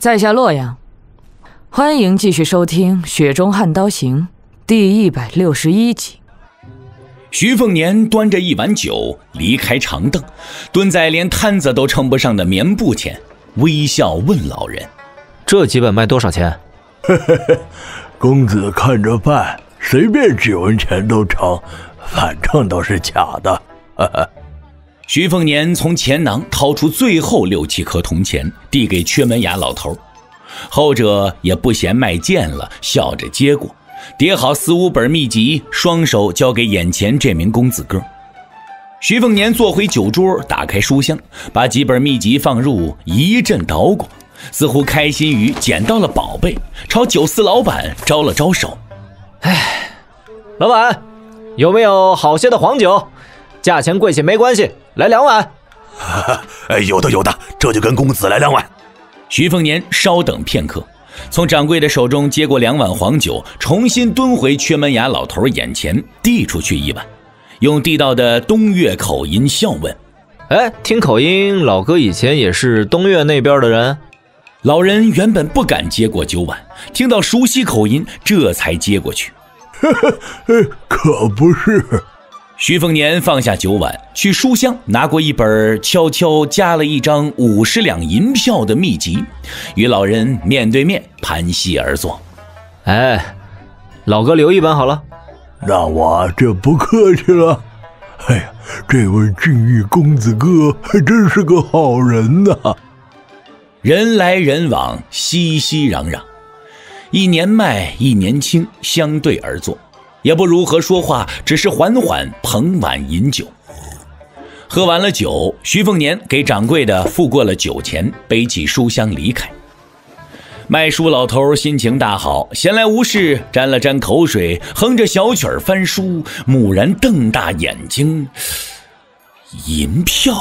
在下洛阳，欢迎继续收听《雪中悍刀行》第一百六十一集。徐凤年端着一碗酒离开长凳，蹲在连摊子都称不上的棉布前，微笑问老人：“这几本卖多少钱？”“呵呵呵，公子看着办，随便几文钱都成，反正都是假的。”徐凤年从钱囊掏出最后六七颗铜钱，递给缺门牙老头。后者也不嫌卖贱了，笑着接过，叠好四五本秘籍，双手交给眼前这名公子哥。徐凤年坐回酒桌，打开书箱，把几本秘籍放入，一阵捣鼓，似乎开心于捡到了宝贝，朝酒肆老板招了招手：“哎，老板，有没有好些的黄酒？价钱贵些没关系。”来两碗，哎，有的有的，这就跟公子来两碗。徐凤年稍等片刻，从掌柜的手中接过两碗黄酒，重新蹲回缺门牙老头眼前，递出去一碗，用地道的东岳口音笑问：“哎，听口音，老哥以前也是东岳那边的人？”老人原本不敢接过酒碗，听到熟悉口音，这才接过去。呵呵，可不是。徐凤年放下酒碗，去书箱拿过一本悄悄加了一张五十两银票的秘籍，与老人面对面盘膝而坐。哎，老哥留一本好了。那我就不客气了。哎呀，这位俊逸公子哥还真是个好人呐。人来人往，熙熙攘攘，一年迈，一年轻，相对而坐。也不如何说话，只是缓缓捧碗饮酒。喝完了酒，徐凤年给掌柜的付过了酒钱，背起书箱离开。卖书老头心情大好，闲来无事，沾了沾口水，哼着小曲儿翻书，蓦然瞪大眼睛，银票。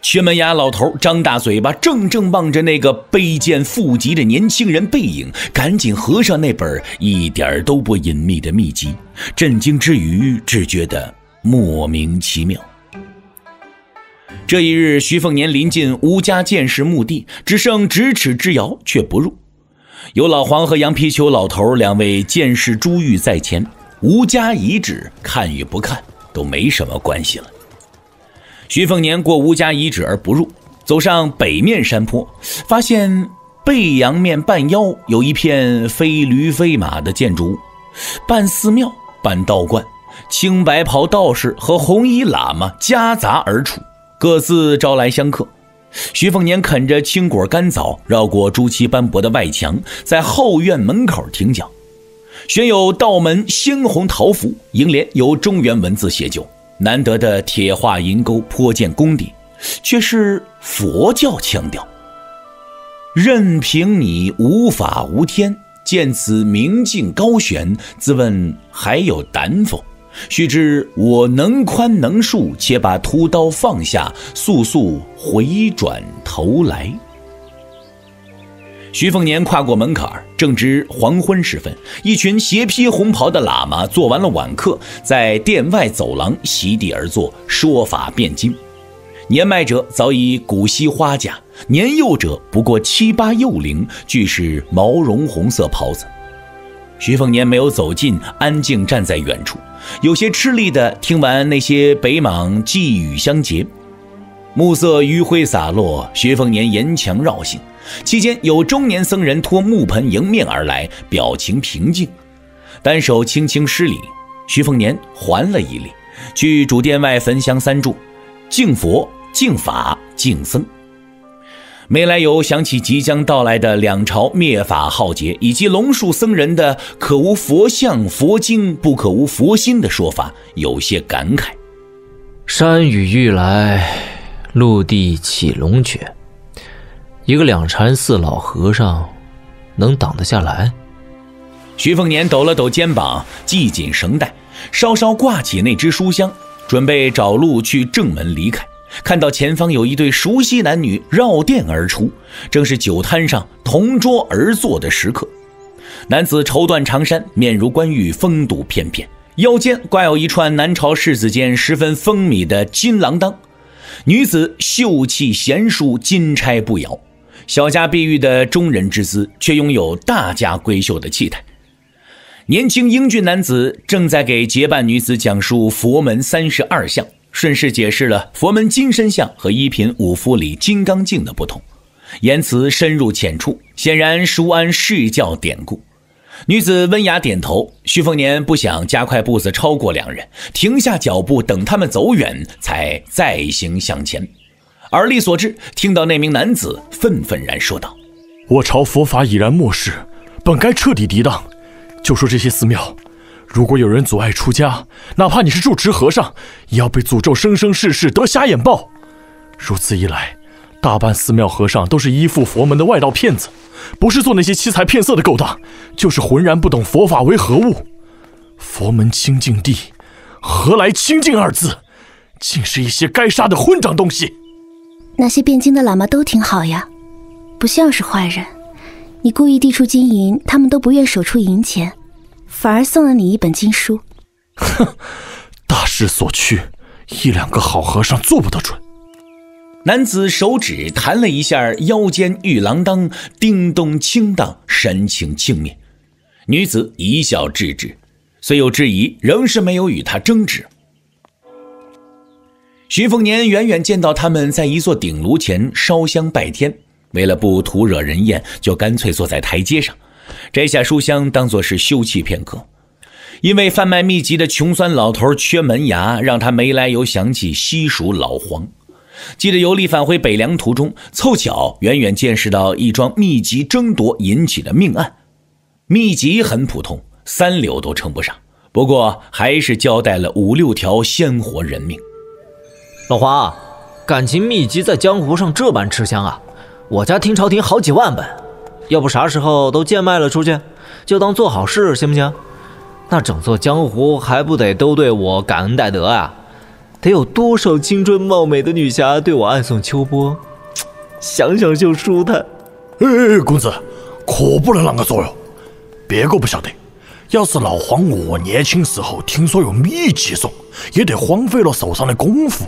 缺门牙老头张大嘴巴，怔怔望着那个卑贱富极的年轻人背影，赶紧合上那本一点都不隐秘的秘籍。震惊之余，只觉得莫名其妙。这一日，徐凤年临近吴家剑士墓地，只剩咫尺之遥，却不入。有老黄和羊皮球老头两位剑士珠玉在前，吴家遗址看与不看都没什么关系了。徐凤年过吴家遗址而不入，走上北面山坡，发现背阳面半腰有一片非驴非马的建筑物，半寺庙半道观，青白袍道士和红衣喇嘛夹杂而处，各自招来香客。徐凤年啃着青果干枣，绕过朱漆斑驳的外墙，在后院门口停脚，悬有道门鲜红桃符，楹联由中原文字写就。难得的铁画银钩颇见功底，却是佛教腔调。任凭你无法无天，见此明镜高悬，自问还有胆否？须知我能宽能恕，且把屠刀放下，速速回转头来。徐凤年跨过门槛正值黄昏时分，一群斜披红袍的喇嘛做完了晚课，在殿外走廊席地而坐，说法辩经。年迈者早已古稀花甲，年幼者不过七八幼龄，俱是毛绒红色袍子。徐凤年没有走近，安静站在远处，有些吃力地听完那些北莽寄语相结。暮色余晖洒落，徐凤年沿墙绕行。期间有中年僧人托木盆迎面而来，表情平静，单手轻轻施礼。徐凤年还了一礼，去主殿外焚香三炷，敬佛、敬法、敬僧。没来由想起即将到来的两朝灭法浩劫，以及龙树僧人的“可无佛像佛经，不可无佛心”的说法，有些感慨。山雨欲来，陆地起龙卷。一个两禅寺老和尚，能挡得下来？徐凤年抖了抖肩膀，系紧绳带，稍稍挂起那只书箱，准备找路去正门离开。看到前方有一对熟悉男女绕殿而出，正是酒摊上同桌而坐的食客。男子绸缎长衫，面如冠玉，风度翩翩，腰间挂有一串南朝世子间十分风靡的金郎当；女子秀气娴淑，金钗不摇。小家碧玉的中人之姿，却拥有大家闺秀的气态。年轻英俊男子正在给结伴女子讲述佛门三十二相，顺势解释了佛门金身相和一品五夫里金刚镜的不同，言辞深入浅出，显然熟谙释教典故。女子温雅点头，徐凤年不想加快步子超过两人，停下脚步等他们走远，才再行向前。耳力所致，听到那名男子愤愤然说道：“我朝佛法已然漠视，本该彻底抵挡。就说这些寺庙，如果有人阻碍出家，哪怕你是住持和尚，也要被诅咒生生世世得瞎眼报。如此一来，大半寺庙和尚都是依附佛门的外道骗子。”不是做那些欺财骗色的勾当，就是浑然不懂佛法为何物。佛门清净地，何来清净二字？竟是一些该杀的混账东西！那些汴京的喇嘛都挺好呀，不像是坏人。你故意递出金银，他们都不愿手出银钱，反而送了你一本经书。哼，大势所趋，一两个好和尚做不得准。男子手指弹了一下腰间玉郎当，叮咚轻荡，神情轻蔑。女子一笑置之，虽有质疑，仍是没有与他争执。徐凤年远远见到他们在一座顶炉前烧香拜天，为了不徒惹人厌，就干脆坐在台阶上，摘下书香当做是休憩片刻。因为贩卖秘籍的穷酸老头缺门牙，让他没来由想起西蜀老黄。记得游历返回北凉途中，凑巧远远见识到一桩秘籍争夺引起的命案。秘籍很普通，三流都称不上，不过还是交代了五六条鲜活人命。老黄，感情秘籍在江湖上这般吃香啊！我家听朝廷好几万本，要不啥时候都贱卖了出去，就当做好事，行不行？那整座江湖还不得都对我感恩戴德啊？得有多少青春貌美的女侠对我暗送秋波，想想就舒坦。哎，公子，可不能啷个做哟！别个不晓得，要是老黄我年轻时候听说有秘籍送，也得荒废了手上的功夫。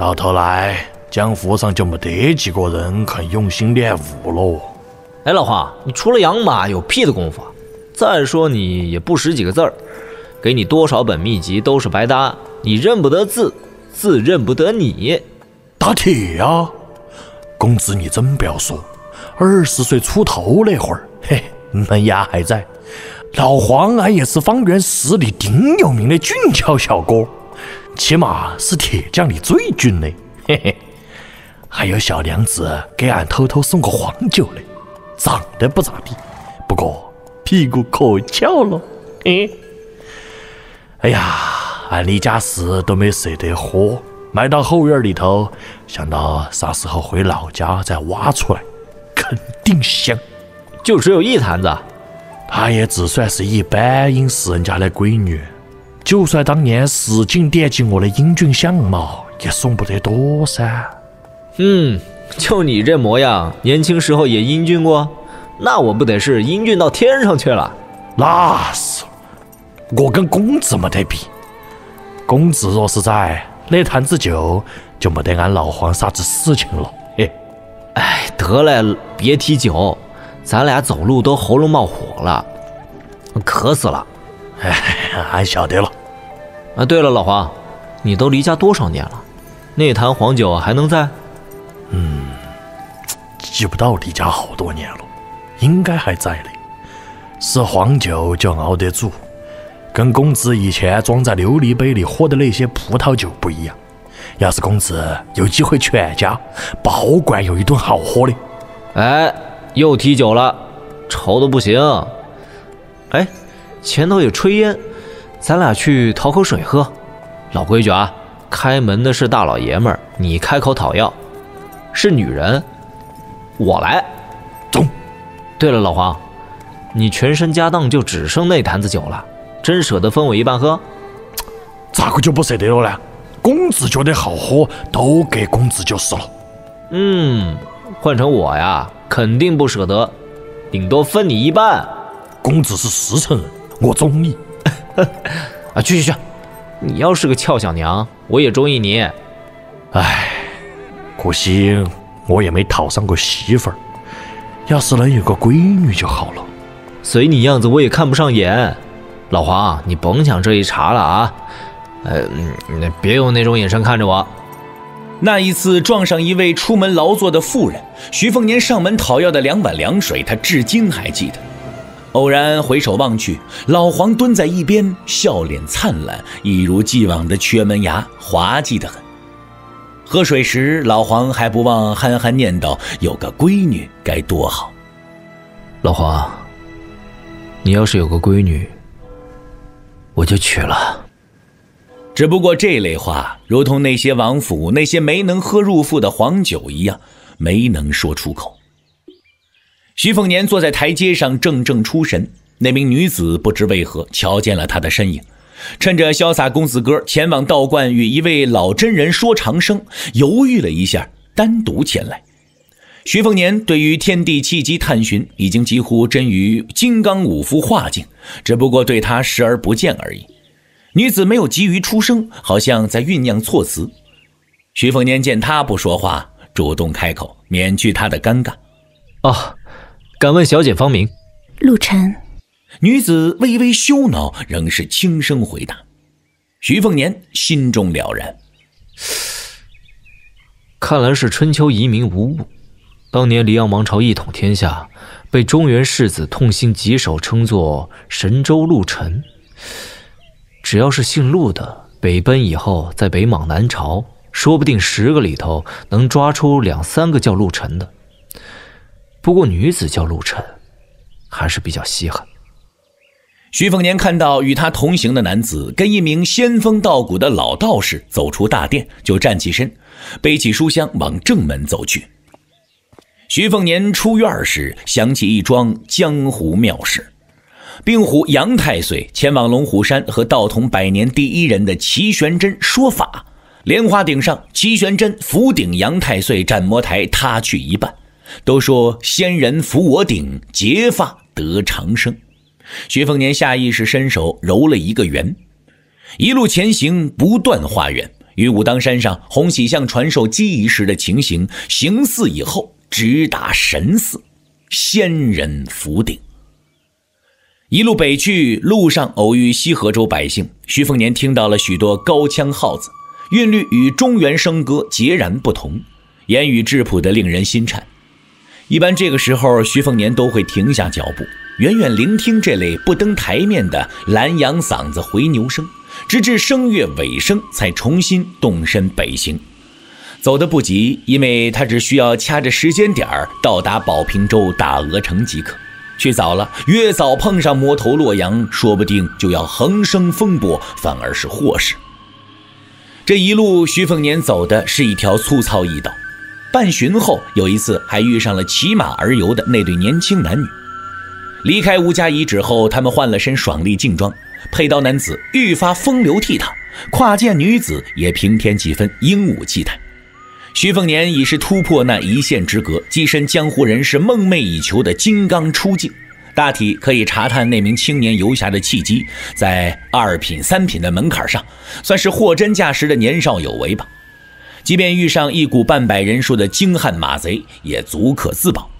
到头来，江湖上就没得几个人肯用心练武喽。哎，老黄，你除了养马有屁的功夫？再说你也不识几个字儿，给你多少本秘籍都是白搭。你认不得字，字认不得你，打铁呀！公子，你真不要说，二十岁出头那会儿，嘿，门牙还在。老黄俺也是方圆十里顶有名的俊俏小哥，起码是铁匠里最俊的，嘿嘿。还有小娘子给俺偷偷送个黄酒嘞，长得不咋地，不过屁股可翘了，嘿。哎呀！俺离家时都没舍得喝，埋到后院里头，想到啥时候回老家再挖出来，肯定香。就只有一坛子，她也只算是一般殷实人家的闺女，就算当年使劲惦记我的英俊相貌，也送不得多噻。嗯，就你这模样，年轻时候也英俊过，那我不得是英俊到天上去了？那是，我跟公子没得比。公子若是在，那坛子酒就没得俺老黄啥子事情了。嘿，哎，得了，别提酒，咱俩走路都喉咙冒火了，渴死了。哎，俺晓得了。啊，对了，老黄，你都离家多少年了？那坛黄酒还能在？嗯，记不到离家好多年了，应该还在嘞。是黄酒就熬得住。跟公子以前装在琉璃杯里喝的那些葡萄酒不一样。要是公子有机会全家保管有一顿好喝的，哎，又提酒了，愁的不行。哎，前头有炊烟，咱俩去讨口水喝。老规矩啊，开门的是大老爷们儿，你开口讨要；是女人，我来。走。对了，老黄，你全身家当就只剩那坛子酒了。真舍得分我一半喝？咋个就不舍得了呢？公子觉得好喝，都给公子就是了。嗯，换成我呀，肯定不舍得，顶多分你一半。公子是实诚人，我中意。啊，去去去！你要是个俏小娘，我也中意你。唉，可惜我也没讨上过媳妇儿，要是能有个闺女就好了。随你样子，我也看不上眼。老黄，你甭想这一茬了啊！呃，嗯，别用那种眼神看着我。那一次撞上一位出门劳作的妇人，徐凤年上门讨要的两碗凉水，他至今还记得。偶然回首望去，老黄蹲在一边，笑脸灿烂，一如既往的缺门牙，滑稽得很。喝水时，老黄还不忘憨憨念叨：“有个闺女该多好。”老黄，你要是有个闺女，我就娶了。只不过这类话，如同那些王府那些没能喝入腹的黄酒一样，没能说出口。徐凤年坐在台阶上，怔怔出神。那名女子不知为何瞧见了他的身影，趁着潇洒公子哥前往道观与一位老真人说长生，犹豫了一下，单独前来。徐凤年对于天地气机探寻，已经几乎臻于金刚五幅画境，只不过对他视而不见而已。女子没有急于出声，好像在酝酿措辞。徐凤年见她不说话，主动开口，免去她的尴尬。哦，敢问小姐芳名？陆晨。女子微微羞恼，仍是轻声回答。徐凤年心中了然，看来是春秋遗民无误。当年黎阳王朝一统天下，被中原世子痛心疾首，称作神州陆沉。只要是姓陆的，北奔以后在北莽南朝，说不定十个里头能抓出两三个叫陆沉的。不过女子叫陆晨，还是比较稀罕。徐凤年看到与他同行的男子跟一名仙风道骨的老道士走出大殿，就站起身，背起书箱往正门走去。徐凤年出院时，想起一桩江湖妙事。病虎杨太岁前往龙虎山和道统百年第一人的齐玄真说法，莲花顶上，齐玄真扶顶杨太岁斩魔台塌去一半。都说仙人扶我顶，结发得长生。徐凤年下意识伸手揉了一个圆，一路前行不断化缘，与武当山上洪喜相传授机仪时的情形形似以后，直达神寺，仙人扶顶。一路北去，路上偶遇西河州百姓，徐凤年听到了许多高腔号子，韵律与中原笙歌截然不同，言语质朴的令人心颤。一般这个时候，徐凤年都会停下脚步，远远聆听这类不登台面的蓝羊嗓子回牛声，直至声乐尾声，才重新动身北行。走得不急，因为他只需要掐着时间点儿到达宝平州大鹅城即可。去早了，越早碰上魔头洛阳，说不定就要横生风波，反而是祸事。这一路，徐凤年走的是一条粗糙驿道。半旬后，有一次还遇上了骑马而游的那对年轻男女。离开吴家遗址后，他们换了身爽利劲装，佩刀男子愈发风流倜傥，跨剑女子也平添几分英武气态。徐凤年已是突破那一线之隔，跻身江湖人士梦寐以求的金刚出境。大体可以查探那名青年游侠的契机，在二品、三品的门槛上，算是货真价实的年少有为吧。即便遇上一股半百人数的精悍马贼，也足可自保。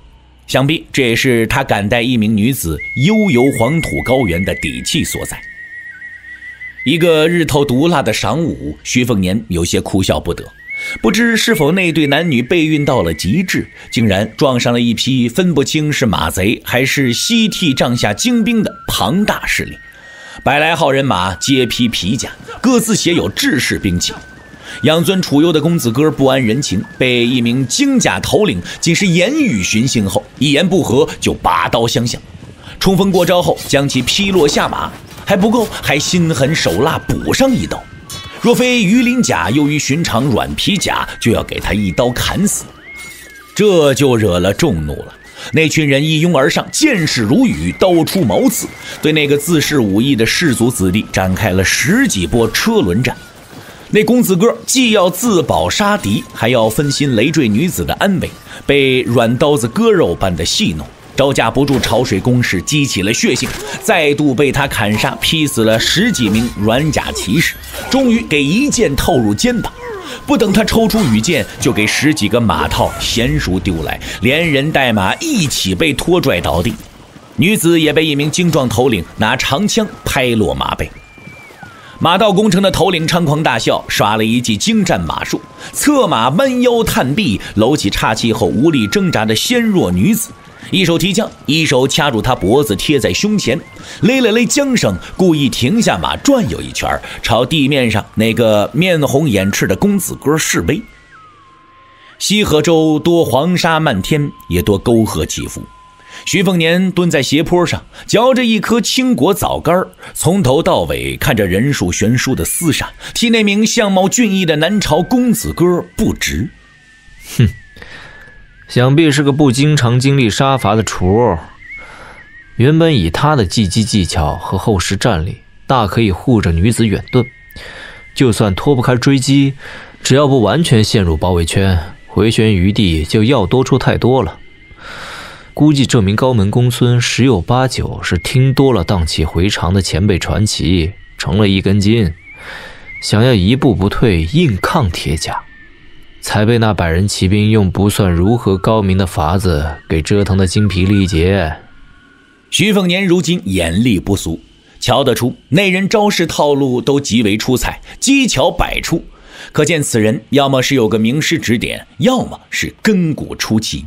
想必这也是他敢带一名女子悠游黄土高原的底气所在。一个日头毒辣的晌午，徐凤年有些哭笑不得。不知是否那对男女备孕到了极致，竟然撞上了一批分不清是马贼还是西替帐下精兵的庞大势力，百来号人马皆披皮甲，各自携有制式兵器。养尊处优的公子哥不安人情，被一名精甲头领仅是言语寻衅后，一言不合就拔刀相向，冲锋过招后将其劈落下马，还不够，还心狠手辣补上一刀。若非鱼鳞甲优于寻常软皮甲，就要给他一刀砍死，这就惹了众怒了。那群人一拥而上，剑势如雨，刀出矛刺，对那个自恃武艺的士族子弟展开了十几波车轮战。那公子哥既要自保杀敌，还要分心累赘女子的安危，被软刀子割肉般的戏弄。招架不住潮水攻势，激起了血性，再度被他砍杀，劈死了十几名软甲骑士，终于给一剑透入肩膀。不等他抽出羽箭，就给十几个马套娴熟丢来，连人带马一起被拖拽倒地。女子也被一名精壮头领拿长枪拍落马背。马道工程的头领猖狂大笑，耍了一记精湛马术，策马弯腰探臂，搂起岔气后无力挣扎的纤弱女子。一手提枪，一手掐住她脖子，贴在胸前，勒了勒缰绳，故意停下马，转悠一圈，朝地面上那个面红眼赤的公子哥示威。西河州多黄沙漫天，也多沟壑起伏。徐凤年蹲在斜坡上，嚼着一颗青果枣干从头到尾看着人数悬殊的厮杀，替那名相貌俊逸的南朝公子哥不值。哼。想必是个不经常经历杀伐的厨。原本以他的技击技巧和厚实战力，大可以护着女子远遁。就算脱不开追击，只要不完全陷入包围圈，回旋余地就要多出太多了。估计这名高门公孙十有八九是听多了荡气回肠的前辈传奇，成了一根筋，想要一步不退，硬抗铁甲。才被那百人骑兵用不算如何高明的法子给折腾得精疲力竭。徐凤年如今眼力不俗，瞧得出那人招式套路都极为出彩，机巧百出，可见此人要么是有个名师指点，要么是根骨出奇。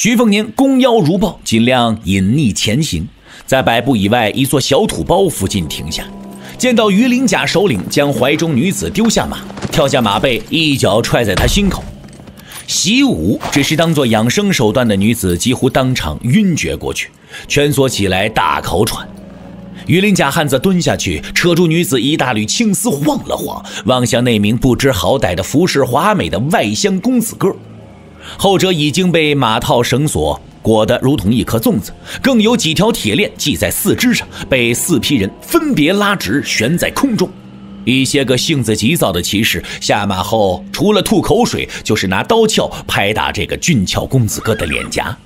徐凤年弓腰如豹，尽量隐匿前行，在百步以外一座小土包附近停下。见到鱼鳞甲首领将怀中女子丢下马，跳下马背，一脚踹在他心口。习武只是当做养生手段的女子几乎当场晕厥过去，蜷缩起来大口喘。鱼鳞甲汉子蹲下去，扯住女子一大缕青丝，晃了晃，望向那名不知好歹的服饰华美的外乡公子哥。后者已经被马套绳索。裹得如同一颗粽子，更有几条铁链系在四肢上，被四批人分别拉直，悬在空中。一些个性子急躁的骑士下马后，除了吐口水，就是拿刀鞘拍打这个俊俏公子哥的脸颊。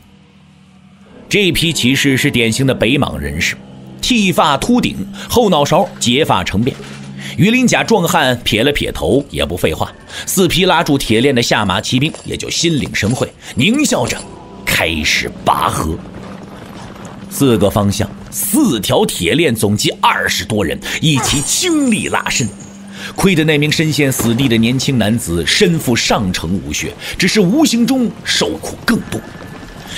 这批骑士是典型的北莽人士，剃发秃顶，后脑勺结发成辫。鱼鳞甲壮汉撇了撇头，也不废话，四匹拉住铁链的下马骑兵也就心领神会，狞笑着。开始拔河，四个方向，四条铁链，总计二十多人一起倾力拉伸。亏得那名身陷死地的年轻男子身负上乘武学，只是无形中受苦更多。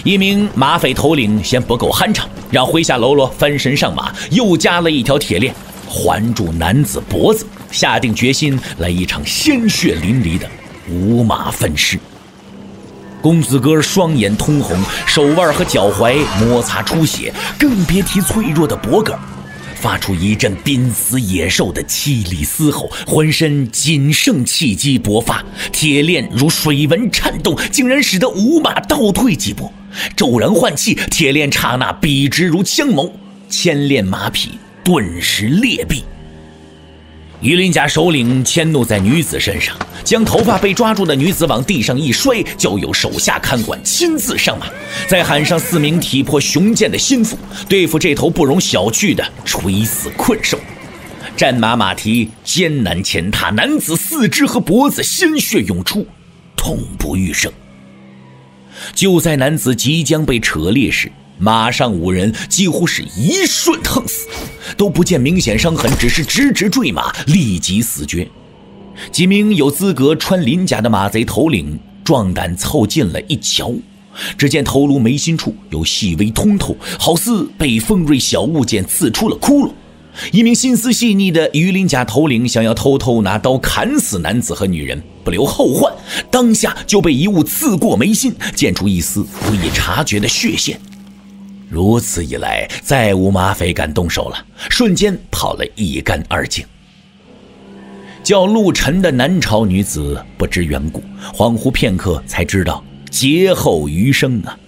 一名马匪头领嫌不够酣畅，让麾下喽啰翻身上马，又加了一条铁链环住男子脖子，下定决心来一场鲜血淋漓的五马分尸。公子哥双眼通红，手腕和脚踝摩擦出血，更别提脆弱的脖颈，发出一阵濒死野兽的凄厉嘶吼，浑身仅剩气机勃发，铁链如水纹颤动，竟然使得五马倒退几步。骤然换气，铁链刹那笔直如枪矛，牵链马匹顿时裂毙。榆林甲首领迁怒在女子身上，将头发被抓住的女子往地上一摔，就有手下看管亲自上马，再喊上四名体魄雄健的心腹，对付这头不容小觑的垂死困兽。战马马蹄艰难前踏，男子四肢和脖子鲜血涌出，痛不欲生。就在男子即将被扯裂时，马上五人几乎是一瞬横死，都不见明显伤痕，只是直直坠马，立即死绝。几名有资格穿鳞甲的马贼头领壮胆凑近了一瞧，只见头颅眉心处有细微通透，好似被锋锐小物件刺出了窟窿。一名心思细腻的鱼鳞甲头领想要偷偷拿刀砍死男子和女人，不留后患，当下就被一物刺过眉心，溅出一丝不易察觉的血线。如此一来，再无马匪敢动手了，瞬间跑了一干二净。叫陆晨的南朝女子不知缘故，恍惚片刻才知道劫后余生啊！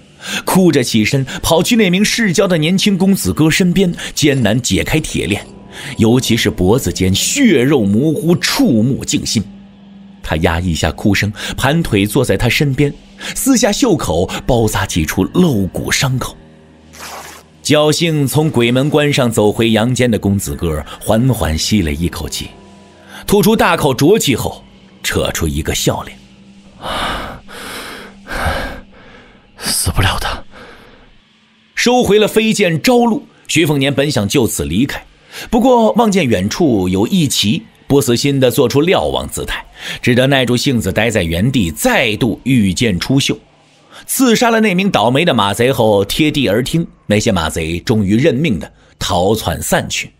哭着起身，跑去那名世交的年轻公子哥身边，艰难解开铁链，尤其是脖子间血肉模糊，触目惊心。他压抑下哭声，盘腿坐在他身边，撕下袖口，包扎几处露骨伤口。侥幸从鬼门关上走回阳间的公子哥，缓缓吸了一口气，吐出大口浊气后，扯出一个笑脸。死不了的。收回了飞剑招路，徐凤年本想就此离开，不过望见远处有一骑，不死心的做出瞭望姿态，只得耐住性子待在原地，再度御剑出鞘，刺杀了那名倒霉的马贼后，贴地而听，那些马贼终于认命的逃窜散去。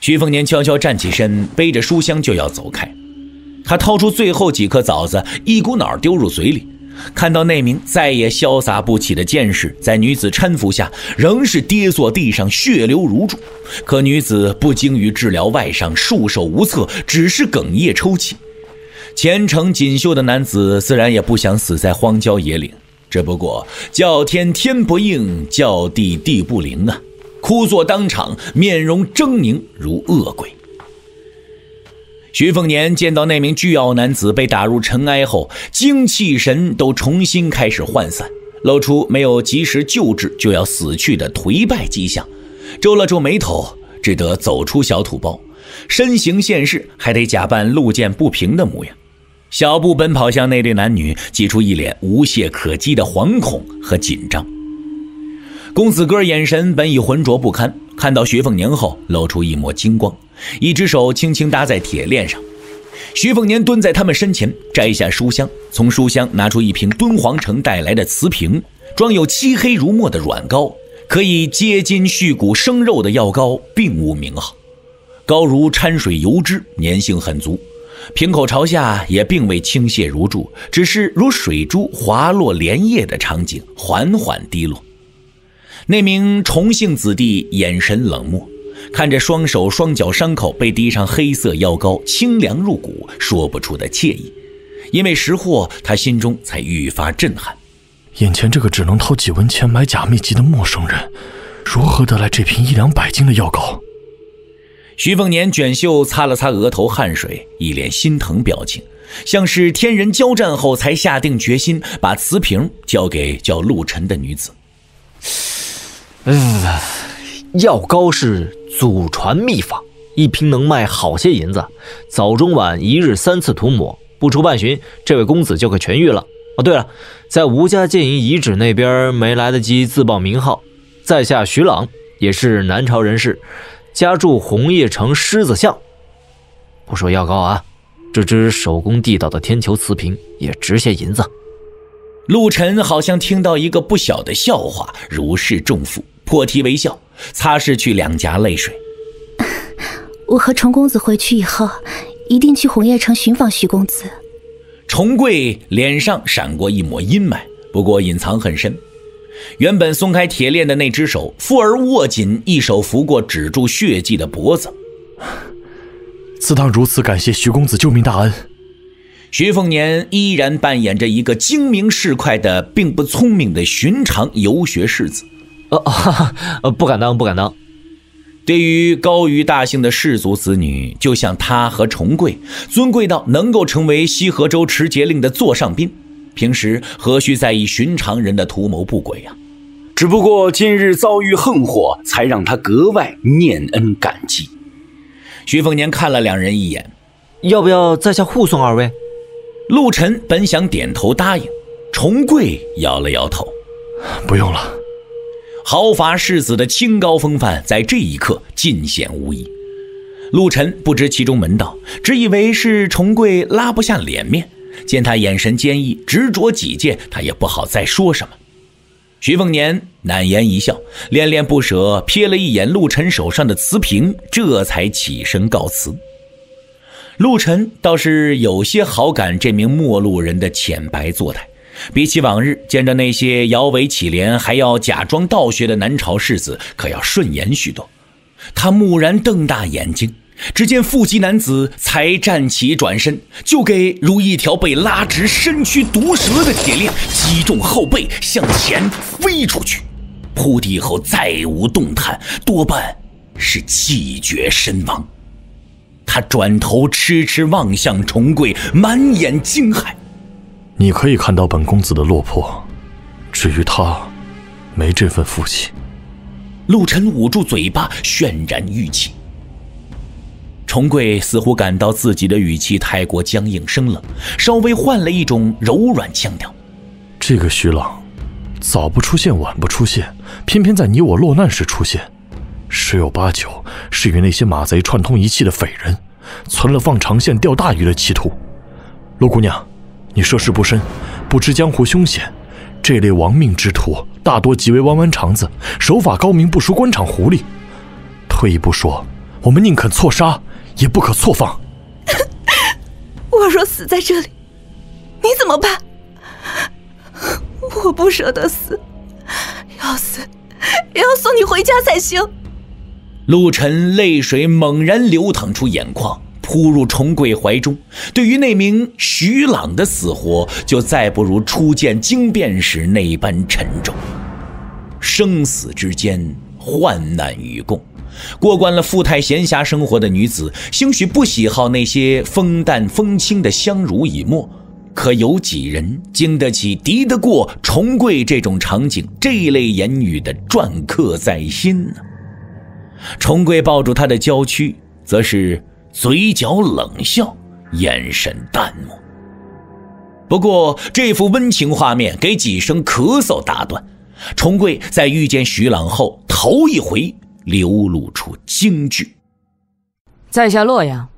徐凤年悄悄站起身，背着书箱就要走开，他掏出最后几颗枣子，一股脑丢入嘴里。看到那名再也潇洒不起的剑士，在女子搀扶下，仍是跌坐地上，血流如注。可女子不精于治疗外伤，束手无策，只是哽咽抽泣。前程锦绣的男子自然也不想死在荒郊野岭，只不过叫天天不应，叫地地不灵啊！哭坐当场，面容狰狞如恶鬼。徐凤年见到那名巨傲男子被打入尘埃后，精气神都重新开始涣散，露出没有及时救治就要死去的颓败迹象，皱了皱眉头，只得走出小土包，身形现世，还得假扮路见不平的模样，小步奔跑向那对男女，挤出一脸无懈可击的惶恐和紧张。公子哥眼神本已浑浊不堪，看到徐凤年后，露出一抹金光。一只手轻轻搭在铁链上，徐凤年蹲在他们身前，摘下书箱，从书箱拿出一瓶敦煌城带来的瓷瓶，装有漆黑如墨的软膏，可以接筋续骨生肉的药膏，并无名号。膏如掺水油脂，粘性很足，瓶口朝下也并未倾泻如注，只是如水珠滑落莲叶的场景，缓缓滴落。那名重姓子弟眼神冷漠。看着双手双脚伤口被滴上黑色药膏，清凉入骨，说不出的惬意。因为识货，他心中才愈发震撼。眼前这个只能掏几文钱买假秘籍的陌生人，如何得来这瓶一两百斤的药膏？徐凤年卷袖擦了擦额头汗水，一脸心疼表情，像是天人交战后才下定决心把瓷瓶交给叫陆晨的女子。嗯，药膏是。祖传秘法，一瓶能卖好些银子。早中晚一日三次涂抹，不出半旬，这位公子就可痊愈了。哦，对了，在吴家建营遗址那边没来得及自报名号，在下徐朗也是南朝人士，家住红叶城狮子巷。不说药膏啊，这只手工地道的天球瓷瓶也值些银子。陆晨好像听到一个不小的笑话，如释重负。破涕为笑，擦拭去两颊泪水。我和崇公子回去以后，一定去红叶城寻访徐公子。崇贵脸上闪过一抹阴霾，不过隐藏很深。原本松开铁链的那只手，复而握紧，一手扶过止住血迹的脖子。自当如此感谢徐公子救命大恩。徐凤年依然扮演着一个精明市侩的、并不聪明的寻常游学士子。呃 呃，不敢当，不敢当。对于高于大姓的氏族子女，就像他和重贵，尊贵到能够成为西河州持节令的座上宾，平时何须在意寻常人的图谋不轨啊？只不过今日遭遇横祸，才让他格外念恩感激。徐凤年看了两人一眼，要不要在下护送二位？陆晨本想点头答应，重贵摇了摇头，不用了。豪伐世子的清高风范在这一刻尽显无疑。陆晨不知其中门道，只以为是重贵拉不下脸面。见他眼神坚毅，执着己见，他也不好再说什么。徐凤年难言一笑，恋恋不舍，瞥了一眼陆晨手上的瓷瓶，这才起身告辞。陆晨倒是有些好感这名陌路人的浅白作态。比起往日见着那些摇尾乞怜还要假装道学的南朝世子，可要顺眼许多。他蓦然瞪大眼睛，只见腹肌男子才站起转身，就给如一条被拉直身躯毒蛇的铁链击中后背，向前飞出去，扑地后再无动弹，多半是气绝身亡。他转头痴痴望向重贵，满眼惊骇。你可以看到本公子的落魄，至于他，没这份福气。陆晨捂住嘴巴，渲然欲泣。重贵似乎感到自己的语气太过僵硬生冷，稍微换了一种柔软腔调。这个徐朗，早不出现，晚不出现，偏偏在你我落难时出现，十有八九是与那些马贼串通一气的匪人，存了放长线钓大鱼的企图。陆姑娘，你涉世不深，不知江湖凶险，这类亡命之徒大多极为弯弯肠子，手法高明，不输官场狐狸。退一步说，我们宁肯错杀。也不可错放。我若死在这里，你怎么办？我不舍得死，要死也要送你回家才行。陆晨泪水猛然流淌出眼眶，扑入重贵怀中。对于那名徐朗的死活，就再不如初见惊变时那般沉重。生死之间，患难与共。过惯了富态闲暇生活的女子，兴许不喜好那些风淡风轻的相濡以沫，可有几人经得起、敌得过重贵这种场景、这一类言语的篆刻在心呢？重贵抱住她的娇躯，则是嘴角冷笑，眼神淡漠。不过，这幅温情画面给几声咳嗽打断。重贵在遇见徐朗后，头一回。流露出惊惧。在下洛阳，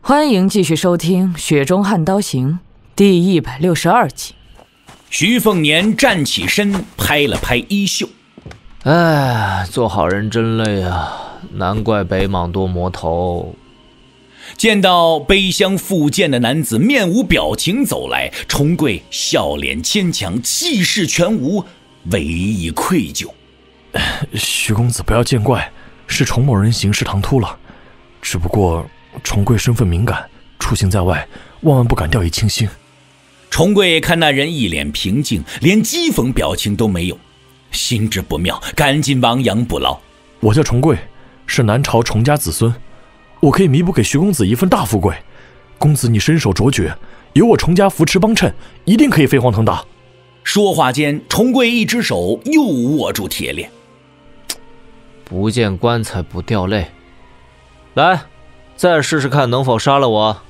欢迎继续收听《雪中悍刀行》第一百六十二集。徐凤年站起身，拍了拍衣袖：“哎，做好人真累啊，难怪北莽多魔头。”见到背箱负剑的男子面无表情走来，重贵笑脸牵强，气势全无，唯一愧疚。徐公子不要见怪，是崇某人行事唐突了。只不过崇贵身份敏感，出行在外，万万不敢掉以轻心。崇贵看那人一脸平静，连讥讽表情都没有，心知不妙，赶紧亡羊补牢。我叫崇贵，是南朝崇家子孙，我可以弥补给徐公子一份大富贵。公子你身手卓绝，有我崇家扶持帮衬，一定可以飞黄腾达。说话间，崇贵一只手又握住铁链。不见棺材不掉泪，来，再试试看能否杀了我。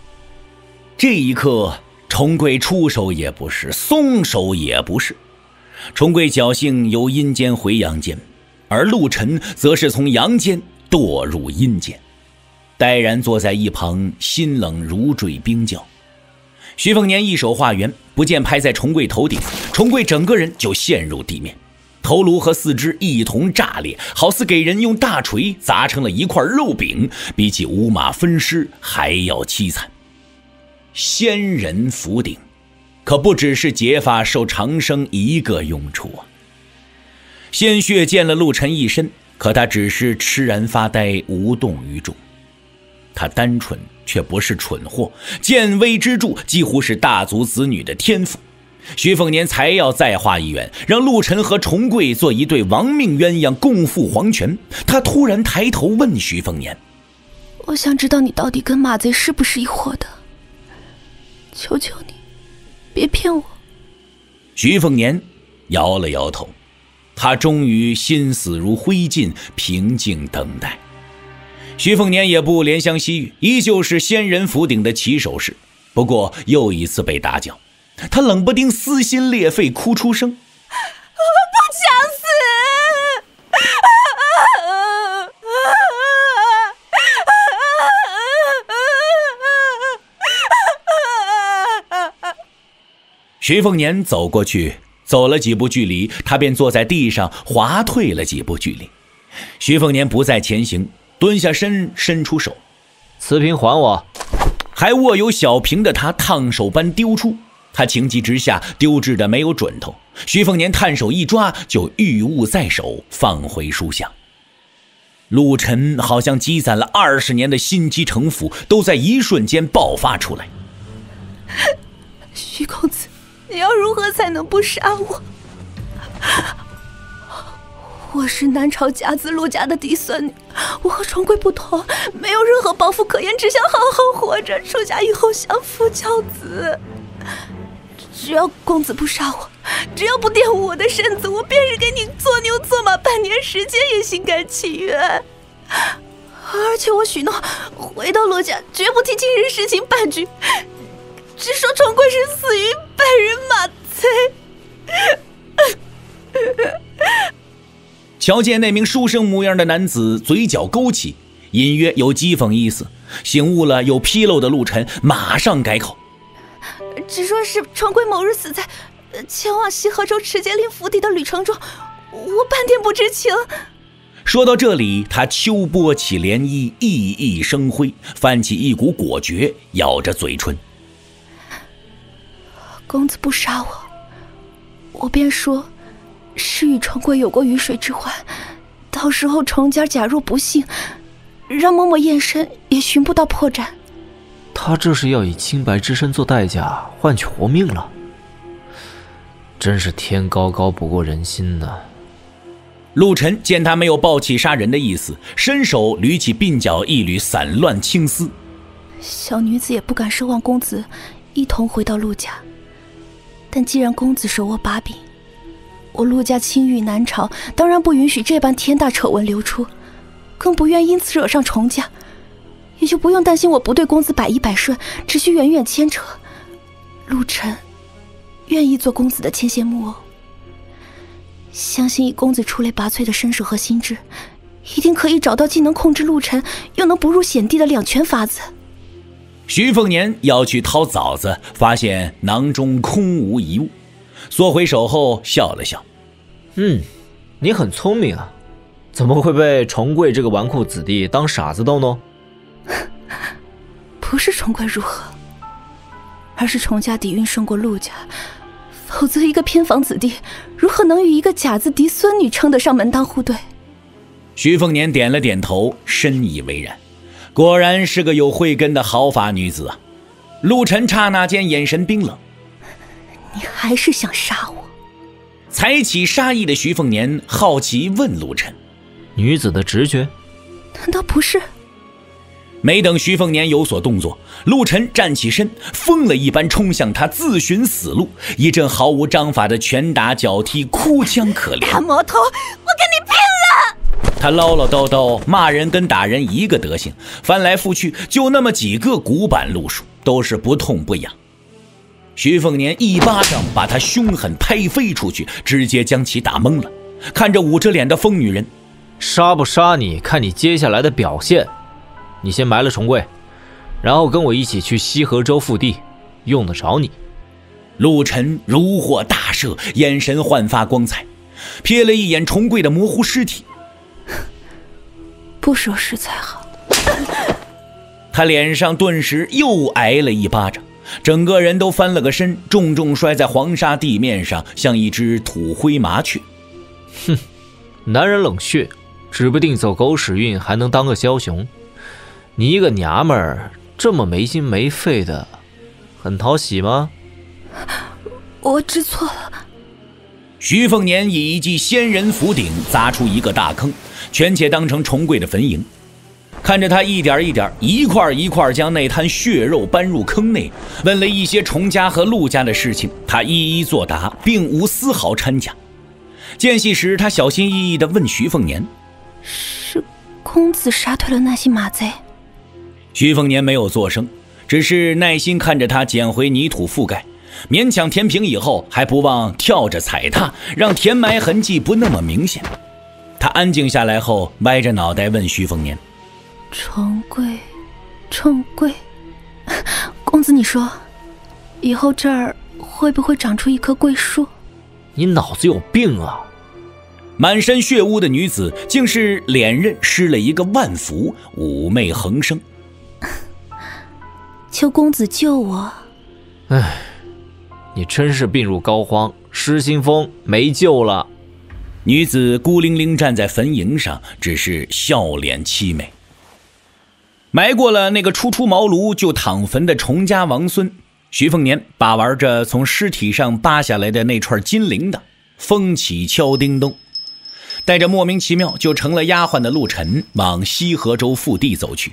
这一刻，重贵出手也不是，松手也不是。重贵侥幸由阴间回阳间，而陆晨则是从阳间堕入阴间，呆然坐在一旁，心冷如坠冰窖。徐凤年一手化圆，不见拍在重贵头顶，重贵整个人就陷入地面。头颅和四肢一同炸裂，好似给人用大锤砸成了一块肉饼，比起五马分尸还要凄惨。仙人福鼎，可不只是解法受长生一个用处啊！鲜血溅了陆晨一身，可他只是痴然发呆，无动于衷。他单纯却不是蠢货，见微知著几乎是大族子女的天赋。徐凤年才要再画一圆，让陆晨和重贵做一对亡命鸳鸯，共赴黄泉。他突然抬头问徐凤年：“我想知道你到底跟马贼是不是一伙的？求求你，别骗我。”徐凤年摇了摇头，他终于心死如灰烬，平静等待。徐凤年也不怜香惜玉，依旧是仙人福鼎的起手式，不过又一次被打搅。他冷不丁撕心裂肺哭出声：“我不想死！”徐凤年走过去，走了几步距离，他便坐在地上滑退了几步距离。徐凤年不再前行，蹲下身，伸出手：“瓷瓶还我！”还握有小瓶的他，烫手般丢出。他情急之下丢掷的没有准头，徐凤年探手一抓就御物在手，放回书箱。陆晨好像积攒了二十年的心机城府都在一瞬间爆发出来。徐公子，你要如何才能不杀我？我是南朝甲子陆家的嫡孙女，我和重贵不同，没有任何抱负可言，只想好好活着，出家以后相夫教子。只要公子不杀我，只要不玷污我的身子，我便是给你做牛做马半年时间也心甘情愿。而且我许诺回到洛家绝不提今日事情半句，只说重贵是死于百人马贼。瞧见那名书生模样的男子嘴角勾起，隐约有讥讽意思。醒悟了有纰漏的陆晨马上改口，只说是重贵某日死在前往西河州持节令府邸的旅程中，我半点不知情。说到这里，他秋波起涟漪，熠熠生辉，泛起一股果决，咬着嘴唇。公子不杀我，我便说。是与重贵有过鱼水之欢，到时候重家假若不幸，让嬷嬷验身也寻不到破绽。他这是要以清白之身做代价换取活命了，真是天高高不过人心呐！陆晨见他没有抱起杀人的意思，伸手捋起鬓角一缕散乱青丝。小女子也不敢奢望公子一同回到陆家，但既然公子手握把柄。我陆家清誉难朝，当然不允许这般天大丑闻流出，更不愿因此惹上重家，也就不用担心我不对公子百依百顺，只需远远牵扯。陆晨愿意做公子的牵线木偶，相信以公子出类拔萃的身手和心智，一定可以找到既能控制陆晨，又能不入险地的两全法子。徐凤年要去掏枣子，发现囊中空无一物。缩回手后，笑了笑：“嗯，你很聪明啊，怎么会被重贵这个纨绔子弟当傻子逗弄？不是重贵如何，而是重家底蕴胜过陆家，否则一个偏房子弟如何能与一个假字嫡孙女称得上门当户对？”徐凤年点了点头，深以为然，果然是个有慧根的毫发女子啊。陆晨刹那间眼神冰冷。你还是想杀我？才起杀意的徐凤年好奇问陆晨：“女子的直觉，难道不是？”没等徐凤年有所动作，陆晨站起身，疯了一般冲向他，自寻死路，一阵毫无章法的拳打脚踢，哭腔可怜。大魔头，我跟你拼了！他唠唠叨叨骂人，跟打人一个德行，翻来覆去就那么几个古板路数，都是不痛不痒。徐凤年一巴掌把他凶狠拍飞出去，直接将其打懵了。看着捂着脸的疯女人，杀不杀你，看你接下来的表现。你先埋了重贵，然后跟我一起去西河州腹地，用得着你。陆晨如获大赦，眼神焕发光彩，瞥了一眼重贵的模糊尸体，不说是才好。他脸上顿时又挨了一巴掌。整个人都翻了个身，重重摔在黄沙地面上，像一只土灰麻雀。哼，男人冷血，指不定走狗屎运还能当个枭雄。你一个娘们儿，这么没心没肺的，很讨喜吗？我知错了。徐凤年以一记仙人斧顶砸出一个大坑，全且当成重贵的坟茔。看着他一点一点、一块一块将那滩血肉搬入坑内，问了一些崇家和陆家的事情，他一一作答，并无丝毫掺假。间隙时，他小心翼翼地问徐凤年：“是公子杀退了那些马贼？”徐凤年没有作声，只是耐心看着他捡回泥土覆盖，勉强填平以后，还不忘跳着踩踏，让填埋痕迹不那么明显。他安静下来后，歪着脑袋问徐凤年。重贵，重贵，公子，你说，以后这儿会不会长出一棵桂树？你脑子有病啊！满身血污的女子，竟是脸刃施了一个万福，妩媚横生。求公子救我！唉，你真是病入膏肓，失心疯，没救了。女子孤零零站在坟茔上，只是笑脸凄美。埋过了那个初出茅庐就躺坟的崇家王孙，徐凤年把玩着从尸体上扒下来的那串金铃铛，风起敲叮咚，带着莫名其妙就成了丫鬟的陆晨往西河州腹地走去。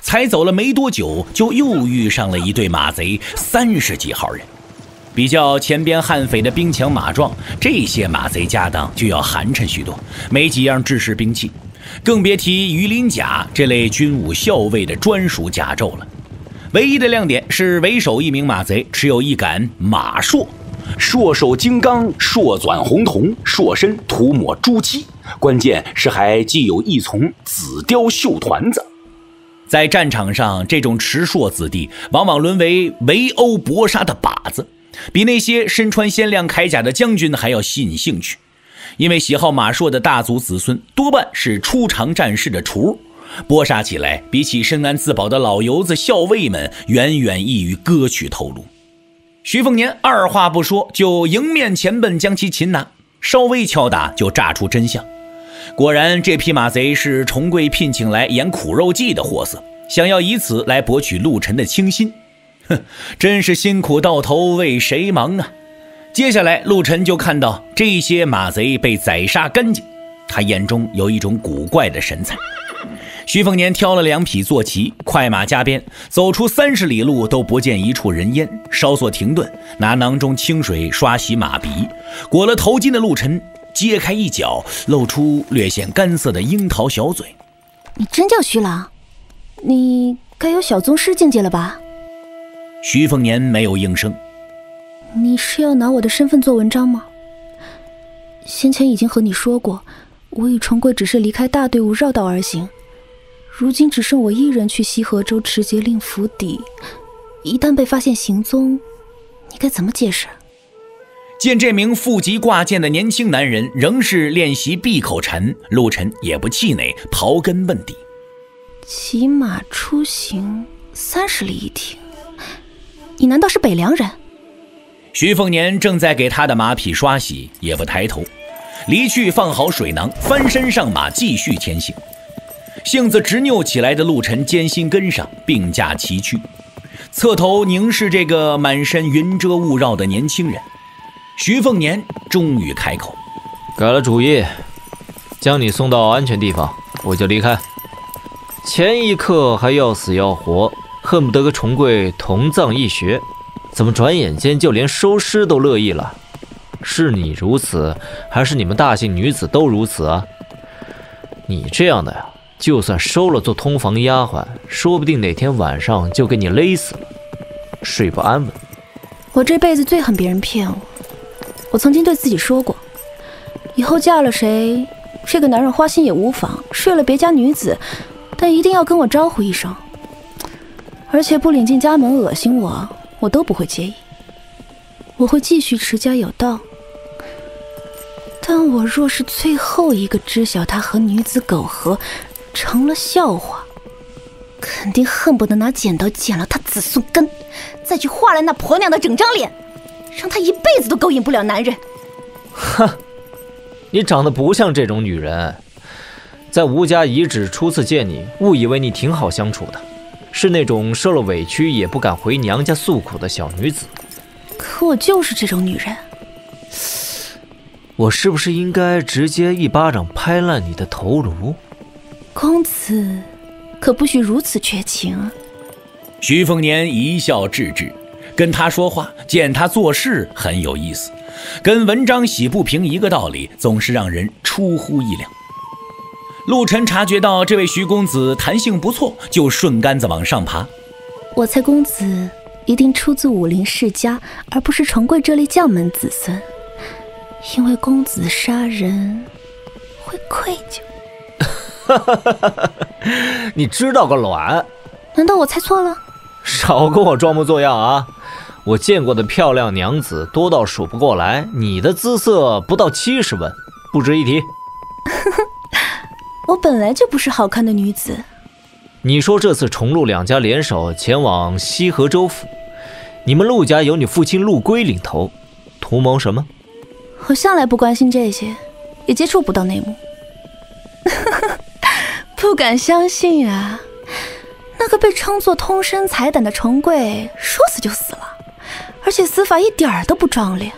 才走了没多久，就又遇上了一队马贼，三十几号人。比较前边悍匪的兵强马壮，这些马贼家当就要寒碜许多，没几样制式兵器。更别提鱼鳞甲这类军武校尉的专属甲胄了。唯一的亮点是为首一名马贼持有一杆马槊，槊首金刚，槊转红铜，槊身涂抹朱漆，关键是还系有一丛紫貂绣团子。在战场上，这种持槊子弟往往沦为围殴搏杀的靶子，比那些身穿鲜亮铠甲的将军还要吸引兴趣。因为喜好马槊的大族子孙多半是出场战事的雏。搏杀起来，比起深谙自保的老油子校尉们，远远易于割去头颅。徐凤年二话不说，就迎面前奔，将其擒拿。稍微敲打，就炸出真相。果然，这匹马贼是重贵聘请来演苦肉计的货色，想要以此来博取陆晨的倾心。哼，真是辛苦到头，为谁忙啊？接下来，陆晨就看到这些马贼被宰杀干净，他眼中有一种古怪的神采。徐凤年挑了两匹坐骑，快马加鞭，走出三十里路都不见一处人烟，稍作停顿，拿囊中清水刷洗马鼻，裹了头巾的陆晨揭开一角，露出略显干涩的樱桃小嘴。你真叫徐朗？你该有小宗师境界了吧？徐凤年没有应声。你是要拿我的身份做文章吗？先前已经和你说过，我与重贵只是离开大队伍绕道而行。如今只剩我一人去西河州持节令府邸，一旦被发现行踪，你该怎么解释？见这名负极挂剑的年轻男人仍是练习闭口禅，陆晨也不气馁，刨根问底：骑马出行三十里一停，你难道是北凉人？徐凤年正在给他的马匹刷洗，也不抬头，离去，放好水囊，翻身上马，继续前行。性子执拗起来的陆晨艰辛跟上，并驾齐驱，侧头凝视这个满身云遮雾绕的年轻人。徐凤年终于开口：“改了主意，将你送到安全地方，我就离开。前一刻还要死要活，恨不得跟重贵同葬一穴，怎么转眼间就连收尸都乐意了？是你如此，还是你们大姓女子都如此啊？你这样的呀？”就算收了做通房丫鬟，说不定哪天晚上就给你勒死了，睡不安稳。我这辈子最恨别人骗我。我曾经对自己说过，以后嫁了谁，这个男人花心也无妨，睡了别家女子，但一定要跟我招呼一声，而且不领进家门恶心我，我都不会介意。我会继续持家有道。但我若是最后一个知晓他和女子苟合，成了笑话，肯定恨不得拿剪刀剪了他子孙根，再去画了那婆娘的整张脸，让她一辈子都勾引不了男人。哼，你长得不像这种女人，在吴家遗址初次见你，误以为你挺好相处的，是那种受了委屈也不敢回娘家诉苦的小女子。可我就是这种女人。我是不是应该直接一巴掌拍烂你的头颅？公子，可不许如此绝情。徐凤年一笑置之，跟他说话，见他做事很有意思，跟文章喜不平一个道理，总是让人出乎意料。陆晨察觉到这位徐公子弹性不错，就顺杆子往上爬。我猜公子一定出自武林世家，而不是重贵这类将门子孙，因为公子杀人会愧疚。你知道个卵？难道我猜错了？少跟我装模作样啊！我见过的漂亮娘子多到数不过来，你的姿色不到七十分，不值一提。我本来就不是好看的女子。你说这次重陆两家联手前往西河州府，你们陆家有你父亲陆龟领头，图谋什么？我向来不关心这些，也接触不到内幕。不敢相信啊！那个被称作通身彩胆的重贵，说死就死了，而且死法一点儿都不壮烈。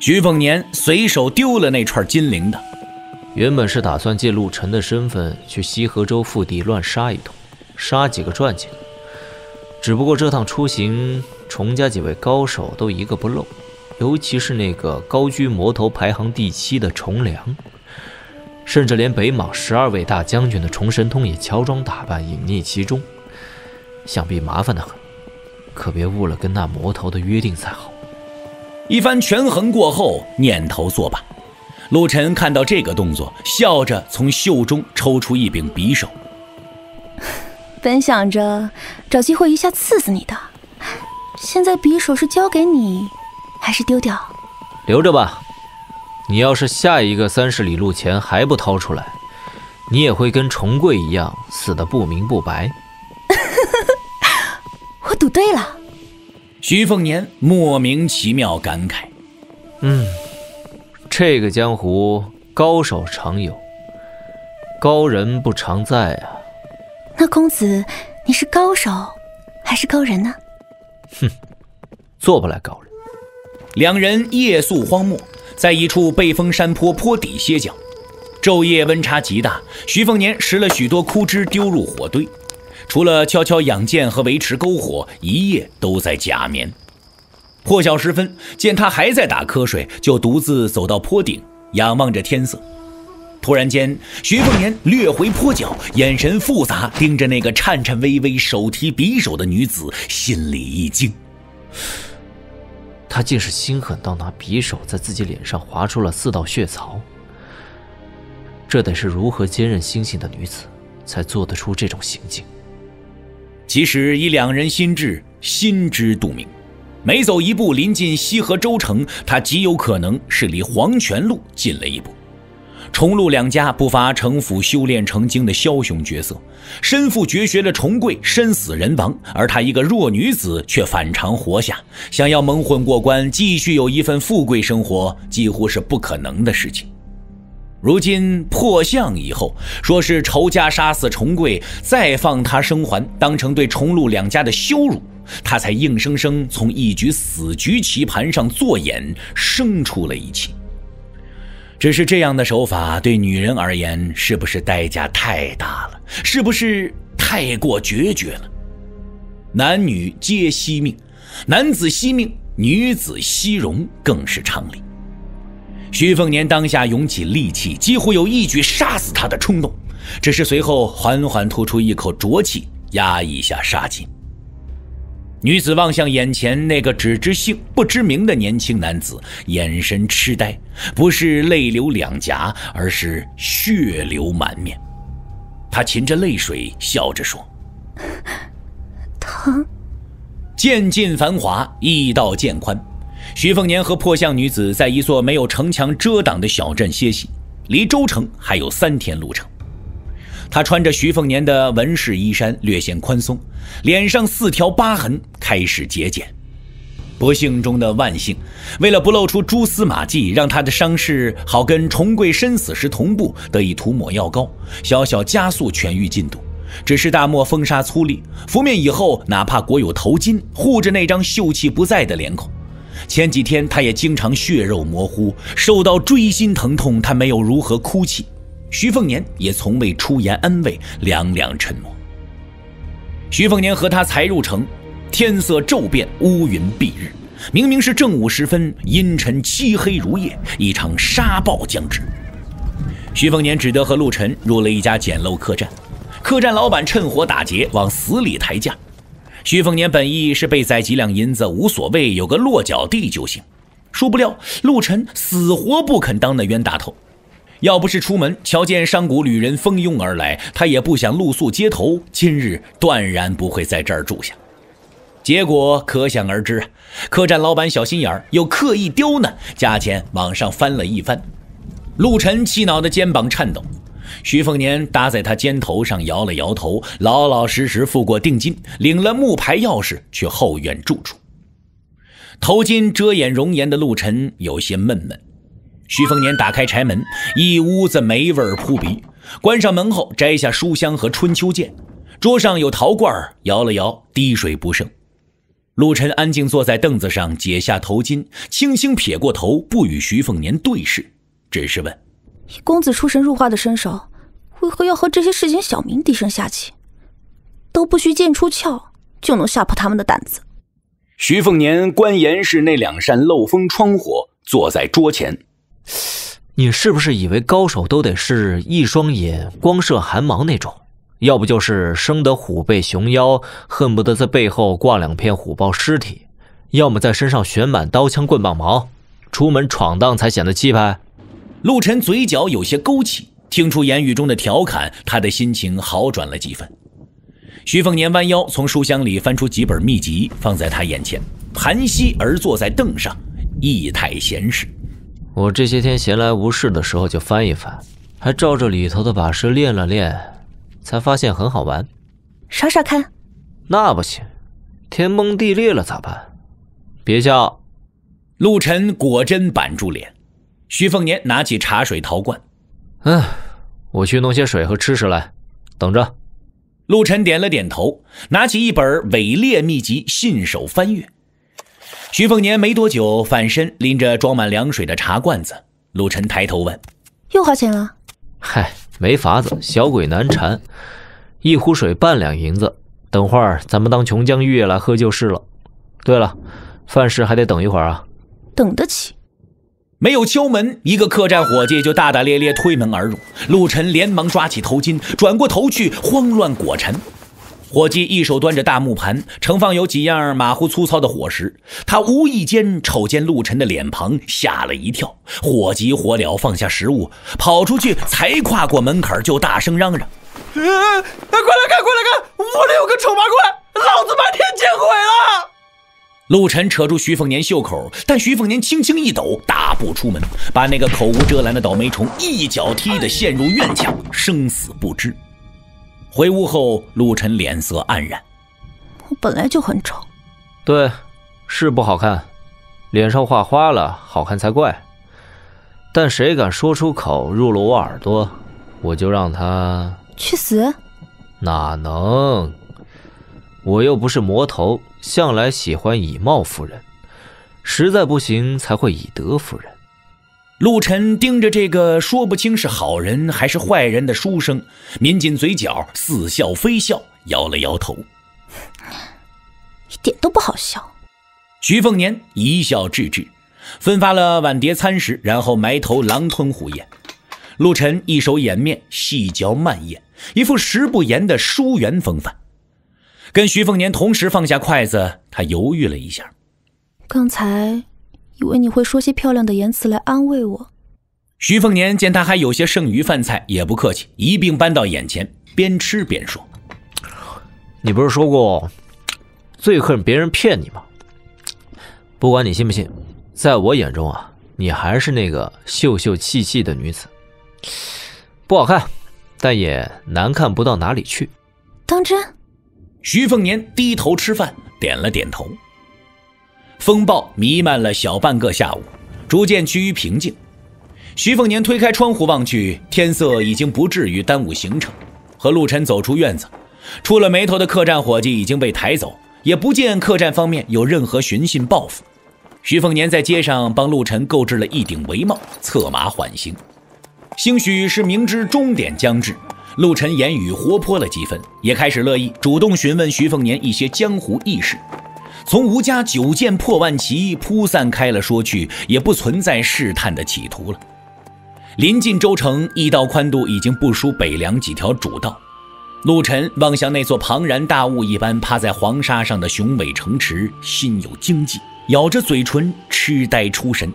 徐凤年随手丢了那串金铃铛，原本是打算借陆晨的身份去西河州腹地乱杀一通，杀几个赚几个。只不过这趟出行，崇家几位高手都一个不漏，尤其是那个高居魔头排行第七的崇良。甚至连北莽十二位大将军的重神通也乔装打扮隐匿其中，想必麻烦的很，可别误了跟那魔头的约定才好。一番权衡过后，念头作罢。陆晨看到这个动作，笑着从袖中抽出一柄匕首。本想着找机会一下刺死你的，现在匕首是交给你，还是丢掉？留着吧。你要是下一个三十里路前还不掏出来，你也会跟重贵一样死得不明不白。我赌对了。徐凤年莫名其妙感慨：“嗯，这个江湖高手常有，高人不常在啊。”那公子，你是高手还是高人呢？哼，做不来高人。两人夜宿荒漠。在一处背风山坡坡底歇脚，昼夜温差极大。徐凤年拾了许多枯枝丢入火堆，除了悄悄养剑和维持篝火，一夜都在假眠。破晓时分，见他还在打瞌睡，就独自走到坡顶，仰望着天色。突然间，徐凤年掠回坡脚，眼神复杂，盯着那个颤颤巍巍、手提匕首的女子，心里一惊。他竟是心狠到拿匕首在自己脸上划出了四道血槽，这得是如何坚韧心性的女子，才做得出这种行径？其实以两人心智，心知肚明，每走一步临近西河州城，他极有可能是离黄泉路近了一步。重禄两家不乏城府修炼成精的枭雄角色，身负绝学的重贵身死人亡，而她一个弱女子却反常活下，想要蒙混过关，继续有一份富贵生活，几乎是不可能的事情。如今破相以后，说是仇家杀死重贵，再放他生还，当成对重禄两家的羞辱，他才硬生生从一局死局棋盘上做眼，生出了一气。只是这样的手法对女人而言，是不是代价太大了？是不是太过决绝了？男女皆惜命，男子惜命，女子惜容，更是常理。徐凤年当下涌起戾气，几乎有一举杀死他的冲动，只是随后缓缓吐出一口浊气，压抑下杀气。女子望向眼前那个只知姓不知名的年轻男子，眼神痴呆，不是泪流两颊，而是血流满面。她噙着泪水，笑着说：“疼。”渐进繁华，易道渐宽。徐凤年和破相女子在一座没有城墙遮挡的小镇歇息，离州城还有三天路程。他穿着徐凤年的纹饰衣衫，略显宽松，脸上四条疤痕开始结茧。不幸中的万幸，为了不露出蛛丝马迹，让他的伤势好跟重贵身死时同步，得以涂抹药膏，小小加速痊愈进度。只是大漠风沙粗粝，拂面以后，哪怕裹有头巾护着那张秀气不在的脸孔，前几天他也经常血肉模糊，受到锥心疼痛，他没有如何哭泣。徐凤年也从未出言安慰，两两沉默。徐凤年和他才入城，天色骤变，乌云蔽日。明明是正午时分，阴沉漆黑如夜，一场沙暴将至。徐凤年只得和陆晨入了一家简陋客栈，客栈老板趁火打劫，往死里抬价。徐凤年本意是被宰几两银子无所谓，有个落脚地就行，殊不料陆晨死活不肯当那冤大头。要不是出门瞧见上古旅人蜂拥而来，他也不想露宿街头。今日断然不会在这儿住下。结果可想而知啊！客栈老板小心眼儿，又刻意刁难，价钱往上翻了一番。陆晨气恼的肩膀颤抖，徐凤年搭在他肩头上摇了摇头，老老实实付过定金，领了木牌钥匙去后院住处。头巾遮掩容颜的陆晨有些闷闷。徐凤年打开柴门，一屋子霉味扑鼻。关上门后，摘下书香和春秋剑，桌上有陶罐，摇了摇，滴水不剩。陆晨安静坐在凳子上，解下头巾，轻轻撇过头，不与徐凤年对视，只是问：“以公子出神入化的身手，为何要和这些市井小民低声下气？都不需剑出鞘，就能吓破他们的胆子。”徐凤年关严氏那两扇漏风窗户，坐在桌前。你是不是以为高手都得是一双眼光射寒芒那种？要不就是生得虎背熊腰，恨不得在背后挂两片虎豹尸体；要么在身上悬满刀枪棍棒矛，出门闯荡才显得气派。陆晨嘴角有些勾起，听出言语中的调侃，他的心情好转了几分。徐凤年弯腰从书箱里翻出几本秘籍，放在他眼前，盘膝而坐在凳上，意态闲适。我这些天闲来无事的时候就翻一翻，还照着里头的把式练了练，才发现很好玩。耍耍看。那不行，天崩地裂了咋办？别笑。陆晨果真板住脸。徐凤年拿起茶水陶罐，嗯，我去弄些水和吃食来，等着。陆晨点了点头，拿起一本伪劣秘籍，信手翻阅。徐凤年没多久反身拎着装满凉水的茶罐子，陆晨抬头问：“又花钱了？”“嗨，没法子，小鬼难缠。一壶水半两银子，等会儿咱们当琼浆玉液来喝就是了。对了，饭食还得等一会儿啊。”“等得起。”没有敲门，一个客栈伙计就大大咧咧推门而入。陆晨连忙抓起头巾，转过头去，慌乱果尘。伙计一手端着大木盘，盛放有几样马虎粗糙的伙食。他无意间瞅见陆晨的脸庞，吓了一跳，火急火燎放下食物，跑出去，才跨过门槛就大声嚷嚷：“ 快来看，快来看，屋里有个丑八怪，老子满天见鬼了！”陆晨扯住徐凤年袖口，但徐凤年轻轻一抖，大步出门，把那个口无遮拦的倒霉虫一脚踢得陷入院墙，生死不知。回屋后，陆晨脸色黯然。我本来就很丑，对，是不好看，脸上画花了，好看才怪。但谁敢说出口入了我耳朵，我就让他去死。哪能？我又不是魔头。向来喜欢以貌服人，实在不行才会以德服人。陆晨盯着这个说不清是好人还是坏人的书生，抿紧嘴角，似笑非笑，摇了摇头，一点都不好笑。徐凤年一笑置之，分发了碗碟餐食，然后埋头狼吞虎咽。陆晨一手掩面，细嚼慢咽，一副食不言的疏远风范。跟徐凤年同时放下筷子，他犹豫了一下。刚才以为你会说些漂亮的言辞来安慰我。徐凤年见他还有些剩余饭菜，也不客气，一并搬到眼前，边吃边说：“你不是说过最恨别人骗你吗？不管你信不信，在我眼中啊，你还是那个秀秀气气的女子，不好看，但也难看不到哪里去。当真？”徐凤年低头吃饭，点了点头。风暴弥漫了小半个下午，逐渐趋于平静。徐凤年推开窗户望去，天色已经不至于耽误行程。和陆晨走出院子，出了眉头的客栈伙计已经被抬走，也不见客栈方面有任何寻衅报复。徐凤年在街上帮陆晨购置了一顶帷帽，策马缓行。兴许是明知终点将至。陆晨言语活泼了几分，也开始乐意主动询问徐凤年一些江湖轶事。从吴家九剑破万旗铺散开了说去，也不存在试探的企图了。临近州城，驿道宽度已经不输北凉几条主道。陆晨望向那座庞然大物一般趴在黄沙上的雄伟城池，心有惊悸，咬着嘴唇，痴呆出神。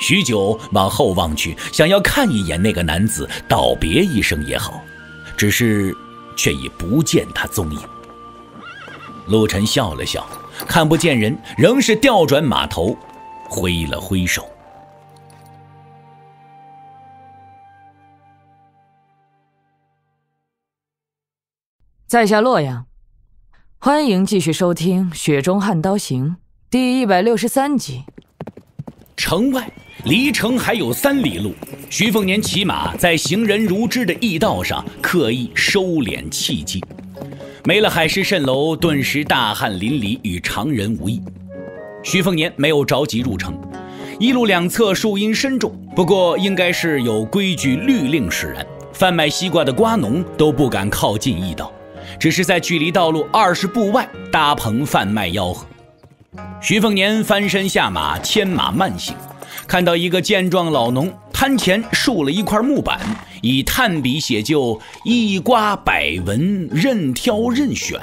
许久，往后望去，想要看一眼那个男子，道别一声也好。只是，却已不见他踪影。陆晨笑了笑，看不见人，仍是调转马头，挥了挥手。在下洛阳，欢迎继续收听《雪中悍刀行》第一百六十三集。城外。离城还有三里路，徐凤年骑马在行人如织的驿道上刻意收敛气机。没了海市蜃楼，顿时大汗淋漓，与常人无异。徐凤年没有着急入城，一路两侧树荫深重，不过应该是有规矩律令使然。贩卖西瓜的瓜农都不敢靠近驿道，只是在距离道路二十步外搭棚贩卖吆喝。徐凤年翻身下马，牵马慢行。看到一个健壮老农摊前竖了一块木板，以炭笔写就“一瓜百文，任挑任选”。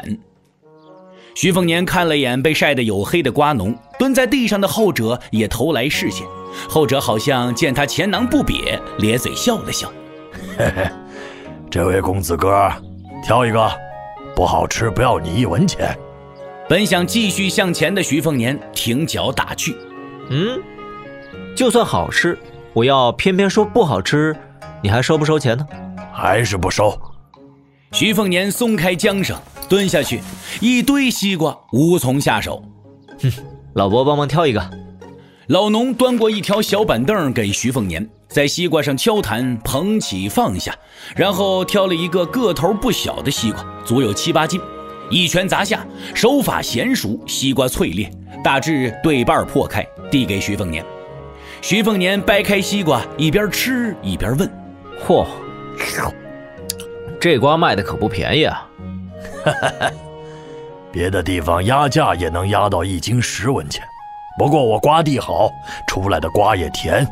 徐凤年看了眼被晒得黝黑的瓜农，蹲在地上的后者也投来视线。后者好像见他钱囊不瘪，咧嘴笑了笑：“嘿嘿，这位公子哥，挑一个，不好吃不要你一文钱。”本想继续向前的徐凤年停脚打趣：“嗯，就算好吃，我要偏偏说不好吃，你还收不收钱呢？还是不收？”徐凤年松开缰绳，蹲下去，一堆西瓜无从下手。哼，老伯帮忙挑一个。老农端过一条小板凳给徐凤年，在西瓜上敲弹，捧起放下，然后挑了一个个头不小的西瓜，足有七八斤。一拳砸下，手法娴熟，西瓜脆裂，大致对半破开，递给徐凤年。徐凤年掰开西瓜，一边吃一边问：“嚯，这瓜卖的可不便宜啊！”“哈哈哈，别的地方压价也能压到一斤十文钱，不过我瓜地好，出来的瓜也甜。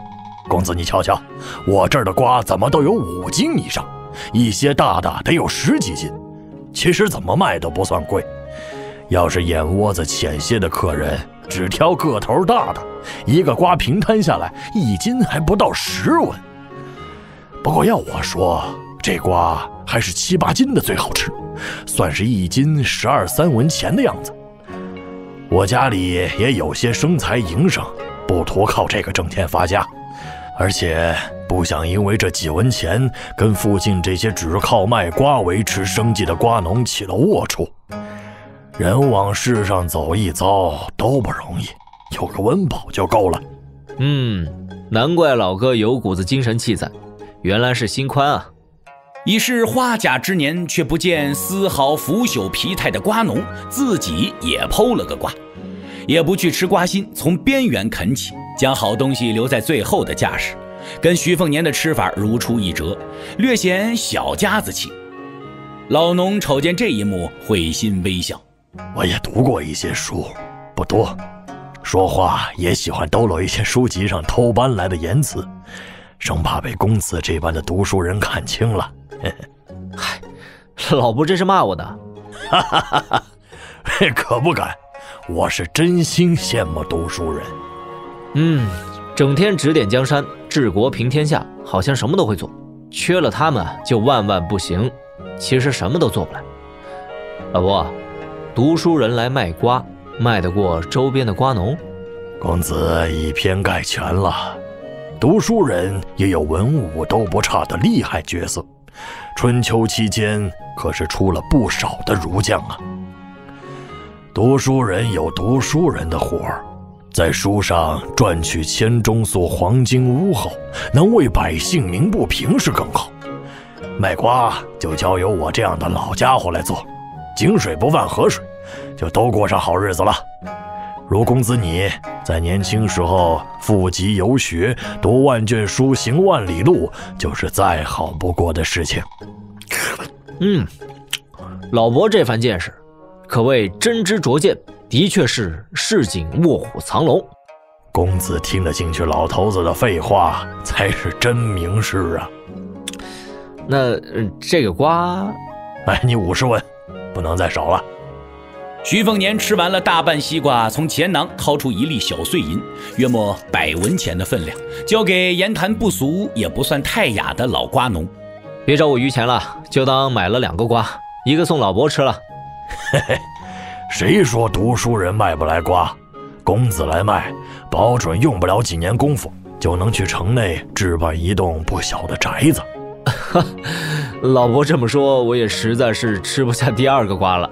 公子你瞧瞧，我这儿的瓜怎么都有五斤以上，一些大的得有十几斤。”其实怎么卖都不算贵，要是眼窝子浅些的客人只挑个头大的，一个瓜平摊下来一斤还不到十文。不过要我说，这瓜还是七八斤的最好吃，算是一斤十二三文钱的样子。我家里也有些生财营生，不图靠这个挣钱发家，而且。不想因为这几文钱跟附近这些只靠卖瓜维持生计的瓜农起了龌龊。人往世上走一遭都不容易，有个温饱就够了。嗯，难怪老哥有股子精神气在，原来是心宽啊！已是花甲之年，却不见丝毫腐朽疲态的瓜农，自己也剖了个瓜，也不去吃瓜心，从边缘啃起，将好东西留在最后的架势。跟徐凤年的吃法如出一辙，略显小家子气。老农瞅见这一幕，会心微笑。我也读过一些书，不多，说话也喜欢抖搂一些书籍上偷搬来的言辞，生怕被公子这般的读书人看清了。嗨，老伯这是骂我的？哈哈哈哈可不敢，我是真心羡慕读书人。嗯，整天指点江山。治国平天下，好像什么都会做，缺了他们就万万不行。其实什么都做不来。老伯，读书人来卖瓜，卖得过周边的瓜农？公子以偏概全了。读书人也有文武都不差的厉害角色，春秋期间可是出了不少的儒将啊。读书人有读书人的活儿。在书上赚取千钟粟黄金屋后，能为百姓鸣不平是更好。卖瓜就交由我这样的老家伙来做，井水不犯河水，就都过上好日子了。如公子你在年轻时候负笈游学，读万卷书，行万里路，就是再好不过的事情。嗯，老伯这番见识，可谓真知灼见。的确是市井卧虎藏龙，公子听得进去老头子的废话，才是真名士啊。那这个瓜，哎，你五十文，不能再少了。徐凤年吃完了大半西瓜，从钱囊掏出一粒小碎银，约莫百文钱的分量，交给言谈不俗也不算太雅的老瓜农。别找我余钱了，就当买了两个瓜，一个送老伯吃了。嘿嘿。谁说读书人卖不来瓜？公子来卖，保准用不了几年功夫就能去城内置办一栋不小的宅子。老伯这么说，我也实在是吃不下第二个瓜了。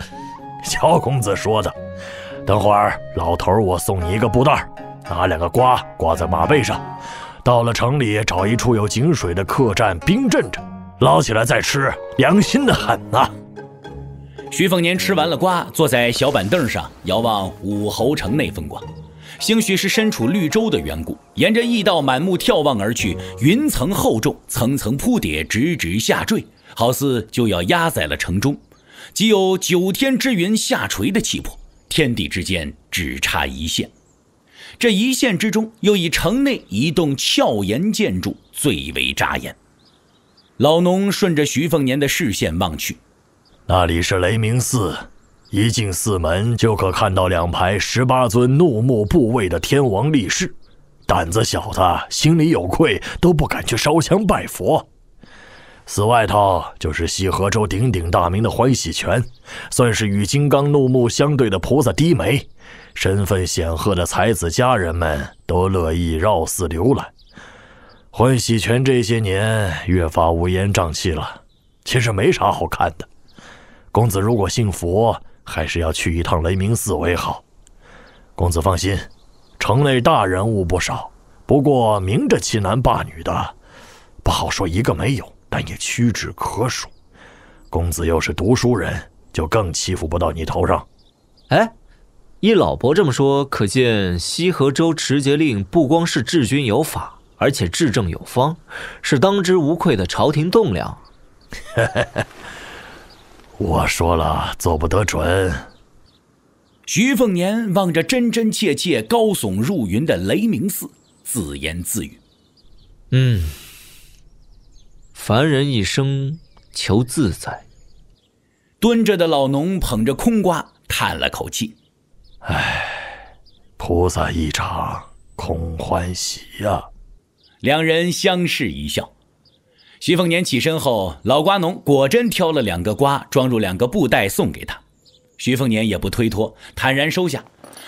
乔公子说的。等会儿老头我送你一个布袋，拿两个瓜挂在马背上，到了城里找一处有井水的客栈冰镇着，捞起来再吃，良心的很呐。徐凤年吃完了瓜，坐在小板凳上，遥望武侯城内风光。兴许是身处绿洲的缘故，沿着驿道满目眺望而去，云层厚重，层层铺叠，直直下坠，好似就要压在了城中，即有九天之云下垂的气魄。天地之间只差一线。这一线之中，又以城内一栋峭岩建筑最为扎眼。老农顺着徐凤年的视线望去，那里是雷鸣寺。一进寺门，就可看到两排十八尊怒目部位的天王力士。胆子小的心里有愧，都不敢去烧香拜佛。寺外头就是西河州鼎鼎大名的欢喜泉，算是与金刚怒目相对的菩萨低眉。身份显赫的才子佳人们都乐意绕寺浏览。欢喜泉这些年越发乌烟瘴气了，其实没啥好看的。公子如果信佛，还是要去一趟雷鸣寺为好。公子放心，城内大人物不少，不过明着欺男霸女的，不好说一个没有，但也屈指可数。公子又是读书人，就更欺负不到你头上。哎，依老伯这么说，可见西河州持节令不光是治军有法，而且治政有方，是当之无愧的朝廷栋梁。我说了，做不得准。徐凤年望着真真切切、高耸入云的雷鸣寺，自言自语：“嗯，凡人一生求自在。”蹲着的老农捧着空瓜，叹了口气：“唉，菩萨一场空欢喜呀。”两人相视一笑。徐凤年起身后，老瓜农果真挑了两个瓜，装入两个布袋送给他。徐凤年也不推脱，坦然收下。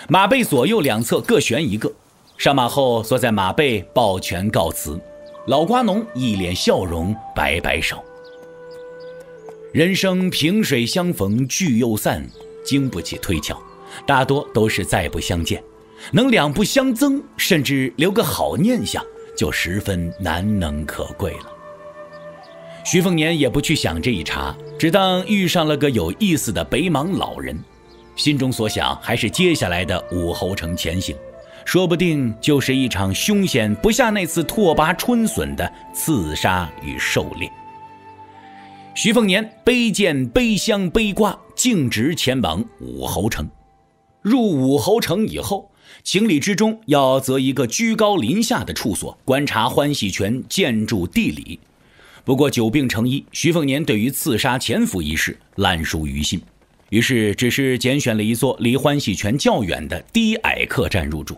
马背左右两侧各悬一个。上马后，坐在马背抱拳告辞。老瓜农一脸笑容，摆摆手。人生萍水相逢聚又散，经不起推敲，大多都是再不相见。能两不相增，甚至留个好念想，就十分难能可贵了。徐凤年也不去想这一茬，只当遇上了个有意思的北莽老人，心中所想还是接下来的武侯城前行，说不定就是一场凶险不下那次拓跋春笋的刺杀与狩猎。徐凤年背剑背箱背瓜，径直前往武侯城。入武侯城以后，情理之中要择一个居高临下的处所，观察欢喜泉建筑地理。不过久病成医，徐凤年对于刺杀潜伏一事烂熟于心，于是只是拣选了一座离欢喜泉较远的低矮客栈入住，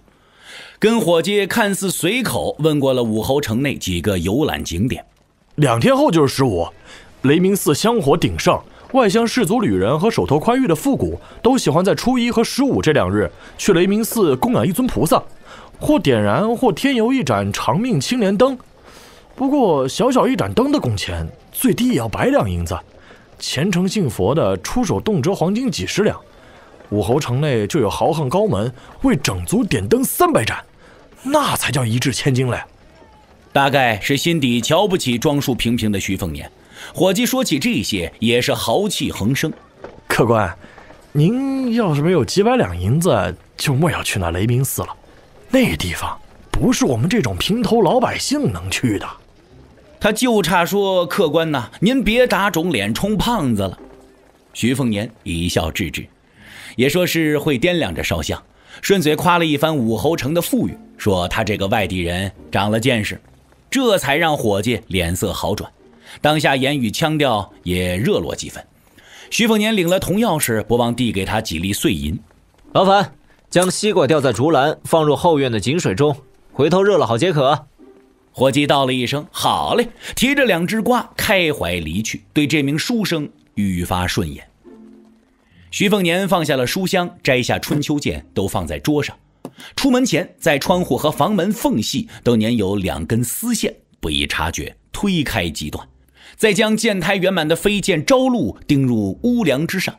跟伙计看似随口问过了武侯城内几个游览景点。两天后就是十五，雷鸣寺香火鼎盛，外乡士族旅人和手头宽裕的富贾都喜欢在初一和十五这两日去雷鸣寺供养一尊菩萨，或点燃或添油一盏长命青莲灯。不过，小小一盏灯的工钱，最低也要百两银子。虔诚信佛的出手动辄黄金几十两。武侯城内就有豪横高门为整族点灯三百盏，那才叫一掷千金嘞。大概是心底瞧不起装束平平的徐凤年，伙计说起这些也是豪气横生。客官，您要是没有几百两银子，就莫要去那雷鸣寺了。那地方不是我们这种平头老百姓能去的。他就差说：“客官呐，您别打肿脸充胖子了。”徐凤年一笑置之，也说是会掂量着烧香，顺嘴夸了一番武侯城的富裕，说他这个外地人长了见识，这才让伙计脸色好转，当下言语腔调也热络几分。徐凤年领了铜钥匙，不忘递给他几粒碎银。老板将西瓜吊在竹篮，放入后院的井水中，回头热了好解渴。伙计道了一声“好嘞”，提着两只瓜开怀离去，对这名书生愈发顺眼。徐凤年放下了书箱，摘下春秋剑，都放在桌上。出门前，在窗户和房门缝隙都粘有两根丝线，不易察觉，推开即断。再将剑胎圆满的飞剑朝露钉入屋梁之上。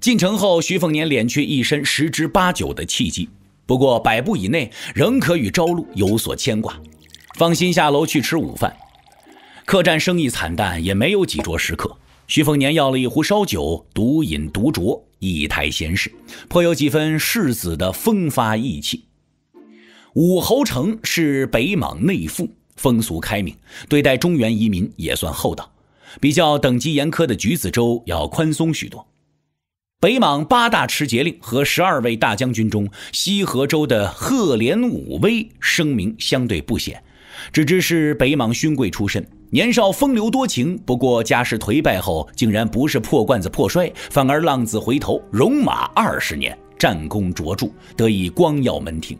进城后，徐凤年敛去一身十之八九的气机，不过百步以内仍可与朝露有所牵挂。放心下楼去吃午饭，客栈生意惨淡，也没有几桌食客。徐凤年要了一壶烧酒，独饮独酌，一台闲事，颇有几分世子的风发意气。武侯城是北莽内附，风俗开明，对待中原移民也算厚道，比较等级严苛的橘子州要宽松许多。北莽八大持节令和十二位大将军中，西河州的赫连武威声名相对不显，只知是北莽勋贵出身，年少风流多情。不过家世颓败后，竟然不是破罐子破摔，反而浪子回头，戎马二十年，战功卓著，得以光耀门庭。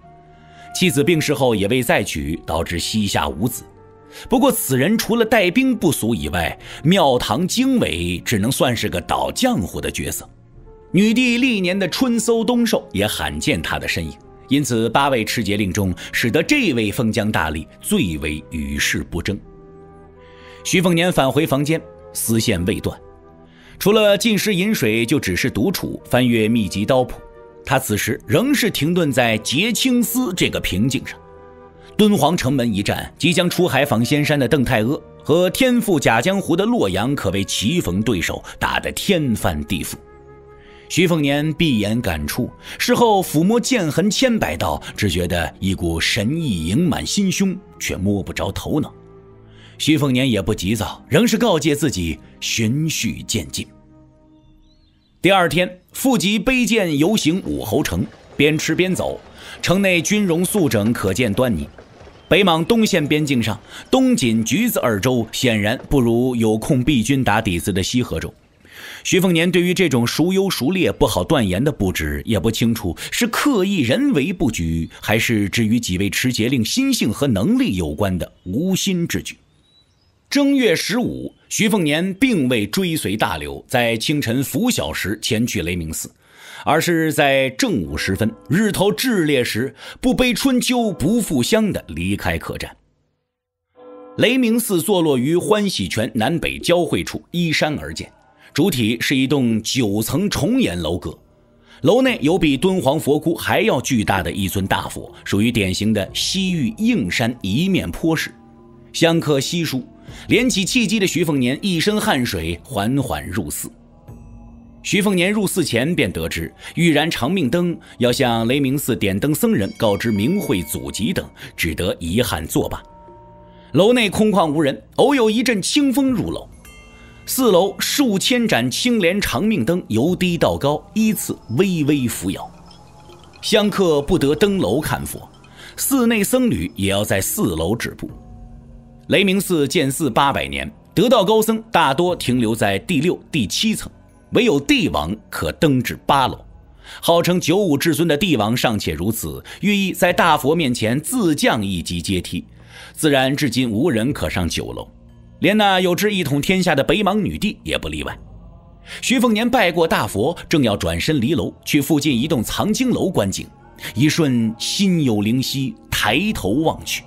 妻子病逝后也未再娶，导致膝下无子。不过此人除了带兵不俗以外，庙堂经纬只能算是个倒浆糊的角色。女帝历年的春搜冬狩也罕见他的身影，因此八位持节令中，使得这位封疆大吏最为与世不争。徐凤年返回房间，丝线未断，除了进食饮水，就只是独处翻阅秘籍刀谱。他此时仍是停顿在结青丝这个瓶颈上。敦煌城门一战，即将出海访仙山的邓太阿和天赋假江湖的洛阳可谓棋逢对手，打得天翻地覆。徐凤年闭眼感触，事后抚摸剑痕千百道，只觉得一股神意盈满心胸，却摸不着头脑。徐凤年也不急躁，仍是告诫自己循序渐进。第二天，负笈背剑游行武侯城，边吃边走，城内军容肃整，可见端倪。北莽东线边境上，东锦、橘子二州显然不如有空避军打底子的西河州。徐凤年对于这种孰优孰劣不好断言的布置，也不清楚是刻意人为布局，还是只与几位持节令心性和能力有关的无心之举。正月十五，徐凤年并未追随大刘在清晨拂晓时前去雷鸣寺，而是在正午时分，日头炽烈时，不悲春秋不复乡的离开客栈。雷鸣寺坐落于欢喜泉南北交汇处，依山而建。主体是一栋九层重檐楼阁，楼内有比敦煌佛窟还要巨大的一尊大佛，属于典型的西域硬山一面坡式，香客稀疏。连起气机的徐凤年一身汗水，缓缓入寺。徐凤年入寺前便得知，欲燃长命灯要向雷鸣寺点灯僧人告知名讳祖籍等，只得遗憾作罢。楼内空旷无人，偶有一阵清风入楼。四楼数千盏青莲长命灯由低到高依次微微扶摇，香客不得登楼看佛，寺内僧侣也要在四楼止步。雷鸣寺建寺八百年，得道高僧大多停留在第六、第七层，唯有帝王可登至八楼。号称九五至尊的帝王尚且如此，寓意在大佛面前自降一级阶梯，自然至今无人可上九楼。连那有志一统天下的北莽女帝也不例外。徐凤年拜过大佛，正要转身离楼，去附近一栋藏经楼观景，一瞬心有灵犀，抬头望去，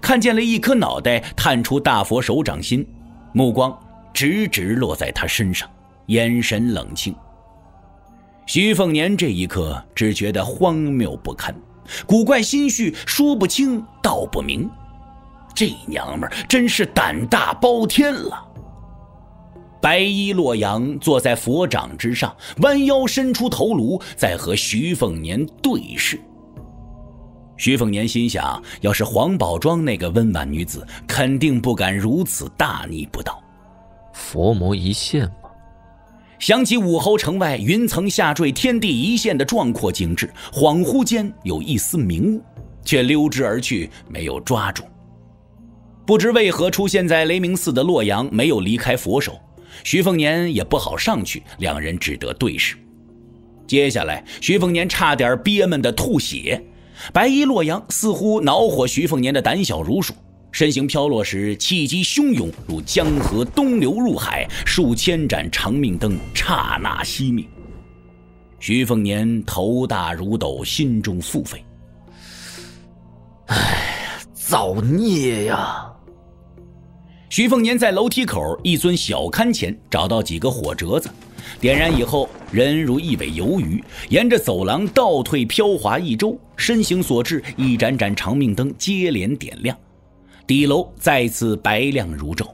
看见了一颗脑袋探出大佛手掌心，目光直直落在他身上，眼神冷清。徐凤年这一刻只觉得荒谬不堪，古怪心绪，说不清道不明。这娘们儿真是胆大包天了。白衣洛阳坐在佛掌之上，弯腰伸出头颅，在和徐凤年对视。徐凤年心想，要是黄宝庄那个温婉女子，肯定不敢如此大逆不道。佛魔一现吗？想起武侯城外云层下坠、天地一线的壮阔景致，恍惚间有一丝明悟，却溜之而去，没有抓住。不知为何出现在雷鸣寺的洛阳没有离开佛手，徐凤年也不好上去，两人只得对视。接下来，徐凤年差点憋闷的吐血。白衣洛阳似乎恼火徐凤年的胆小如鼠，身形飘落时气机汹涌，如江河东流入海，数千盏长命灯刹那熄灭。徐凤年头大如斗，心中腹诽：“唉，造孽呀！”徐凤年在楼梯口一尊小龛前找到几个火折子，点燃以后，人如一尾游鱼，沿着走廊倒退飘滑一周，身形所至，一盏盏长命灯接连点亮，底楼再次白亮如昼。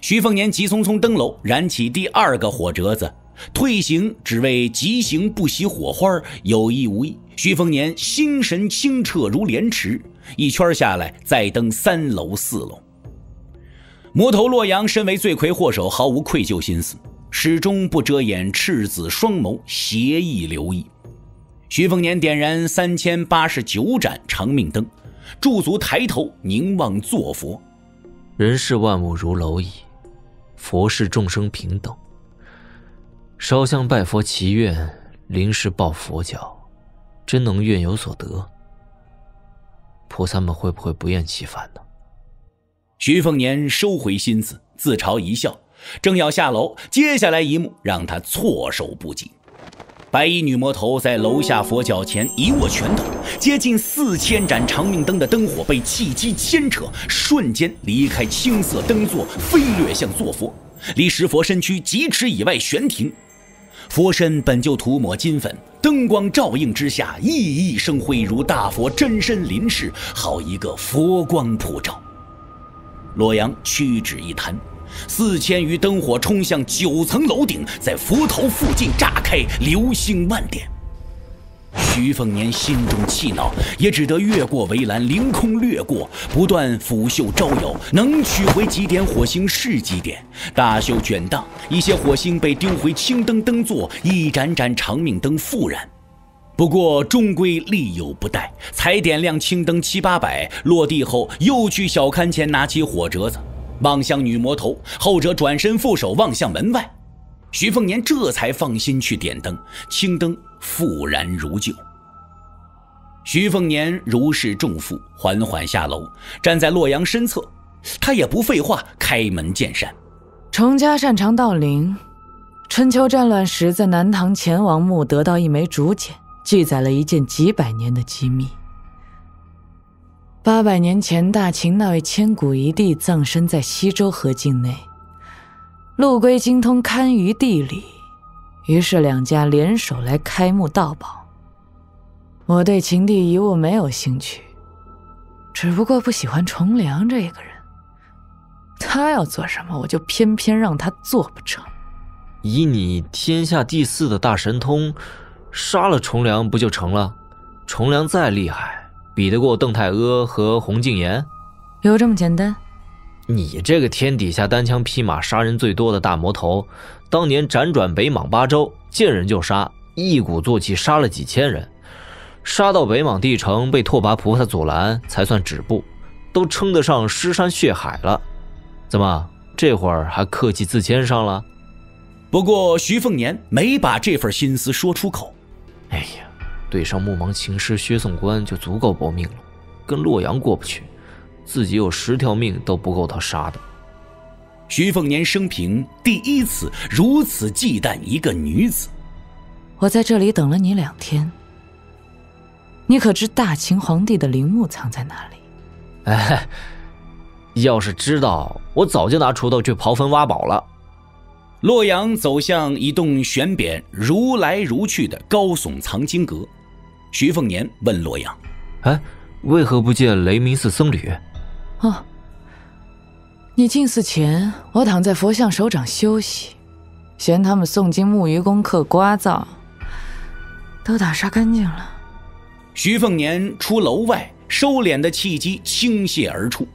徐凤年急匆匆登楼，燃起第二个火折子，退行只为急行不喜火花，有意无意，徐凤年心神清澈如莲池，一圈下来，再登三楼四楼。魔头洛阳身为罪魁祸首，毫无愧疚心思。始终不遮掩赤子双眸，邪意流溢。徐凤年点燃三千八十九盏长命灯，驻足抬头凝望坐佛。人世万物如蝼蚁，佛世众生平等。烧香拜佛祈愿，临时抱佛脚，真能愿有所得？菩萨们会不会不厌其烦呢？徐凤年收回心思，自嘲一笑，正要下楼，接下来一幕让他措手不及。白衣女魔头在楼下佛脚前一握拳头，接近四千盏长命灯的灯火被契机牵扯，瞬间离开青色灯座，飞掠向坐佛，离石佛身躯几尺以外悬停。佛身本就涂抹金粉，灯光照映之下，熠熠生辉，如大佛真身临世，好一个佛光普照。洛阳屈指一弹。四千余灯火冲向九层楼顶，在佛头附近炸开，流星万点。徐凤年心中气恼，也只得越过围栏，凌空掠过，不断拂袖招摇，能取回几点火星是几点。大袖卷荡，一些火星被丢回青灯灯座，一盏盏长命灯复燃。不过终归力有不逮，才点亮青灯七八百，落地后又去小龛前拿起火折子。望向女魔头，后者转身负手望向门外，徐凤年这才放心去点灯，青灯复燃如旧。徐凤年如释重负，缓缓下楼，站在洛阳身侧，他也不废话，开门见山：崇家擅长盗陵，春秋战乱时在南唐前王墓得到一枚竹简，记载了一件几百年的机密。八百年前，大秦那位千古一帝葬身在西周河境内。陆龟精通堪舆地理，于是两家联手来开墓盗宝。我对秦帝遗物没有兴趣，只不过不喜欢重良这个人。他要做什么，我就偏偏让他做不成。以你天下第四的大神通，杀了重良不就成了？重良再厉害。比得过邓太阿和洪敬言？有这么简单？你这个天底下单枪匹马杀人最多的大魔头，当年辗转北莽八州，见人就杀，一鼓作气杀了几千人，杀到北莽帝城被拓跋菩萨阻拦，才算止步，都称得上尸山血海了。怎么这会儿还客气自谦上了？不过徐凤年没把这份心思说出口。哎呀。对上木芒情师薛宋官就足够搏命了，跟洛阳过不去，自己有十条命都不够他杀的。徐凤年生平第一次如此忌惮一个女子。我在这里等了你两天，你可知大秦皇帝的陵墓藏在哪里？哎，要是知道，我早就拿锄头去刨坟挖宝了。洛阳走向一栋悬匾“如来如去”的高耸藏经阁。徐凤年问洛阳：“哎，为何不见雷鸣寺僧侣？”“哦，你进寺前，我躺在佛像手掌休息，嫌他们诵经木鱼功课聒噪，都打刷干净了。”徐凤年出楼外，收敛的气机倾泻而出。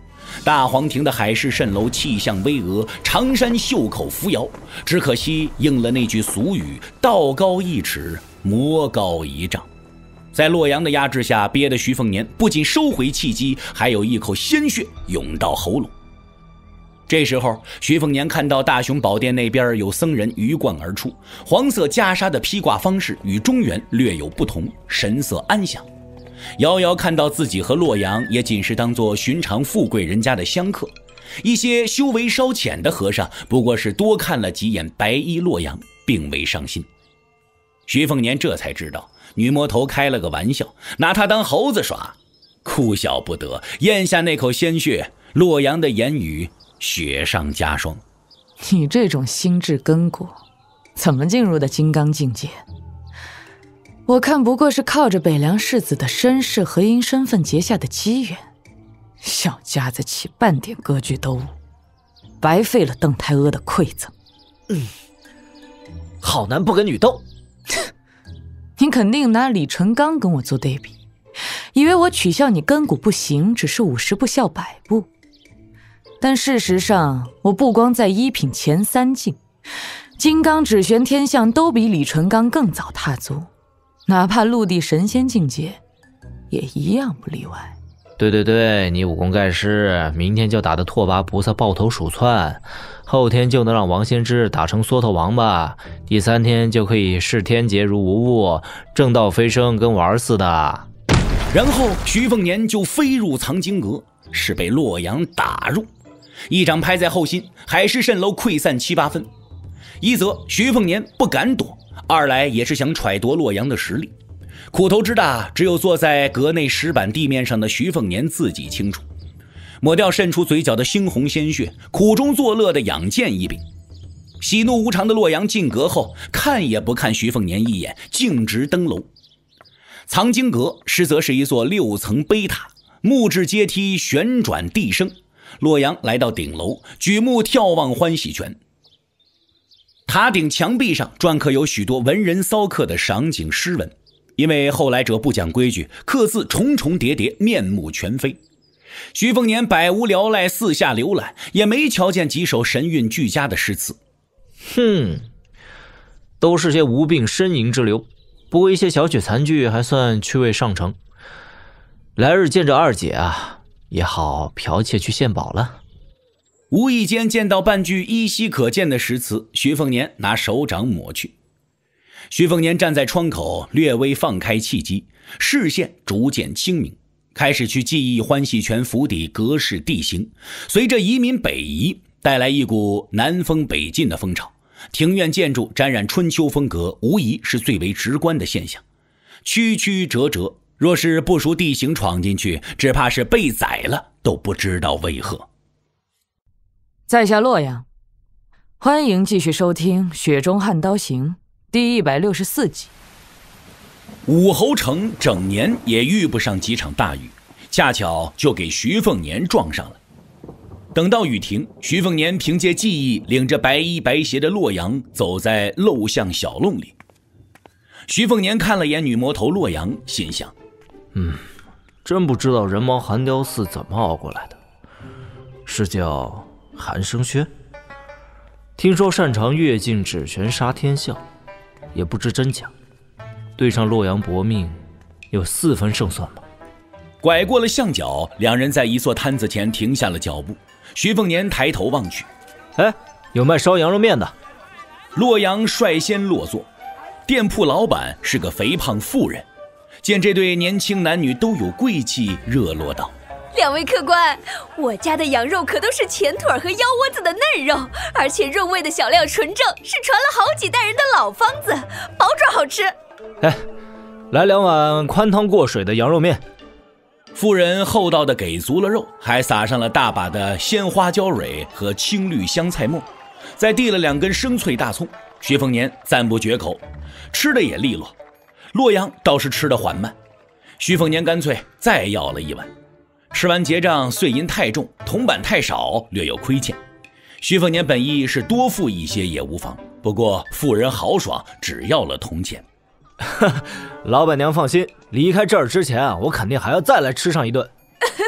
大皇庭的海市蜃楼气象巍峨，长山袖口扶摇，只可惜应了那句俗语：“道高一尺，魔高一丈。”在洛阳的压制下，憋得徐凤年不仅收回气机，还有一口鲜血涌到喉咙。这时候，徐凤年看到大雄宝殿那边有僧人鱼贯而出，黄色袈裟的披挂方式与中原略有不同，神色安详。遥遥看到自己和洛阳，也仅是当做寻常富贵人家的香客。一些修为稍浅的和尚，不过是多看了几眼白衣洛阳，并未伤心。徐凤年这才知道。女魔头开了个玩笑，拿他当猴子耍，哭笑不得。咽下那口鲜血，洛阳的言语雪上加霜。你这种心智根骨，怎么进入的金刚境界？我看不过是靠着北凉世子的身世和因身份结下的机缘。小家子气，半点格局都无，白费了邓太阿的馈赠。嗯，好男不跟女斗。你肯定拿李淳刚跟我做对比，以为我取笑你根骨不行，只是五十步笑百步。但事实上，我不光在一品前三境，金刚指玄天象都比李淳罡更早踏足，哪怕陆地神仙境界，也一样不例外。对对对，你武功盖世，明天就打得拓跋菩萨抱头鼠窜，后天就能让王仙芝打成缩头王八，第三天就可以视天劫如无物，正道飞升，跟玩似的。然后徐凤年就飞入藏经阁，是被洛阳打入，一掌拍在后心，海市蜃楼溃散七八分。一则徐凤年不敢躲，二来也是想揣度洛阳的实力。苦头之大，只有坐在阁内石板地面上的徐凤年自己清楚。抹掉渗出嘴角的猩红鲜血，苦中作乐的仰剑一柄。喜怒无常的洛阳进阁后，看也不看徐凤年一眼，径直登楼。藏经阁实则是一座六层碑塔，木质阶梯旋转递升。洛阳来到顶楼，举目眺望欢喜泉。塔顶墙壁上篆刻有许多文人骚客的赏景诗文。因为后来者不讲规矩，刻字重重叠叠，面目全非。徐凤年百无聊赖，四下浏览，也没瞧见几首神韵俱佳的诗词。哼，都是些无病呻吟之流。不过一些小曲残句还算趣味上乘。来日见着二姐啊，也好剽窃去献宝了。无意间见到半句依稀可见的诗词，徐凤年拿手掌抹去。徐凤年站在窗口，略微放开气机，视线逐渐清明，开始去记忆欢喜泉府邸格式地形。随着移民北移，带来一股南风北进的风潮，庭院建筑沾染春秋风格，无疑是最为直观的现象。曲曲折折，若是不熟地形闯进去，只怕是被宰了都不知道为何。在下洛阳，欢迎继续收听《雪中悍刀行》。第一百六十四集，武侯城整年也遇不上几场大雨，恰巧就给徐凤年撞上了。等到雨停，徐凤年凭借记忆，领着白衣白鞋的洛阳走在陋巷小弄里。徐凤年看了眼女魔头洛阳，心想：“嗯，真不知道人毛寒雕寺怎么熬过来的，是叫寒生轩？听说擅长越境指拳杀天象。”也不知真假，对上洛阳薄命，有四分胜算吧。拐过了巷角，两人在一座摊子前停下了脚步。徐凤年抬头望去，哎，有卖烧羊肉面的。洛阳率先落座，店铺老板是个肥胖妇人，见这对年轻男女都有贵气，热络道。两位客官，我家的羊肉可都是前腿和腰窝子的嫩肉，而且肉味的小料纯正，是传了好几代人的老方子，保准好吃。哎，来两碗宽汤过水的羊肉面。妇人厚道的给足了肉，还撒上了大把的鲜花椒蕊和青绿香菜末，再递了两根生脆大葱。徐凤年赞不绝口，吃的也利落。洛阳倒是吃得缓慢，徐凤年干脆再要了一碗。吃完结账，碎银太重，铜板太少，略有亏欠。徐凤年本意是多付一些也无妨，不过妇人豪爽，只要了铜钱。老板娘放心，离开这儿之前啊，我肯定还要再来吃上一顿。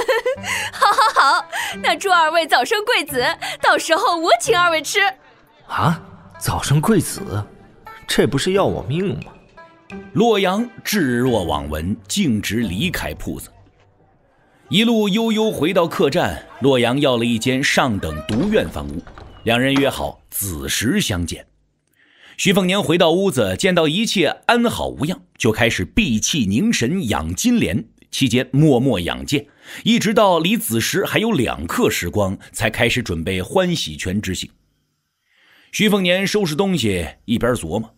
好，好，好，那祝二位早生贵子，到时候我请二位吃。啊，早生贵子，这不是要我命吗？洛阳置若罔闻，径直离开铺子。一路悠悠回到客栈，洛阳要了一间上等独院房屋，两人约好子时相见。徐凤年回到屋子，见到一切安好无恙，就开始闭气凝神养金莲，期间默默养剑，一直到离子时还有两刻时光，才开始准备欢喜泉之行。徐凤年收拾东西，一边琢磨：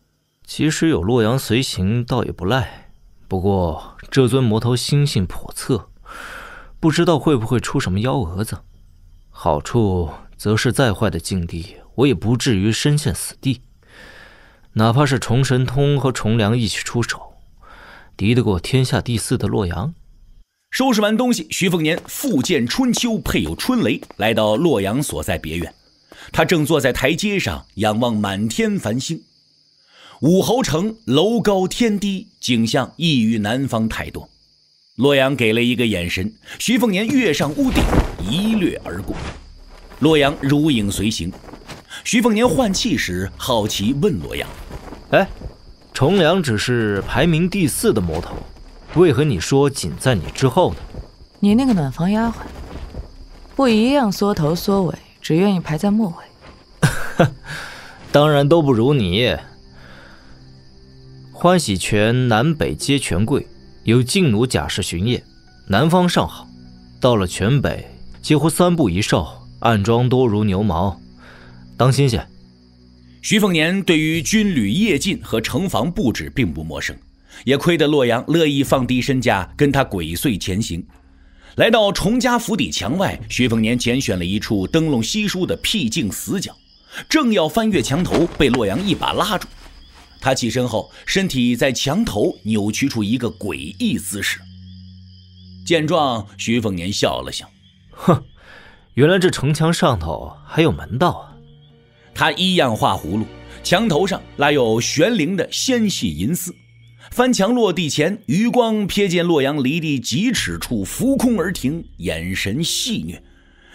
其实有洛阳随行倒也不赖，不过这尊魔头心性叵测。不知道会不会出什么幺蛾子，好处则是再坏的境地，我也不至于身陷死地。哪怕是重神通和重良一起出手，敌得过天下第四的洛阳？收拾完东西，徐凤年复见春秋，配有春雷，来到洛阳所在别院。他正坐在台阶上，仰望满天繁星。武侯城楼高天低，景象异于南方太多。洛阳给了一个眼神，徐凤年跃上屋顶，一掠而过。洛阳如影随形。徐凤年换气时，好奇问洛阳：“哎，重良只是排名第四的魔头，为何你说仅在你之后呢？”你那个暖房丫鬟，不一样缩头缩尾，只愿意排在末尾。当然都不如你。欢喜泉南北皆权贵，有劲弩甲士巡夜，南方尚好，到了泉北，几乎三步一哨，暗桩多如牛毛。当心些。徐凤年对于军旅夜进和城防布置并不陌生，也亏得洛阳乐意放低身价跟他鬼祟前行。来到崇家府邸墙外，徐凤年拣选了一处灯笼稀疏的僻静死角，正要翻越墙头，被洛阳一把拉住。他起身后，身体在墙头扭曲出一个诡异姿势。见状，徐凤年笑了笑：“哼，原来这城墙上头还有门道啊！”他依样画葫芦，墙头上拉有悬铃的纤细银丝。翻墙落地前，余光瞥见洛阳离地几尺处浮空而停，眼神戏谑。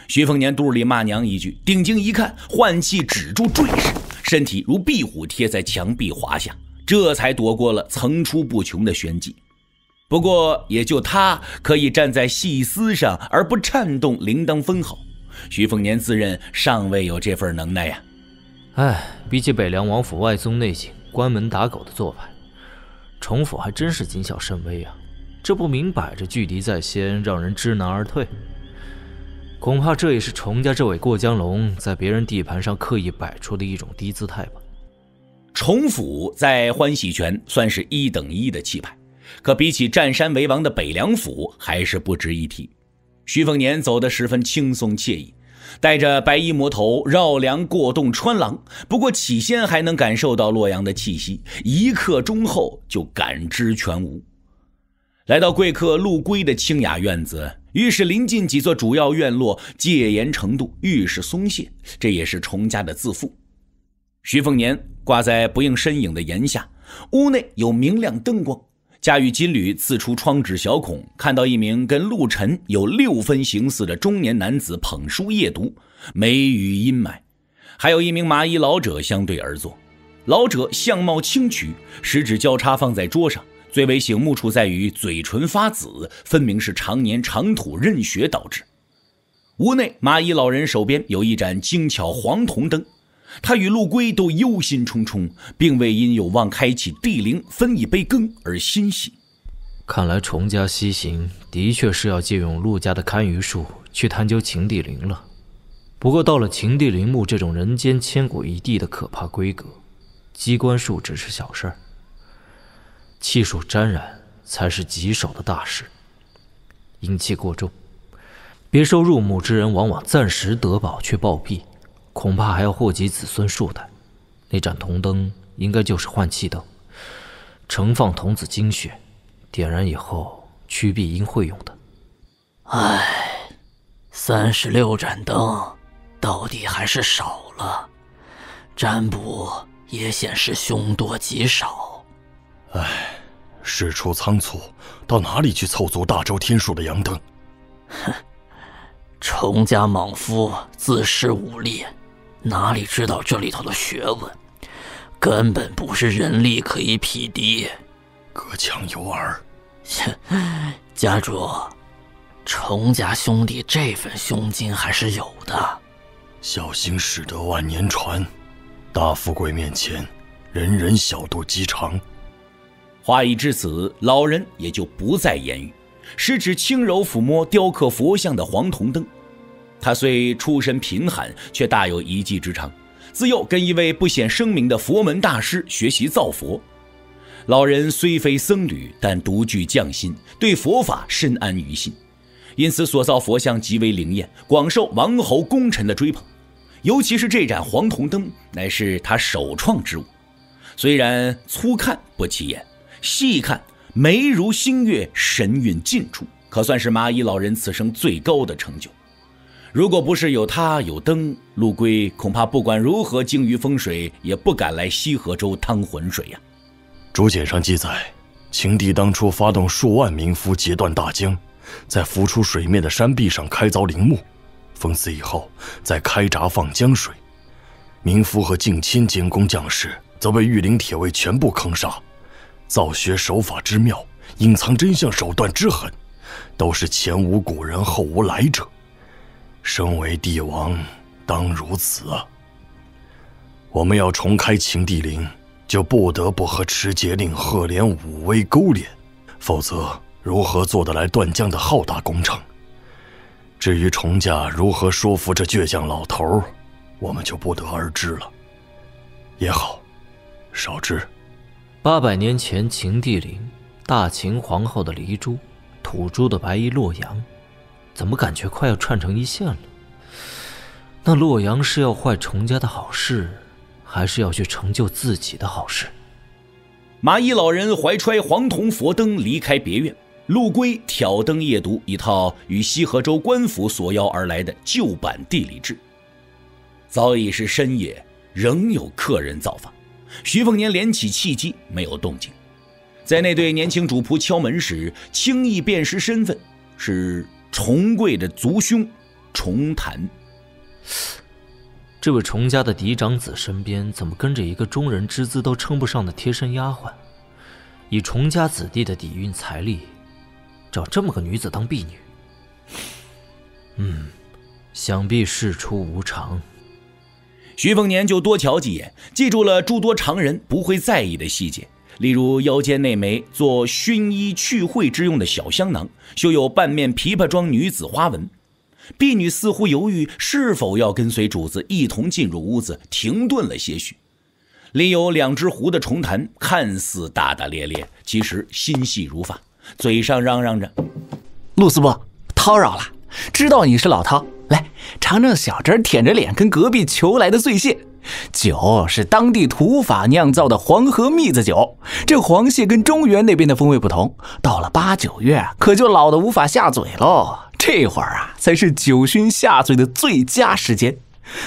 徐凤年肚里骂娘一句，定睛一看，换气止住坠势。身体如壁虎贴在墙壁滑下，这才躲过了层出不穷的旋击。不过，也就他可以站在细丝上而不颤动铃铛分毫。徐凤年自认尚未有这份能耐呀。唉，比起北凉王府外宗内紧关门打狗的做派，重府还真是谨小慎微啊。这不明摆着拒敌在先，让人知难而退。恐怕这也是崇家这位过江龙在别人地盘上刻意摆出的一种低姿态吧。崇府在欢喜泉算是一等一的气派，可比起占山为王的北凉府，还是不值一提。徐凤年走得十分轻松惬意，带着白衣魔头绕梁过洞穿廊。不过起先还能感受到洛阳的气息，一刻钟后就感知全无。来到贵客陆龟的清雅院子。于是，临近几座主要院落，戒严程度愈是松懈，这也是崇家的自负。徐凤年挂在不应身影的檐下，屋内有明亮灯光，驾驭金缕刺出窗纸小孔，看到一名跟陆晨有六分形似的中年男子捧书夜读，眉宇阴霾；还有一名麻衣老者相对而坐，老者相貌清癯，食指交叉放在桌上。最为醒目处在于嘴唇发紫，分明是常年长吐任血导致。屋内麻衣老人手边有一盏精巧黄铜灯，他与陆龟都忧心忡忡，并未因有望开启地灵分一杯羹而欣喜。看来崇家西行的确是要借用陆家的堪舆术去探究秦地灵了。不过到了秦地灵墓这种人间千古一帝的可怕规格，机关术只是小事儿。气数沾染才是棘手的大事，阴气过重，别收入墓之人往往暂时得宝却暴毙，恐怕还要祸及子孙数代。那盏铜灯应该就是换气灯，盛放童子精血，点燃以后驱避阴晦用的。唉，三十六盏灯，到底还是少了，占卜也显示凶多吉少。唉，事出仓促，到哪里去凑足大周天数的阳灯？哼，崇家莽夫自恃武力，哪里知道这里头的学问？根本不是人力可以匹敌。隔墙有耳。切，家主，崇家兄弟这份胸襟还是有的。小心驶得万年船，大富贵面前，人人小肚鸡肠。话已至此，老人也就不再言语，食指轻柔抚摸雕刻佛像的黄铜灯。他虽出身贫寒，却大有一技之长，自幼跟一位不显声名的佛门大师学习造佛。老人虽非僧侣，但独具匠心，对佛法深谙于心，因此所造佛像极为灵验，广受王侯功臣的追捧。尤其是这盏黄铜灯，乃是他首创之物，虽然粗看不起眼。细看，眉如星月，神韵尽处，可算是蚂蚁老人此生最高的成就。如果不是有他有灯，陆龟恐怕不管如何精于风水，也不敢来西河州趟浑水呀。竹简上记载，秦帝当初发动数万民夫截断大江，在浮出水面的山壁上开凿陵墓，封死以后再开闸放江水。民夫和近亲监工将士则被御林铁卫全部坑杀，造学手法之妙，隐藏真相手段之狠，都是前无古人后无来者。身为帝王，当如此啊！我们要重开秦帝陵，就不得不和持节令赫连武威勾连，否则如何做得来断江的浩大工程？至于崇家如何说服这倔强老头我们就不得而知了。也好，少知。八百年前，秦帝陵，大秦皇后的离珠，土著的白衣洛阳，怎么感觉快要串成一线了？那洛阳是要坏崇家的好事，还是要去成就自己的好事？麻衣老人怀揣黄铜佛灯离开别院。陆龟挑灯夜读一套与西河州官府索要而来的旧版地理志。早已是深夜，仍有客人造访。徐凤年连起气机，没有动静。在那对年轻主仆敲门时，轻易辨识身份，是重贵的族兄重谈。这位重家的嫡长子身边，怎么跟着一个中人之资都称不上的贴身丫鬟？以重家子弟的底蕴财力。找这么个女子当婢女，嗯，想必事出无常。徐凤年就多瞧几眼，记住了诸多常人不会在意的细节，例如腰间那枚做熏衣去秽之用的小香囊，绣有半面琵琶装女子花纹。婢女似乎犹豫是否要跟随主子一同进入屋子，停顿了些许。另有两只壶的重坛，看似大大咧咧，其实心细如发。嘴上嚷嚷着：“陆师伯，叨扰了。知道你是老饕，来尝尝小侄舔着脸跟隔壁求来的醉蟹。酒是当地土法酿造的黄河蜜子酒。这黄蟹跟中原那边的风味不同，到了八九月可就老的无法下嘴喽。这会儿啊，才是酒熏下嘴的最佳时间。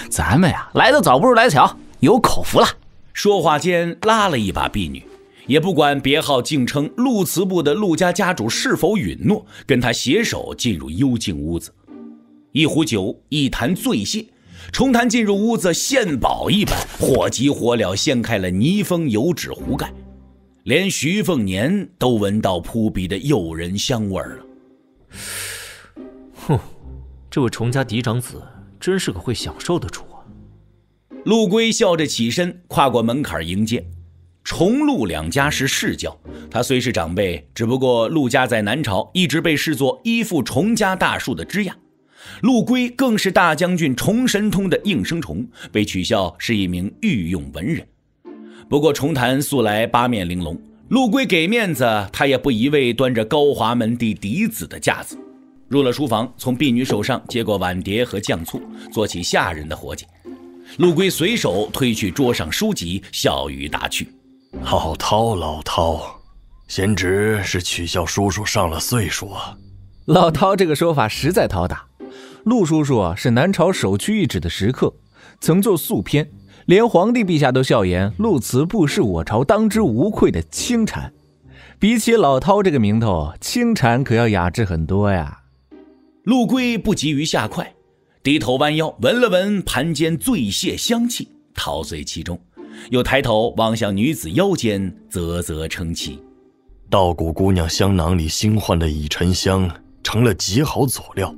咱们呀，来的早不如来巧，有口福了。”说话间，拉了一把婢女。也不管别号敬称陆慈部的陆家家主是否允诺跟他携手进入幽静屋子，一壶酒，一坛醉蟹，重坛进入屋子献宝一般，火急火燎掀开了泥封油纸壶盖，连徐凤年都闻到扑鼻的诱人香味了。哼，这位重家嫡长子真是个会享受的主啊！陆龟笑着起身，跨过门槛迎接。重陆两家是世交，他虽是长辈，只不过陆家在南朝一直被视作依附重家大树的枝桠。陆龟更是大将军重神通的应声虫，被取笑是一名御用文人。不过重谈素来八面玲珑，陆龟给面子，他也不一味端着高华门第嫡子的架子。入了书房，从婢女手上接过碗碟和酱醋，做起下人的活计。陆龟随手推去桌上书籍，笑语打趣。老饕，老饕，贤侄是取笑叔叔上了岁数啊。老饕这个说法实在讨打。陆叔叔是南朝首屈一指的食客，曾作素篇，连皇帝陛下都笑言陆慈不是我朝当之无愧的清蝉。比起老饕这个名头，清蝉可要雅致很多呀。陆龟不急于下筷，低头弯腰闻了闻盘间醉蟹香气，陶醉其中。又抬头望向女子腰间，啧啧称奇。稻谷姑娘香囊里新换的乙沉香，成了极好佐料，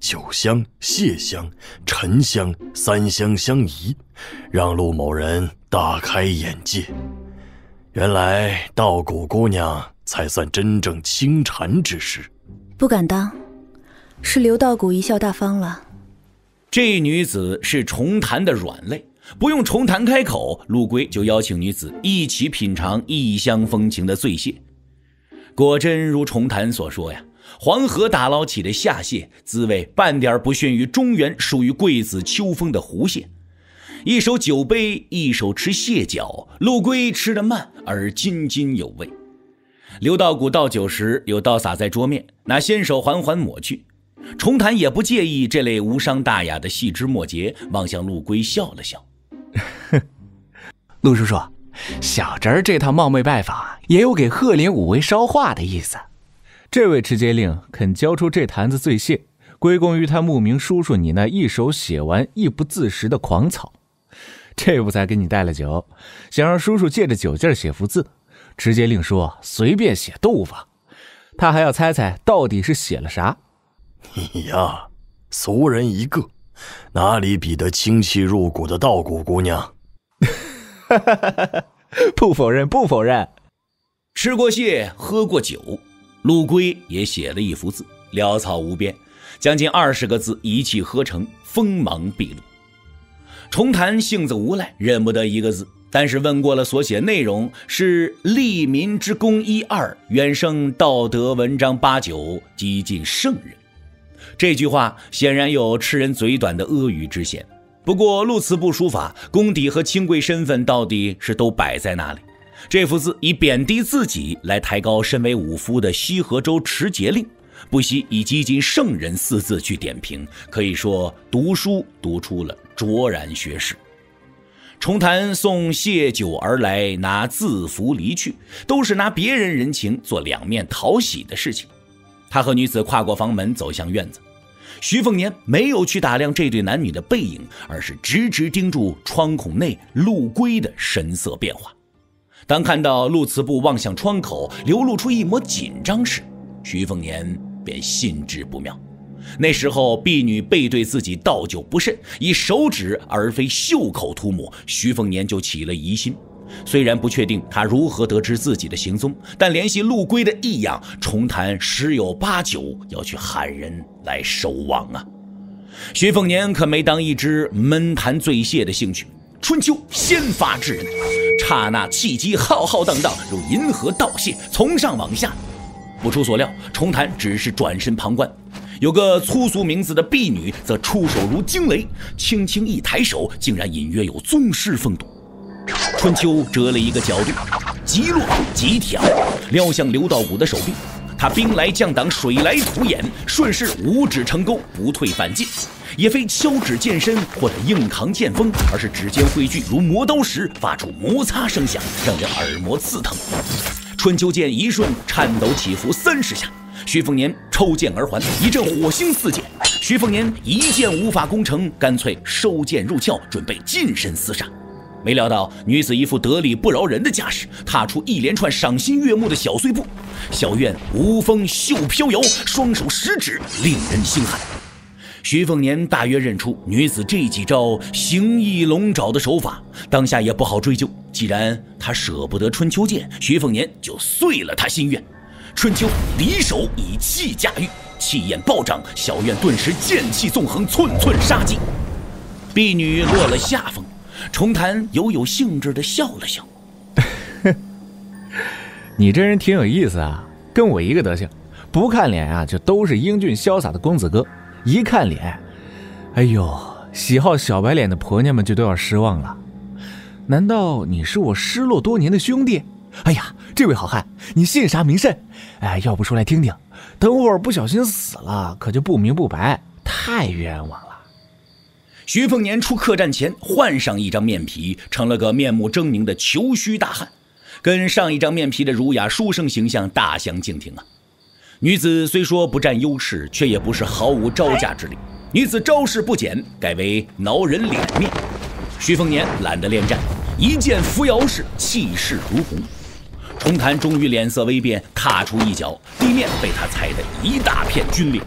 酒香、蟹香、沉香三香相宜，让陆某人大开眼界。原来稻谷姑娘才算真正清禅之士。不敢当，是刘稻谷贻笑大方了。这女子是重谈的软肋。不用重谈开口，陆龟就邀请女子一起品尝异乡风情的醉蟹。果真如重谈所说呀，黄河打捞起的夏蟹，滋味半点不逊于中原属于贵子秋风的湖蟹。一手酒杯，一手吃蟹脚，陆龟吃得慢而津津有味。刘道谷倒酒时，有倒洒在桌面，那纤手缓缓抹去。重谈也不介意这类无伤大雅的细枝末节，望向陆龟笑了笑。陆叔叔，小侄儿这趟冒昧拜访，也有给鹤林五威捎话的意思。这位持节令肯交出这坛子醉蟹，归功于他慕名叔叔你那一手写完亦不自食的狂草。这不才给你带了酒，想让叔叔借着酒劲儿写幅字，直接令说随便写斗法。他还要猜猜到底是写了啥。你呀，俗人一个，哪里比得清气入骨的道骨姑娘？不否认，不否认。吃过蟹，喝过酒，陆龟也写了一幅字，潦草无边，将近二十个字一气呵成，锋芒毕露。重谈性子无赖，认不得一个字，但是问过了，所写内容是“利民之功一二，远胜道德文章八九，几近圣人”。这句话显然有吃人嘴短的阿谀之嫌。不过陆慈不书法，功底和清贵身份到底是都摆在那里。这幅字以贬低自己来抬高身为武夫的西河州持节令，不惜以“几近圣人”四字去点评，可以说读书读出了。卓然学识，重谈送谢酒而来，拿字符离去，都是拿别人人情做两面讨喜的事情。他和女子跨过房门，走向院子。徐凤年没有去打量这对男女的背影，而是直直盯住窗孔内陆龟的神色变化。当看到陆慈步望向窗口，流露出一抹紧张时，徐凤年便心知不妙。那时候，婢女背对自己倒酒不慎，以手指而非袖口涂抹，徐凤年就起了疑心。虽然不确定他如何得知自己的行踪，但联系陆龟的异样，重谈十有八九要去喊人来收网啊。徐凤年可没当一只闷谈醉蟹的兴趣。春秋先发制人，刹那气机浩浩荡荡，如银河倒泻，从上往下。不出所料，重谈只是转身旁观。有个粗俗名字的婢女，则出手如惊雷，轻轻一抬手，竟然隐约有宗师风度。春秋折了一个角度，急落急挑，撩向刘道古的手臂。他兵来将挡，水来土掩，顺势五指成钩，不退反进。也非敲指健身或者硬扛剑锋，而是指尖汇聚如磨刀石，发出摩擦声响，让人耳膜刺疼。春秋剑一瞬颤抖起伏三十下。徐凤年抽剑而还，一阵火星四溅。徐凤年一剑无法攻城，干脆收剑入鞘，准备近身厮杀。没料到女子一副得理不饶人的架势，踏出一连串赏心悦目的小碎步。小院无风袖飘摇，双手十指令人心寒。徐凤年大约认出女子这几招形意龙爪的手法，当下也不好追究。既然他舍不得春秋剑，徐凤年就遂了他心愿。春秋离手以气驾驭，气焰暴涨，小院顿时剑气纵横，寸寸杀机。婢女落了下风，重谈犹有兴致的笑了笑：“你这人挺有意思啊，跟我一个德行，不看脸啊就都是英俊潇洒的公子哥，一看脸，哎呦，喜好小白脸的婆娘们就都要失望了。难道你是我失落多年的兄弟？”哎呀，这位好汉，你姓啥名甚？哎，要不说来听听？等会儿不小心死了，可就不明不白，太冤枉了。徐凤年出客栈前换上一张面皮，成了个面目狰狞的虬须大汉，跟上一张面皮的儒雅书生形象大相径庭啊。女子虽说不占优势，却也不是毫无招架之力。女子招式不减，改为挠人脸面。徐凤年懒得恋战，一剑扶摇式，气势如虹。重谈终于脸色微变，踏出一脚，地面被他踩得一大片皲裂。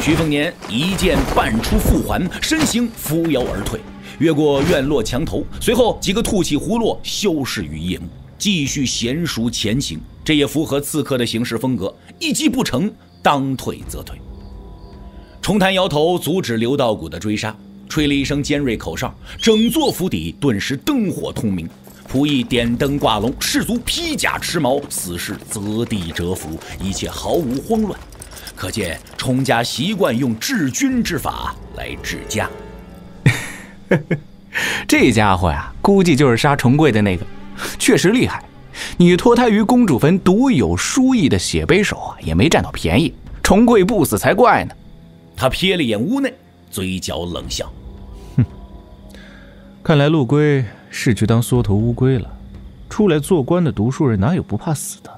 徐凤年一剑半出复还，身形扶摇而退，越过院落墙头，随后几个吐气葫芦消失于夜幕，继续娴熟前行。这也符合刺客的行事风格，一击不成，当退则退。重谈摇头阻止刘道古的追杀，吹了一声尖锐口哨，整座府邸顿时灯火通明。仆役点灯挂龙，士卒披甲持矛，死士择地蛰伏，一切毫无慌乱。可见冲家习惯用治军之法来治家。这家伙呀，估计就是杀重贵的那个，确实厉害。你脱胎于公主坟独有书艺的血杯手啊，也没占到便宜。重贵不死才怪呢。他瞥了眼屋内，嘴角冷笑：“哼，看来陆龟。”是去当缩头乌龟了，出来做官的读书人哪有不怕死的？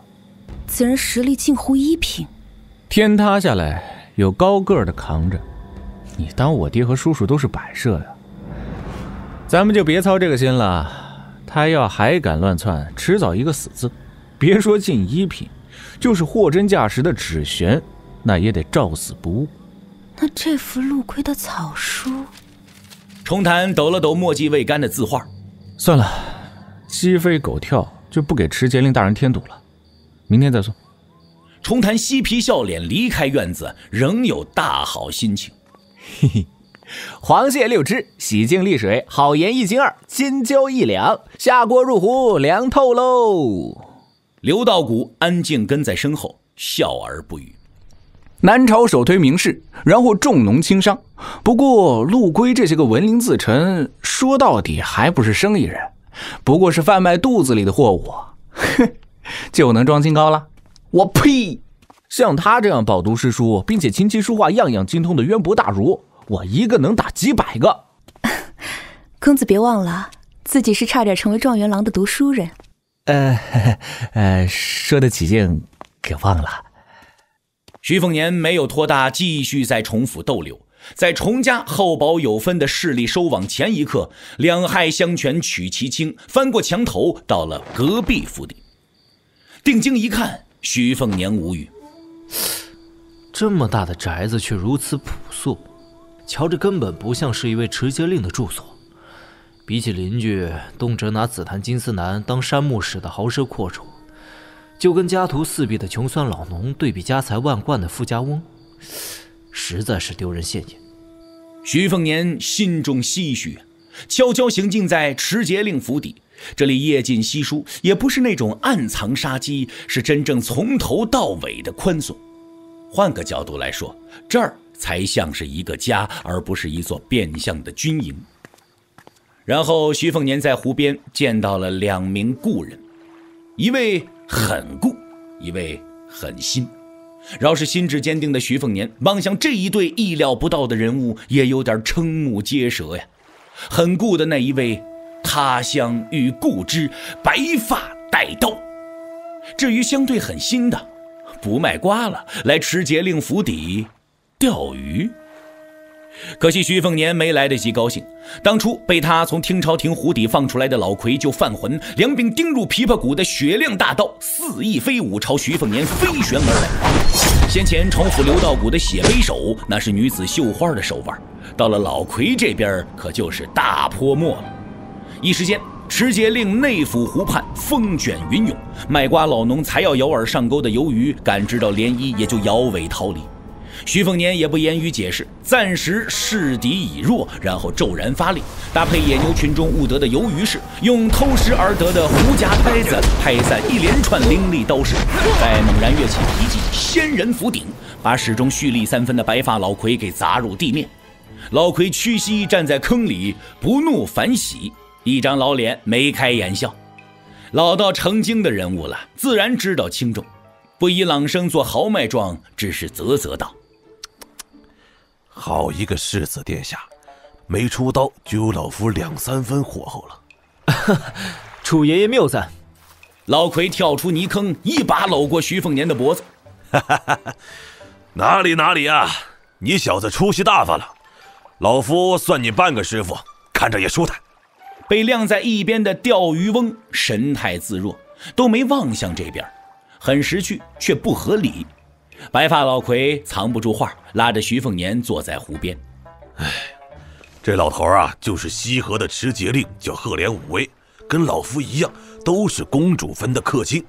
此人实力近乎一品，天塌下来有高个的扛着，你当我爹和叔叔都是摆设呀？咱们就别操这个心了。他要还敢乱窜，迟早一个死字。别说进一品，就是货真价实的纸玄，那也得照死不误。那这幅陆龟的草书，重谈抖了抖墨迹未干的字画，算了，鸡飞狗跳，就不给持节令大人添堵了。明天再说。重谈嬉皮笑脸离开院子，仍有大好心情。嘿嘿，黄蟹六只，洗净沥水，好盐一斤二，金椒一两，下锅入壶，凉透喽。刘道古安静跟在身后，笑而不语。南朝首推名士，然后重农轻商。不过陆龟这些个文林自臣，说到底还不是生意人，不过是贩卖肚子里的货物，哼，就能装清高了。我呸！像他这样饱读诗书，并且琴棋书画样样精通的渊博大儒，我一个能打几百个。公子别忘了，自己是差点成为状元郎的读书人。呃，呃，说得起劲，给忘了。徐凤年没有拖大，继续在崇府逗留。在崇家厚薄有分的势力收网前一刻，两害相权取其轻，翻过墙头，到了隔壁府邸。定睛一看，徐凤年无语。这么大的宅子却如此朴素，瞧着根本不像是一位持节令的住所。比起邻居动辄拿紫檀金丝楠当山木使的豪奢阔绰，就跟家徒四壁的穷酸老农对比家财万贯的富家翁，实在是丢人现眼。徐凤年心中唏嘘，悄悄行进在持节令府邸。这里夜禁稀疏，也不是那种暗藏杀机，是真正从头到尾的宽松。换个角度来说，这儿才像是一个家，而不是一座变相的军营。然后，徐凤年在湖边见到了两名故人，一位很故，一位很新。饶是心智坚定的徐凤年，望向这一对意料不到的人物，也有点瞠目结舌呀。很故的那一位，他乡遇故知，白发带刀。至于相对很新的，不卖瓜了，来持节令府邸钓鱼。可惜徐凤年没来得及高兴，当初被他从听朝亭湖底放出来的老魁就犯浑，两柄钉入琵琶骨的雪亮大刀肆意飞舞，朝徐凤年飞旋而来。先前重复刘道谷的血背手，那是女子绣花的手腕，到了老魁这边可就是大泼墨了。一时间，持节令内府湖畔风卷云涌，卖瓜老农才要咬饵上钩的鱿鱼，感知到涟漪也就摇尾逃离。徐凤年也不言语解释，暂时示敌已弱，然后骤然发力，搭配野牛群中误得的鱿鱼式，用偷师而得的胡夹拍子拍散一连串凌厉刀势，再猛然跃起一记仙人斧顶，把始终蓄力三分的白发老魁给砸入地面。老魁屈膝站在坑里，不怒反喜，一张老脸眉开眼笑。老道成精的人物了，自然知道轻重，不以朗声做豪迈状，只是啧啧道。好一个世子殿下，没出刀就有老夫两三分火候了。楚爷爷谬赞。老魁跳出泥坑，一把搂过徐凤年的脖子。哪里哪里啊！你小子出息大发了，老夫算你半个师傅，看着也舒坦。被晾在一边的钓鱼翁神态自若，都没望向这边，很识趣却不合理。白发老魁藏不住话，拉着徐凤年坐在湖边。哎，这老头啊，就是西河的持节令，叫赫连武威，跟老夫一样，都是公主坟的客卿。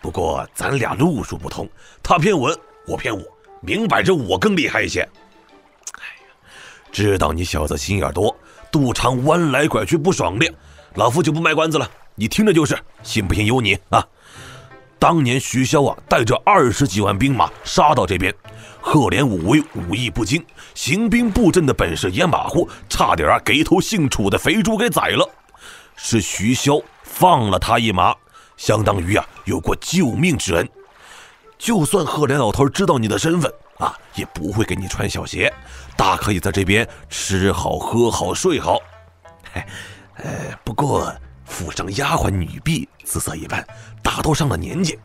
不过咱俩路数不同，他偏文，我偏武，明摆着我更厉害一些。哎呀，知道你小子心眼多，肚肠弯来拐去不爽的，老夫就不卖关子了，你听着就是，信不信由你啊。当年徐骁啊，带着二十几万兵马杀到这边，赫连武威武艺不精，行兵布阵的本事也马虎，差点啊给一头姓楚的肥猪给宰了。是徐骁放了他一马，相当于啊有过救命之恩。就算赫连老头知道你的身份啊，也不会给你穿小鞋，大可以在这边吃好喝好睡好。嘿，呃，不过。府上丫鬟女婢姿色一般，大都上了年纪。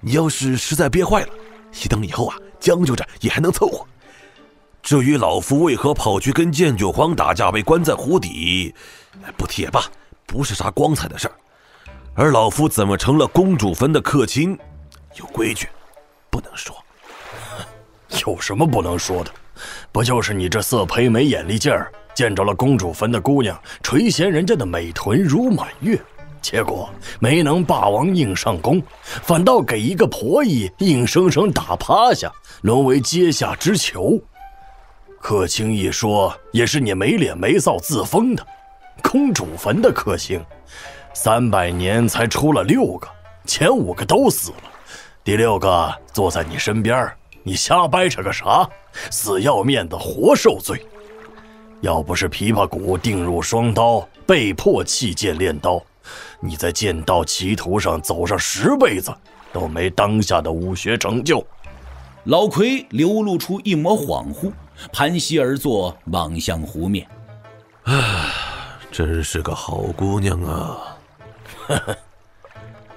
你要是实在憋坏了，熄灯以后啊，将就着也还能凑合。至于老夫为何跑去跟剑九皇打架，被关在湖底，不提也罢，不是啥光彩的事儿。而老夫怎么成了公主坟的客卿，有规矩，不能说。有什么不能说的？不就是你这色胚没眼力劲儿，见着了公主坟的姑娘，垂涎人家的美臀如满月，结果没能霸王硬上弓，反倒给一个婆姨硬生生打趴下，沦为阶下之囚。客卿一说，也是你没脸没臊自封的。空主坟的客卿。三百年才出了六个，前五个都死了，第六个坐在你身边，你瞎掰扯个啥？死要面子活受罪。要不是琵琶骨钉入双刀，被迫弃剑练刀，你在剑道歧途上走上十辈子，都没当下的武学成就。老奎流露出一抹恍惚，盘膝而坐，望向湖面。唉，真是个好姑娘啊！呵呵，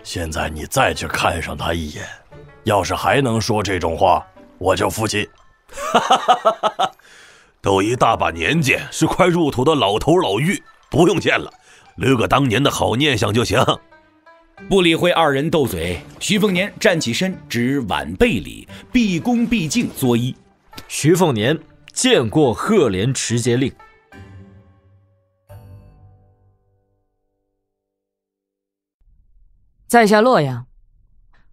现在你再去看上她一眼，要是还能说这种话，我就服气。哈哈哈哈哈！都一大把年纪，是快入土的老头老妪，不用见了，留个当年的好念想就行。不理会二人斗嘴，徐凤年站起身，执晚辈礼，毕恭毕敬作揖。徐凤年见过赫连持节令。在下洛阳，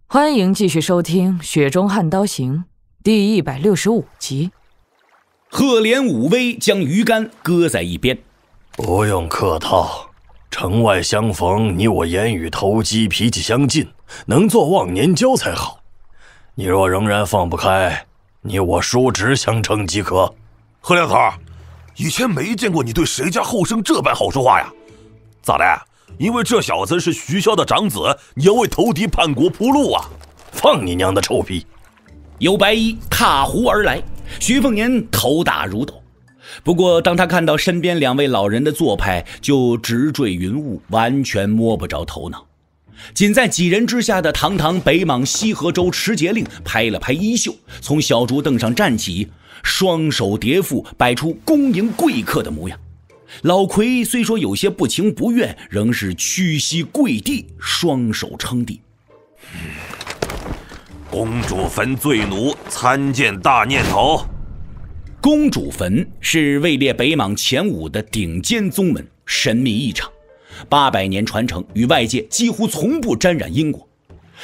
欢迎继续收听《雪中悍刀行》第一百六十五集。赫连武威将鱼竿搁在一边，不用客套，城外相逢，你我言语投机，脾气相近，能做忘年交才好。你若仍然放不开，你我叔侄相称即可。贺连头，以前没见过你对谁家后生这般好说话呀？咋的？因为这小子是徐骁的长子，你要为投敌叛国铺路啊！放你娘的臭屁！有白衣踏湖而来，徐凤年头大如斗。不过，当他看到身边两位老人的做派，就直坠云雾，完全摸不着头脑。仅在几人之下的堂堂北莽西河州持节令拍了拍衣袖，从小竹凳上站起，双手叠腹，摆出恭迎贵客的模样。老奎虽说有些不情不愿，仍是屈膝跪地，双手撑地。公主坟罪奴参见大念头。公主坟是位列北莽前五的顶尖宗门，神秘异常，八百年传承，与外界几乎从不沾染因果。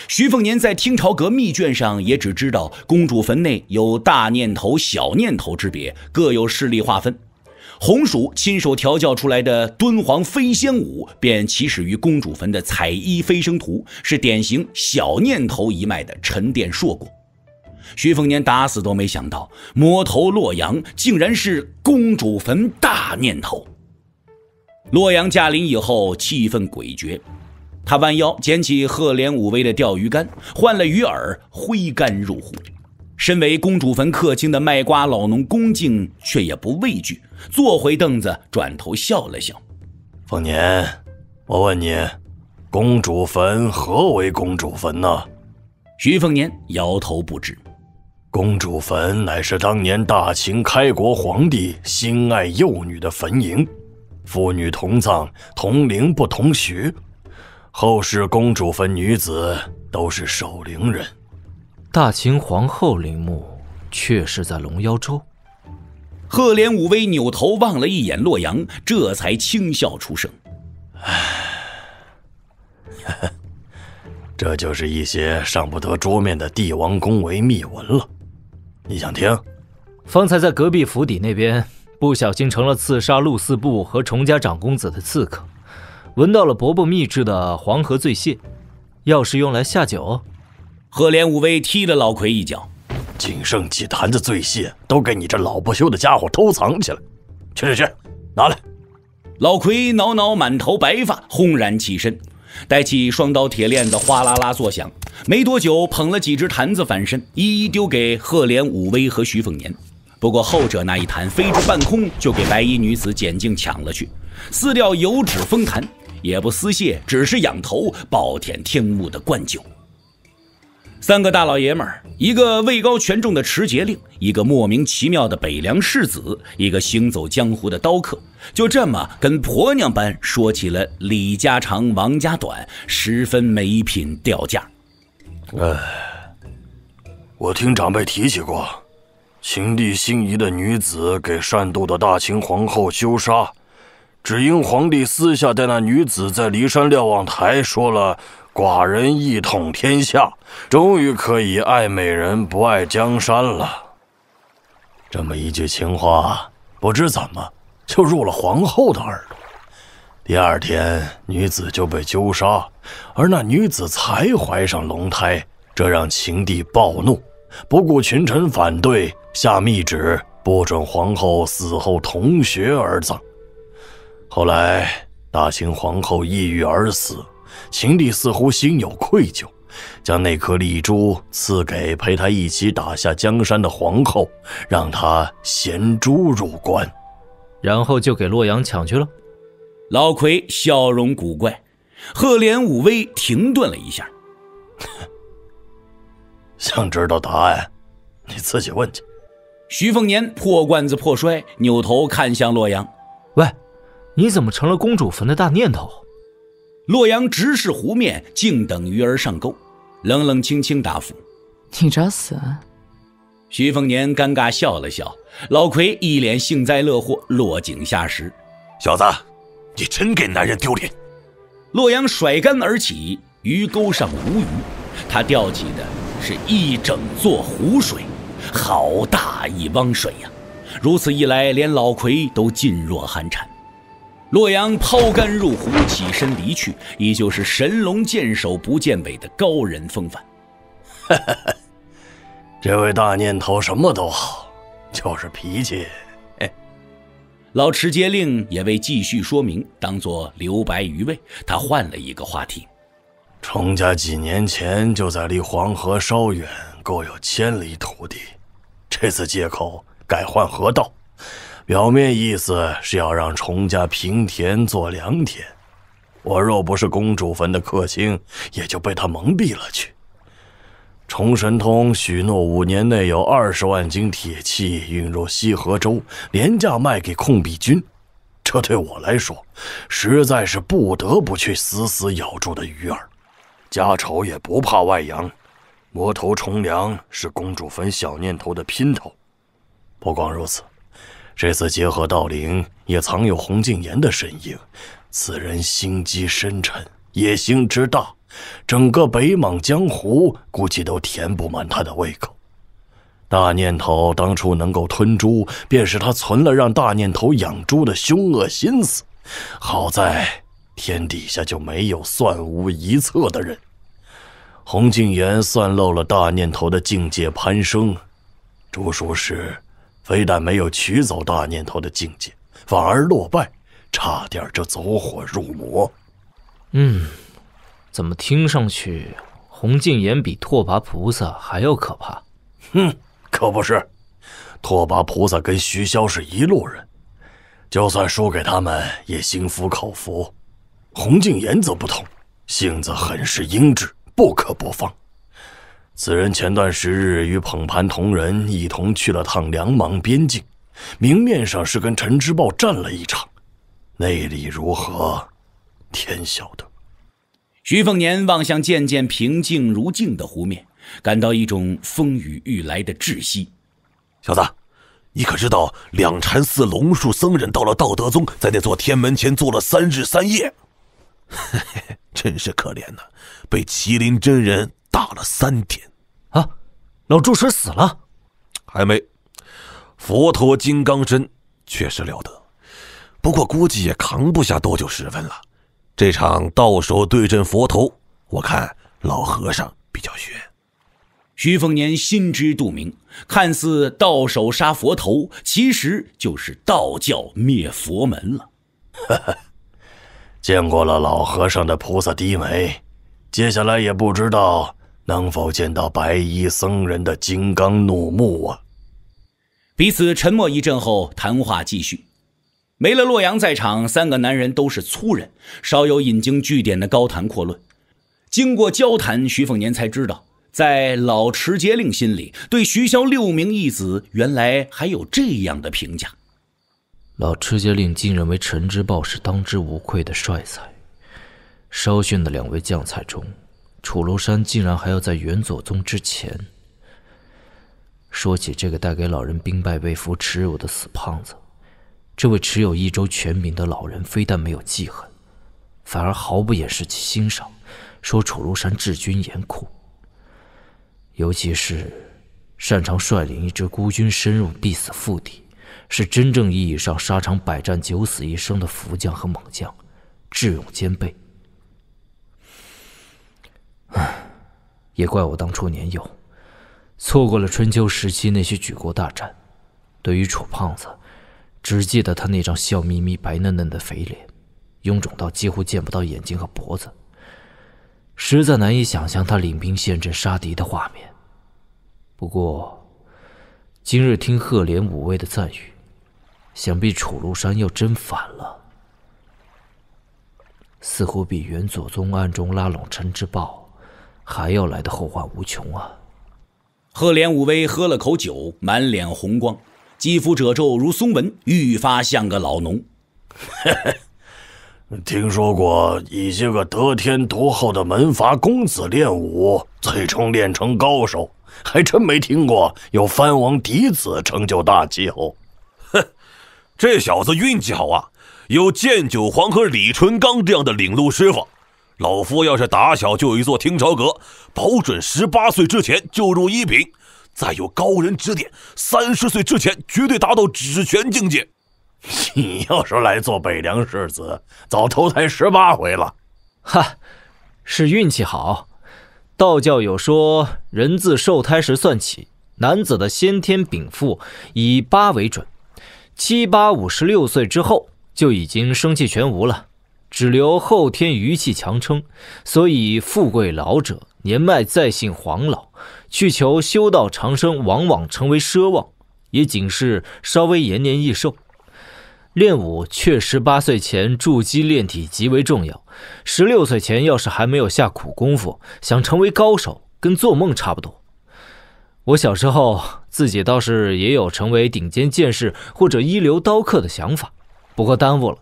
徐凤年在听朝阁密卷上也只知道，公主坟内有大念头、小念头之别，各有势力划分。红薯亲手调教出来的敦煌飞仙舞，便起始于公主坟的彩衣飞升图，是典型小念头一脉的沉淀硕果。徐凤年打死都没想到，魔头洛阳竟然是公主坟大念头。洛阳驾临以后，气氛诡谲。他弯腰捡起赫连武威的钓鱼竿，换了鱼饵，挥竿入湖。身为公主坟客卿的卖瓜老农恭敬却也不畏惧，坐回凳子，转头笑了笑：“凤年，我问你，公主坟何为公主坟呢？”徐凤年摇头不知。公主坟乃是当年大秦开国皇帝心爱幼女的坟茔，父女同葬，同龄不同穴。后世公主坟女子都是守陵人。大秦皇后陵墓却是在龙妖州。赫连武威扭头望了一眼洛阳，这才轻笑出声：“唉，这就是一些上不得桌面的帝王宫闱秘闻了。你想听？方才在隔壁府邸那边，不小心成了刺杀陆四部和崇家长公子的刺客，闻到了伯伯秘制的黄河醉蟹，要是用来下酒。”赫连武威踢了老魁一脚，仅剩几坛子醉蟹，都给你这老不休的家伙偷藏起来。去去去，拿来！老魁挠挠满头白发，轰然起身，带起双刀铁链子，哗啦啦作响。没多久，捧了几只坛子反身，一一丢给赫连武威和徐凤年。不过后者那一坛飞至半空，就给白衣女子简静抢了去，撕掉油纸封坛，也不撕屑，只是仰头暴殄天物的灌酒。三个大老爷们儿，一个位高权重的持节令，一个莫名其妙的北凉世子，一个行走江湖的刀客，就这么跟婆娘般说起了李家长、王家短，十分没品掉价。哎，我听长辈提起过，秦帝心仪的女子给善妒的大秦皇后羞杀，只因皇帝私下带那女子在骊山瞭望台说了。寡人一统天下，终于可以爱美人不爱江山了。这么一句情话，不知怎么就入了皇后的耳朵。第二天，女子就被揪杀，而那女子才怀上龙胎，这让秦帝暴怒，不顾群臣反对，下密旨不准皇后死后同穴而葬。后来，大秦皇后抑郁而死。秦帝似乎心有愧疚，将那颗丽珠赐给陪他一起打下江山的皇后，让她衔珠入关，然后就给洛阳抢去了。老魁笑容古怪，赫连武威停顿了一下，想知道答案，你自己问去。徐凤年破罐子破摔，扭头看向洛阳：“喂，你怎么成了公主坟的大念头？”洛阳直视湖面，静等鱼儿上钩，冷冷清清答复：“你找死。”徐凤年尴尬笑了笑，老奎一脸幸灾乐祸，落井下石：“小子，你真给男人丢脸！”洛阳甩竿而起，鱼钩上无鱼，他钓起的是一整座湖水，好大一汪水呀！如此一来，连老奎都噤若寒蝉。洛阳抛竿入湖，起身离去，依旧是神龙见首不见尾的高人风范。哈 哈这位大念头什么都好，就是脾气。老持节令也为继续说明，当做留白余味，他换了一个话题。崇家几年前就在离黄河稍远，购有千里土地，这次借口改换河道。表面意思是要让崇家平田做良田，我若不是公主坟的客卿，也就被他蒙蔽了去。崇神通许诺五年内有二十万斤铁器运入西河州，廉价卖给控壁军，这对我来说，实在是不得不去死死咬住的鱼饵。家丑也不怕外扬，魔头重梁是公主坟小念头的姘头。不光如此。这次结合道陵也藏有洪敬言的身影，此人心机深沉，野心之大，整个北莽江湖估计都填不满他的胃口。大念头当初能够吞猪，便是他存了让大念头养猪的凶恶心思。好在天底下就没有算无一策的人。洪敬言算漏了大念头的境界攀升，朱术士。非但没有取走大念头的境界，反而落败，差点就走火入魔。嗯，怎么听上去洪敬言比拓跋菩萨还要可怕？哼，可不是，拓跋菩萨跟徐骁是一路人，就算输给他们也心服口服。洪敬言则不同，性子很是阴鸷，不可不防。此人前段时日与捧盘同人一同去了趟两莽边境，明面上是跟陈之豹战了一场，内里如何，天晓得。徐凤年望向渐渐平静如镜的湖面，感到一种风雨欲来的窒息。小子，你可知道两禅寺龙树僧人到了道德宗，在那座天门前坐了三日三夜？真是可怜呐，被麒麟真人打了三天。啊，老朱师死了，还没。佛陀金刚身确实了得，不过估计也扛不下多久时分了。这场到手对阵佛头，我看老和尚比较悬。徐凤年心知肚明，看似到手杀佛头，其实就是道教灭佛门了。哈哈，见过了老和尚的菩萨低眉，接下来也不知道。能否见到白衣僧人的金刚怒目啊？彼此沉默一阵后，谈话继续。没了洛阳在场，三个男人都是粗人，稍有引经据典的高谈阔论。经过交谈，徐凤年才知道，在老持节令心里，对徐骁六名义子原来还有这样的评价：老持节令竟认为陈之豹是当之无愧的帅才。稍逊的两位将才中，楚留山竟然还要在元左宗之前。说起这个带给老人兵败被俘耻辱的死胖子，这位持有一州全名的老人非但没有记恨，反而毫不掩饰其欣赏，说楚留山治军严酷。尤其是擅长率领一支孤军深入必死腹地，是真正意义上沙场百战九死一生的福将和猛将，智勇兼备。唉，也怪我当初年幼，错过了春秋时期那些举国大战。对于楚胖子，只记得他那张笑眯眯、白嫩嫩的肥脸，臃肿到几乎见不到眼睛和脖子，实在难以想象他领兵陷阵杀敌的画面。不过，今日听赫连武威的赞誉，想必楚庐山要真反了，似乎比元左宗暗中拉拢陈之豹。还要来的后患无穷啊！赫连武威喝了口酒，满脸红光，肌肤褶皱如松纹，愈发像个老农。听说过一些个得天独厚的门阀公子练武，最终练成高手，还真没听过有藩王嫡子成就大气候。哼，这小子运气好啊，有剑九皇和李淳罡这样的领路师傅。老夫要是打小就有一座听朝阁，保准十八岁之前就入一品，再有高人指点，三十岁之前绝对达到指权境界。你要是来做北凉世子，早投胎十八回了。哈，是运气好。道教有说，人自受胎时算起，男子的先天禀赋以八为准，七八五十六岁之后就已经生气全无了。只留后天余气强撑，所以富贵老者年迈再幸黄老，去求修道长生，往往成为奢望，也仅是稍微延年益寿。练武确实八岁前筑基练体极为重要，十六岁前要是还没有下苦功夫，想成为高手，跟做梦差不多。我小时候自己倒是也有成为顶尖剑士或者一流刀客的想法，不过耽误了。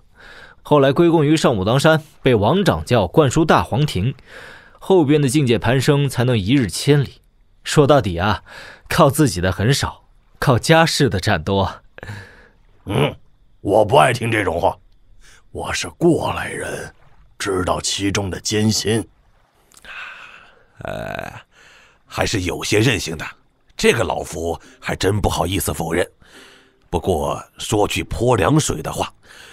后来归功于上武当山被王掌教灌输大黄庭，后边的境界攀升才能一日千里。说到底啊，靠自己的很少，靠家世的占多。嗯，我不爱听这种话。我是过来人，知道其中的艰辛。呃，还是有些任性的。这个老夫还真不好意思否认。不过说句泼凉水的话。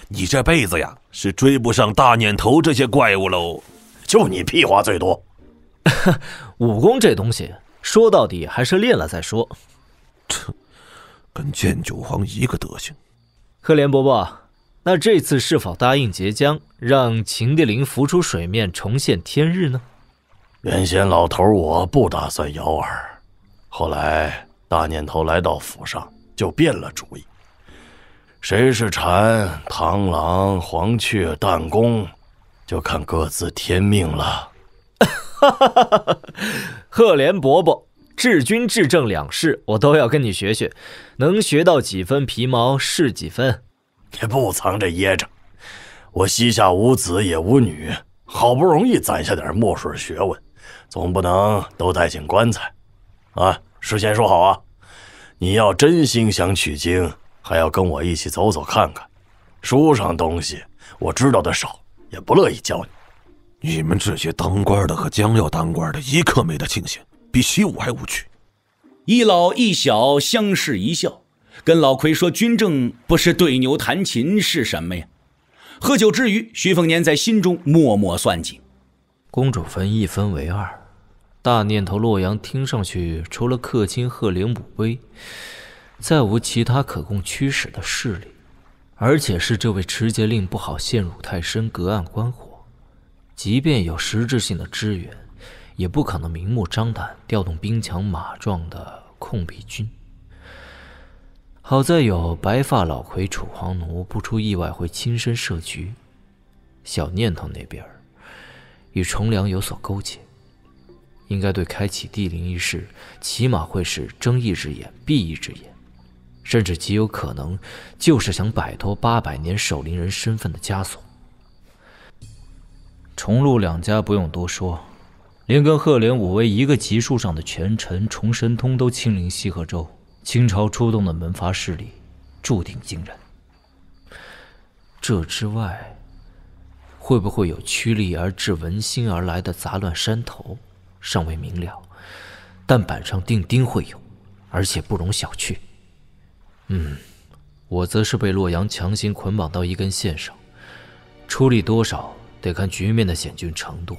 你这辈子呀，是追不上大念头这些怪物喽！就你屁话最多。武功这东西，说到底还是练了再说。这，跟剑九皇一个德行。赫连伯伯，那这次是否答应截江，让秦帝陵浮出水面，重现天日呢？原先老头我不打算摇饵，后来大念头来到府上，就变了主意。谁是蝉、螳螂、黄雀、弹弓，就看各自天命了。赫连伯伯，治军治政两事，我都要跟你学学，能学到几分皮毛是几分。也不藏着掖着，我膝下无子也无女，好不容易攒下点墨水学问，总不能都带进棺材。啊，事先说好啊，你要真心想取经。还要跟我一起走走看看，书上东西我知道的少，也不乐意教你。你们这些当官的和将要当官的，一刻没得清醒，比习武还无趣。一老一小相视一笑，跟老奎说：“军政不是对牛弹琴是什么呀？”喝酒之余，徐凤年在心中默默算计：公主坟一分为二，大念头洛阳听上去除了客卿贺灵武威。再无其他可供驱使的势力，而且是这位持节令不好陷入太深，隔岸观火。即便有实质性的支援，也不可能明目张胆调动兵强马壮的控笔军。好在有白发老魁楚皇奴，不出意外会亲身设局。小念头那边与重良有所勾结，应该对开启地灵一事，起码会是睁一只眼闭一只眼，甚至极有可能就是想摆脱八百年守灵人身份的枷锁。重陆两家不用多说，连跟赫连武威一个级数上的权臣重神通都亲临西河州，清朝出动的门阀势力注定惊人。这之外，会不会有趋利而至、闻心而来的杂乱山头，尚未明了，但板上钉钉会有，而且不容小觑。嗯，我则是被洛阳强行捆绑到一根线上，出力多少？得看局面的险峻程度。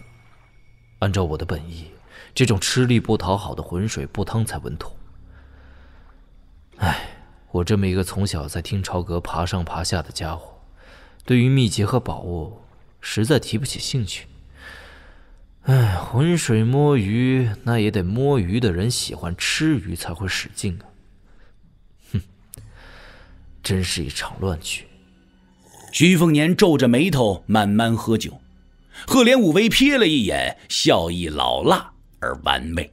按照我的本意，这种吃力不讨好的浑水不汤才稳妥。唉，我这么一个从小在听朝阁爬上爬下的家伙，对于秘籍和宝物，实在提不起兴趣。唉，浑水摸鱼，那也得摸鱼的人喜欢吃鱼才会使劲啊！真是一场乱局。徐凤年皱着眉头慢慢喝酒，赫连武威瞥了一眼，笑意老辣而完美。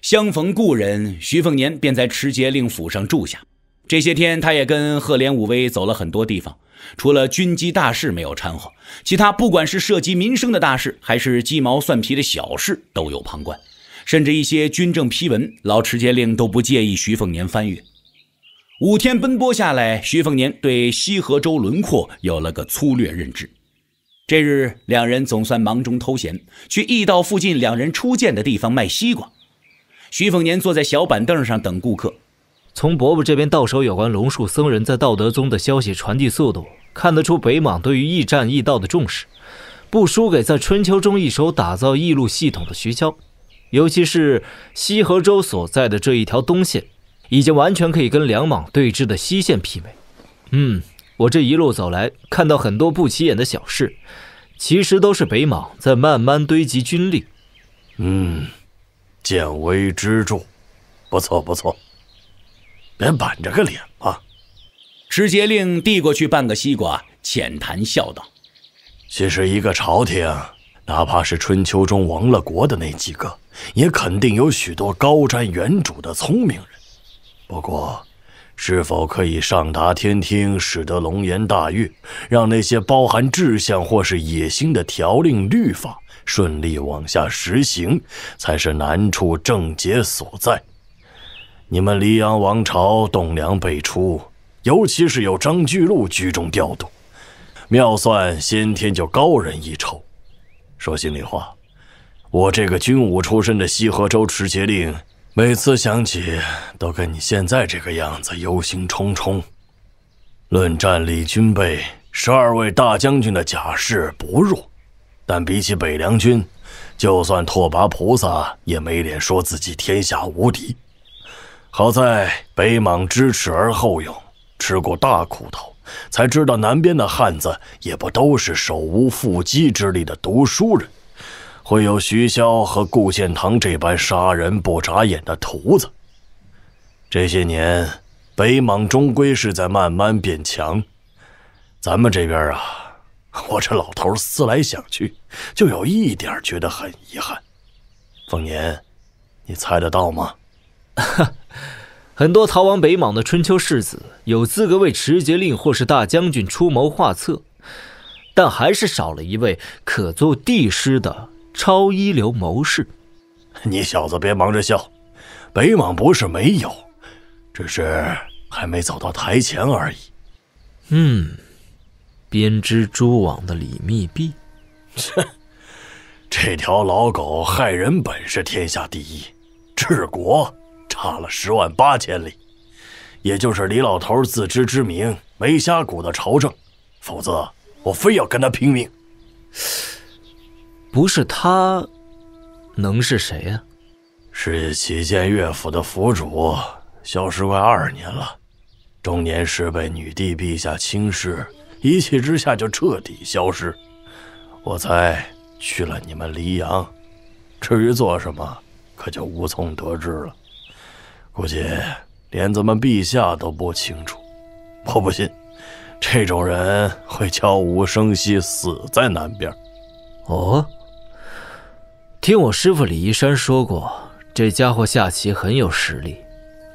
相逢故人，徐凤年便在持节令府上住下。这些天，他也跟赫连武威走了很多地方，除了军机大事没有掺和，其他不管是涉及民生的大事，还是鸡毛蒜皮的小事，都有旁观，甚至一些军政批文，老持节令都不介意徐凤年翻阅。五天奔波下来，徐凤年对西河州轮廓有了个粗略认知。这日，两人总算忙中偷闲，去驿道附近两人初见的地方卖西瓜。徐凤年坐在小板凳上等顾客。从伯伯这边到手有关龙树僧人在道德宗的消息传递速度，看得出北莽对于驿站驿道的重视，不输给在春秋中一手打造驿路系统的徐骁。尤其是西河州所在的这一条东线。已经完全可以跟两莽对峙的西线媲美。嗯，我这一路走来，看到很多不起眼的小事，其实都是北莽在慢慢堆积军力。嗯，见微知著，不错不错。别板着个脸嘛。持节令递过去半个西瓜，浅谈笑道：“其实一个朝廷，哪怕是春秋中亡了国的那几个，也肯定有许多高瞻远瞩的聪明人。”不过，是否可以上达天听，使得龙颜大悦，让那些包含志向或是野心的条令律法顺利往下实行，才是难处症结所在。你们黎阳王朝栋梁辈出，尤其是有张巨鹿居中调度，妙算先天就高人一筹。说心里话，我这个军武出身的西河州持节令。每次想起，都跟你现在这个样子忧心忡忡。论战力、军备，十二位大将军的甲士不弱，但比起北凉军，就算拓跋菩萨也没脸说自己天下无敌。好在北莽知耻而后勇，吃过大苦头，才知道南边的汉子也不都是手无缚鸡之力的读书人。会有徐骁和顾献堂这般杀人不眨眼的徒子。这些年，北莽终归是在慢慢变强。咱们这边啊，我这老头思来想去，就有一点觉得很遗憾。凤年，你猜得到吗？哈 很多逃亡北莽的春秋士子有资格为持节令或是大将军出谋划策，但还是少了一位可做帝师的。超一流谋士，你小子别忙着笑，北莽不是没有，只是还没走到台前而已。嗯，编织蛛网的李密弼，切，这条老狗害人本是天下第一，治国差了十万八千里。也就是李老头自知之明，没瞎鼓的朝政，否则我非要跟他拼命。不是他，能是谁呀？是齐建乐府的府主，消失快二年了。中年时被女帝陛下轻视，一气之下就彻底消失。我猜去了你们黎阳，至于做什么，可就无从得知了。估计连咱们陛下都不清楚。我不信，这种人会悄无声息死在南边。哦。听我师傅李一山说过，这家伙下棋很有实力，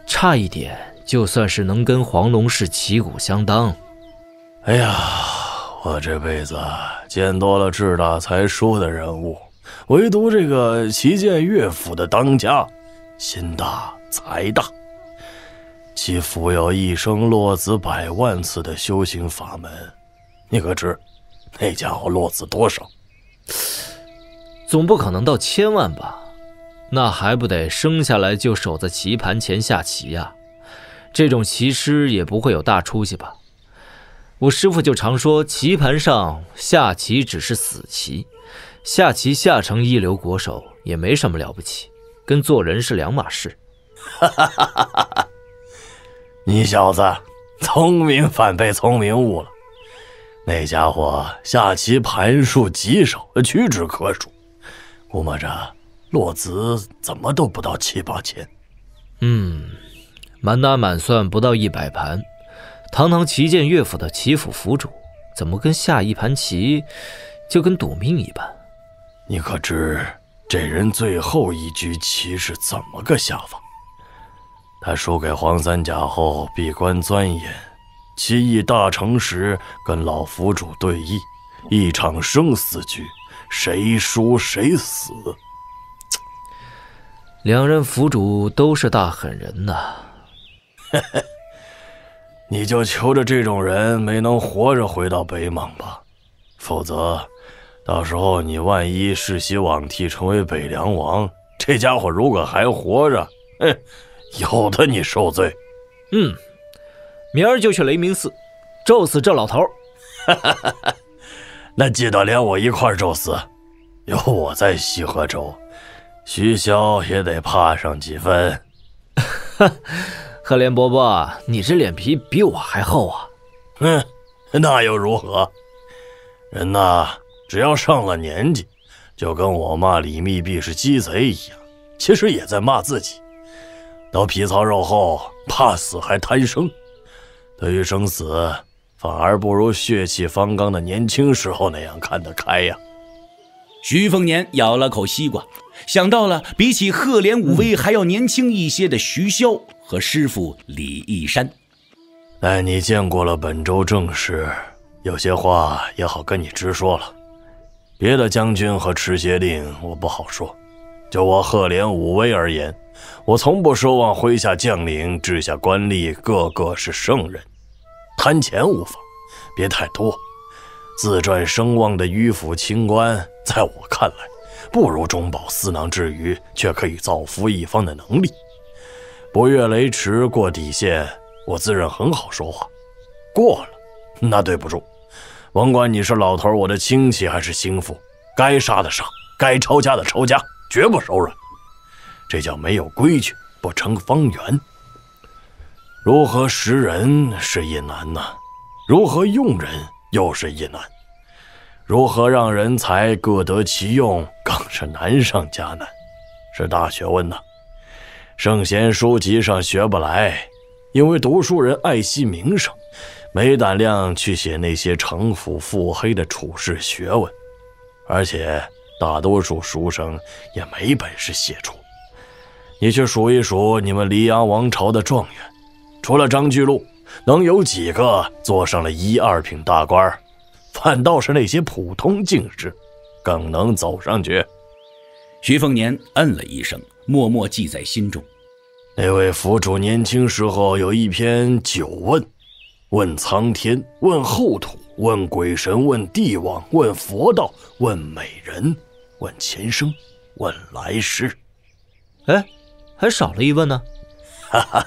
差一点就算是能跟黄龙氏旗鼓相当。哎呀，我这辈子见多了志大才疏的人物，唯独这个旗舰乐府的当家，心大财大。其富有一生落子百万次的修行法门，你可知那家伙落子多少？总不可能到千万吧？那还不得生下来就守在棋盘前下棋呀？这种棋师也不会有大出息吧？我师傅就常说，棋盘上下棋只是死棋，下棋下成一流国手也没什么了不起，跟做人是两码事。哈哈哈哈哈！你小子聪明反被聪明误了。那家伙下棋盘数极少，屈指可数。估摸着落子怎么都不到七八千。嗯，满打满算不到一百盘。堂堂旗舰乐府的旗府府主，怎么跟下一盘棋就跟赌命一般？你可知这人最后一局棋是怎么个下法？他输给黄三甲后闭关钻研，棋艺大成时跟老府主对弈，一场生死局。谁输谁死。两任府主都是大狠人呐。你就求着这种人没能活着回到北莽吧，否则，到时候你万一世袭罔替成为北凉王，这家伙如果还活着，哼，有的你受罪。嗯，明儿就去雷鸣寺，咒死这老头。哈哈哈哈。那记得连我一块咒死，有我在西河州，徐骁也得怕上几分。赫连伯伯，你这脸皮比我还厚啊！哼，那又如何？人呐，只要上了年纪，就跟我骂李密弼是鸡贼一样，其实也在骂自己。都皮糙肉厚，怕死还贪生，对于生死。反而不如血气方刚的年轻时候那样看得开呀。徐凤年咬了口西瓜，想到了比起赫连武威还要年轻一些的徐骁和师傅李义山。待你见过了本州政事，有些话也好跟你直说了。别的将军和持节令我不好说，就我赫连武威而言，我从不奢望麾下将领、治下官吏个个是圣人。贪钱无妨，别太多。自传声望的迂腐清官，在我看来，不如中饱私囊之余却可以造福一方的能力。不越雷池，过底线，我自认很好说话。过了，那对不住。甭管你是老头，我的亲戚还是心腹，该杀的杀，该抄家的抄家，绝不手软。这叫没有规矩不成方圆。如何识人是一难呢，如何用人又是一难，如何让人才各得其用更是难上加难，是大学问呐。圣贤书籍上学不来，因为读书人爱惜名声，没胆量去写那些城府腹黑的处世学问，而且大多数书生也没本事写出。你去数一数你们黎阳王朝的状元。除了张巨鹿，能有几个做上了一二品大官？反倒是那些普通进士，更能走上去。徐凤年嗯了一声，默默记在心中。那位府主年轻时候有一篇《九问》，问苍天，问后土，问鬼神，问帝王，问佛道，问美人，问前生，问来世。哎，还少了一问呢。哈哈。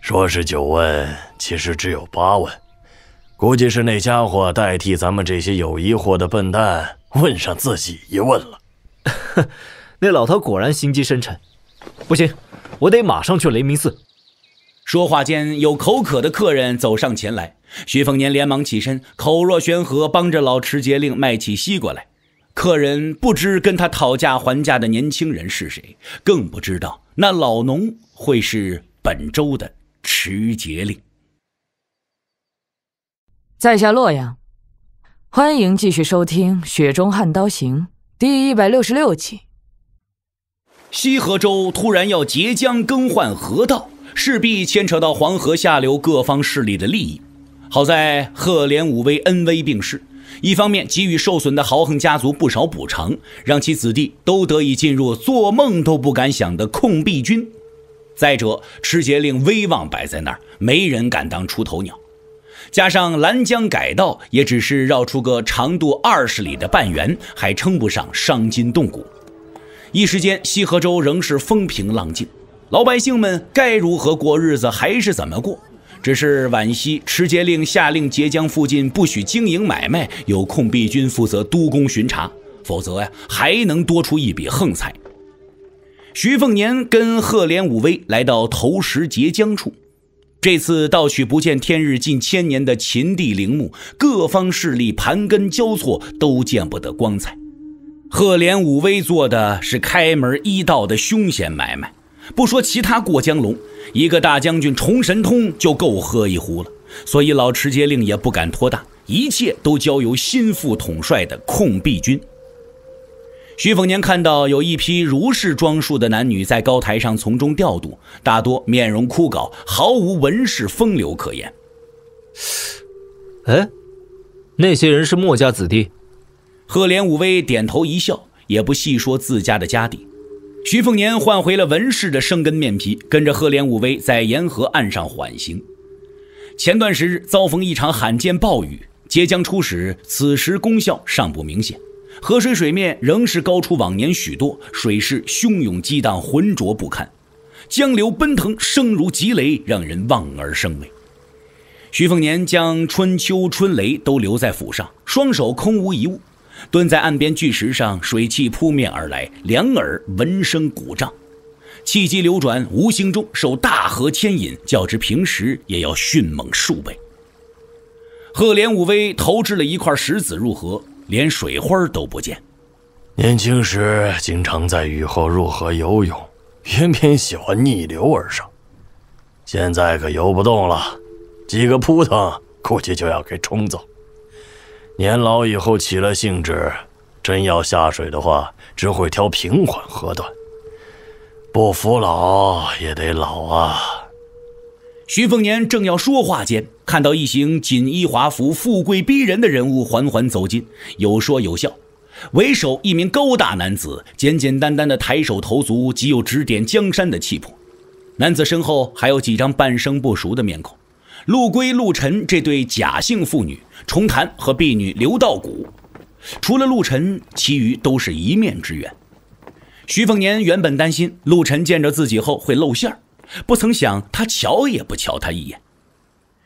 说是九问，其实只有八问，估计是那家伙代替咱们这些有疑惑的笨蛋问上自己一问了。那老头果然心机深沉，不行，我得马上去雷鸣寺。说话间，有口渴的客人走上前来，徐凤年连忙起身，口若悬河，帮着老持节令卖起西瓜来。客人不知跟他讨价还价的年轻人是谁，更不知道那老农会是本州的。持节令，在下洛阳，欢迎继续收听《雪中悍刀行》第一百六十六集。西河州突然要截江更换河道，势必牵扯到黄河下流各方势力的利益。好在赫连武威恩威并施，一方面给予受损的豪横家族不少补偿，让其子弟都得以进入做梦都不敢想的控币军；再者，持节令威望摆在那儿，没人敢当出头鸟。加上兰江改道，也只是绕出个长度二十里的半圆，还称不上伤筋动骨。一时间，西河州仍是风平浪静，老百姓们该如何过日子还是怎么过。只是惋惜持节令下令截江附近不许经营买卖，有控壁军负责督工巡查，否则呀还能多出一笔横财。徐凤年跟赫连武威来到投石截江处，这次盗取不见天日近千年的秦地陵墓，各方势力盘根交错，都见不得光彩。赫连武威做的是开门一道的凶险买卖，不说其他过江龙，一个大将军重神通就够喝一壶了。所以老持节令也不敢托大，一切都交由心腹统帅的控壁军。徐凤年看到有一批如是装束的男女在高台上从中调度，大多面容枯槁，毫无文士风流可言。哎，那些人是墨家子弟。赫连武威点头一笑，也不细说自家的家底。徐凤年换回了文士的生根面皮，跟着赫连武威在沿河岸上缓行。前段时日遭逢一场罕见暴雨，截江出使，此时功效尚不明显，河水水面仍是高出往年许多，水势汹涌激荡，浑浊不堪，江流奔腾，声如急雷，让人望而生畏。徐凤年将春秋春雷都留在府上，双手空无一物。蹲在岸边巨石上，水汽扑面而来，两耳闻声鼓胀，气机流转，无形中受大河牵引，较之平时也要迅猛数倍。赫连武威投掷了一块石子入河，连水花都不见。年轻时经常在雨后入河游泳，偏偏喜欢逆流而上，现在可游不动了，几个扑腾估计就要给冲走。年老以后起了兴致，真要下水的话，只会挑平缓河段。不服老也得老啊！徐凤年正要说话间，看到一行锦衣华服、富贵逼人的人物缓缓走近，有说有笑。为首一名高大男子，简简单单的抬手投足，极有指点江山的气魄。男子身后还有几张半生不熟的面孔。陆龟、陆晨这对假姓妇女，重谈和婢女刘道谷，除了陆晨，其余都是一面之缘。徐凤年原本担心陆晨见着自己后会露馅儿，不曾想他瞧也不瞧他一眼。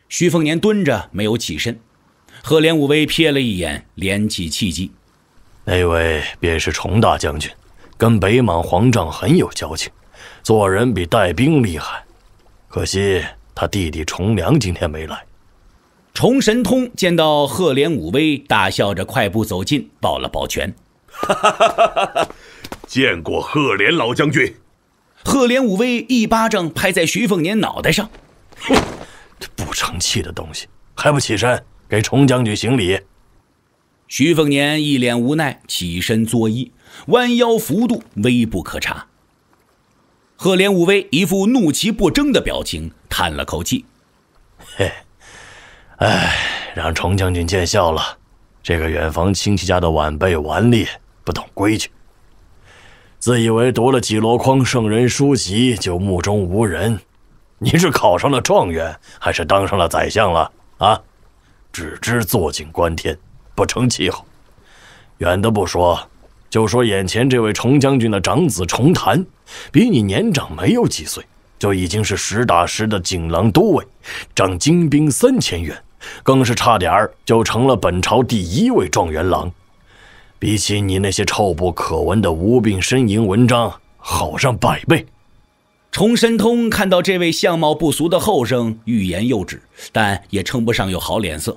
徐凤年蹲着没有起身，赫连武威瞥了一眼，连起气机：“那位便是崇大将军，跟北莽皇帐很有交情，做人比带兵厉害。可惜。”他弟弟崇良今天没来。崇神通见到赫连武威，大笑着快步走近，抱了抱拳：“哈哈哈哈哈！见过赫连老将军。”赫连武威一巴掌拍在徐凤年脑袋上：“哼，这不成器的东西，还不起身给崇将军行礼？”徐凤年一脸无奈，起身作揖，弯腰幅度微不可察。赫连武威一副怒其不争的表情，叹了口气：“嘿，哎，让崇将军见笑了。这个远房亲戚家的晚辈顽劣，不懂规矩，自以为读了几箩筐圣人书籍就目中无人。你是考上了状元，还是当上了宰相了？啊，只知坐井观天，不成气候。远的不说。”就说眼前这位重将军的长子重谭，比你年长没有几岁，就已经是实打实的锦囊都尉，掌精兵三千员，更是差点儿就成了本朝第一位状元郎。比起你那些臭不可闻的无病呻吟文章，好上百倍。重神通看到这位相貌不俗的后生，欲言又止，但也称不上有好脸色。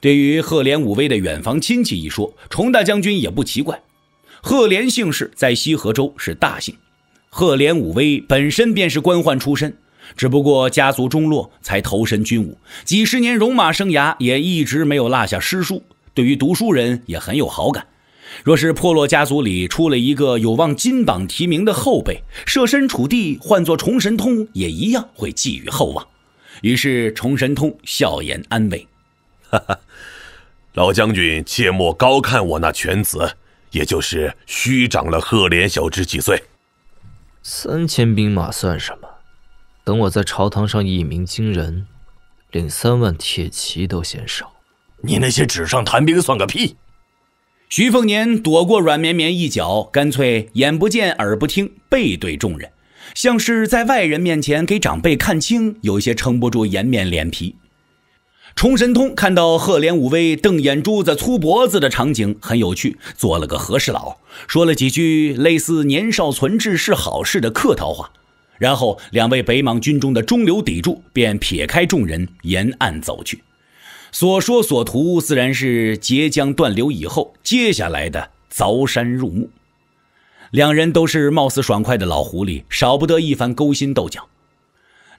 对于赫连武威的远房亲戚一说，重大将军也不奇怪。赫连姓氏在西河州是大姓，赫连武威本身便是官宦出身，只不过家族中落才投身军武，几十年戎马生涯也一直没有落下诗书，对于读书人也很有好感，若是破落家族里出了一个有望金榜题名的后辈，设身处地换做重神通，也一样会寄予厚望。于是重神通笑颜安慰：“哈哈，老将军切莫高看我那犬子，也就是虚长了赫连小侄几岁。三千兵马算什么？等我在朝堂上一鸣惊人，领三万铁骑都嫌少。你那些纸上谈兵算个屁！”徐凤年躲过软绵绵一脚，干脆眼不见耳不听，背对众人，像是在外人面前给长辈看清，有些撑不住颜面脸皮。冲神通看到赫连武威瞪眼珠子、粗脖子的场景很有趣，做了个和事佬，说了几句类似“年少存志是好事”的客套话，然后两位北莽军中的中流砥柱便撇开众人，沿岸走去。所说所图自然是截江断流以后接下来的凿山入墓。两人都是貌似爽快的老狐狸，少不得一番勾心斗角。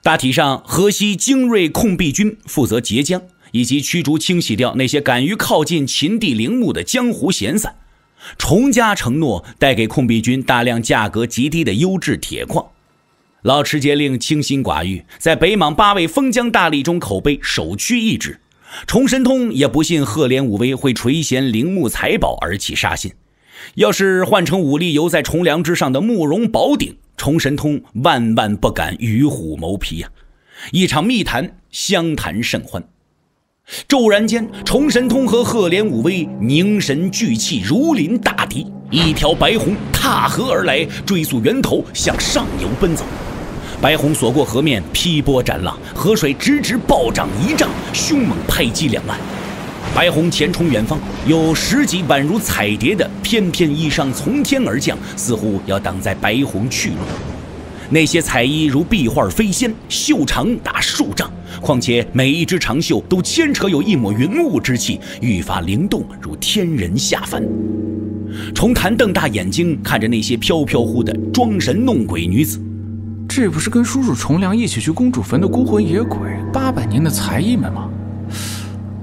大体上，河西精锐控壁军负责截江，以及驱逐、清洗掉那些敢于靠近秦地陵墓的江湖闲散。崇家承诺带给控壁军大量价格极低的优质铁矿。老持节令清心寡欲，在北莽八位封疆大吏中口碑首屈一指。崇神通也不信赫连武威会垂涎陵墓财宝而起杀心，要是换成武力游在重梁之上的慕容宝鼎，崇神通万万不敢与虎谋皮呀！一场密谈，相谈甚欢。骤然间，崇神通和赫连武威凝神聚气，如临大敌，一条白虹踏河而来，追溯源头，向上游奔走。白虹所过河面劈波斩浪，河水直直暴涨一丈，凶猛拍击两岸。白虹前冲远方，有十几宛如彩蝶的翩翩衣裳从天而降，似乎要挡在白虹去路。那些彩衣如壁画飞仙，袖长达数丈，况且每一只长袖都牵扯有一抹云雾之气，愈发灵动，如天人下凡。重谭瞪大眼睛看着那些飘飘忽的装神弄鬼女子。这不是跟叔叔重良一起去公主坟的孤魂野鬼八百年的才艺们吗？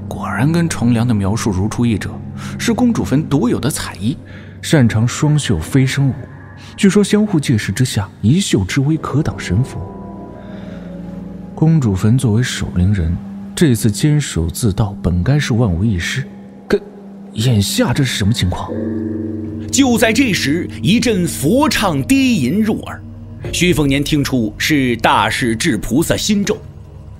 果然跟重良的描述如出一辙，是公主坟独有的才艺，擅长双袖飞升舞。据说相互借势之下，一袖之威可挡神佛。公主坟作为守灵人，这次坚守自盗，本该是万无一失。可眼下这是什么情况？就在这时，一阵佛唱低吟入耳。徐凤年听出是大势至菩萨心咒，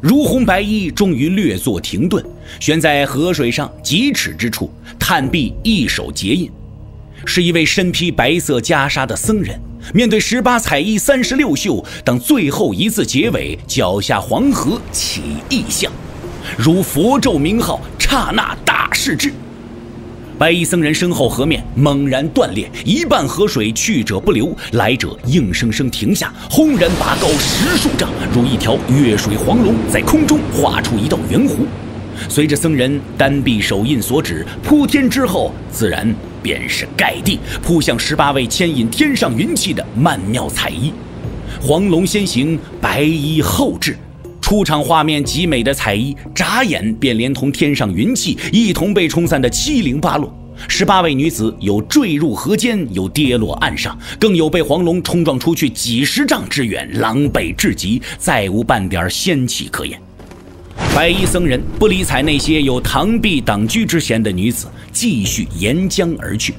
如红白衣终于略作停顿，悬在河水上几尺之处，探壁一手结印，是一位身披白色袈裟的僧人，面对十八彩衣三十六宿，等最后一字结尾，脚下黄河起异象，如佛咒名号，刹那大势至。白衣僧人身后河面猛然断裂，一半河水去者不留，来者硬生生停下，轰然拔高十数丈，如一条跃水黄龙在空中画出一道圆弧。随着僧人单臂手印所指，扑天之后，自然便是盖地扑向十八位牵引天上云气的曼妙彩衣。黄龙先行，白衣后至，出场画面极美的彩衣，眨眼便连同天上云气一同被冲散的七零八落。十八位女子有坠入河间，有跌落岸上，更有被黄龙冲撞出去几十丈之远，狼狈至极，再无半点仙气可言。白衣僧人不理睬那些有螳臂挡车之嫌的女子，继续沿江而去。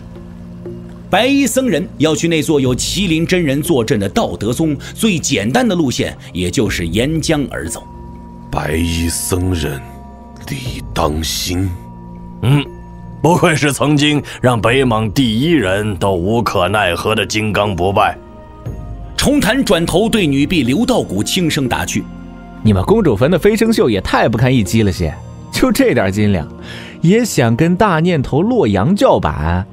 白衣僧人要去那座有麒麟真人坐镇的道德宗，最简单的路线也就是沿江而走。白衣僧人，李当心。嗯。不愧是曾经让北莽第一人都无可奈何的金刚不败。重谭转头对女婢刘道谷轻声打趣：“你们公主坟的飞升秀也太不堪一击了些，就这点斤两，也想跟大念头洛阳叫板？”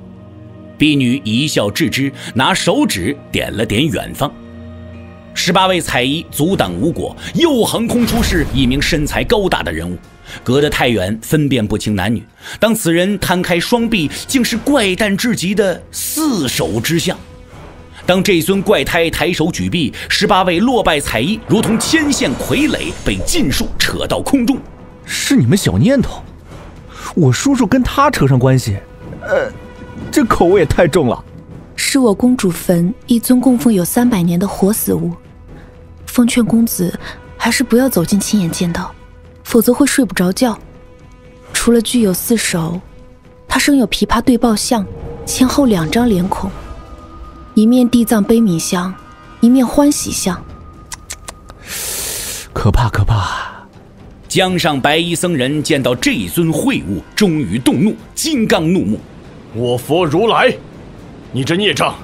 婢女一笑置之，拿手指点了点远方。十八位彩衣阻挡无果，又横空出世一名身材高大的人物。隔得太远，分辨不清男女。当此人摊开双臂，竟是怪诞至极的四手之相。当这尊怪胎抬手举臂，十八位落败彩衣如同牵线傀儡，被尽数扯到空中。是你们小念头，我叔叔跟他扯上关系？呃，这口味也太重了。是我公主坟一尊供奉有三百年的活死物，奉劝公子还是不要走近亲眼见到，否则会睡不着觉。除了具有四手，它生有琵琶对抱像，前后两张脸孔，一面地藏悲悯像，一面欢喜像。可怕可怕！江上白衣僧人见到这尊秽物，终于动怒，金刚怒目：“我佛如来，你这孽障，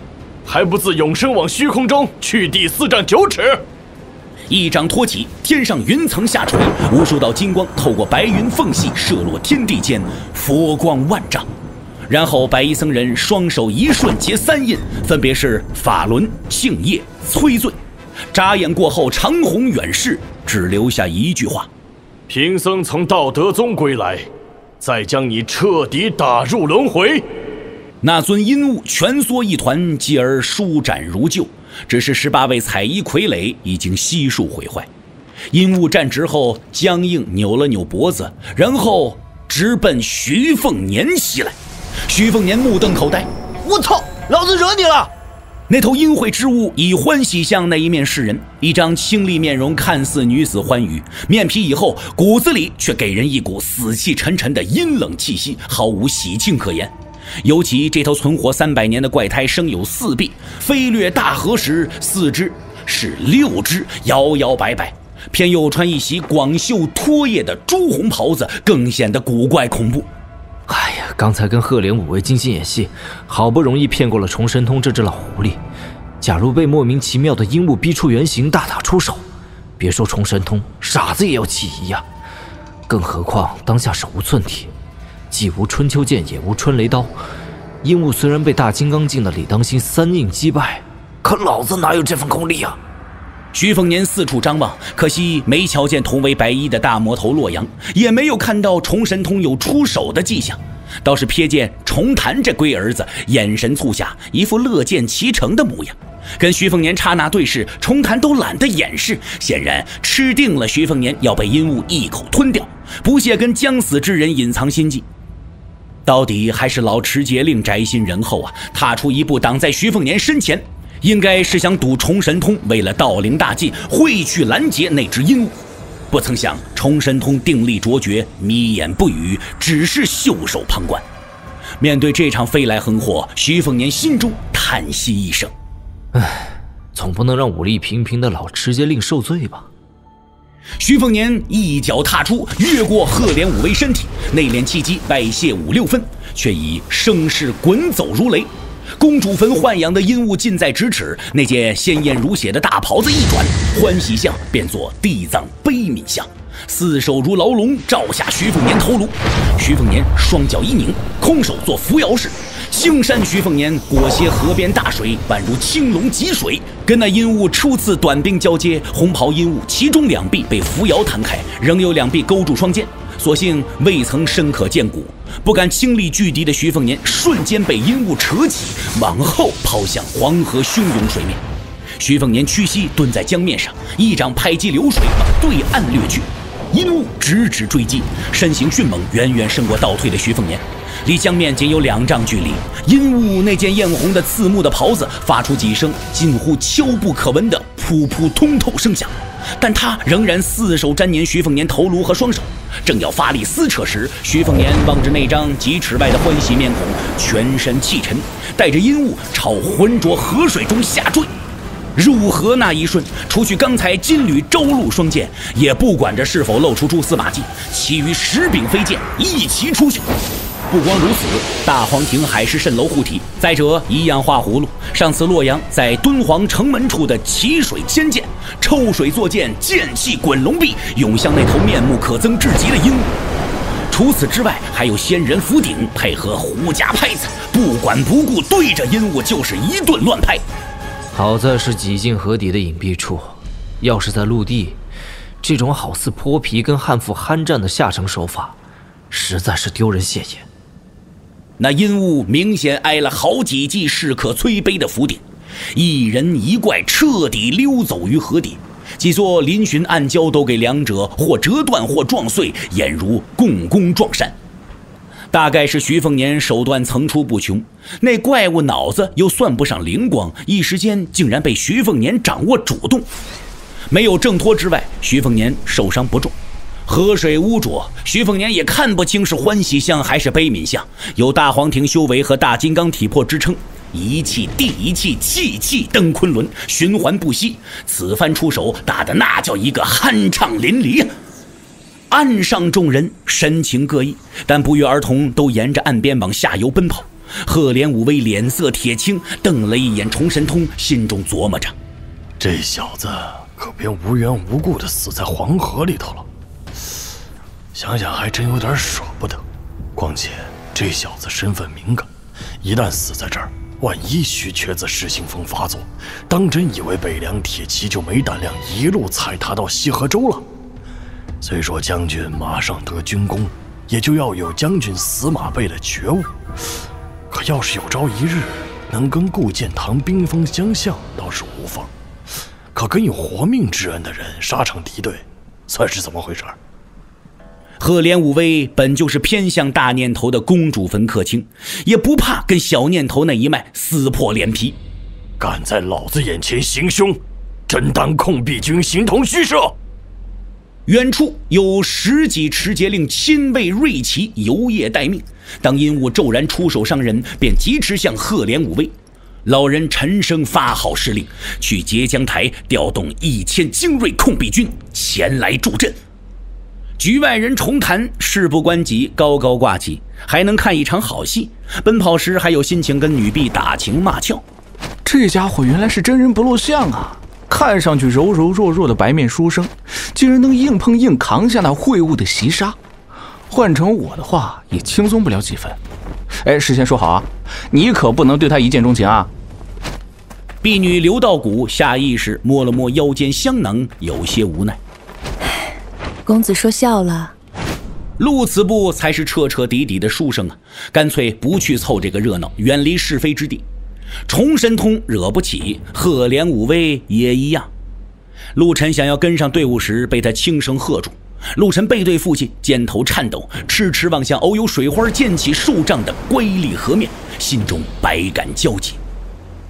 还不自永生往虚空中去地四丈九尺！”一掌托起，天上云层下垂，无数道金光透过白云缝隙射落天地间，佛光万丈。然后白衣僧人双手一瞬结三印，分别是法轮、杏叶、催罪。眨眼过后，长虹远逝。只留下一句话：“贫僧从道德宗归来，再将你彻底打入轮回。”那尊阴物蜷缩一团，继而舒展如旧。只是十八位彩衣傀儡已经悉数毁坏。阴物站直后，僵硬扭了扭脖子，然后直奔徐凤年袭来。徐凤年目瞪口呆：“我操，老子惹你了！”那头阴晦之物以欢喜相那一面示人，一张清丽面容，看似女子欢愉，面皮以后骨子里却给人一股死气沉沉的阴冷气息，毫无喜庆可言。尤其这头存活三百年的怪胎生有四臂，飞掠大河时四肢是六只，摇摇摆摆，偏又穿一袭广袖拖曳的朱红袍子，更显得古怪恐怖。哎呀，刚才跟赫连五位精心演戏，好不容易骗过了重神通这只老狐狸。假如被莫名其妙的阴雾逼出原形，大打出手，别说重神通，傻子也要起疑呀。更何况当下手无寸铁，既无春秋剑，也无春雷刀。阴雾虽然被大金刚境的李当心三印击败，可老子哪有这份功力啊？徐凤年四处张望，可惜没瞧见同为白衣的大魔头洛阳，也没有看到重神通有出手的迹象，倒是瞥见重谭这龟儿子眼神促狭，一副乐见其成的模样。跟徐凤年刹那对视，重谭都懒得掩饰，显然吃定了徐凤年要被阴雾一口吞掉，不屑跟将死之人隐藏心计。到底还是老持节令宅心仁厚啊，踏出一步挡在徐凤年身前。应该是想赌重神通为了道灵大计会去拦截那只阴雾，不曾想重神通定力卓绝，眯眼不语，只是袖手旁观。面对这场飞来横祸，徐凤年心中叹息一声：“唉，总不能让武力平平的老持节令受罪吧？”徐凤年一脚踏出，越过赫连武威身体，内敛气机外泄五六分，却以声势滚走如雷。公主坟豢养的阴雾近在咫尺，那件鲜艳如血的大袍子一转，欢喜像变作地藏悲悯像，四手如牢笼罩下徐凤年头颅。徐凤年双脚一拧，空手做扶摇式。青山徐凤年裹挟河边大水，宛如青龙汲水，跟那阴雾初次短兵交接。红袍阴雾其中两臂被扶摇弹开，仍有两臂勾住双肩。所幸未曾深可见骨，不敢轻力拒敌的徐凤年瞬间被阴雾扯起，往后抛向黄河汹涌水面。徐凤年屈膝蹲在江面上，一掌拍击流水，往对岸掠去。阴雾直直追击，身形迅猛，远远胜过倒退的徐凤年。离江面仅有两丈距离，阴雾那件艳红的刺目的袍子发出几声近乎悄不可闻的噗噗通透声响。但他仍然四手粘黏徐凤年头颅和双手，正要发力撕扯时，徐凤年望着那张几尺外的欢喜面孔，全身气沉，带着阴雾朝浑浊河水中下坠。入河那一瞬，除去刚才金缕朝露双剑，也不管着是否露出蛛丝马迹，其余十柄飞剑一齐出鞘。不光如此，大黄庭海市蜃楼护体，再者一样画葫芦。上次洛阳在敦煌城门处的奇水仙剑，抽水作剑，剑气滚龙壁，涌向那头面目可憎至极的阴雾。除此之外，还有仙人斧顶配合胡家拍子，不管不顾对着阴雾就是一顿乱拍。好在是几近河底的隐蔽处，要是在陆地，这种好似泼皮跟悍妇酣战的下乘手法，实在是丢人现眼。那阴雾明显挨了好几记势可摧碑的符点，一人一怪彻底溜走于河底，几座嶙峋暗礁都给两者或折断或撞碎，俨如共工撞山。大概是徐凤年手段层出不穷，那怪物脑子又算不上灵光，一时间竟然被徐凤年掌握主动。没有挣脱之外，徐凤年受伤不重。河水污浊，徐凤年也看不清是欢喜相还是悲悯相。有大黄庭修为和大金刚体魄支撑，一气地一气，气气登昆仑，循环不息。此番出手，打的那叫一个酣畅淋漓啊！岸上众人神情各异，但不约而同都沿着岸边往下游奔跑。赫连武威脸色铁青，瞪了一眼重神通，心中琢磨着：这小子可别无缘无故的死在黄河里头了。想想还真有点舍不得，况且这小子身份敏感，一旦死在这儿，万一徐瘸子失心疯发作，当真以为北凉铁骑就没胆量一路踩踏到西河州了？虽说将军马上得军功，也就要有将军死马背的觉悟。可要是有朝一日能跟顾建堂兵锋相向，倒是无妨；可跟有活命之恩的人杀成敌对，算是怎么回事？赫连武威本就是偏向大念头的公主坟客卿，也不怕跟小念头那一脉撕破脸皮。敢在老子眼前行凶，真当控壁军形同虚设！远处有十几持节令亲卫锐骑游夜待命，当阴雾骤然出手伤人，便疾驰向赫连武威。老人沉声发号施令，去截江台调动一千精锐控壁军前来助阵。局外人重谈，事不关己，高高挂起，还能看一场好戏。奔跑时还有心情跟女婢打情骂俏。这家伙原来是真人不露相啊！看上去柔柔弱弱的白面书生，竟然能硬碰硬扛下那秽物的袭杀。换成我的话，也轻松不了几分。哎，事先说好啊，你可不能对他一见钟情啊！婢女刘道谷下意识摸了摸腰间香囊，有些无奈。公子说笑了，陆子布才是彻彻底底的书生啊！干脆不去凑这个热闹，远离是非之地。重神通惹不起，赫连武威也一样。陆晨想要跟上队伍时，被他轻声喝住。陆晨背对父亲，肩头颤抖，痴痴望向偶有水花溅起数丈的瑰丽河面，心中百感交集。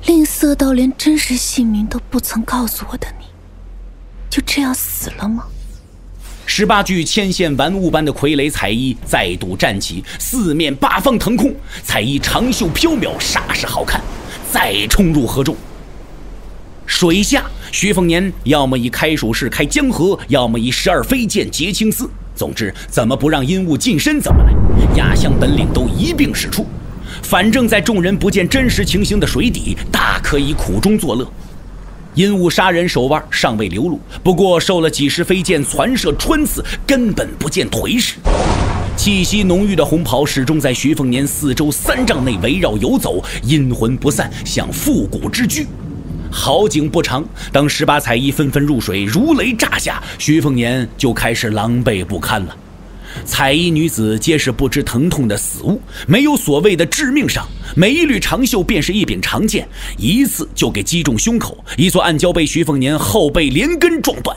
吝啬到连真实姓名都不曾告诉我的你，就这样死了吗？十八具牵线玩物般的傀儡彩衣再度站起，四面八方腾空，彩衣长袖飘渺，煞是好看。再冲入河中，水下，徐凤年要么以开蜀式开江河，要么以十二飞剑结青丝。总之，怎么不让阴雾近身怎么来，压箱本领都一并使出。反正，在众人不见真实情形的水底，大可以苦中作乐。阴雾杀人手腕尚未流露，不过受了几十飞剑攒射穿刺，根本不见颓势。气息浓郁的红袍始终在徐凤年四周三丈内围绕游走，阴魂不散，像复古之躯。好景不长，当十八彩衣纷纷入水，如雷炸下，徐凤年就开始狼狈不堪了。彩衣女子皆是不知疼痛的死物，没有所谓的致命伤，每一缕长袖便是一柄长剑，一次就给击中胸口，一座暗礁被徐凤年后背连根撞断。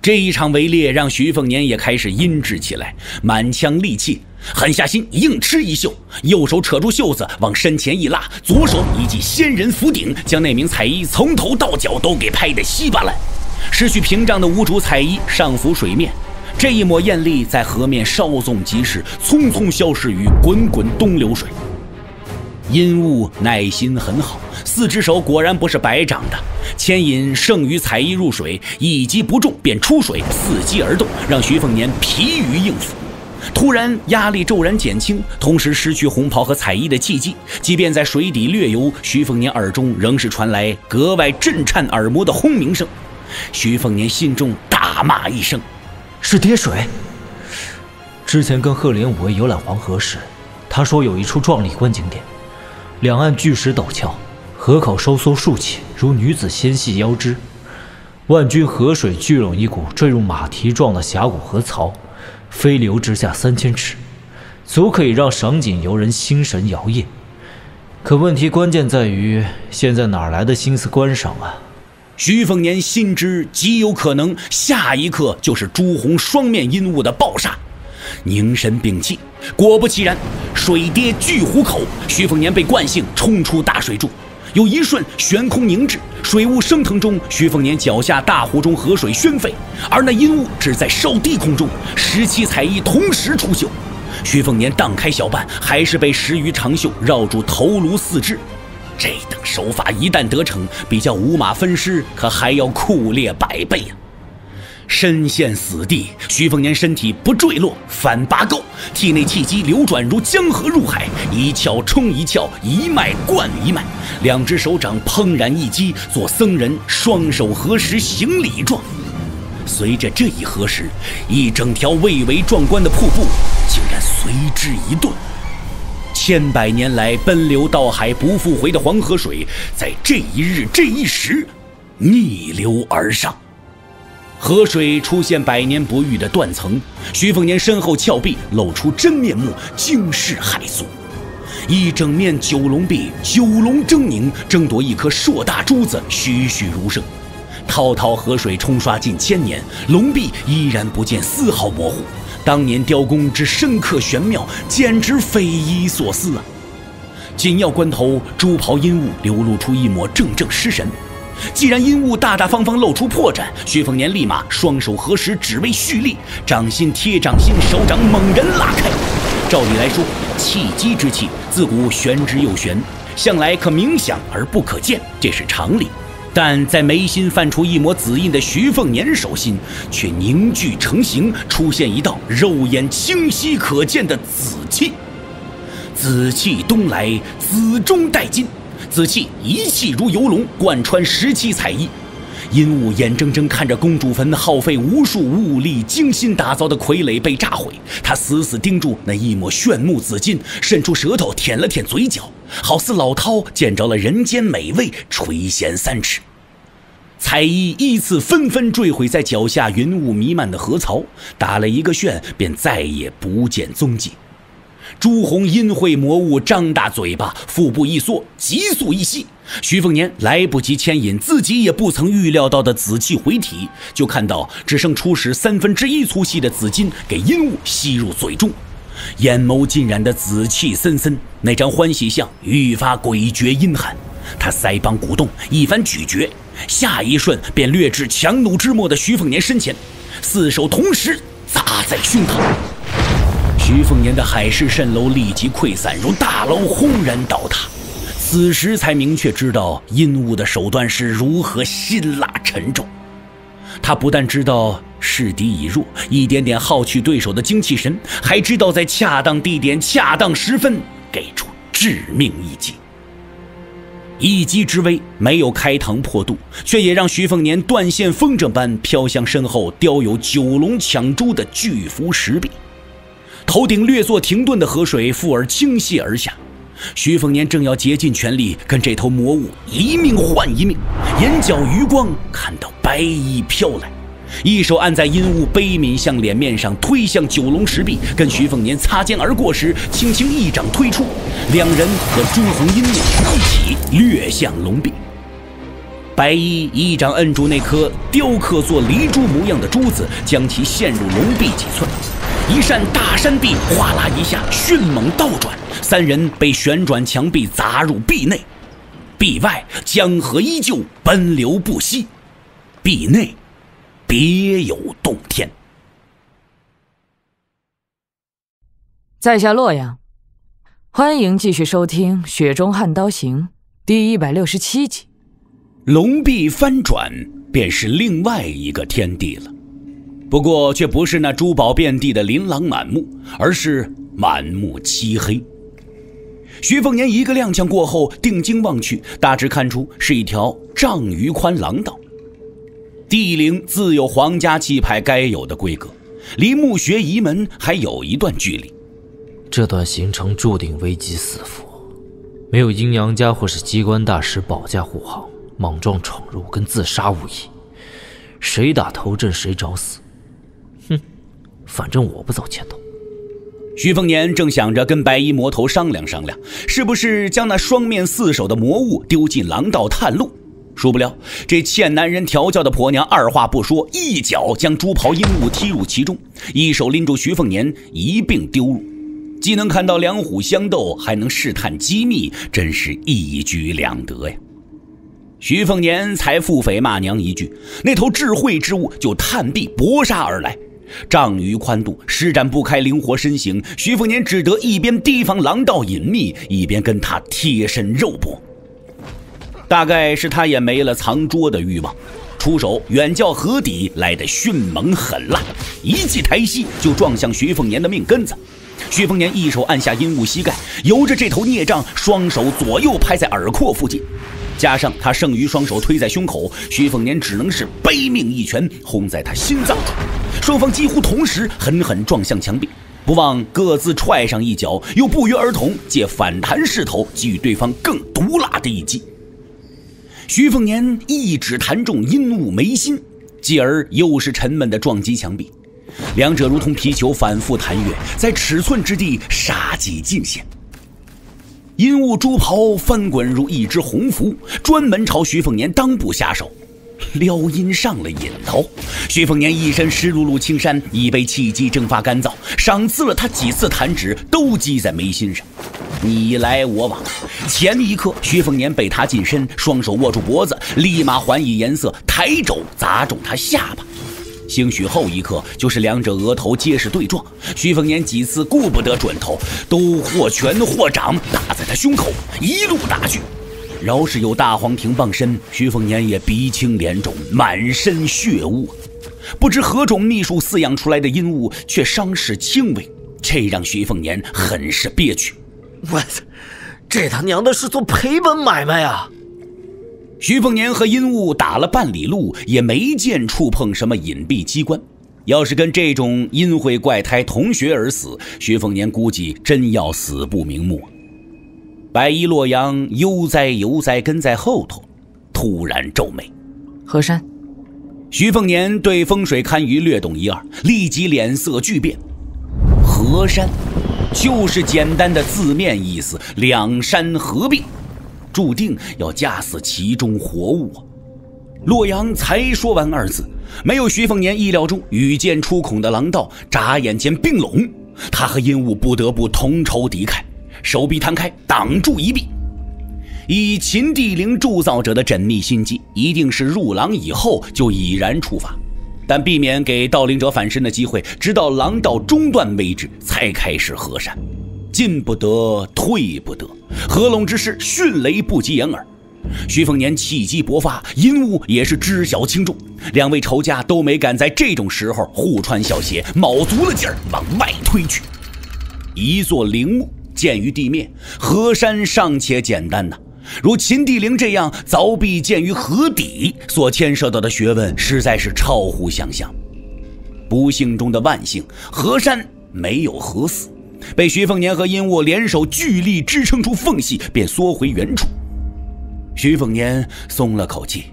这一场围猎让徐凤年也开始阴鸷起来，满腔戾气，狠下心硬吃一袖，右手扯住袖子往身前一拉，左手一记仙人斧顶，将那名彩衣从头到脚都给拍得稀巴烂。失去屏障的无主彩衣上浮水面。这一抹艳丽在河面稍纵即逝，匆匆消失于滚滚东流水。阴雾耐心很好，四只手果然不是白长的，牵引剩余彩衣入水，一击不中便出水，伺机而动，让徐凤年疲于应付。突然压力骤然减轻，同时失去红袍和彩衣的契机，即便在水底掠游，徐凤年耳中仍是传来格外震颤耳膜的轰鸣声。徐凤年心中大骂一声。是跌水。之前跟赫连武卫游览黄河时，他说有一处壮丽观景点，两岸巨石陡峭，河口收缩竖起，如女子纤细腰肢。万军河水聚拢一股坠入马蹄状的峡谷河槽，飞流直下三千尺，足可以让赏景游人心神摇曳。可问题关键在于，现在哪来的心思观赏啊？徐凤年心知极有可能下一刻就是朱红双面阴雾的爆杀，凝神屏气。果不其然，水跌巨虎口，徐凤年被惯性冲出大水柱。有一瞬，悬空凝滞，水雾升腾中，徐凤年脚下大湖中河水宣沸，而那阴雾只在稍低空中，十七彩衣同时出袖。徐凤年荡开小半，还是被十余长袖绕住头颅四肢。这等手法一旦得逞，比较五马分尸可还要酷烈百倍呀！身陷死地，徐凤年身体不坠落反拔高，体内气机流转如江河入海，一窍冲一窍，一脉贯一脉，两只手掌怦然一击，做僧人双手合十行礼状。随着这一合十，一整条蔚为壮观的瀑布竟然随之一顿。千百年来奔流到海不复回的黄河水，在这一日这一时，逆流而上。河水出现百年不遇的断层，徐凤年身后峭壁露出真面目，惊世骇俗。一整面九龙壁，九龙狰狞，争夺一颗硕大珠子，栩栩如生。滔滔河水冲刷近千年，龙壁依然不见丝毫模糊。当年雕工之深刻玄妙，简直匪夷所思啊！紧要关头，朱袍阴雾流露出一抹怔怔失神。既然阴雾大大方方露出破绽，薛凤年立马双手合十，只为蓄力，掌心贴掌心，手掌猛然拉开。照理来说，气机之气自古玄之又玄，向来可冥想而不可见，这是常理。但在眉心泛出一抹紫印的徐凤年手心，却凝聚成形，出现一道肉眼清晰可见的紫气。紫气东来，紫中带金。紫气一气如游龙，贯穿十七彩衣。阴雾眼睁睁看着公主坟耗费无数物力精心打造的傀儡被炸毁，他死死盯住那一抹炫目紫金，伸出舌头舔了舔嘴角，好似老饕见着了人间美味，垂涎三尺。彩衣依次纷纷坠毁在脚下云雾弥漫的河槽，打了一个旋，便再也不见踪迹。朱红阴晦魔物张大嘴巴，腹部一缩，急速一吸。徐凤年来不及牵引，自己也不曾预料到的紫气回体，就看到只剩初始三分之一粗细的紫金给阴雾吸入嘴中，眼眸浸染的紫气森森，那张欢喜相愈发诡谲阴寒。他腮帮鼓动，一番咀嚼，下一瞬便掠至强弩之末的徐凤年身前，四手同时砸在胸膛。徐凤年的海市蜃楼立即溃散，如大楼轰然倒塌。此时才明确知道阴雾的手段是如何辛辣沉重。他不但知道势敌已弱，一点点耗去对手的精气神，还知道在恰当地点、恰当时分给出致命一击。一击之威没有开膛破肚，却也让徐凤年断线风筝般飘向身后雕有九龙抢珠的巨幅石壁。头顶略作停顿的河水复而倾泻而下，徐凤年正要竭尽全力跟这头魔物一命换一命，眼角余光看到白衣飘来，一手按在阴雾悲悯向脸面上推向九龙石壁，跟徐凤年擦肩而过时，轻轻一掌推出，两人和朱红阴雾一起掠向龙壁。白衣一掌摁住那颗雕刻作离珠模样的珠子，将其陷入龙壁几寸。一扇大山壁哗啦一下迅猛倒转，三人被旋转墙壁砸入壁内。壁外江河依旧奔流不息，壁内别有洞天。在下洛阳，欢迎继续收听《雪中悍刀行》第一百六十七集。龙壁翻转，便是另外一个天地了。不过，却不是那珠宝遍地的琳琅满目，而是满目漆黑。徐凤年一个踉跄过后，定睛望去，大致看出是一条丈余宽廊道。帝陵自有皇家气派该有的规格，离墓穴仪门还有一段距离。这段行程注定危机四伏，没有阴阳家或是机关大师保驾护航，莽撞闯入跟自杀无异，谁打头阵谁找死。哼，反正我不走前头。徐凤年正想着跟白衣魔头商量商量，是不是将那双面四手的魔物丢进廊道探路，殊不料，这欠男人调教的婆娘二话不说，一脚将朱袍鹦鹉踢入其中，一手拎住徐凤年一并丢入。既能看到两虎相斗，还能试探机密，真是一举两得呀！徐凤年才腹诽骂娘一句，那头智慧之物就探壁搏杀而来，丈余宽度，施展不开灵活身形，徐凤年只得一边提防狼道隐秘，一边跟他贴身肉搏。大概是他也没了藏拙的欲望，出手远较河底来的迅猛狠辣，一记抬膝就撞向徐凤年的命根子。徐凤年一手按下鹦鹉膝盖，由着这头孽障，双手左右拍在耳廓附近，加上他剩余双手推在胸口，徐凤年只能是悲命一拳轰在他心脏处。双方几乎同时狠狠撞向墙壁，不忘各自踹上一脚，又不约而同借反弹势头给予对方更毒辣的一击。徐凤年一指弹中阴雾眉心，继而又是沉闷的撞击墙壁，两者如同皮球反复弹跃，在尺寸之地杀机尽显。阴雾朱袍翻滚如一只红符，专门朝徐凤年裆部下手，撩阴上了瘾头。徐凤年一身湿漉漉青衫已被气机蒸发干燥，赏赐了他几次弹指，都击在眉心上。你来我往，前一刻徐凤年被他近身，双手握住脖子，立马还以颜色，抬肘砸中他下巴。兴许后一刻就是两者额头皆是对撞，徐凤年几次顾不得准头，都或拳或掌打在他胸口，一路打去。饶是有大黄庭傍身，徐凤年也鼻青脸肿，满身血污。不知何种秘术饲养出来的阴物，却伤势轻微，这让徐凤年很是憋屈。我操，这他娘的是做赔本买卖啊！徐凤年和阴雾打了半里路，也没见触碰什么隐蔽机关。要是跟这种阴晦怪胎同学而死，徐凤年估计真要死不瞑目。白衣洛阳悠哉悠哉跟在后头，突然皱眉。河山，徐凤年对风水堪舆略懂一二，立即脸色巨变。河山。就是简单的字面意思，两山合并，注定要架死其中活物啊。洛阳才说完二字，没有徐凤年意料中羽箭出孔的狼道，眨眼间并拢，他和阴雾不得不同仇敌忾，手臂摊开挡住一臂。以秦地灵铸造者的缜密心机，一定是入狼以后就已然出发。但避免给盗灵者反身的机会，直到狼道中断为止，才开始合山，进不得，退不得，合拢之势，迅雷不及掩耳。徐凤年气机勃发，阴雾也是知晓轻重，两位仇家都没敢在这种时候互穿小鞋，卯足了劲儿往外推去。一座陵墓建于地面，河山尚且简单呐。如秦帝陵这样凿壁建于河底，所牵涉到的学问实在是超乎想象。不幸中的万幸，河山没有河死，被徐凤年和殷卧联手巨力支撑出缝隙，便缩回原处。徐凤年松了口气，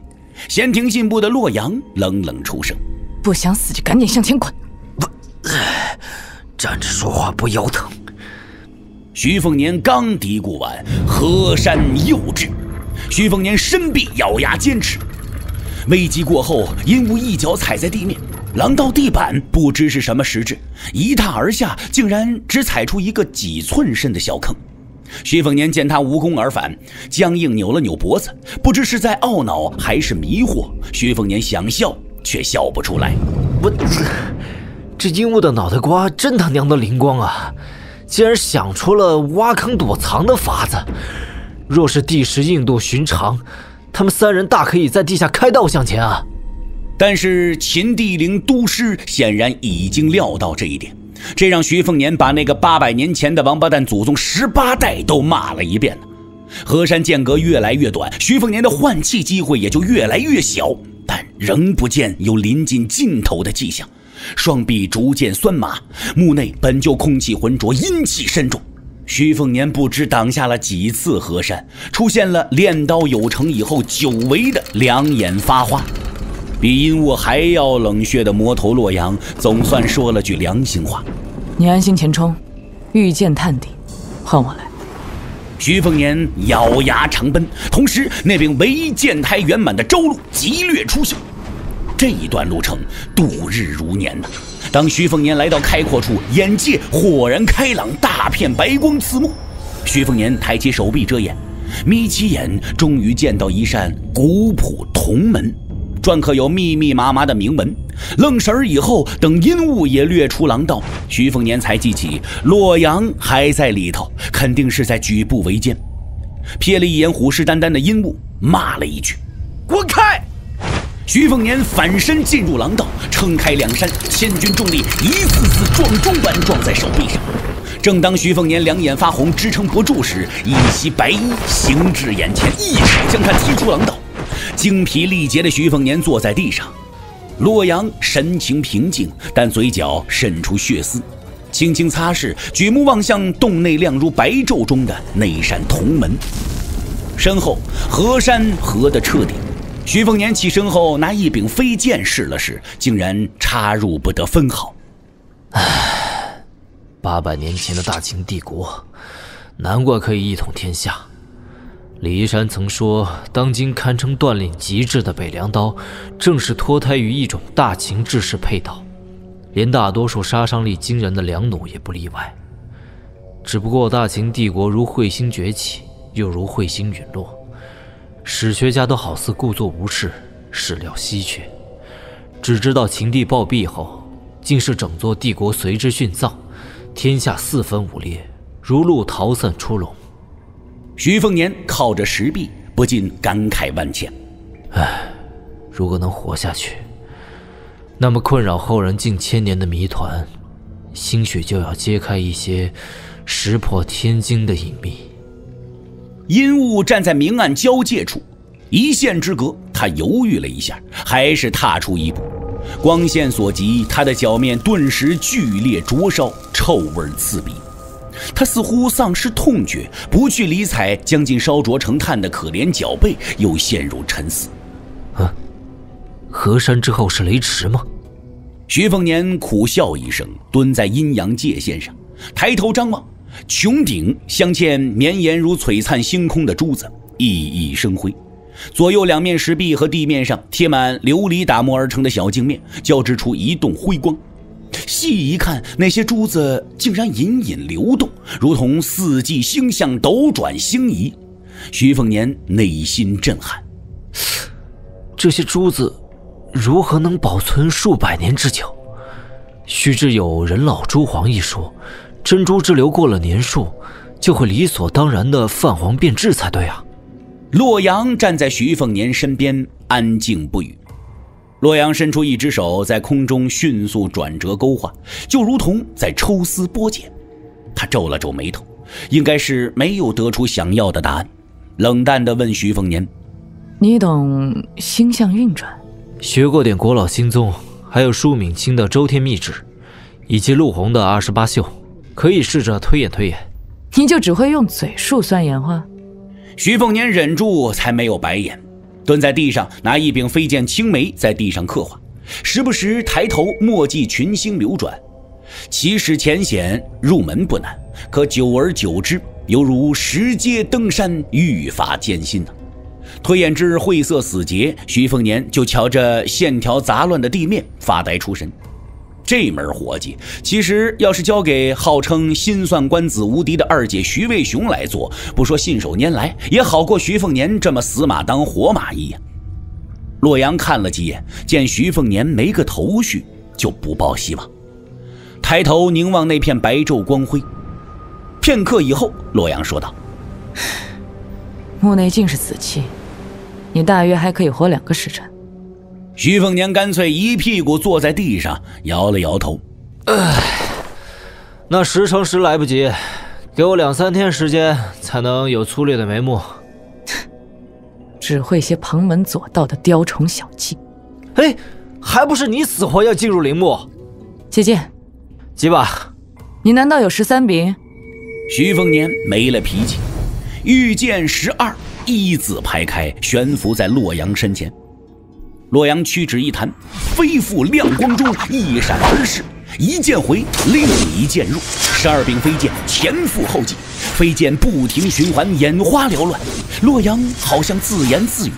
闲庭信步的洛阳冷冷出声：“不想死就赶紧向前滚！不，站着说话不腰疼。”徐凤年刚嘀咕完，河山又至。徐凤年伸臂咬牙坚持。危机过后，阴雾一脚踩在地面，狼道地板不知是什么实质，一踏而下，竟然只踩出一个几寸深的小坑。徐凤年见他无功而返，僵硬扭了扭脖子，不知是在懊恼还是迷惑。徐凤年想笑，却笑不出来。我，这鹦鹉的脑袋瓜真他娘的灵光啊！竟然想出了挖坑躲藏的法子。若是地势硬度寻常，他们三人大可以在地下开道向前啊！但是秦帝陵都师显然已经料到这一点，这让徐凤年把那个八百年前的王八蛋祖宗十八代都骂了一遍呢。河山间隔越来越短，徐凤年的换气机会也就越来越小，但仍不见有临近尽头的迹象。双臂逐渐酸麻，墓内本就空气浑浊，阴气深重。徐凤年不知挡下了几次河山，出现了练刀有成以后久违的两眼发花。比阴雾还要冷血的魔头洛阳，总算说了句良心话：“你安心前冲，御剑探底，换我来。”徐凤年咬牙长奔，同时那柄唯剑胎圆满的朝露急掠出鞘。这一段路程度日如年呐。当徐凤年来到开阔处，眼界豁然开朗，大片白光刺目。徐凤年抬起手臂遮掩，眯起眼，终于见到一扇古朴铜门，篆刻有密密麻麻的铭文。愣神儿以后，等阴雾也掠出廊道，徐凤年才记起洛阳还在里头，肯定是在举步维艰。瞥了一眼虎视眈眈的阴雾，骂了一句：“滚开！”徐凤年反身进入廊道，撑开两扇，千钧重力一次次撞钟般撞在手臂上。正当徐凤年两眼发红，支撑不住时，一袭白衣行至眼前，一手将他踢出廊道。精疲力竭的徐凤年坐在地上，洛阳神情平静，但嘴角渗出血丝，轻轻擦拭，举目望向洞内亮如白昼中的那一扇铜门。身后河山合得彻底。徐凤年起身后，拿一柄飞剑试了试，竟然插入不得分毫。唉，八百年前的大秦帝国，难怪可以一统天下。李一山曾说，当今堪称锻炼极致的北凉刀，正是脱胎于一种大秦制式配刀，连大多数杀伤力惊人的良弩也不例外。只不过大秦帝国如彗星崛起，又如彗星陨落。史学家都好似故作无事，史料稀缺，只知道秦帝暴毙后，竟是整座帝国随之殉葬，天下四分五裂，如鹿逃散出笼。徐凤年靠着石壁，不禁感慨万千。唉，如果能活下去，那么困扰后人近千年的谜团，兴许就要揭开一些石破天惊的隐秘。阴雾站在明暗交界处，一线之隔。他犹豫了一下，还是踏出一步。光线所及，他的脚面顿时剧烈灼烧，臭味刺鼻。他似乎丧失痛觉，不去理睬将近烧灼成炭的可怜脚背，又陷入沉思。啊，河山之后是雷池吗？徐凤年苦笑一声，蹲在阴阳界线上，抬头张望。穹顶镶嵌绵延如璀璨星空的珠子，熠熠生辉。左右两面石壁和地面上贴满琉璃打磨而成的小镜面，交织出一洞辉光。细一看，那些珠子竟然隐隐流动，如同四季星象斗转星移。徐凤年内心震撼：这些珠子如何能保存数百年之久？须知有人老珠黄一说。珍珠之流过了年数，就会理所当然的泛黄变质才对啊！洛阳站在徐凤年身边，安静不语。洛阳伸出一只手，在空中迅速转折勾画，就如同在抽丝剥茧。他皱了皱眉头，应该是没有得出想要的答案，冷淡地问徐凤年：“你懂星象运转？学过点国老星宗，还有舒敏清的周天秘旨，以及陆红的二十八宿。”可以试着推演推演，你就只会用嘴术算演化？徐凤年忍住才没有白眼，蹲在地上拿一柄飞剑青梅在地上刻画，时不时抬头墨迹群星流转。起始浅显，入门不难，可久而久之，犹如石阶登山，愈发艰辛呢。推演至晦涩死结，徐凤年就瞧着线条杂乱的地面发呆出神。这门活计，其实要是交给号称心算官子无敌的二姐徐渭雄来做，不说信手拈来，也好过徐凤年这么死马当活马医呀。洛阳看了几眼，见徐凤年没个头绪，就不抱希望，抬头凝望那片白昼光辉。片刻以后，洛阳说道：“墓内尽是死气，你大约还可以活两个时辰。”徐凤年干脆一屁股坐在地上，摇了摇头：“唉，那十成十来不及，给我两三天时间才能有粗略的眉目。只会些旁门左道的雕虫小技。哎，还不是你死活要进入陵墓？姐姐，几把？你难道有十三柄？”徐凤年没了脾气，御剑十二一字排开，悬浮在洛阳身前。洛阳屈指一弹，飞赴亮光中一闪而逝，一剑回，另一剑入，十二柄飞剑前赴后继，飞剑不停循环，眼花缭乱。洛阳好像自言自语：“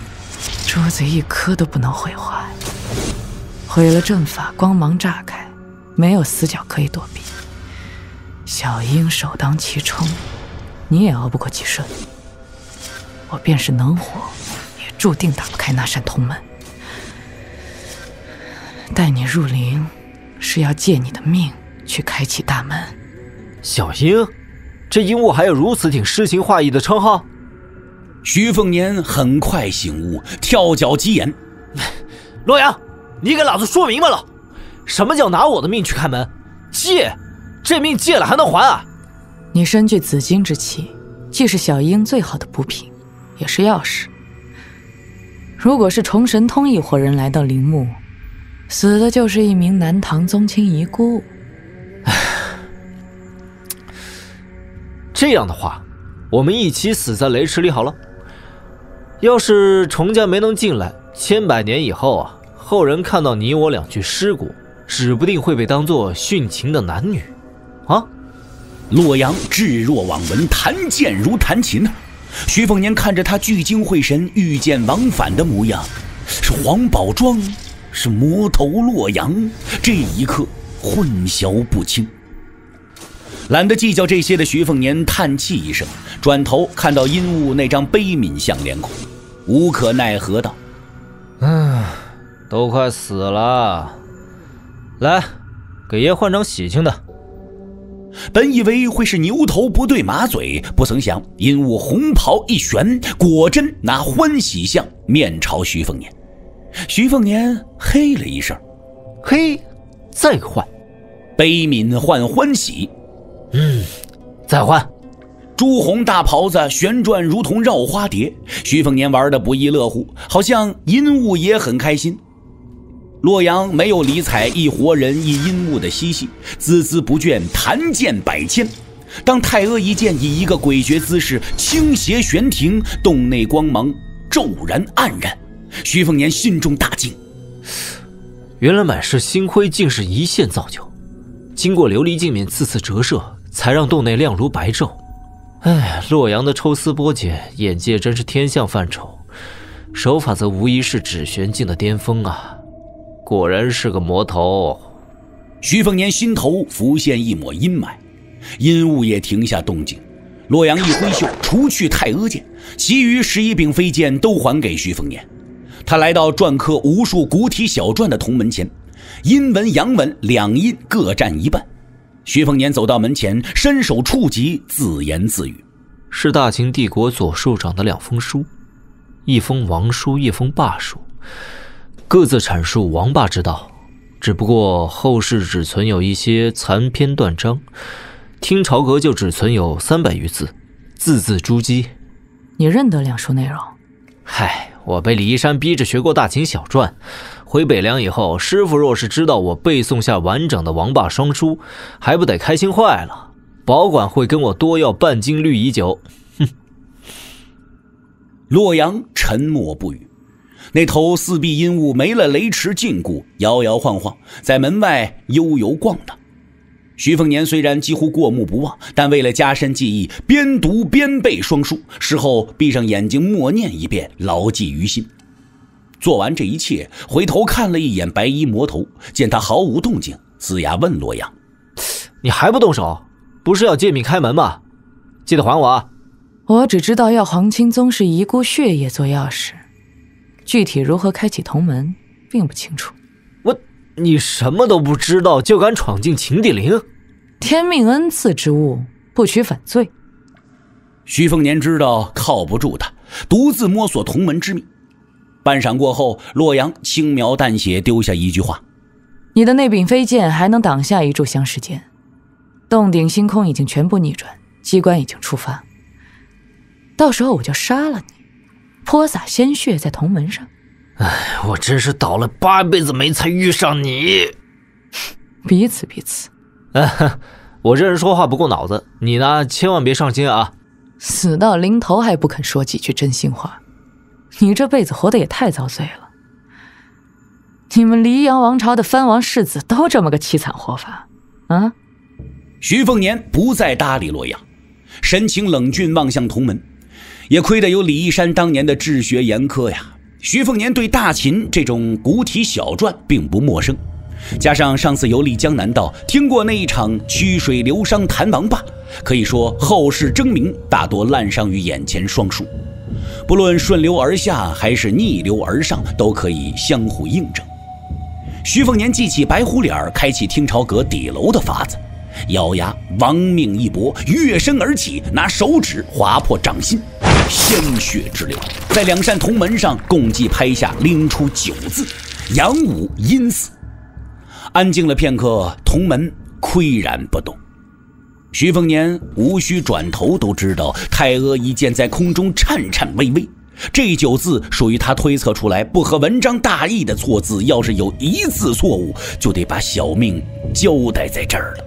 珠子一颗都不能毁坏，毁了阵法，光芒炸开，没有死角可以躲避。小鹰首当其冲，你也熬不过几瞬。我便是能活，也注定打不开那扇铜门。带你入灵，是要借你的命去开启大门。”小鹰。这鹦鹉还有如此挺诗情画意的称号？徐凤年很快醒悟，跳脚急言：“洛阳，你给老子说明白了，什么叫拿我的命去开门？借？这命借了还能还啊？”你身具紫金之气，既是小鹰最好的补品，也是钥匙。如果是重神通一伙人来到陵墓，死的就是一名南唐宗亲遗孤。这样的话，我们一起死在雷池里好了。要是崇家没能进来，千百年以后啊，后人看到你我两具尸骨，指不定会被当做殉情的男女。啊！洛阳置若罔闻，弹剑如弹琴呢。徐凤年看着他聚精会神、御剑往返的模样，是黄宝庄，是魔头洛阳，这一刻混淆不清。懒得计较这些的徐凤年叹气一声，转头看到阴雾那张悲悯相脸孔，无可奈何道：“嗯，都快死了，来，给爷换张喜庆的。”本以为会是牛头不对马嘴，不曾想阴雾红袍一旋，果真拿欢喜相面朝徐凤年。徐凤年嘿了一声：“嘿，再换。”悲悯换欢喜。嗯，再换。朱红大袍子旋转，如同绕花蝶。徐凤年玩的不亦乐乎，好像阴雾也很开心。洛阳没有理睬一活人一阴雾的嬉戏，孜孜不倦，弹剑百千。当太阿一剑以一个诡谲姿势倾斜悬停，洞内光芒骤然黯然。徐凤年心中大惊，原来满是星辉竟是一线造就，经过琉璃镜面次次折射。才让洞内亮如白昼。哎，洛阳的抽丝剥茧，眼界真是天象范畴，手法则无疑是指玄境的巅峰啊！果然是个魔头。徐凤年心头浮现一抹阴霾，阴雾也停下动静。洛阳一挥袖，除去太阿剑，其余十一柄飞剑都还给徐凤年。他来到篆刻无数古体小篆的铜门前，阴文阳文两阴各占一半。徐凤年走到门前，伸手触及，自言自语：“是大秦帝国左庶长的两封书，一封王书，一封霸书，各自阐述王霸之道。只不过后世只存有一些残篇断章，听朝阁就只存有三百余字，字字珠玑。你认得两书内容？嗨，我被李一山逼着学过大秦小篆。”回北凉以后，师傅若是知道我背诵下完整的王霸双书，还不得开心坏了？保管会跟我多要半斤绿蚁酒。哼！洛阳沉默不语。那头四壁阴雾没了雷池禁锢，摇摇晃晃在门外悠游逛荡。徐凤年虽然几乎过目不忘，但为了加深记忆，边读边背双书，事后闭上眼睛默念一遍，牢记于心。做完这一切，回头看了一眼白衣魔头，见他毫无动静，呲牙问洛阳：“你还不动手？不是要借命开门吗？记得还我啊！”我只知道要黄青宗是遗孤血液做钥匙，具体如何开启铜门，并不清楚。我，你什么都不知道就敢闯进秦帝陵？天命恩赐之物，不取反罪。徐凤年知道靠不住他，独自摸索同门之秘。半晌过后，洛阳轻描淡写丢下一句话：“你的那柄飞剑还能挡下一炷香时间。洞顶星空已经全部逆转，机关已经触发。到时候我就杀了你，泼洒鲜血在同门上。哎，我真是倒了八辈子霉才遇上你。彼此彼此。哎，我这人说话不过脑子，你呢，千万别上心啊！死到临头还不肯说几句真心话。”你这辈子活得也太遭罪了！你们黎阳王朝的藩王世子都这么个凄惨活法啊？徐凤年不再搭理洛阳，神情冷峻，望向同门。也亏得有李一山当年的治学严苛呀。徐凤年对大秦这种古体小传并不陌生，加上上次游历江南道，听过那一场曲水流觞谈王霸，可以说后世争鸣大多滥觞于眼前双数。不论顺流而下还是逆流而上，都可以相互印证。徐凤年记起白虎脸开启听潮阁底楼的法子，咬牙亡命一搏，跃身而起，拿手指划破掌心，鲜血直流，在两扇铜门上共计拍下，拎出九字：“阳武阴死。”安静了片刻，铜门岿然不动。徐凤年无需转头都知道，太阿一剑在空中颤颤巍巍。这九字属于他推测出来不合文章大意的错字，要是有一字错误，就得把小命交代在这儿了。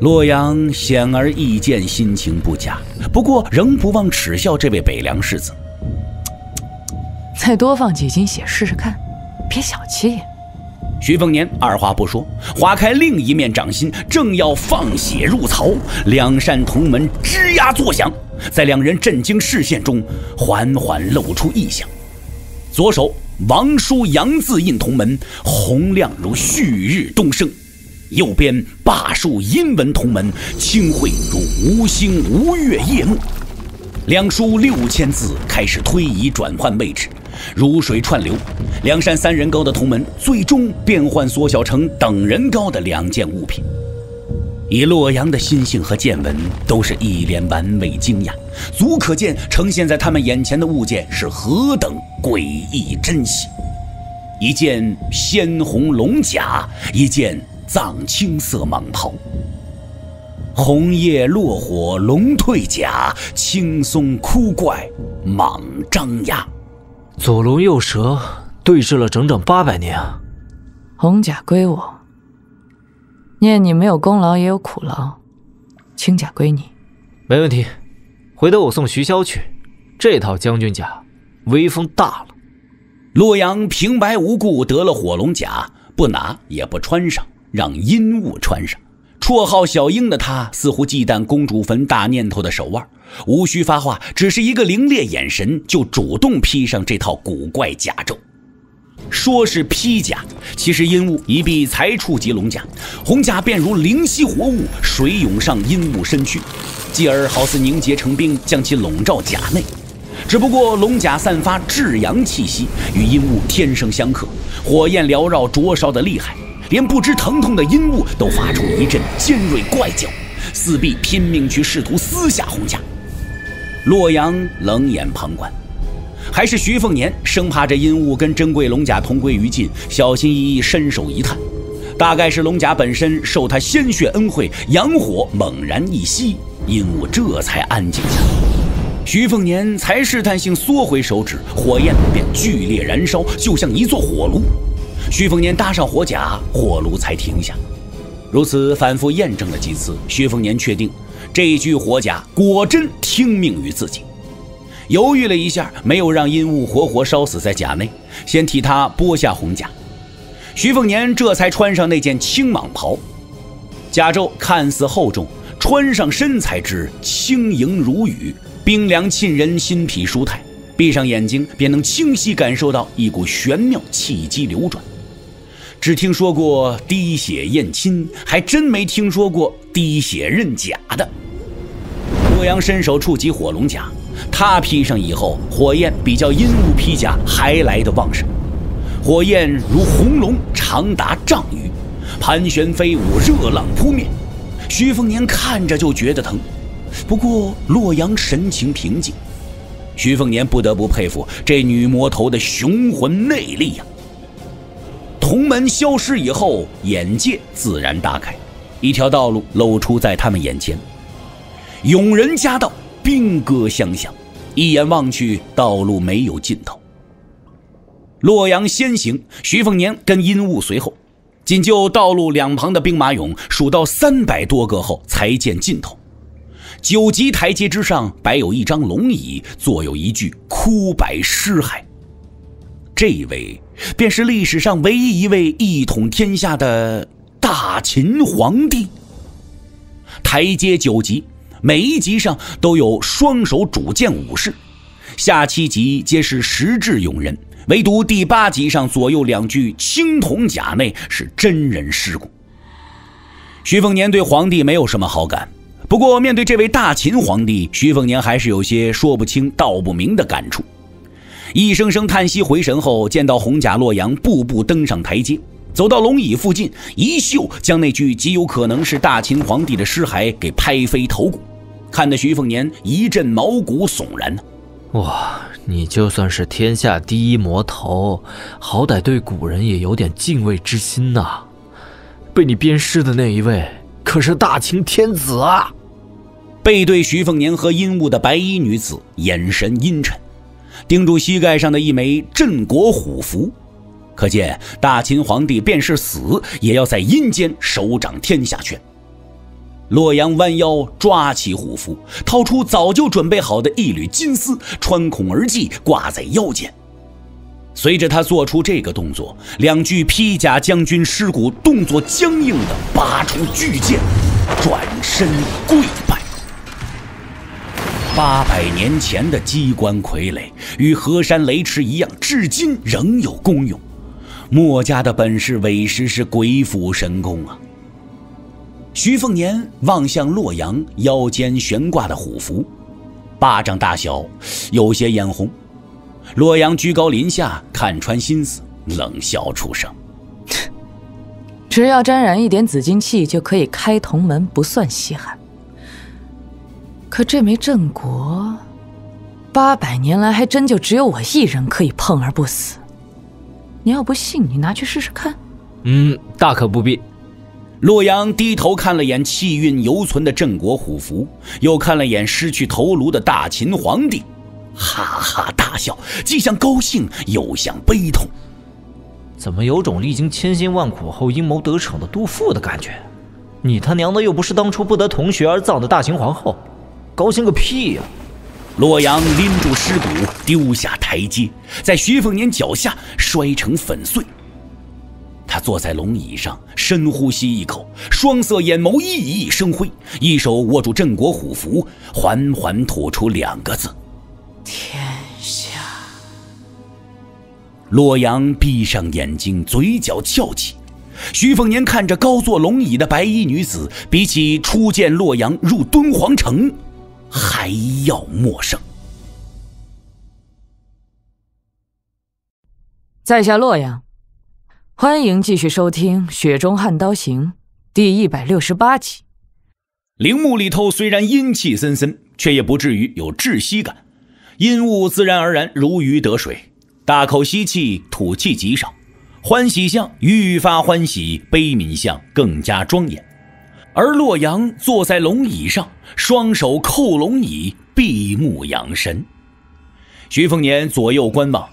洛阳显而易见心情不佳，不过仍不忘耻笑这位北凉世子。再多放几斤血试试看，别小气。徐凤年二话不说，划开另一面掌心，正要放血入槽，两扇铜门吱呀作响，在两人震惊视线中，缓缓露出异象。左手王叔阳字印铜门，洪亮如旭日东升；右边霸树阴文铜门，清慧如无星无月夜幕。两书六千字开始推移转换位置。如水串流，两扇三人高的铜门最终变换缩小成等人高的两件物品。以洛阳的心性和见闻，都是一脸完美惊讶，足可见呈现在他们眼前的物件是何等诡异珍惜。一件鲜红龙甲，一件藏青色蟒袍。红叶落火龙退甲，青松枯怪蟒张牙。左龙右蛇对峙了整整八百年啊！红甲归我，念你没有功劳也有苦劳，青甲归你。没问题，回头我送徐骁去。这套将军甲威风大了。洛阳平白无故得了火龙甲，不拿也不穿上，让阴雾穿上。绰号小鹰的他，似乎忌惮公主坟大念头的手腕，无需发话，只是一个凌冽眼神，就主动披上这套古怪甲胄。说是披甲，其实阴雾一臂才触及龙甲，红甲便如灵犀活物，水涌上阴雾身躯，继而好似凝结成冰，将其笼罩甲内。只不过龙甲散发至阳气息，与阴雾天生相克，火焰缭绕，灼烧的厉害。连不知疼痛的阴物都发出一阵尖锐怪叫，四壁拼命去试图撕下红甲。洛阳冷眼旁观，还是徐凤年生怕这阴物跟珍贵龙甲同归于尽，小心翼翼伸手一探，大概是龙甲本身受他鲜血恩惠，阳火猛然一吸，阴物这才安静下来。徐凤年才试探性缩回手指，火焰便剧烈燃烧，就像一座火炉。徐凤年搭上火甲，火炉才停下。如此反复验证了几次，徐凤年确定这一具火甲果真听命于自己。犹豫了一下，没有让阴雾活活烧死在甲内，先替他剥下红甲。徐凤年这才穿上那件青蟒袍，甲胄看似厚重，穿上身才知轻盈如雨，冰凉沁人心脾舒泰。闭上眼睛，便能清晰感受到一股玄妙气机流转。只听说过滴血验亲，还真没听说过滴血认假的。洛阳伸手触及火龙甲，他披上以后，火焰比较阴雾披甲还来得旺盛，火焰如红龙，长达丈余，盘旋飞舞，热浪扑面。徐凤年看着就觉得疼，不过洛阳神情平静。徐凤年不得不佩服这女魔头的雄浑内力呀。铜门消失以后，眼界自然大开，一条道路露出在他们眼前。永人家道，兵戈相向，一眼望去，道路没有尽头。洛阳先行，徐凤年跟阴雾随后，仅就道路两旁的兵马俑数到三百多个后，才见尽头。九级台阶之上摆有一张龙椅，坐有一具枯柏尸骸。这位便是历史上唯一一位一统天下的大秦皇帝。台阶九级，每一级上都有双手主剑武士，下七级皆是实质勇人，唯独第八级上左右两具青铜甲内是真人尸骨。徐凤年对皇帝没有什么好感，不过面对这位大秦皇帝，徐凤年还是有些说不清道不明的感触。一声声叹息回神后，见到红甲洛阳步步登上台阶，走到龙椅附近，一袖将那具极有可能是大秦皇帝的尸骸给拍飞头骨，看得徐凤年一阵毛骨悚然呢。哇，你就算是天下第一魔头，好歹对古人也有点敬畏之心呐。被你鞭尸的那一位可是大秦天子啊！背对徐凤年和阴雾的白衣女子，眼神阴沉。盯住膝盖上的一枚镇国虎符，可见大秦皇帝便是死，也要在阴间手掌天下权。洛阳弯腰抓起虎符，掏出早就准备好的一缕金丝，穿孔而进，挂在腰间。随着他做出这个动作，两具披甲将军尸骨动作僵硬地拔出巨剑，转身跪。八百年前的机关傀儡与河山雷池一样，至今仍有功用。墨家的本事委实是鬼斧神工啊！徐凤年望向洛阳腰间悬挂的虎符，巴掌大小，有些眼红。洛阳居高临下，看穿心思，冷笑出声：“只要沾染一点紫金气，就可以开铜门，不算稀罕。”可这枚镇国，八百年来还真就只有我一人可以碰而不死。你要不信，你拿去试试看。嗯，大可不必。洛阳低头看了眼气运犹存的镇国虎符，又看了眼失去头颅的大秦皇帝，哈哈大笑，既像高兴又像悲痛。怎么有种历经千辛万苦后阴谋得逞的杜甫的感觉？你他娘的又不是当初不得同学而葬的大秦皇后！高兴个屁呀！洛阳拎住尸骨，丢下台阶，在徐凤年脚下摔成粉碎。他坐在龙椅上，深呼吸一口，双色眼眸熠熠生辉，一手握住镇国虎符，缓缓吐出两个字：“天下。”洛阳闭上眼睛，嘴角翘起。徐凤年看着高坐龙椅的白衣女子，比起初见洛阳入敦煌城。还要陌生。在下洛阳，欢迎继续收听《雪中悍刀行》第一百六十八集。陵墓里头虽然阴气森森，却也不至于有窒息感，阴雾自然而然如鱼得水。大口吸气，吐气极少，欢喜相愈发欢喜，悲悯相更加庄严。而洛阳坐在龙椅上，双手扣龙椅，闭目养神。徐凤年左右观望，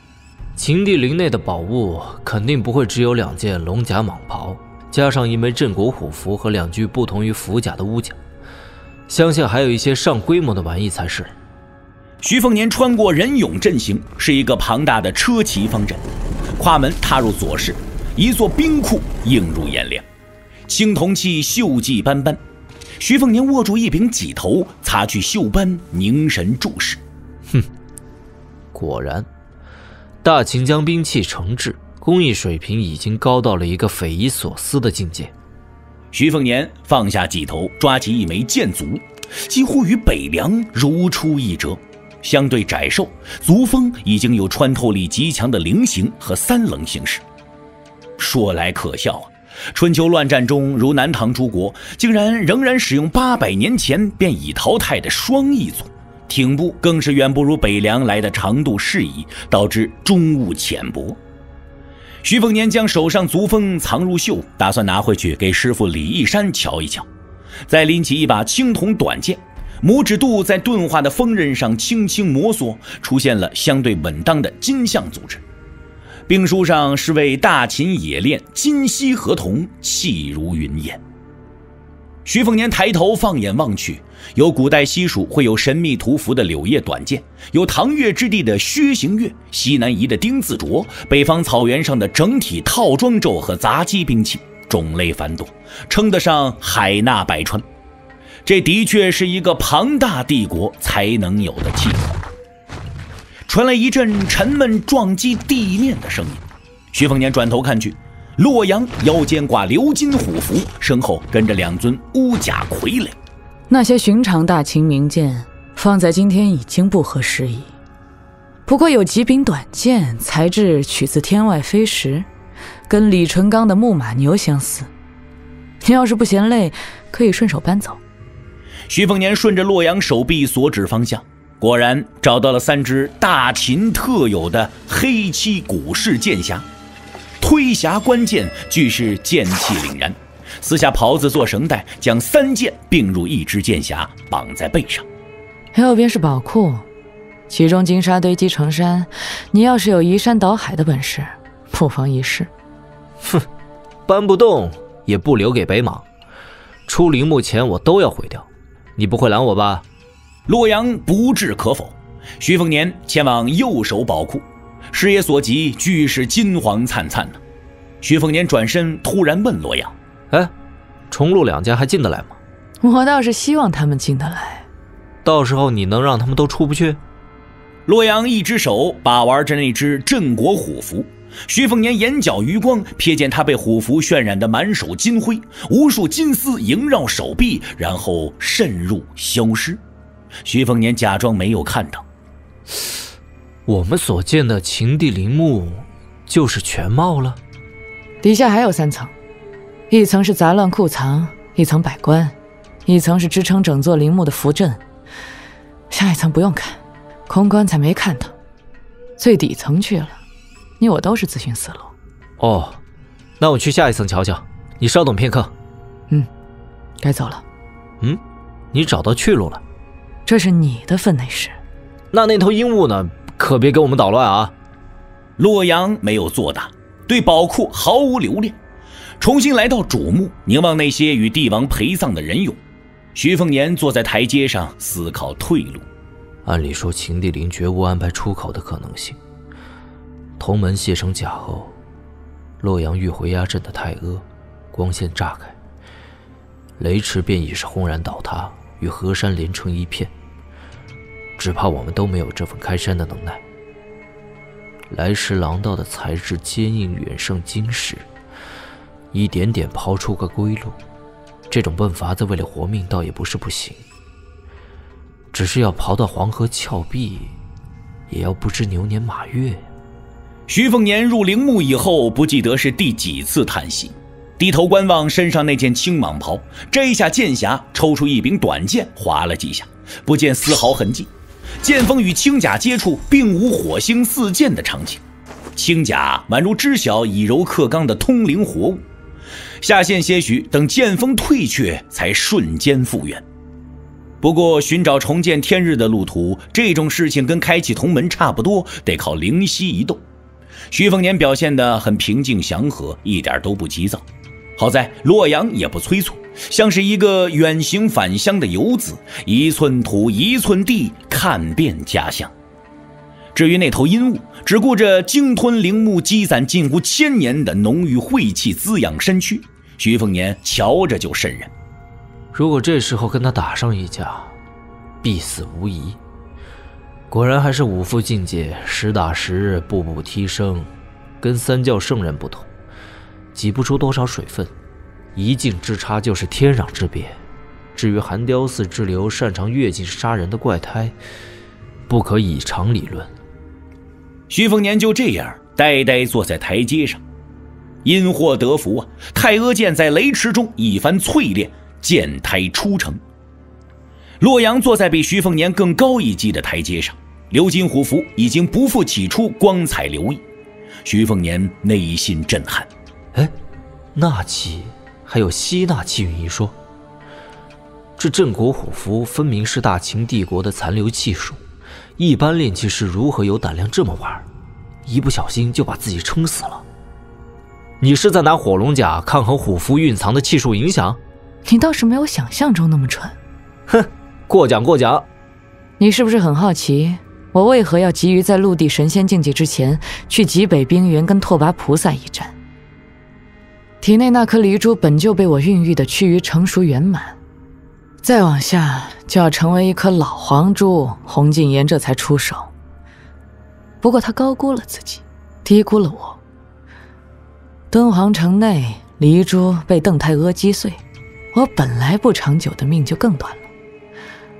秦帝陵内的宝物肯定不会只有两件龙甲蟒袍，加上一枚镇国虎符和两具不同于符甲的乌甲，相信还有一些上规模的玩意才是。徐凤年穿过人俑阵型，是一个庞大的车骑方阵，跨门踏入左室，一座冰库映入眼帘。青铜器锈迹斑斑，徐凤年握住一柄戟头，擦去锈斑，凝神注视。哼，果然，大秦将兵器成制，工艺水平已经高到了一个匪夷所思的境界。徐凤年放下戟头，抓起一枚剑足，几乎与北凉如出一辙。相对窄瘦，足锋已经有穿透力极强的菱形和三棱形式。说来可笑啊！春秋乱战中，如南唐诸国，竟然仍然使用八百年前便已淘汰的双翼足，挺部更是远不如北凉来的长度适宜，导致中物浅薄。徐凤年将手上足锋藏入袖，打算拿回去给师傅李义山瞧一瞧。再拎起一把青铜短剑，拇指肚在钝化的锋刃上轻轻摩挲，出现了相对稳当的金像组织。兵书上是为大秦冶炼金锡合铜，气如云烟。徐凤年抬头放眼望去，有古代西蜀会有神秘屠符的柳叶短剑，有唐越之地的薛行月，西南夷的丁字镯，北方草原上的整体套装胄和杂技兵器，种类繁多，称得上海纳百川。这的确是一个庞大帝国才能有的气候。传来一阵沉闷撞击地面的声音，徐凤年转头看去，洛阳腰间挂鎏金虎符，身后跟着两尊乌甲傀儡。那些寻常大秦名剑，放在今天已经不合时宜。不过有几柄短剑，材质取自天外飞石，跟李淳罡的木马牛相似。你要是不嫌累，可以顺手搬走。徐凤年顺着洛阳手臂所指方向，果然找到了三只大秦特有的黑漆古式剑匣，推匣关剑，俱是剑气凛然。撕下袍子做绳带，将三剑并入一只剑匣，绑在背上。右边是宝库。其中金沙堆积成山，你要是有移山倒海的本事，不妨一试。哼，搬不动也不留给北莽。出陵墓前我都要毁掉，你不会拦我吧？洛阳不置可否。徐凤年前往右手宝库，视野所及，俱是金黄灿灿的。徐凤年转身，突然问洛阳：“哎，重禄两家还进得来吗？”我倒是希望他们进得来。到时候你能让他们都出不去？洛阳一只手把玩着那只镇国虎符，徐凤年眼角余光瞥见他被虎符渲染的满手金辉，无数金丝萦绕手臂，然后渗入消失。徐凤年假装没有看到。我们所见的秦地陵墓，就是全貌了。底下还有三层，一层是杂乱库藏，一层百官，一层是支撑整座陵墓的符阵。下一层不用看。空棺材没看到，最底层去了。你我都是自寻死路。哦，那我去下一层瞧瞧。你稍等片刻。嗯，该走了。嗯，你找到去路了。这是你的分内事。那那头鹦鹉呢？可别给我们捣乱啊！洛阳没有作答，对宝库毫无留恋，重新来到主墓，凝望那些与帝王陪葬的人俑。徐凤年坐在台阶上思考退路。按理说，秦帝陵绝无安排出口的可能性。同门卸成甲后，洛阳欲回压阵的太阿，光线炸开，雷池便已是轰然倒塌，与河山连成一片。只怕我们都没有这份开山的能耐。来时廊道的材质坚硬，远胜金石，一点点刨出个归路。这种笨法子，为了活命，倒也不是不行。只是要刨到黄河峭壁，也要不知牛年马月。徐凤年入陵墓以后，不记得是第几次叹息，低头观望身上那件青蟒袍，摘下剑匣，抽出一柄短剑，划了几下，不见丝毫痕迹。剑锋与青甲接触，并无火星四溅的场景，青甲宛如知晓以柔克刚的通灵活物。下线些许，等剑锋退却，才瞬间复原。不过，寻找重见天日的路途，这种事情跟开启同门差不多，得靠灵犀一动。徐凤年表现得很平静祥和，一点都不急躁。好在洛阳也不催促，像是一个远行返乡的游子，一寸土一寸地，看遍家乡。至于那头阴雾，只顾着鲸吞陵墓，积攒近乎千年的浓郁晦气滋养身躯，徐凤年瞧着就瘆人。如果这时候跟他打上一架，必死无疑。果然还是武夫境界，实打实，步步提升，跟三教圣人不同，挤不出多少水分，一境之差就是天壤之别。至于寒雕寺之流擅长越境杀人的怪胎，不可以常理论。徐凤年就这样呆呆坐在台阶上，因祸得福啊！太阿剑在雷池中一番淬炼。剑胎初成，洛阳坐在比徐凤年更高一级的台阶上，鎏金虎符已经不复起初光彩流溢。徐凤年内心震撼，哎，纳气还有吸纳气运一说。这镇国虎符分明是大秦帝国的残留气数，一般炼气师如何有胆量这么玩？一不小心就把自己撑死了。你是在拿火龙甲抗衡虎符蕴藏的气数影响？你倒是没有想象中那么蠢，哼，过奖过奖。你是不是很好奇，我为何要急于在陆地神仙境界之前去极北冰原跟拓跋菩萨一战？体内那颗离珠本就被我孕育的趋于成熟圆满，再往下就要成为一颗老黄珠，洪敬言这才出手。不过他高估了自己，低估了我。敦煌城内，黎珠被邓太阿击碎，我本来不长久的命就更短了。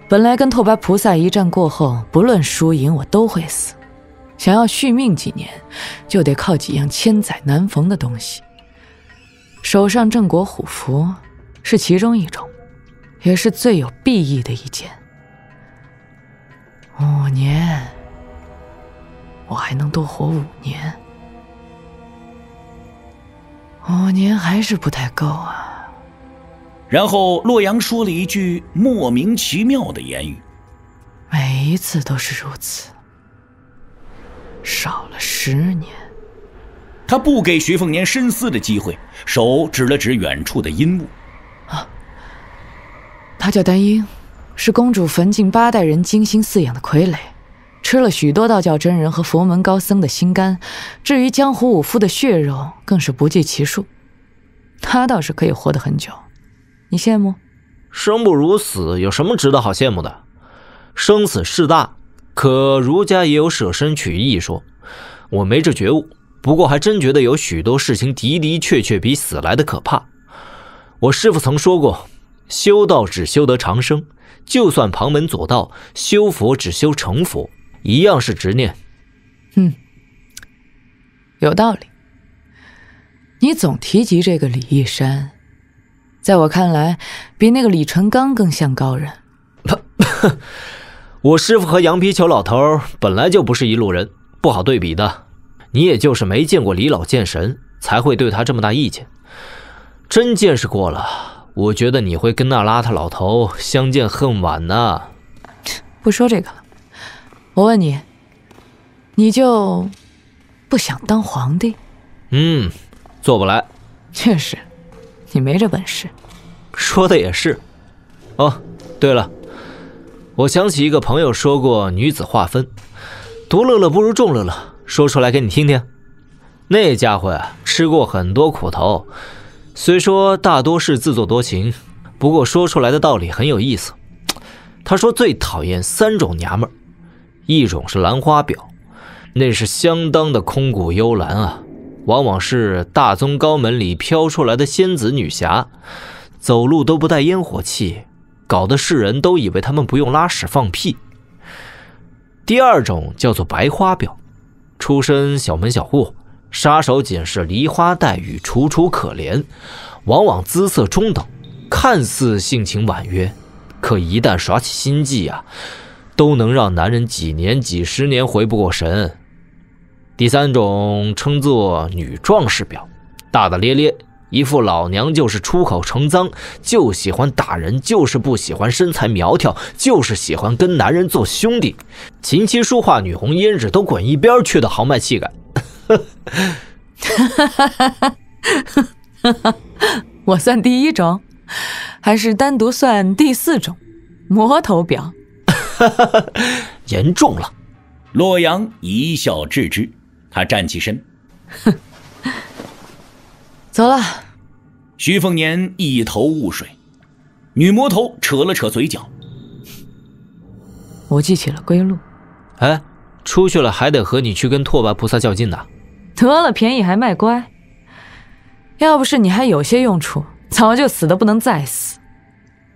本来跟拓跋菩萨一战过后，不论输赢，我都会死。想要续命几年，就得靠几样千载难逢的东西。手上镇国虎符是其中一种，也是最有裨益的一件。五年，我还能多活五年。五年还是不太够啊。然后洛阳说了一句莫名其妙的言语：“每一次都是如此，少了十年。”他不给徐凤年深思的机会，手指了指远处的阴雾：“啊，他叫丹英，是公主坟近八代人精心饲养的傀儡，吃了许多道教真人和佛门高僧的心肝，至于江湖武夫的血肉，更是不计其数。他倒是可以活得很久。”你羡慕？生不如死，有什么值得好羡慕的？生死事大，可儒家也有舍身取义说。我没这觉悟，不过还真觉得有许多事情的的确确比死来的可怕。我师傅曾说过，修道只修得长生，就算旁门左道；修佛只修成佛，一样是执念。嗯，有道理。你总提及这个李义山。在我看来，比那个李淳罡更像高人。我师傅和羊皮球老头本来就不是一路人，不好对比的。你也就是没见过李老剑神，才会对他这么大意见。真见识过了，我觉得你会跟那邋遢老头相见恨晚呢。不说这个了，我问你，你就不想当皇帝？嗯，做不来。确实。你没这本事，说的也是。哦，对了，我想起一个朋友说过女子划分，独乐乐不如众乐乐，说出来给你听听。那家伙，吃过很多苦头，虽说大多是自作多情，不过说出来的道理很有意思。他说最讨厌三种娘们儿，一种是兰花婊，那是相当的空谷幽兰啊。往往是大宗高门里飘出来的仙子女侠，走路都不带烟火气，搞得世人都以为他们不用拉屎放屁。第二种叫做白花婊，出身小门小户，杀手锏是梨花带雨，楚楚可怜，往往姿色中等，看似性情婉约，可一旦耍起心计啊，都能让男人几年几十年回不过神。第三种称作女壮士婊，大大咧咧，一副老娘就是出口成脏，就喜欢打人，就是不喜欢身材苗条，就是喜欢跟男人做兄弟，琴棋书画女红胭脂都滚一边去的豪迈气概。我算第一种，还是单独算第四种，魔头婊？严重了。洛阳一笑置之。他站起身，哼，走了。徐凤年一头雾水，女魔头扯了扯嘴角。我记起了归路。哎，出去了还得和你去跟拓跋菩萨较劲呢。得了便宜还卖乖。要不是你还有些用处，早就死的不能再死。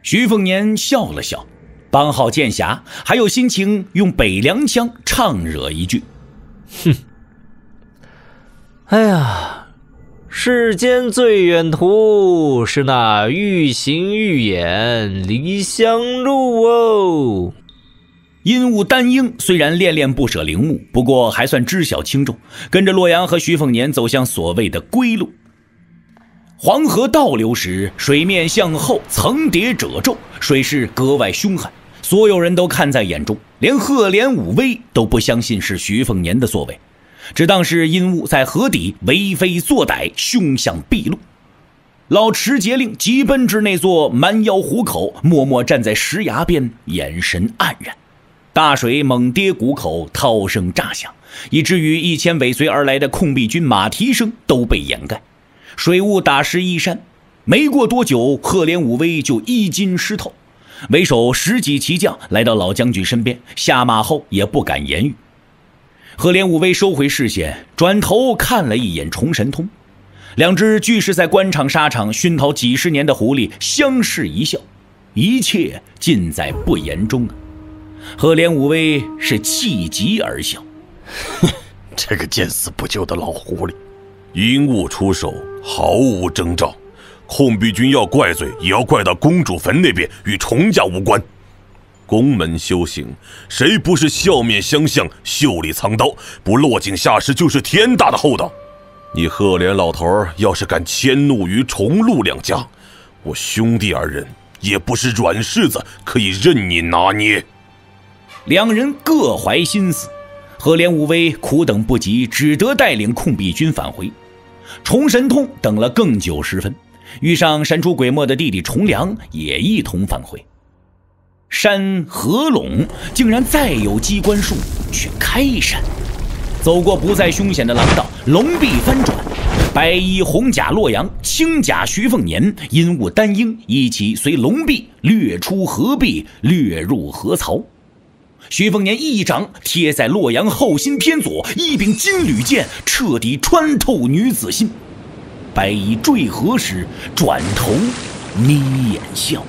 徐凤年笑了笑，帮好剑侠，还有心情用北凉腔唱惹一句。哼。哎呀，世间最远途是那愈行愈远离乡路哦。阴雾丹英虽然恋恋不舍陵墓，不过还算知晓轻重，跟着洛阳和徐凤年走向所谓的归路。黄河倒流时，水面向后层叠褶皱，水势格外凶悍，所有人都看在眼中，连赫连武威都不相信是徐凤年的作为。只当是阴雾在河底为非作歹，凶相毕露。老池节令急奔至那座蛮腰虎口，默默站在石崖边，眼神黯然。大水猛跌谷口，涛声炸响，以至于一千尾随而来的控壁军马蹄声都被掩盖。水雾打湿衣衫，没过多久，赫连武威就衣襟湿透。为首十几骑将来到老将军身边，下马后也不敢言语。赫连武威收回视线，转头看了一眼重神通，两只俱是在官场沙场熏陶几十年的狐狸相视一笑，一切尽在不言中啊！赫连武威是气极而笑，哼，这个见死不救的老狐狸，阴雾出手毫无征兆，控壁君要怪罪也要怪到公主坟那边，与重家无关。宫门修行，谁不是笑面相向、袖里藏刀？不落井下石就是天大的厚道。你赫连老头要是敢迁怒于崇禄两家，我兄弟二人也不是软柿子可以任你拿捏。两人各怀心思，赫连武威苦等不及，只得带领控壁军返回。崇神通等了更久时分，遇上神出鬼没的弟弟崇良，也一同返回。山合拢，竟然再有机关术去开山。走过不再凶险的廊道，龙壁翻转，白衣红甲洛阳，青甲徐凤年，阴雾丹英一起随龙壁掠出河壁，掠入河槽。徐凤年一掌贴在洛阳后心偏左，一柄金缕剑彻底穿透女子心。白衣坠河时，转头眯眼笑。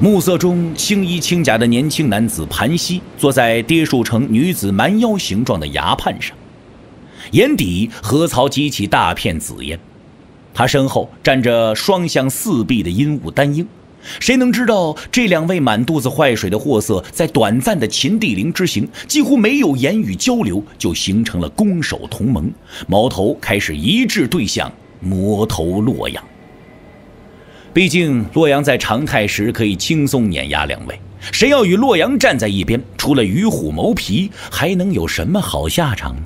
暮色中，青衣青甲的年轻男子盘膝坐在跌树成女子蛮腰形状的崖畔上，眼底河槽激起大片紫烟。他身后站着双向四壁的阴雾丹英。谁能知道这两位满肚子坏水的货色，在短暂的秦地陵之行，几乎没有言语交流，就形成了攻守同盟，矛头开始一致对向魔头洛阳。毕竟洛阳在常态时可以轻松碾压两位，谁要与洛阳站在一边，除了与虎谋皮，还能有什么好下场呢？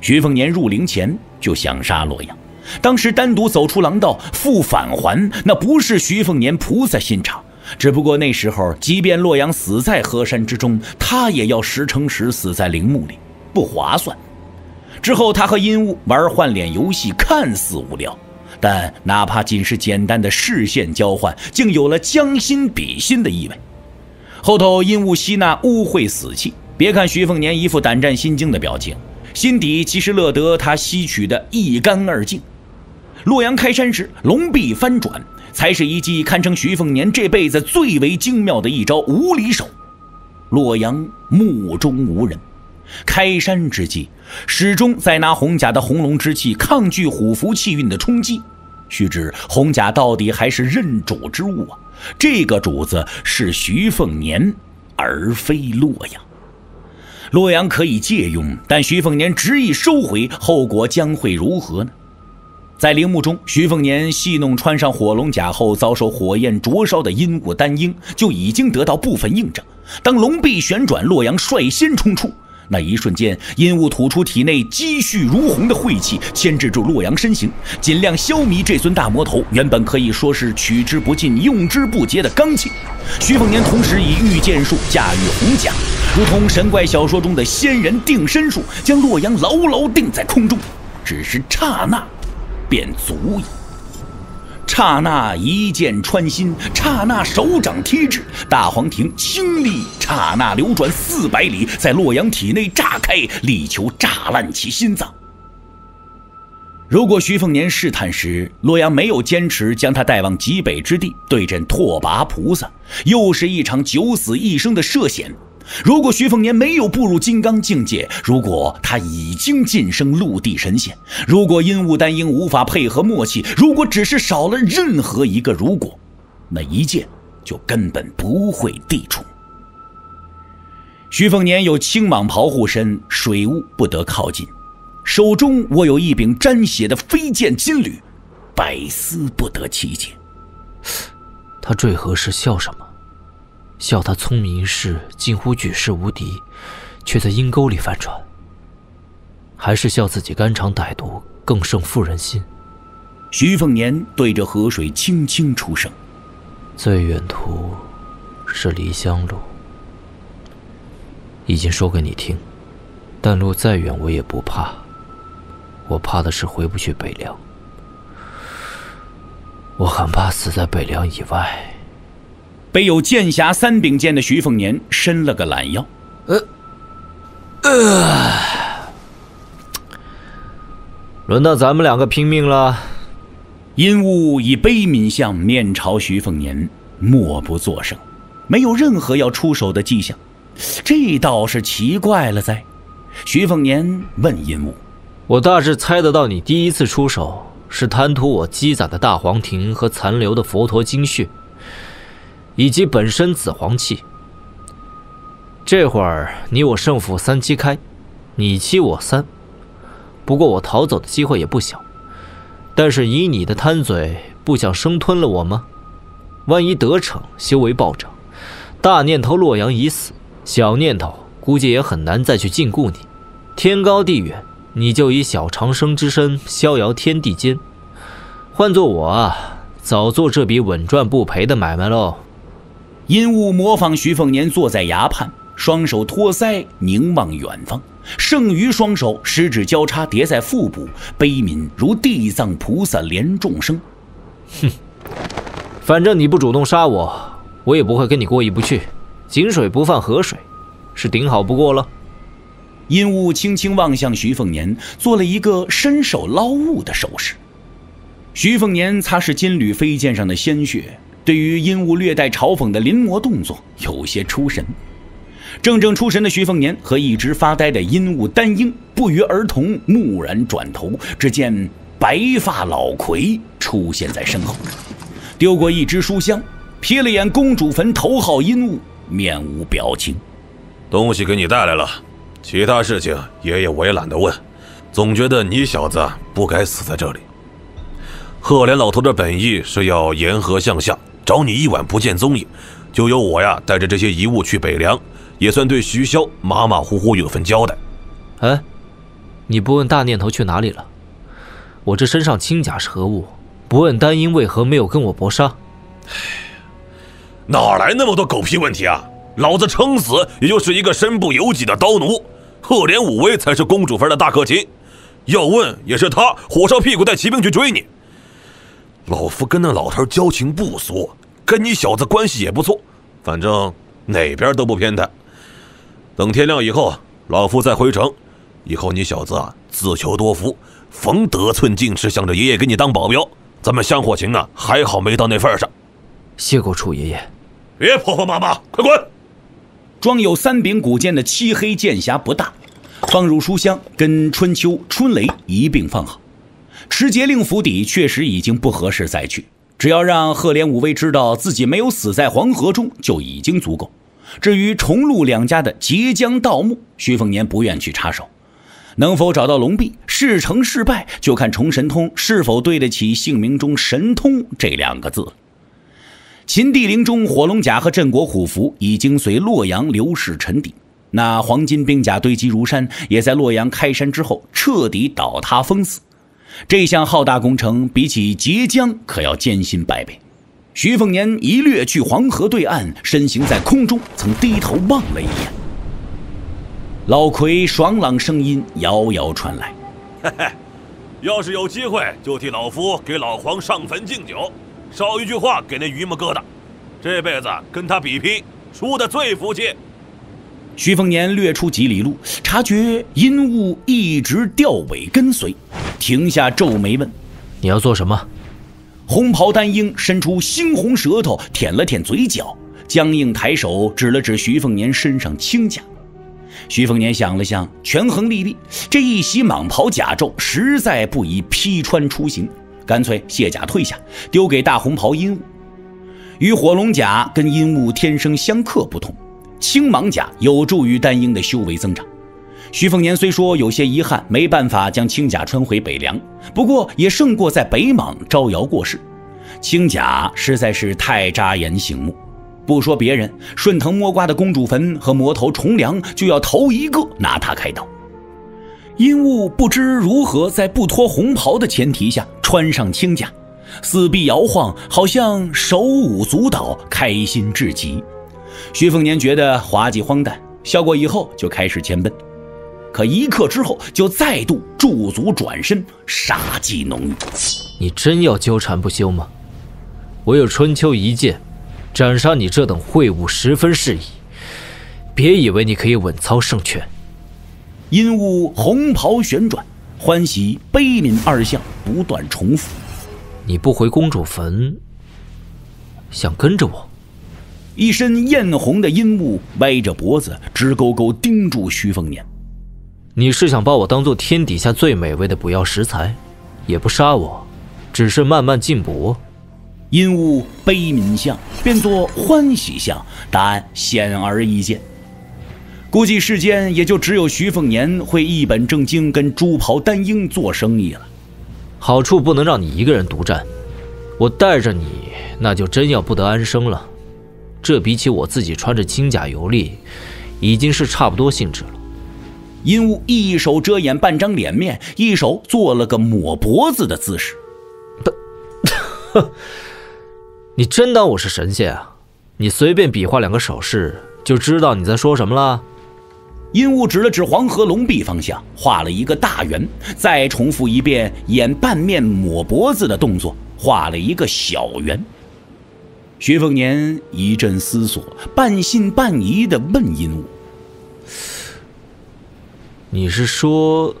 徐凤年入陵前就想杀洛阳，当时单独走出廊道复返还，那不是徐凤年菩萨心肠。只不过那时候，即便洛阳死在河山之中，他也要十成十死在陵墓里，不划算。之后他和阴雾玩换脸游戏，看似无聊。但哪怕仅是简单的视线交换，竟有了将心比心的意味。后头阴雾吸纳污秽死气，别看徐凤年一副胆战心惊的表情，心底其实乐得他吸取的一干二净。洛阳开山时，龙臂翻转，才是一记堪称徐凤年这辈子最为精妙的一招无离手。洛阳目中无人，开山之际，始终在拿红甲的红龙之气抗拒虎符气运的冲击。须知红甲到底还是认主之物啊！这个主子是徐凤年，而非洛阳。洛阳可以借用，但徐凤年执意收回，后果将会如何呢？在陵墓中，徐凤年戏弄穿上火龙甲后遭受火焰灼烧的阴雾丹英，就已经得到部分印证。当龙臂旋转，洛阳率先冲出。那一瞬间，阴雾吐出体内积蓄如虹的晦气，牵制住洛阳身形，尽量消弭这尊大魔头原本可以说是取之不尽、用之不竭的罡气。徐凤年同时以御剑术驾驭红甲，如同神怪小说中的仙人定身术，将洛阳牢牢定在空中，只是刹那，便足矣。刹那一剑穿心，刹那手掌贴至大黄庭，清力刹那流转四百里，在洛阳体内炸开，力求炸烂其心脏。如果徐凤年试探时，洛阳没有坚持将他带往极北之地对阵拓跋菩萨，又是一场九死一生的涉险。如果徐凤年没有步入金刚境界，如果他已经晋升陆地神仙，如果阴雾丹英无法配合默契，如果只是少了任何一个如果，那一剑就根本不会地出。徐凤年有青蟒袍护身，水雾不得靠近，手中握有一柄沾血的飞剑金缕，百思不得其解。他坠河时笑什么？笑他聪明一世，近乎举世无敌，却在阴沟里翻船；还是笑自己肝肠歹毒，更胜妇人心？徐凤年对着河水轻轻出声：“最远途是离乡路，已经说给你听。但路再远，我也不怕。我怕的是回不去北凉。我很怕死在北凉以外。背有剑侠三柄剑的徐凤年伸了个懒腰，呃，呃，轮到咱们两个拼命了。阴雾以悲悯相面朝徐凤年，默不作声，没有任何要出手的迹象。这倒是奇怪了哉。徐凤年问阴雾：“我大致猜得到，你第一次出手是贪图我积攒的大黄庭和残留的佛陀精血。”以及本身紫黄气。这会儿你我胜负三七开，你七我三。不过我逃走的机会也不小。但是以你的贪嘴，不想生吞了我吗？万一得逞，修为暴涨，大念头洛阳已死，小念头估计也很难再去禁锢你。天高地远，你就以小长生之身逍遥天地间。换做我啊，早做这笔稳赚不赔的买卖喽。阴雾模仿徐凤年坐在崖畔，双手托腮凝望远方，剩余双手十指交叉叠在腹部，悲悯如地藏菩萨怜众生。哼，反正你不主动杀我，我也不会跟你过意不去。井水不犯河水，是顶好不过了。阴雾轻轻望向徐凤年，做了一个伸手捞物的手势。徐凤年擦拭金缕飞剑上的鲜血。对于阴雾略带嘲讽的临摹动作，有些出神。怔怔出神的徐凤年和一直发呆的阴雾丹英不约而同蓦然转头，只见白发老魁出现在身后，丢过一支书香，瞥了眼公主坟头号阴雾，面无表情。东西给你带来了，其他事情爷爷我也懒得问，总觉得你小子不该死在这里。赫连老头的本意是要沿河向下。找你一晚不见踪影，就由我呀带着这些遗物去北凉，也算对徐骁马马虎虎有份交代。哎，你不问大念头去哪里了？我这身上轻甲是何物？不问丹英为何没有跟我搏杀？哪来那么多狗屁问题啊！老子撑死也就是一个身不由己的刀奴，赫连武威才是公主坟的大客卿。要问也是他火烧屁股带骑兵去追你。老夫跟那老头交情不俗。跟你小子关系也不错，反正哪边都不偏袒。等天亮以后，老夫再回城。以后你小子啊，自求多福，逢得寸进尺，想着爷爷给你当保镖。咱们香火情啊，还好没到那份上。谢过楚爷爷。别婆婆妈妈，快滚！装有三柄古剑的漆黑剑匣不大，放入书箱，跟春秋、春雷一并放好。持节令府邸确实已经不合适再去。只要让赫连武威知道自己没有死在黄河中，就已经足够。至于重禄两家的即将盗墓，徐凤年不愿去插手。能否找到龙璧，事成是败，就看重神通是否对得起姓名中“神通”这两个字了。秦帝陵中火龙甲和镇国虎符已经随洛阳流逝沉底，那黄金兵甲堆积如山，也在洛阳开山之后彻底倒塌封死。这项浩大工程比起截江可要艰辛百倍。徐凤年一掠去黄河对岸，身形在空中，曾低头望了一眼。老魁爽朗声音遥遥传来：“嘿嘿，要是有机会，就替老夫给老黄上坟敬酒，捎一句话给那榆木疙瘩，这辈子跟他比拼，输的最服气。”徐凤年略出几里路，察觉阴雾一直吊尾跟随。停下，皱眉问：“你要做什么？”红袍丹鹰伸出猩红舌头，舔了舔嘴角，僵硬抬手指了指徐凤年身上轻甲。徐凤年想了想，权衡利弊，这一袭蟒袍甲胄实在不宜披穿出行，干脆卸甲退下，丢给大红袍阴雾。与火龙甲跟阴雾天生相克不同，青蟒甲有助于丹英的修为增长。徐凤年虽说有些遗憾，没办法将青甲穿回北凉，不过也胜过在北莽招摇过市。青甲实在是太扎眼醒目，不说别人，顺藤摸瓜的公主坟和魔头重梁就要头一个拿他开刀。阴雾不知如何在不脱红袍的前提下穿上青甲，四臂摇晃，好像手舞足蹈，开心至极。徐凤年觉得滑稽荒诞，笑过以后就开始前奔。可一刻之后，就再度驻足转身，杀机浓郁。你真要纠缠不休吗？我有春秋一剑，斩杀你这等秽物十分适宜。别以为你可以稳操胜券。阴雾红袍旋转，欢喜悲悯二相不断重复。你不回公主坟，想跟着我？一身艳红的阴雾歪着脖子，直勾勾盯住徐凤年。你是想把我当做天底下最美味的补药食材，也不杀我，只是慢慢进补。阴雾悲悯相变作欢喜相，答案显而易见。估计世间也就只有徐凤年会一本正经跟朱袍丹英做生意了。好处不能让你一个人独占，我带着你，那就真要不得安生了。这比起我自己穿着金甲游历，已经是差不多性质了。阴雾一手遮掩半张脸面，一手做了个抹脖子的姿势。哼，你真当我是神仙啊？你随便比划两个手势，就知道你在说什么了。阴雾指了指黄河龙壁方向，画了一个大圆，再重复一遍演半面抹脖子的动作，画了一个小圆。薛凤年一阵思索，半信半疑的问阴雾：“你是说，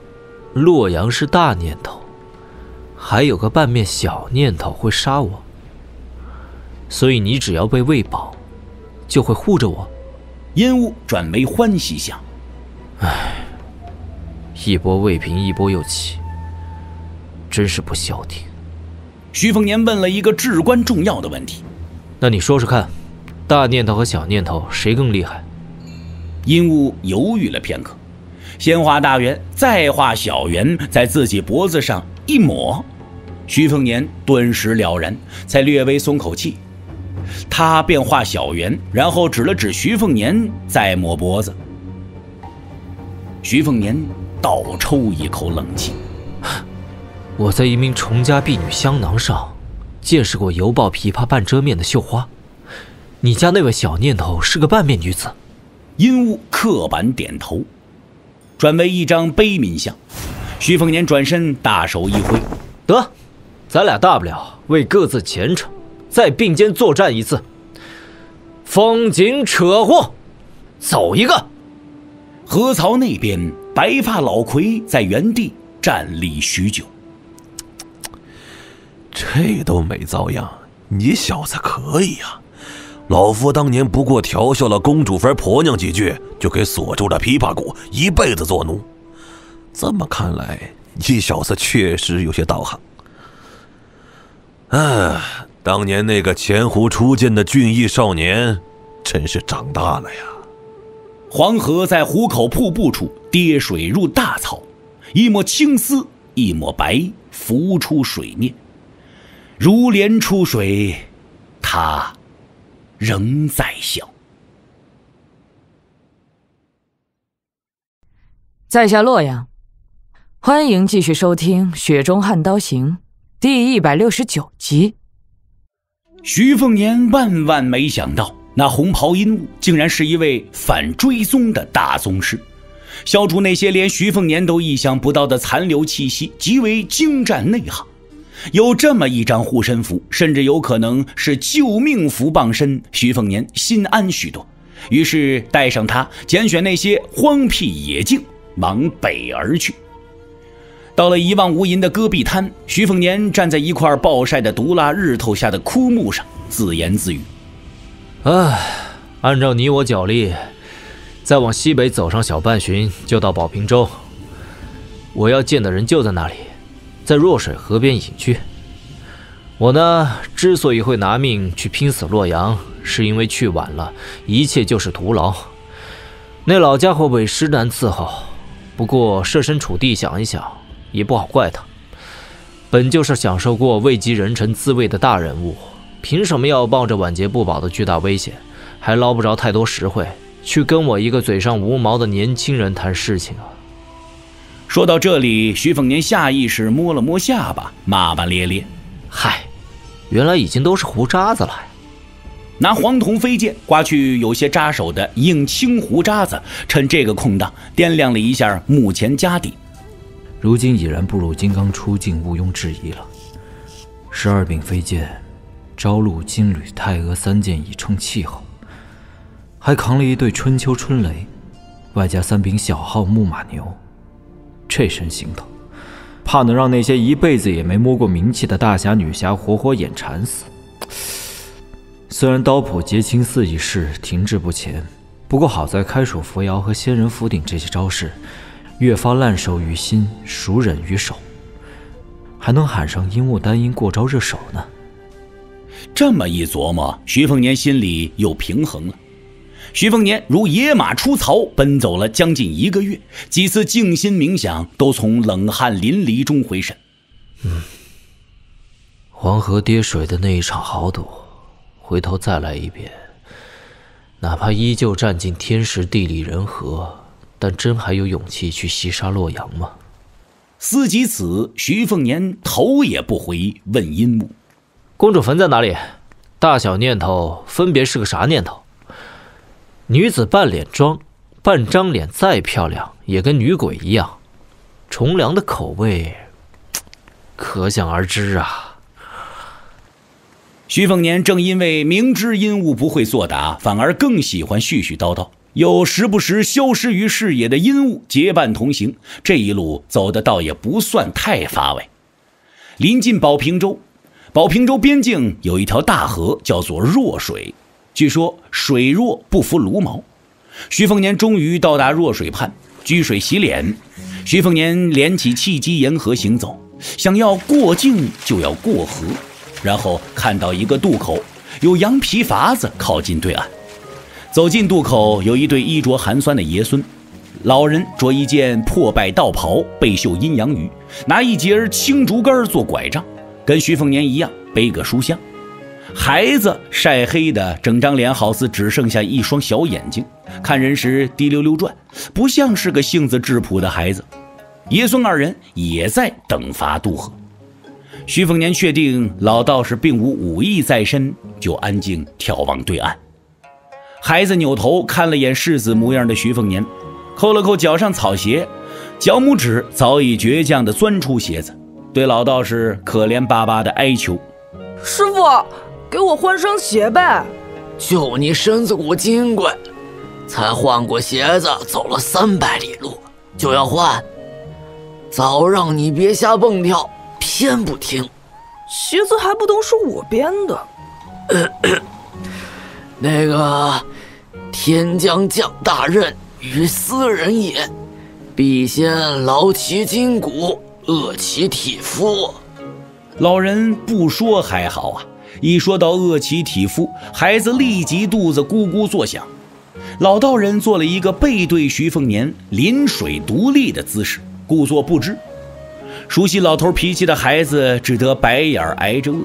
洛阳是大念头，还有个半面小念头会杀我？所以你只要被喂饱，就会护着我？”阴雾转为欢喜想。唉，一波未平，一波又起，真是不消停。徐凤年问了一个至关重要的问题：“那你说说看，大念头和小念头谁更厉害？”阴雾犹豫了片刻，先画大圆，再画小圆，在自己脖子上一抹。徐凤年顿时了然，才略微松口气。他便画小圆，然后指了指徐凤年，再抹脖子。徐凤年倒抽一口冷气。我在一名崇家婢女香囊上见识过犹抱琵琶半遮面的绣花，你家那位小念头是个半面女子。阴雾刻板点头，转为一张悲悯相。徐凤年转身大手一挥，得，咱俩大不了为各自前程再并肩作战一次。风景扯货，走一个。河槽那边，白发老魁在原地站立许久。这都没遭殃，你小子可以呀！老夫当年不过调笑了公主坟婆娘几句，就给锁住了琵琶骨，一辈子做奴。这么看来，你小子确实有些道行。啊，当年那个前湖初见的俊逸少年，真是长大了呀！黄河在湖口瀑布处跌水入大草，一抹青丝，一抹白，浮出水面。如莲出水，他仍在笑。在下洛阳，欢迎继续收听《雪中悍刀行》第一百六十九集。徐凤年万万没想到。那红袍阴雾竟然是一位反追踪的大宗师，消除那些连徐凤年都意想不到的残留气息，极为精湛内行。有这么一张护身符，甚至有可能是救命符傍身，徐凤年心安许多。于是带上它，拣选那些荒僻野径，往北而去。到了一望无垠的戈壁滩，徐凤年站在一块暴晒的毒辣日头下的枯木上，自言自语。唉，按照你我脚力，再往西北走上小半旬就到宝平洲。我要见的人就在那里，在弱水河边隐居。我呢，之所以会拿命去拼死洛阳，是因为去晚了，一切就是徒劳。那老家伙委实难伺候，不过设身处地想一想，也不好怪他。本就是享受过位极人臣滋味的大人物。凭什么要冒着晚节不保的巨大危险，还捞不着太多实惠，去跟我一个嘴上无毛的年轻人谈事情啊？说到这里，徐凤年下意识摸了摸下巴，骂骂咧咧：“嗨，原来已经都是胡渣子了。”拿黄铜飞剑刮去有些扎手的硬青胡渣子，趁这个空档掂量了一下目前家底，如今已然步入金刚出境，毋庸置疑了。十二柄飞剑。朝露、金缕、太阿三剑已成气候，还扛了一对春秋春雷，外加三柄小号木马牛。这身行头，怕能让那些一辈子也没摸过名气的大侠女侠活活眼馋死。虽然刀谱结清寺一事停滞不前，不过好在开手扶摇和仙人扶顶这些招式，越发烂熟于心，熟稔于手，还能喊上樱木单音过招热手呢。这么一琢磨，徐凤年心里又平衡了。徐凤年如野马出槽，奔走了将近一个月，几次静心冥想，都从冷汗淋漓中回神。嗯，黄河跌水的那一场豪赌，回头再来一遍，哪怕依旧占尽天时地利人和，但真还有勇气去袭杀洛阳吗？思及此，徐凤年头也不回，问阴木。公主坟在哪里？大小念头分别是个啥念头？女子半脸妆，半张脸再漂亮，也跟女鬼一样。重良的口味，可想而知啊。徐凤年正因为明知阴雾不会作答，反而更喜欢絮絮叨叨，又时不时消失于视野的阴雾结伴同行，这一路走的倒也不算太乏味。临近宝平州。宝平州边境有一条大河，叫做弱水。据说水弱不服卢毛。徐凤年终于到达弱水畔，居水洗脸。徐凤年敛起气机沿河行走，想要过境就要过河。然后看到一个渡口，有羊皮筏子靠近对岸。走进渡口，有一对衣着寒酸的爷孙。老人着一件破败道袍，背绣阴阳鱼，拿一截青竹竿做拐杖。跟徐凤年一样背个书箱，孩子晒黑的整张脸好似只剩下一双小眼睛，看人时滴溜溜转，不像是个性子质朴的孩子。爷孙二人也在等筏渡河。徐凤年确定老道士并无武艺在身，就安静眺望对岸。孩子扭头看了眼世子模样的徐凤年，抠了抠脚上草鞋，脚拇指早已倔强地钻出鞋子。对老道士可怜巴巴的哀求：“师傅，给我换双鞋呗！就你身子骨金贵，才换过鞋子，走了三百里路就要换，早让你别瞎蹦跳，偏不听。鞋子还不都是我编的？那个天将降大任于斯人也，必先劳其筋骨。”饿其体肤，老人不说还好啊，一说到饿其体肤，孩子立即肚子咕咕作响。老道人做了一个背对徐凤年、临水独立的姿势，故作不知。熟悉老头脾气的孩子只得白眼挨着饿。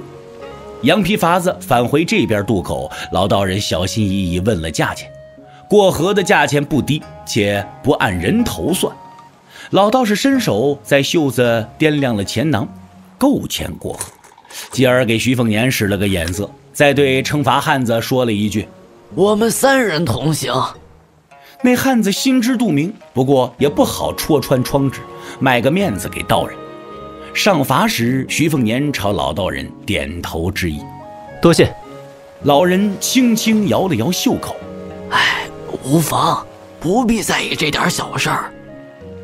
羊皮筏子返回这边渡口，老道人小心翼翼问了价钱，过河的价钱不低，且不按人头算。老道士伸手在袖子掂量了钱囊，够钱过河。继而给徐凤年使了个眼色，再对惩罚汉子说了一句：“我们三人同行。”那汉子心知肚明，不过也不好戳穿窗纸，卖个面子给道人。上罚时，徐凤年朝老道人点头致意：“多谢。”老人轻轻摇了摇袖口：“哎，无妨，不必在意这点小事儿。”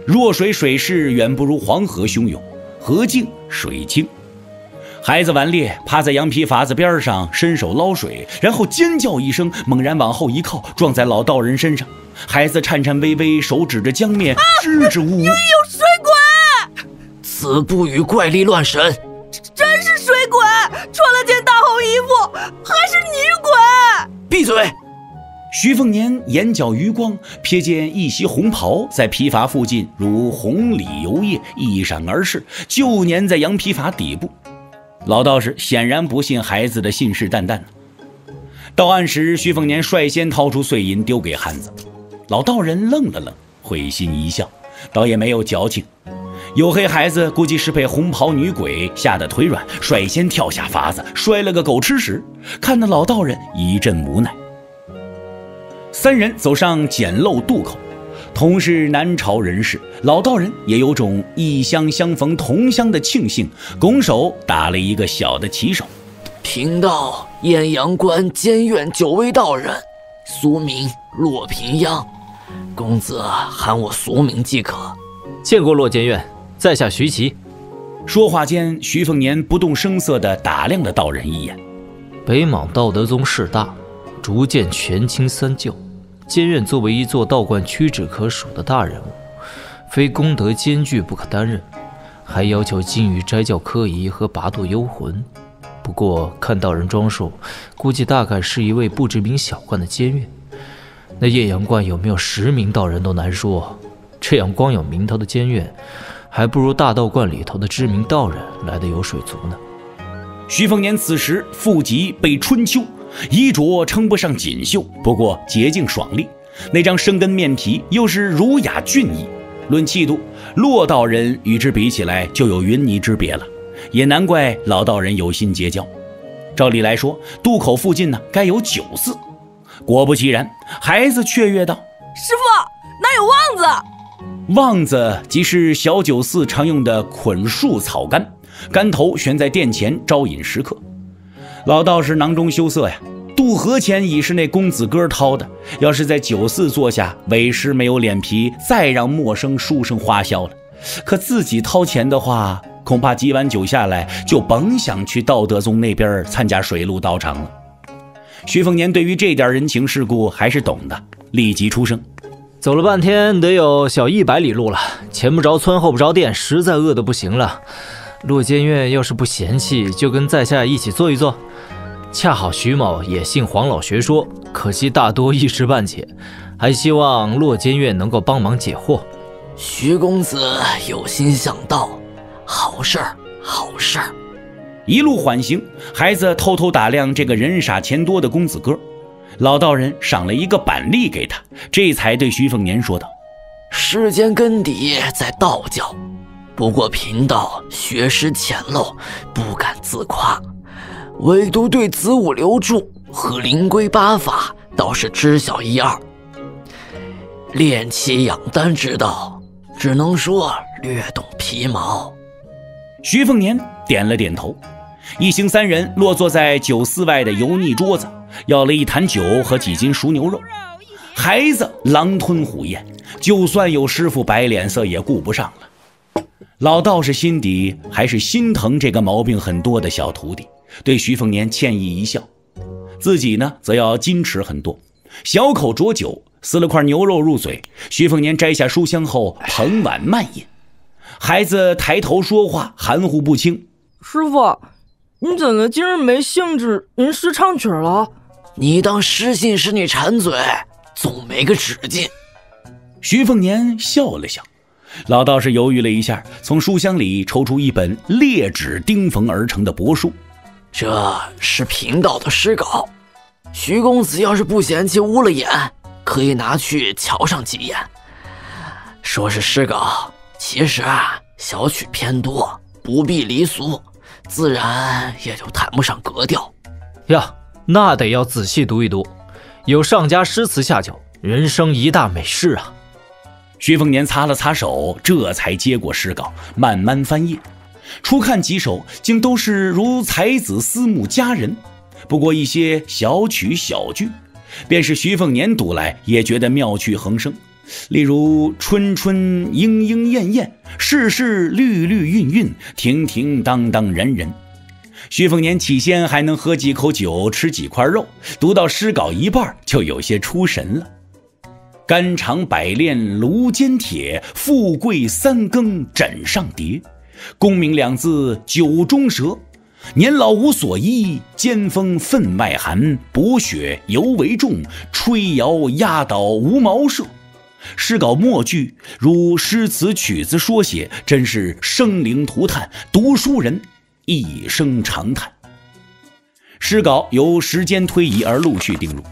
弱水水势远不如黄河汹涌，河静水清。孩子顽劣，趴在羊皮筏子边上，伸手捞水，然后尖叫一声，猛然往后一靠，撞在老道人身上。孩子颤颤巍巍，手指着江面，支支吾吾：“有水鬼！”此不与怪力乱神，真是水鬼！穿了件大红衣服，还是女鬼！闭嘴！徐凤年眼角余光瞥见一袭红袍在皮筏附近如红鲤游曳，一闪而逝，就粘在羊皮筏底部。老道士显然不信孩子的信誓旦旦。到岸时，徐凤年率先掏出碎银丢给汉子。老道人愣了愣，会心一笑，倒也没有矫情。黝黑孩子估计是被红袍女鬼吓得腿软，率先跳下筏子，摔了个狗吃屎，看得老道人一阵无奈。三人走上简陋渡口，同是南朝人士，老道人也有种异乡相逢同乡的庆幸，拱手打了一个小的旗手。贫道艳阳关监院九位道人，俗名骆平央，公子喊我俗名即可。见过骆监院，在下徐奇。说话间，徐凤年不动声色地打量了道人一眼。北莽道德宗势大，逐渐权倾三教。监院作为一座道观屈指可数的大人物，非功德兼具不可担任，还要求精于斋教科仪和拔度幽魂。不过看道人装束，估计大概是一位不知名小观的监院。那艳阳观有没有十名道人都难说。这样光有名头的监院，还不如大道观里头的知名道人来的有水族呢。徐凤年此时腹肌被春秋，衣着称不上锦绣，不过洁净爽利。那张生根面皮又是儒雅俊逸。论气度，骆道人与之比起来就有云泥之别了。也难怪老道人有心结交。照理来说，渡口附近呢该有酒肆。果不其然，孩子雀跃道：“师傅，那有旺子。”旺子即是小酒肆常用的捆树草杆，杆头悬在殿前招引食客。老道士囊中羞涩呀，渡河钱已是那公子哥掏的，要是在酒肆坐下，为师没有脸皮再让陌生书生花销了。可自己掏钱的话，恐怕几碗酒下来，就甭想去道德宗那边参加水陆道场了。徐凤年对于这点人情世故还是懂的，立即出声。走了半天，得有小一百里路了。前不着村，后不着店，实在饿得不行了。洛监院要是不嫌弃，就跟在下一起坐一坐。恰好徐某也信黄老学说，可惜大多一知半解，还希望洛监院能够帮忙解惑。徐公子有心向道，好事儿，好事儿。一路缓行，孩子偷偷打量这个人傻钱多的公子哥。老道人赏了一个板栗给他，这才对徐凤年说道：“世间根底在道教，不过贫道学识浅陋，不敢自夸，唯独对子午流注和灵龟八法倒是知晓一二。炼气养丹之道，只能说略懂皮毛。”徐凤年点了点头。一行三人落坐在酒肆外的油腻桌子。要了一坛酒和几斤熟牛肉，孩子狼吞虎咽，就算有师傅摆脸色也顾不上了。老道士心底还是心疼这个毛病很多的小徒弟，对徐凤年歉意一笑，自己呢则要矜持很多，小口酌酒，撕了块牛肉入嘴。徐凤年摘下书香后捧碗慢饮，孩子抬头说话含糊不清：“师傅，你怎么今儿没兴致吟诗唱曲了？”你当失信使你馋嘴，总没个止境。徐凤年笑了笑，老道士犹豫了一下，从书箱里抽出一本劣纸钉缝而成的帛书，这是贫道的诗稿。徐公子要是不嫌弃污了眼，可以拿去瞧上几眼。说是诗稿，其实啊，小曲偏多，不必离俗，自然也就谈不上格调。呀。那得要仔细读一读，有上佳诗词下酒，人生一大美事啊！徐凤年擦了擦手，这才接过诗稿，慢慢翻页。初看几首，竟都是如才子思慕佳人。不过一些小曲小句，便是徐凤年读来也觉得妙趣横生。例如“春春莺莺燕燕，事事绿绿韵韵，亭亭当当人人”。徐凤年起先还能喝几口酒，吃几块肉，读到诗稿一半就有些出神了。肝肠百炼炉间铁，富贵三更枕上蝶。功名两字酒中蛇，年老无所依，尖风分外寒。薄雪尤为重，吹摇压倒无茅舍。诗稿末句如诗词曲子说写，真是生灵涂炭，读书人。一声长叹。诗稿由时间推移而陆续定录，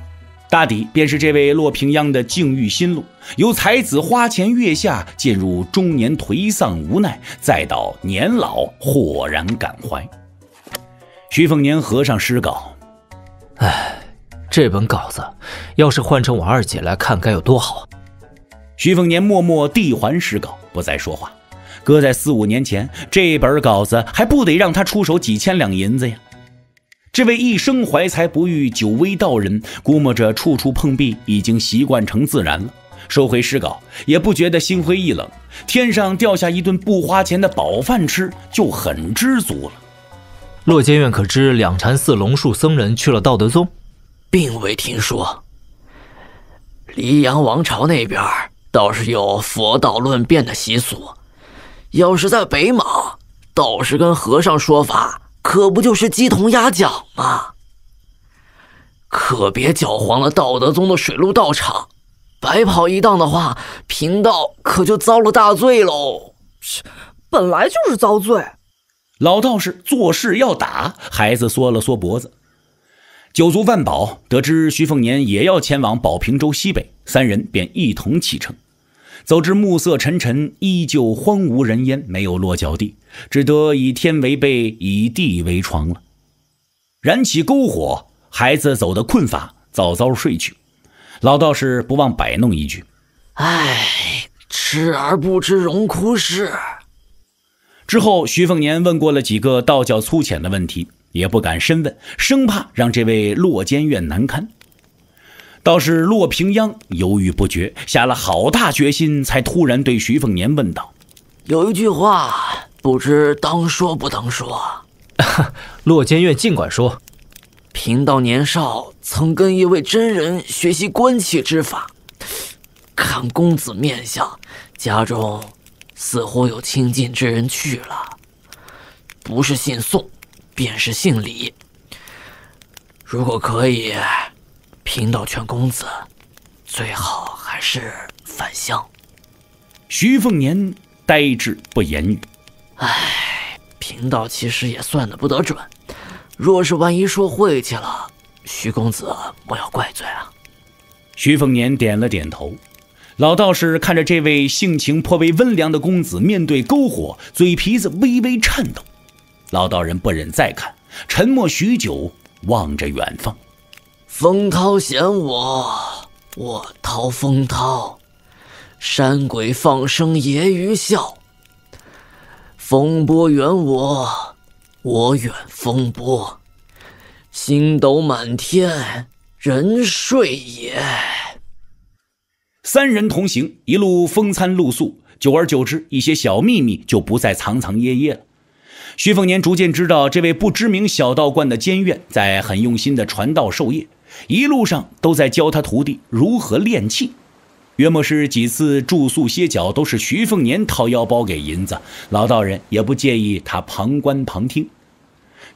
大抵便是这位骆平央的境遇心路，由才子花前月下进入中年颓丧无奈，再到年老豁然感怀。徐凤年合上诗稿，唉，这本稿子要是换成我二姐来看，该有多好啊！徐凤年默默递还诗稿，不再说话。搁在四五年前，这本稿子还不得让他出手几千两银子呀？这位一生怀才不遇、久违道人，估摸着处处碰壁，已经习惯成自然了。收回诗稿，也不觉得心灰意冷。天上掉下一顿不花钱的饱饭吃，就很知足了。洛监院可知两禅寺龙树僧人去了道德宗？并未听说。黎阳王朝那边倒是有佛道论辩的习俗，要是在北莽，道士跟和尚说法。可不就是鸡同鸭讲吗？可别搅黄了道德宗的水陆道场，白跑一趟的话，贫道可就遭了大罪喽。本来就是遭罪。老道士做事要打，孩子缩了缩脖子。酒足饭饱，得知徐凤年也要前往宝平州西北，三人便一同启程。走至暮色沉沉，依旧荒无人烟，没有落脚地，只得以天为被，以地为床了。燃起篝火，孩子走得困乏，早早睡去。老道士不忘摆弄一句：“唉，痴而不知荣枯事。”之后，徐凤年问过了几个道教粗浅的问题，也不敢深问，生怕让这位洛监院难堪。倒是骆平央犹豫不决，下了好大决心，才突然对徐凤年问道：“有一句话，不知当说不当说？” 洛监院尽管说：“贫道年少曾跟一位真人学习观气之法，看公子面相，家中似乎有亲近之人去了，不是姓宋，便是姓李。如果可以。”贫道劝公子，最好还是返乡。徐凤年呆滞不言语。唉，贫道其实也算的不得准。若是万一说晦气了，徐公子莫要怪罪啊。徐凤年点了点头。老道士看着这位性情颇为温良的公子，面对篝火，嘴皮子微微颤抖。老道人不忍再看，沉默许久，望着远方。风涛嫌我，我涛风涛；山鬼放声揶揄笑。风波远我，我远风波。星斗满天，人睡也。三人同行，一路风餐露宿，久而久之，一些小秘密就不再藏藏掖掖了。徐凤年逐渐知道，这位不知名小道观的监院在很用心的传道授业。一路上都在教他徒弟如何练气，约莫是几次住宿歇脚都是徐凤年掏腰包给银子，老道人也不介意他旁观旁听。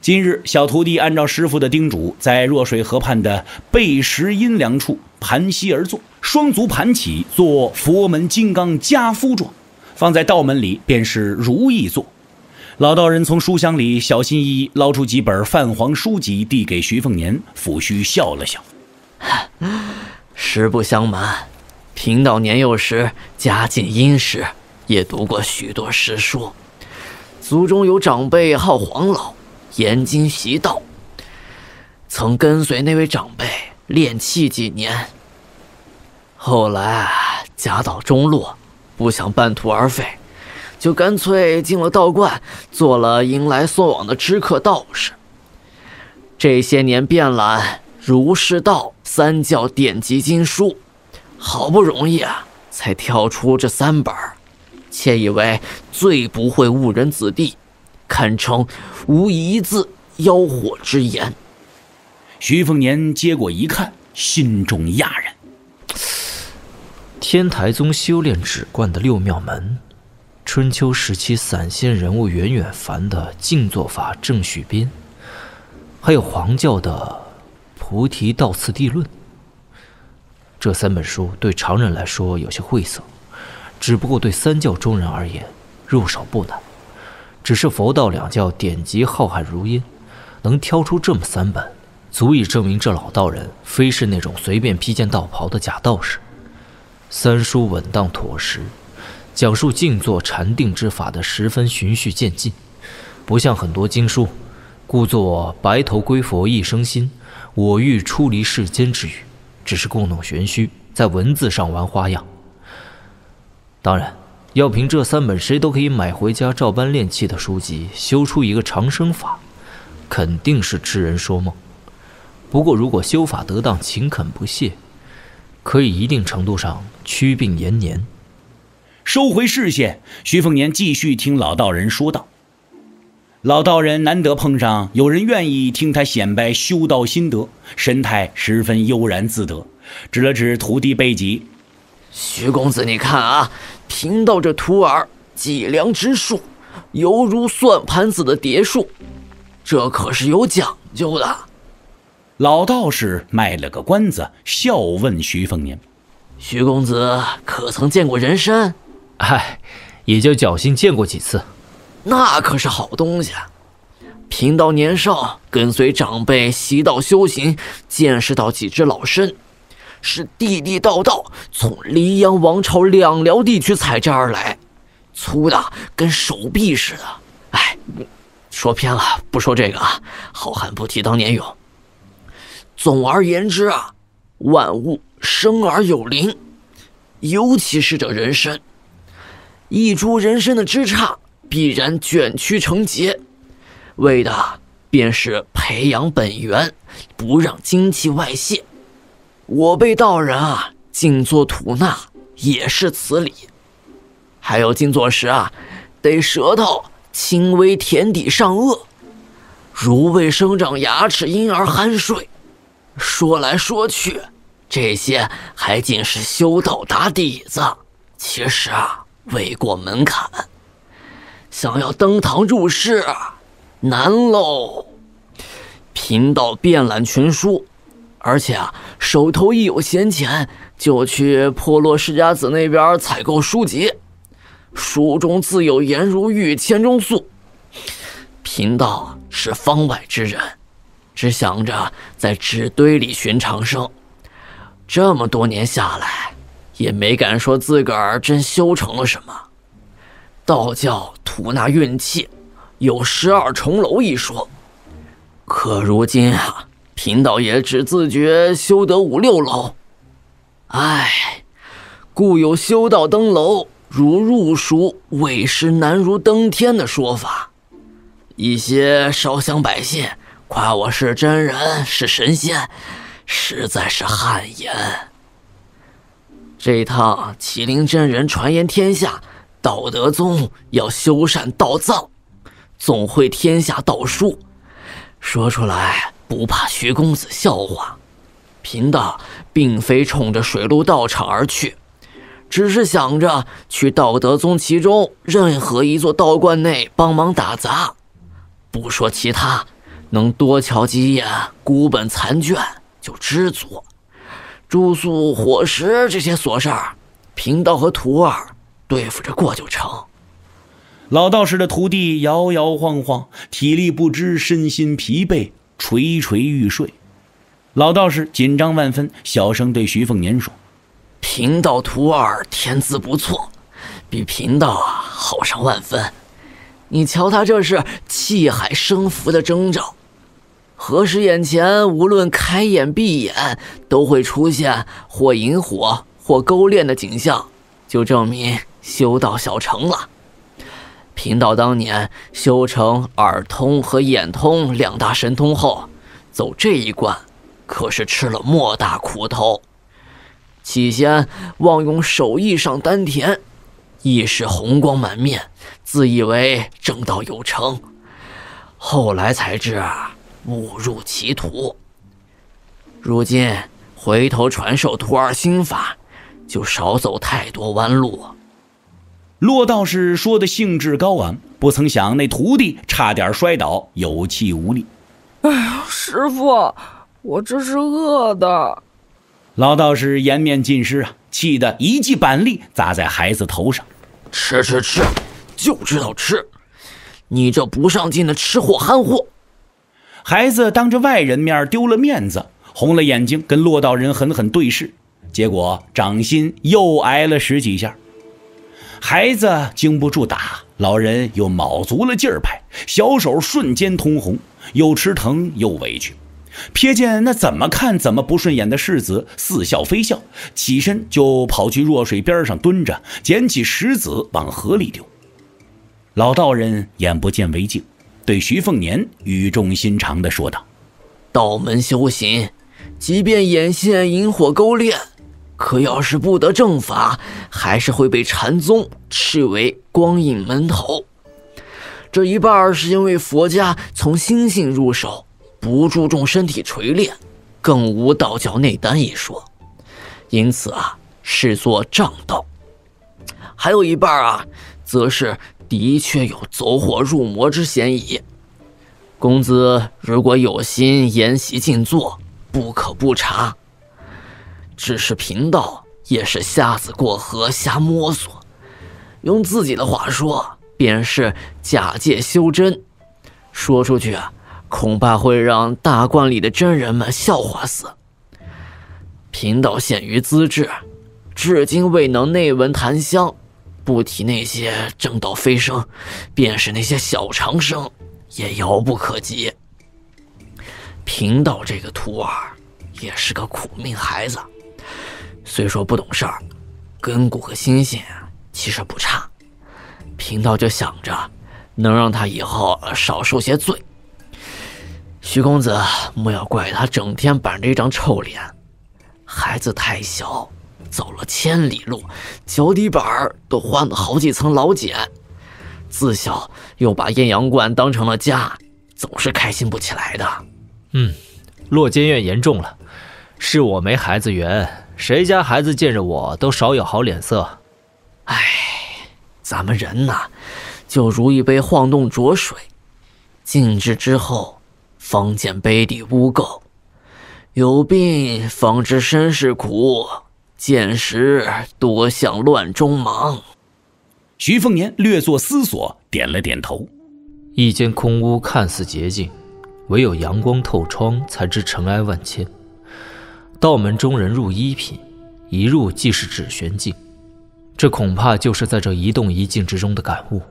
今日小徒弟按照师傅的叮嘱，在弱水河畔的背石阴凉处盘膝而坐，双足盘起，做佛门金刚加夫状，放在道门里便是如意坐。老道人从书箱里小心翼翼捞出几本泛黄书籍，递给徐凤年，抚须笑了笑：“实不相瞒，贫道年幼时家境殷实，也读过许多诗书。族中有长辈好黄老，研经习道，曾跟随那位长辈练气几年。后来家道中落，不想半途而废。”就干脆进了道观，做了迎来送往的知客道士。这些年遍览儒释道三教典籍经书，好不容易啊，才挑出这三本窃以为最不会误人子弟，堪称无一字妖火之言。徐凤年接过一看，心中讶然：天台宗修炼止观的六妙门。春秋时期散仙人物袁远凡的静坐法郑许斌，还有黄教的菩提道次第论。这三本书对常人来说有些晦涩，只不过对三教中人而言入手不难。只是佛道两教典籍浩瀚如烟，能挑出这么三本，足以证明这老道人非是那种随便披件道袍的假道士。三书稳当妥实。讲述静坐禅定之法的十分循序渐进，不像很多经书，故作白头归佛一生心，我欲出离世间之语，只是故弄玄虚，在文字上玩花样。当然，要凭这三本谁都可以买回家照搬练气的书籍，修出一个长生法，肯定是痴人说梦。不过，如果修法得当，勤恳不懈，可以一定程度上祛病延年。收回视线，徐凤年继续听老道人说道。老道人难得碰上有人愿意听他显摆修道心得，神态十分悠然自得，指了指徒弟背脊：“徐公子，你看啊，贫道这徒儿计量之术，犹如算盘子的叠数，这可是有讲究的。”老道士卖了个关子，笑问徐凤年：“徐公子可曾见过人参？”“嗨，也就侥幸见过几次。”“那可是好东西。贫道年少跟随长辈习道修行，见识到几只老参，是地地道道从黎阳王朝两辽地区采摘而来，粗的跟手臂似的。哎，说偏了，不说这个啊，好汉不提当年勇。”总而言之啊，万物生而有灵，尤其是这人参，一株人参的枝杈必然卷曲成节，为的便是培养本源，不让精气外泄。我辈道人啊，静坐吐纳也是此理。还有静坐时啊，得舌头轻微舔底上颚，如未生长牙齿因而酣睡。说来说去，这些还仅是修道打底子，其实啊，未过门槛。想要登堂入室，难喽。贫道遍览群书，而且啊，手头一有闲钱，就去破落世家子那边采购书籍，书中自有颜如玉、钱钟素。贫道是方外之人。只想着在纸堆里寻长生，这么多年下来，也没敢说自个儿真修成了什么。道教吐纳运气，有十二重楼一说，可如今啊，贫道也只自觉修得五六楼。唉，故有修道登楼如入蜀，委实难如登天的说法。一些烧香百姓。夸我是真人，是神仙，实在是汗颜。这趟麒麟真人传言天下，道德宗要修缮道藏，总会天下道书。说出来不怕徐公子笑话，贫道并非冲着水陆道场而去，只是想着去道德宗其中任何一座道观内帮忙打杂，不说其他。能多瞧几眼孤本残卷就知足，住宿伙食这些琐事儿，贫道和徒儿对付着过就成。老道士的徒弟摇摇晃晃，体力不支，身心疲惫，垂垂欲睡。老道士紧张万分，小声对徐凤年说：“贫道徒儿天资不错，比贫道啊好上万分。你瞧他这是气海生福的征兆。”何时眼前无论开眼闭眼，都会出现或引火或勾炼的景象，就证明修道小成了。贫道当年修成耳通和眼通两大神通后，走这一关，可是吃了莫大苦头。起先妄用手艺上丹田，一时红光满面，自以为正道有成，后来才知。误入歧途。如今回头传授徒儿心法，就少走太多弯路。骆道士说的兴致高昂，不曾想那徒弟差点摔倒，有气无力。哎呀，师傅，我这是饿的。老道士颜面尽失啊，气得一记板栗砸在孩子头上。吃吃吃，就知道吃！你这不上进的吃货憨货！孩子当着外人面丢了面子，红了眼睛跟骆道人狠狠对视，结果掌心又挨了十几下。孩子经不住打，老人又卯足了劲儿拍，小手瞬间通红，又吃疼又委屈。瞥见那怎么看怎么不顺眼的世子，似笑非笑，起身就跑去弱水边上蹲着，捡起石子往河里丢。老道人眼不见为净。对徐凤年语重心长地说道：“道门修行，即便眼线引火勾炼，可要是不得正法，还是会被禅宗斥为光影门头。这一半是因为佛家从心性入手，不注重身体锤炼，更无道教内丹一说，因此啊，视作障道。还有一半啊，则是。”的确有走火入魔之嫌疑，公子如果有心研习静坐，不可不查。只是贫道也是瞎子过河，瞎摸索。用自己的话说，便是假借修真。说出去啊，恐怕会让大观里的真人们笑话死。贫道限于资质，至今未能内闻檀香。不提那些正道飞升，便是那些小长生，也遥不可及。贫道这个徒儿，也是个苦命孩子，虽说不懂事儿，根骨和心性其实不差。贫道就想着，能让他以后少受些罪。徐公子莫要怪他整天板着一张臭脸，孩子太小。走了千里路，脚底板都换了好几层老茧。自小又把艳阳观当成了家，总是开心不起来的。嗯，落监院严重了，是我没孩子缘，谁家孩子见着我都少有好脸色。唉，咱们人呐，就如一杯晃动浊水，静置之后，方见杯底污垢。有病方知身是苦。见时多向乱中忙。徐凤年略作思索，点了点头。一间空屋看似洁净，唯有阳光透窗，才知尘埃万千。道门中人入一品，一入即是指玄境，这恐怕就是在这一动一静之中的感悟。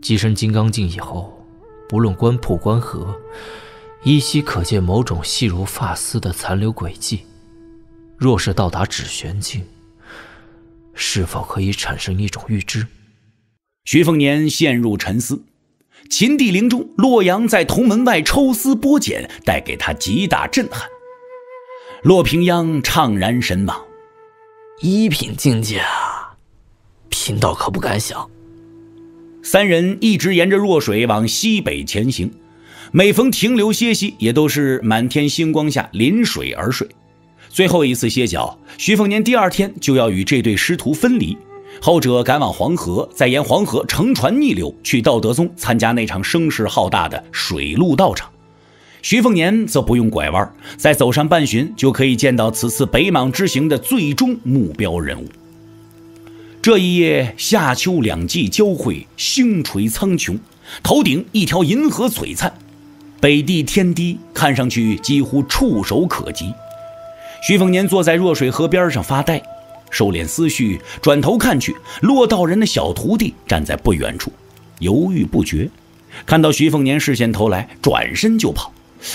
跻身金刚境以后，不论官铺关河，依稀可见某种细如发丝的残留轨迹。若是到达止玄境，是否可以产生一种预知？徐凤年陷入沉思。秦帝陵中，洛阳在铜门外抽丝剥茧，带给他极大震撼。洛平央怅然神往。一品境界啊，贫道可不敢想。三人一直沿着弱水往西北前行，每逢停留歇息，也都是满天星光下临水而睡。最后一次歇脚，徐凤年第二天就要与这对师徒分离。后者赶往黄河，再沿黄河乘船逆流去道德宗参加那场声势浩大的水陆道场。徐凤年则不用拐弯，再走上半旬就可以见到此次北莽之行的最终目标人物。这一夜，夏秋两季交汇，星垂苍穹，头顶一条银河璀璨，北地天低，看上去几乎触手可及。徐凤年坐在弱水河边上发呆，收敛思绪，转头看去，骆道人的小徒弟站在不远处，犹豫不决。看到徐凤年视线投来，转身就跑，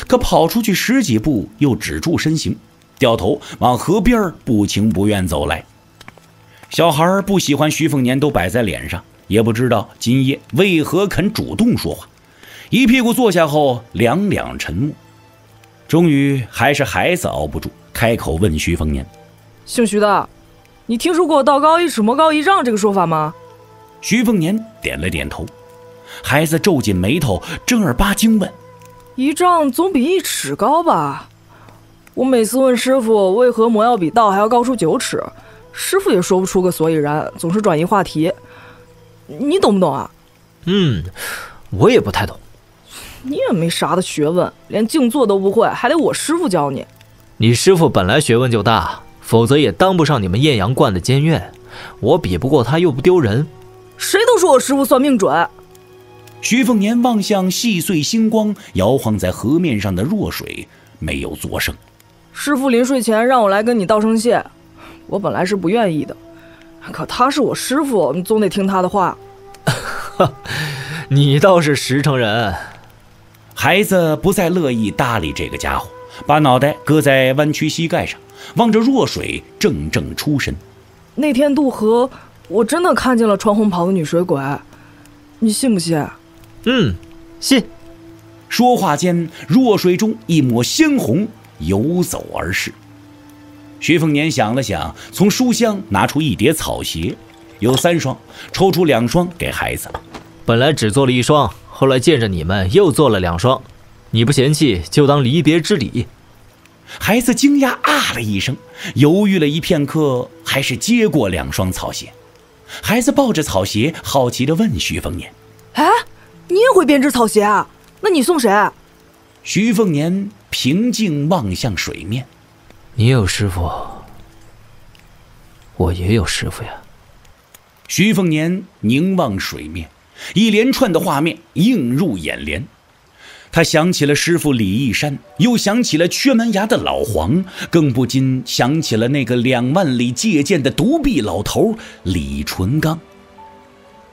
可跑出去十几步又止住身形，掉头往河边不情不愿走来。小孩不喜欢徐凤年都摆在脸上，也不知道今夜为何肯主动说话，一屁股坐下后两两沉默。终于还是孩子熬不住。开口问徐凤年：“姓徐的，你听说过‘道高一尺，魔高一丈’这个说法吗？”徐凤年点了点头。孩子皱紧眉头，正儿八经问：“一丈总比一尺高吧？我每次问师傅为何魔要比道还要高出九尺，师傅也说不出个所以然，总是转移话题。你懂不懂啊？”“嗯，我也不太懂。你也没啥的学问，连静坐都不会，还得我师傅教你。”你师傅本来学问就大，否则也当不上你们艳阳观的监院。我比不过他又不丢人。谁都说我师傅算命准。徐凤年望向细碎星光摇晃在河面上的弱水，没有作声。师傅临睡前让我来跟你道声谢，我本来是不愿意的，可他是我师傅，你总得听他的话。你倒是实诚人。孩子不再乐意搭理这个家伙。把脑袋搁在弯曲膝盖上，望着弱水，怔怔出神。那天渡河，我真的看见了穿红袍的女水鬼，你信不信？嗯，信。说话间，弱水中一抹鲜红游走而逝。徐凤年想了想，从书箱拿出一叠草鞋，有三双，抽出两双给孩子。本来只做了一双，后来见着你们又做了两双，你不嫌弃就当离别之礼。孩子惊讶啊了一声，犹豫了一片刻，还是接过两双草鞋。孩子抱着草鞋，好奇地问徐凤年：“哎，你也会编织草鞋啊？那你送谁？”徐凤年平静望向水面。你有师傅，我也有师傅呀。徐凤年凝望水面，一连串的画面映入眼帘。他想起了师傅李义山，又想起了缺门牙的老黄，更不禁想起了那个两万里借剑的独臂老头李淳刚。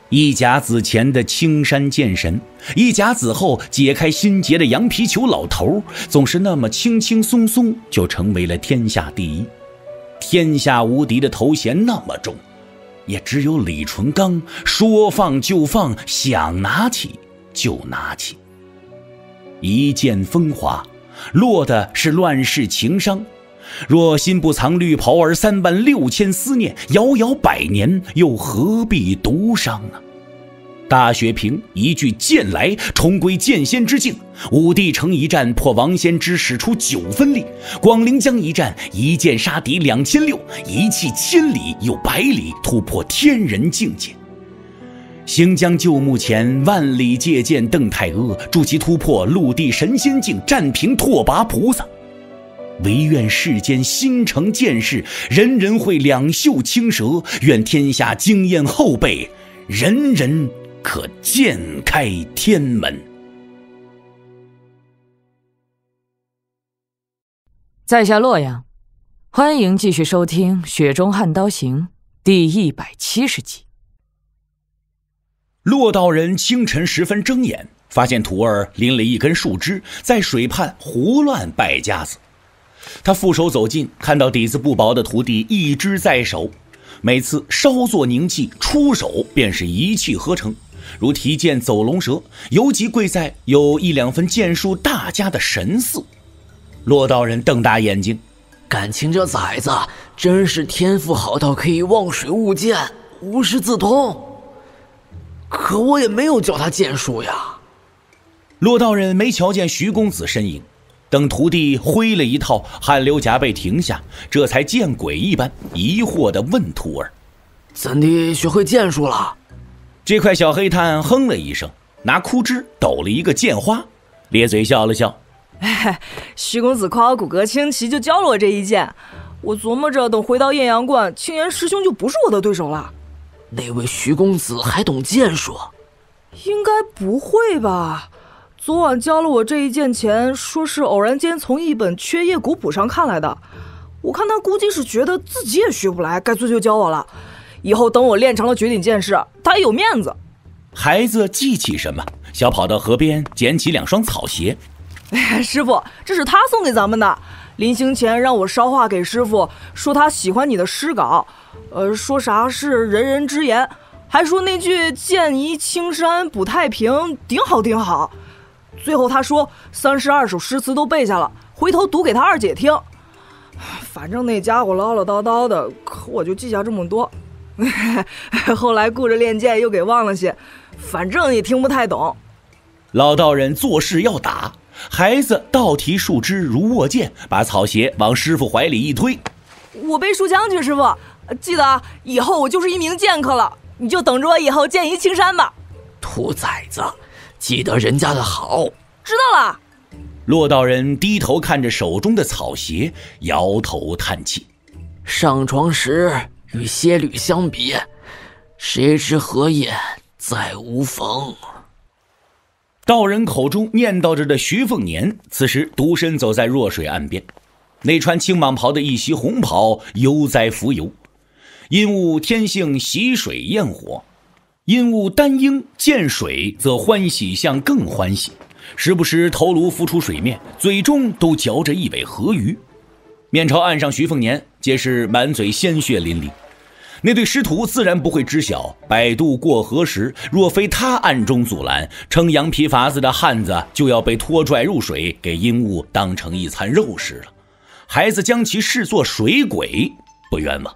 一甲子前的青山剑神，一甲子后解开心结的羊皮球老头，总是那么轻轻松松就成为了天下第一，天下无敌的头衔那么重，也只有李淳罡说放就放，想拿起就拿起。一剑风华，落的是乱世情伤。若心不藏绿袍儿，三万六千思念，遥遥百年，又何必独伤呢？大雪平一句剑来，重归剑仙之境；武帝城一战破王仙之使出九分力；广陵江一战一剑杀敌两千六，一气千里又百里，突破天人境界。行将就木前，万里借剑邓太阿，助其突破陆地神仙境，战平拓跋菩萨。唯愿世间心诚剑士，人人会两袖青蛇。愿天下经验后辈，人人可剑开天门。在下洛阳，欢迎继续收听《雪中悍刀行》第一百七十集。骆道人清晨时分睁眼，发现徒儿拎了一根树枝，在水畔胡乱摆架子。他负手走近，看到底子不薄的徒弟一只在手，每次稍作凝气，出手便是一气呵成，如提剑走龙蛇，尤其贵在有一两分剑术大家的神似。骆道人瞪大眼睛，感情这崽子真是天赋好到可以望水悟剑，无师自通。可我也没有教他剑术呀。骆道人没瞧见徐公子身影。等徒弟挥了一套，汗流浃背停下，这才见鬼一般疑惑地问徒儿：“怎地学会剑术了？”这块小黑炭哼了一声，拿枯枝抖了一个剑花，咧嘴笑了笑：“哎，徐公子夸我骨骼清奇，就教了我这一剑。我琢磨着，等回到艳阳观，青岩师兄就不是我的对手了。”那位徐公子还懂剑术？应该不会吧？昨晚教了我这一剑钱，说是偶然间从一本缺页古谱上看来的。我看他估计是觉得自己也学不来，干脆就教我了。以后等我练成了绝顶剑士，他也有面子。孩子记起什么，小跑到河边捡起两双草鞋。师傅，这是他送给咱们的。临行前让我捎话给师傅，说他喜欢你的诗稿，呃，说啥是人人之言，还说那句“剑移青山不太平”顶好顶好。最后他说三十二首诗词都背下了，回头读给他二姐听。反正那家伙唠唠叨叨的，可我就记下这么多。后来顾着练剑又给忘了些，反正也听不太懂。老道人做事要打，孩子倒提树枝如握剑，把草鞋往师傅怀里一推。我背书枪去，师傅，记得以后我就是一名剑客了，你就等着我以后剑移青山吧。兔崽子！记得人家的好，知道了。骆道人低头看着手中的草鞋，摇头叹气。上床时与仙侣相比，谁知何也再无逢？道人口中念叨着的徐凤年，此时独身走在弱水岸边，那穿青蟒袍的一袭红袍悠哉浮游。因物天性喜水厌火。因物丹鹰见水，则欢喜向更欢喜，时不时头颅浮出水面，嘴中都嚼着一尾河鱼。面朝岸上，徐凤年皆是满嘴鲜血淋漓。那对师徒自然不会知晓，摆渡过河时，若非他暗中阻拦，撑羊皮筏子的汉子就要被拖拽入水，给鹦鹉当成一餐肉食了。孩子将其视作水鬼，不冤枉。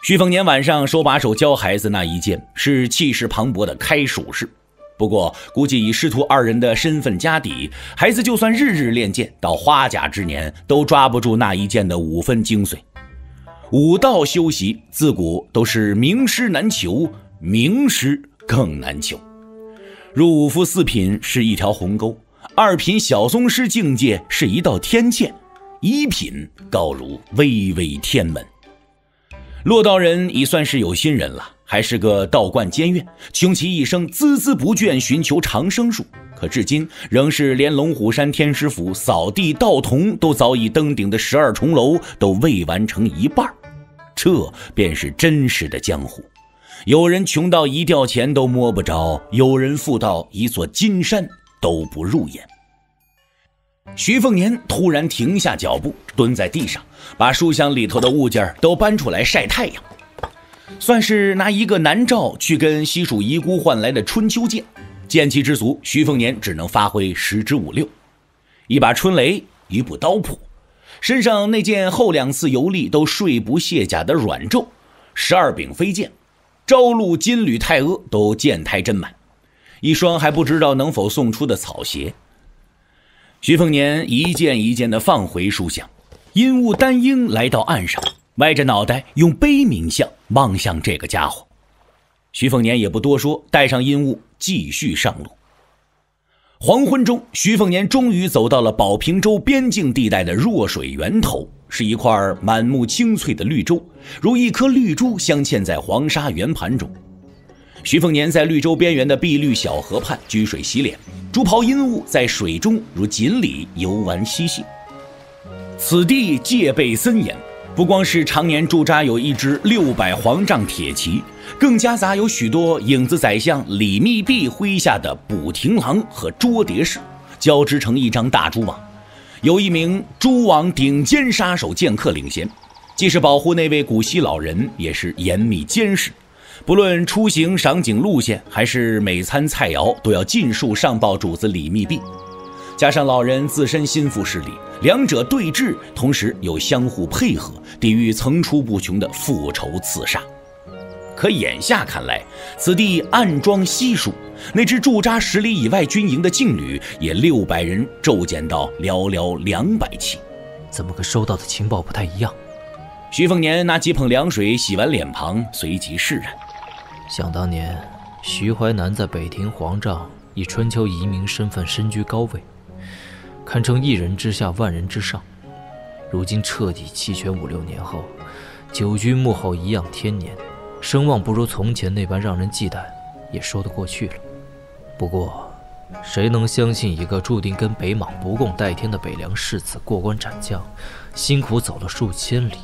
徐凤年晚上手把手教孩子那一件，是气势磅礴的开蜀式。不过，估计以师徒二人的身份家底，孩子就算日日练剑，到花甲之年，都抓不住那一剑的五分精髓。武道修习自古都是名师难求，名师更难求。入五夫四品是一条鸿沟，二品小宗师境界是一道天堑，一品高如巍巍天门。骆道人已算是有心人了，还是个道观监院，穷其一生孜孜不倦寻求长生术，可至今仍是连龙虎山天师府扫地道童都早已登顶的十二重楼都未完成一半。这便是真实的江湖，有人穷到一吊钱都摸不着，有人富到一座金山都不入眼。徐凤年突然停下脚步，蹲在地上，把书箱里头的物件都搬出来晒太阳，算是拿一个南诏去跟西蜀遗孤换来的春秋剑。剑气之足，徐凤年只能发挥十之五六，一把春雷，一部刀谱。身上那件后两次游历都睡不卸甲的软胄，十二柄飞剑，朝露金缕太阿都剑胎真满，一双还不知道能否送出的草鞋。徐凤年一件一件的放回书箱，阴雾丹鹰来到岸上，歪着脑袋用悲悯相望向这个家伙。徐凤年也不多说，带上阴雾继续上路。黄昏中，徐凤年终于走到了保平州边境地带的弱水源头，是一块满目青翠的绿洲，如一颗绿珠镶嵌在黄沙圆盘中。徐凤年在绿洲边缘的碧绿小河畔掬水洗脸，朱袍阴雾在水中如锦鲤游玩嬉戏。此地戒备森严。不光是常年驻扎有一支六百黄丈铁骑，更夹杂有许多影子宰相李密弼麾下的捕亭郎和捉蝶士，交织成一张大蛛网。有一名蛛网顶尖杀手剑客领衔，既是保护那位古稀老人，也是严密监视。不论出行赏景路线，还是每餐菜肴，都要尽数上报主子李密弼。加上老人自身心腹势力，两者对峙，同时又相互配合，抵御层出不穷的复仇刺杀。可眼下看来，此地暗桩稀疏，那支驻扎十里以外军营的劲旅也六百人骤减到寥寥两百骑，怎么跟收到的情报不太一样？徐凤年拿几捧凉水洗完脸庞，随即释然。想当年，徐淮南在北庭皇帐以春秋遗民身份身居高位。堪称一人之下，万人之上。如今彻底弃权五六年后，久居幕后颐养天年，声望不如从前那般让人忌惮，也说得过去了。不过，谁能相信一个注定跟北莽不共戴天的北凉世子过关斩将，辛苦走了数千里，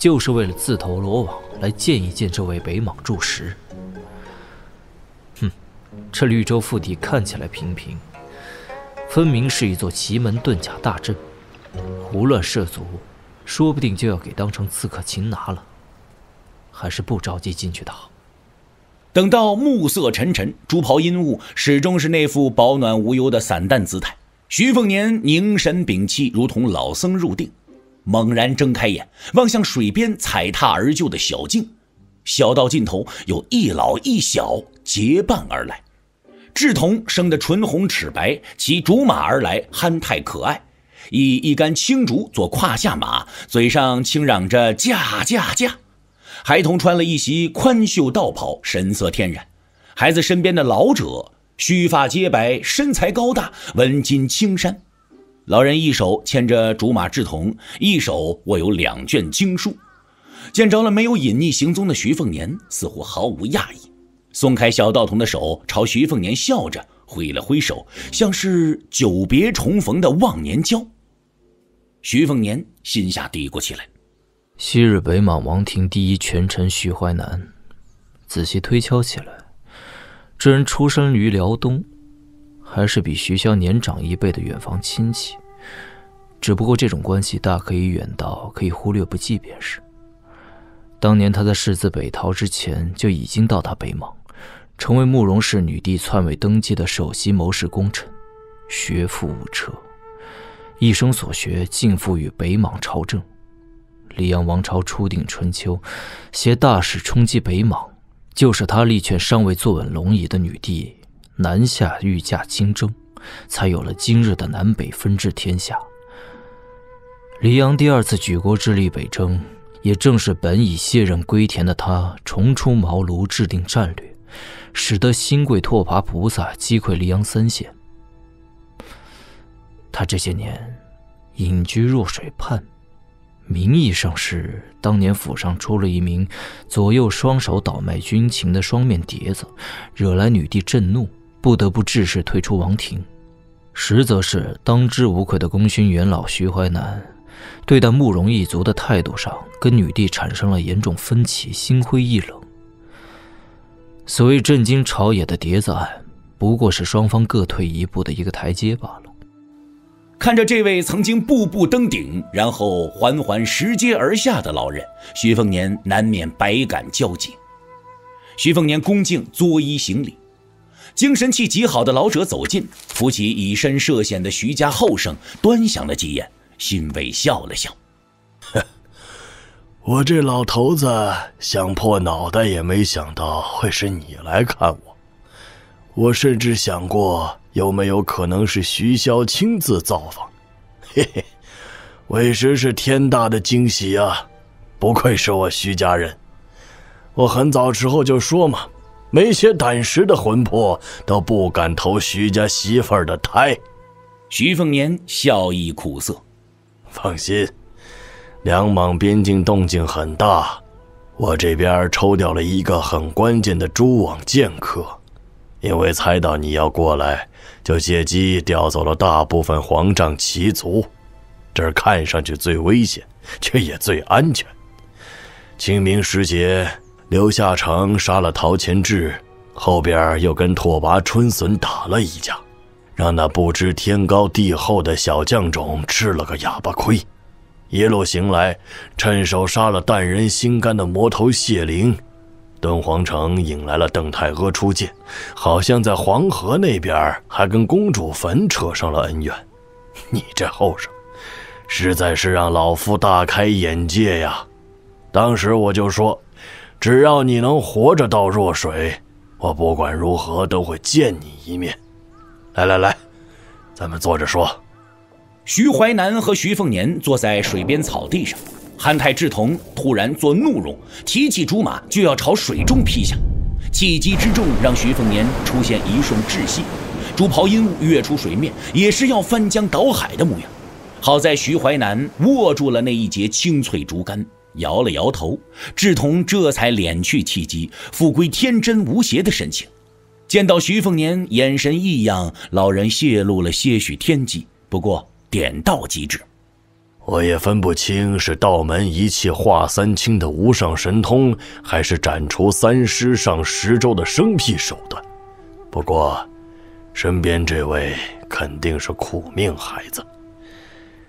就是为了自投罗网来见一见这位北莽柱石？哼，这绿洲腹地看起来平平。分明是一座奇门遁甲大阵，胡乱涉足，说不定就要给当成刺客擒拿了。还是不着急进去的好。等到暮色沉沉，朱袍阴雾始终是那副保暖无忧的散淡姿态。徐凤年凝神屏气，如同老僧入定，猛然睁开眼，望向水边踩踏而就的小径，小道尽头有一老一小结伴而来。稚童生得唇红齿白，骑竹马而来，憨态可爱，以一杆青竹做胯下马，嘴上轻嚷着“驾驾驾”。孩童穿了一袭宽袖道袍，神色天然。孩子身边的老者，须发皆白，身材高大，文巾青衫。老人一手牵着竹马稚童，一手握有两卷经书，见着了没有隐匿行踪的徐凤年，似乎毫无讶异。松开小道童的手，朝徐凤年笑着挥了挥手，像是久别重逢的忘年交。徐凤年心下嘀咕起来：昔日北莽王庭第一权臣徐淮南，仔细推敲起来，这人出身于辽东，还是比徐骁年长一辈的远房亲戚。只不过这种关系大可以远到可以忽略不计便是。当年他在世子北逃之前就已经到达北莽，成为慕容氏女帝篡位登基的首席谋士功臣，学富五车，一生所学尽付于北莽朝政。李阳王朝初定春秋，携大势冲击北莽，就是他力劝尚未坐稳龙椅的女帝南下御驾亲征，才有了今日的南北分治天下。黎阳第二次举国之力北征。也正是本已卸任归田的他，重出茅庐，制定战略，使得新贵拓跋菩萨击溃黎阳三县。他这些年隐居弱水畔，名义上是当年府上出了一名左右双手倒卖军情的双面谍子，惹来女帝震怒，不得不致仕退出王庭；实则是当之无愧的功勋元老徐淮南。对待慕容一族的态度上，跟女帝产生了严重分歧，心灰意冷。所谓震惊朝野的碟子案，不过是双方各退一步的一个台阶罢了。看着这位曾经步步登顶，然后缓缓拾阶而下的老人，徐凤年难免百感交集。徐凤年恭敬作揖行礼，精神气极好的老者走近，扶起以身涉险的徐家后生，端详了几眼。欣慰笑了笑，我这老头子想破脑袋也没想到会是你来看我。我甚至想过有没有可能是徐骁亲自造访，嘿嘿，委实是天大的惊喜啊！不愧是我徐家人，我很早时候就说嘛，没些胆识的魂魄都不敢投徐家媳妇儿的胎。徐凤年笑意苦涩。放心，两莽边境动静很大，我这边抽调了一个很关键的蛛网剑客，因为猜到你要过来，就借机调走了大部分皇帐骑卒。这儿看上去最危险，却也最安全。清明时节，刘夏成杀了陶潜志，后边又跟拓跋春笋打了一架。让那不知天高地厚的小将种吃了个哑巴亏，一路行来，趁手杀了淡人心肝的魔头谢灵，敦煌城引来了邓太阿出剑，好像在黄河那边还跟公主坟扯上了恩怨。你这后生，实在是让老夫大开眼界呀！当时我就说，只要你能活着到弱水，我不管如何都会见你一面。来来来，咱们坐着说。徐淮南和徐凤年坐在水边草地上，憨态志同突然做怒容，提起竹马就要朝水中劈下。气机之重让徐凤年出现一瞬窒息，竹袍阴雾跃出水面，也是要翻江倒海的模样。好在徐淮南握住了那一截青翠竹竿，摇了摇头，志同这才敛去气机，复归天真无邪的神情。见到徐凤年眼神异样，老人泄露了些许天机，不过点到即止。我也分不清是道门一气化三清的无上神通，还是斩除三尸上十州的生僻手段。不过，身边这位肯定是苦命孩子。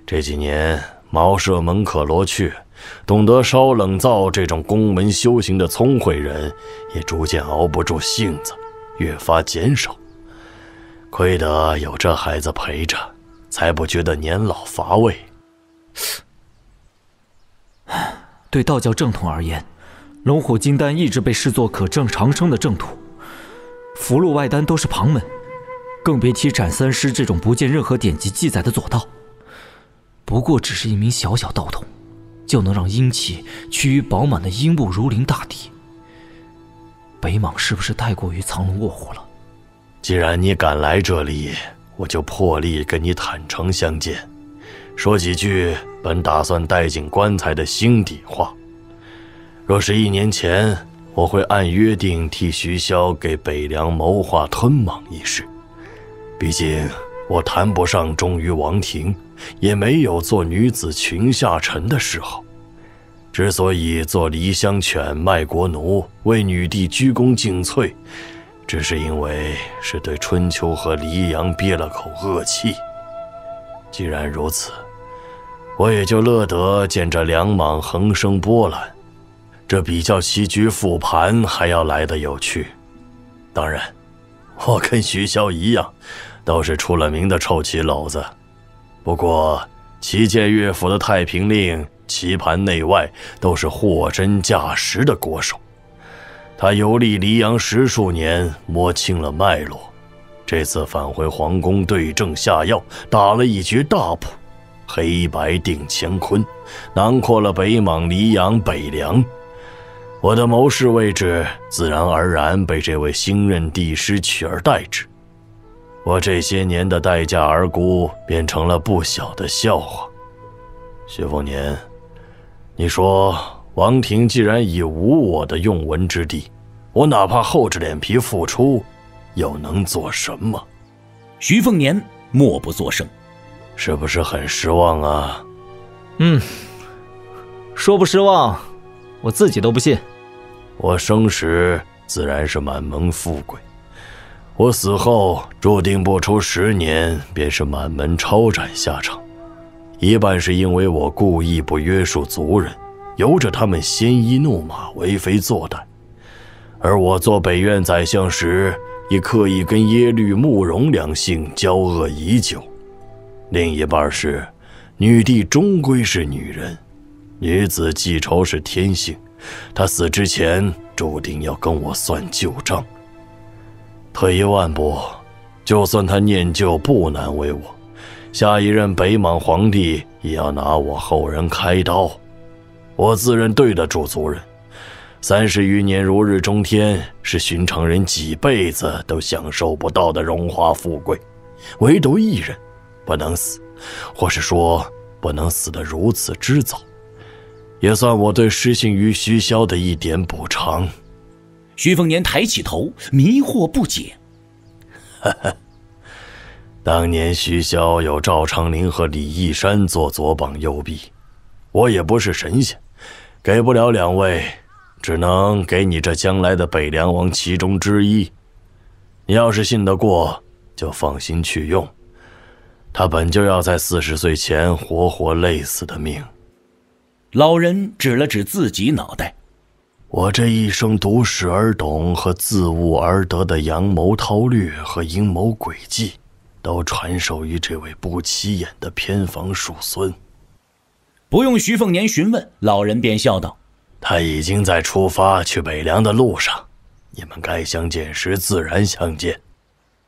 这几年茅舍门可罗雀，懂得烧冷灶这种宫门修行的聪慧人，也逐渐熬不住性子。越发减少，亏得有这孩子陪着，才不觉得年老乏味。对道教正统而言，龙虎金丹一直被视作可证长生的正途，符箓外丹都是旁门，更别提斩三尸这种不见任何典籍记载的左道。不过只是一名小小道童，就能让阴气趋于饱满的阴雾如临大敌。北莽是不是太过于藏龙卧虎了？既然你敢来这里，我就破例跟你坦诚相见，说几句本打算带进棺材的心底话。若是一年前，我会按约定替徐骁给北凉谋划吞莽一事。毕竟我谈不上忠于王庭，也没有做女子裙下臣的嗜好。之所以做离乡犬、卖国奴，为女帝鞠躬尽瘁，只是因为是对春秋和黎阳憋了口恶气。既然如此，我也就乐得见这两莽横生波澜。这比较棋局复盘还要来得有趣。当然，我跟徐骁一样，都是出了名的臭棋篓子。不过，旗舰乐府的太平令，棋盘内外都是货真价实的国手。他游历黎阳十数年，摸清了脉络。这次返回皇宫对症下药，打了一局大谱，黑白定乾坤，囊括了北莽、黎阳、北凉。我的谋士位置自然而然被这位新任帝师取而代之，我这些年的待价而沽变成了不小的笑话。薛凤年，你说王庭既然已无我的用文之地，我哪怕厚着脸皮付出，又能做什么？徐凤年默不作声，是不是很失望啊？嗯，说不失望，我自己都不信。我生时自然是满门富贵，我死后注定不出十年便是满门抄斩下场。一半是因为我故意不约束族人，由着他们鲜衣怒马、为非作歹；而我做北院宰相时，亦刻意跟耶律慕容两姓交恶已久。另一半是，女帝终归是女人，女子记仇是天性。她死之前注定要跟我算旧账。退一万步，就算他念旧不难为我，下一任北莽皇帝也要拿我后人开刀。我自认对得住族人，三十余年如日中天，是寻常人几辈子都享受不到的荣华富贵，唯独一人不能死，或是说不能死得如此之早。也算我对失信于徐骁的一点补偿。徐凤年抬起头，迷惑不解。哈哈，当年徐骁有赵长林和李义山做左膀右臂，我也不是神仙，给不了两位，只能给你这将来的北凉王其中之一。你要是信得过，就放心去用。他本就要在四十岁前活活累死的命。老人指了指自己脑袋，我这一生读史而懂和自悟而得的阳谋韬略和阴谋诡计，都传授于这位不起眼的偏房庶孙。不用徐凤年询问，老人便笑道：“他已经在出发去北凉的路上，你们该相见时自然相见。”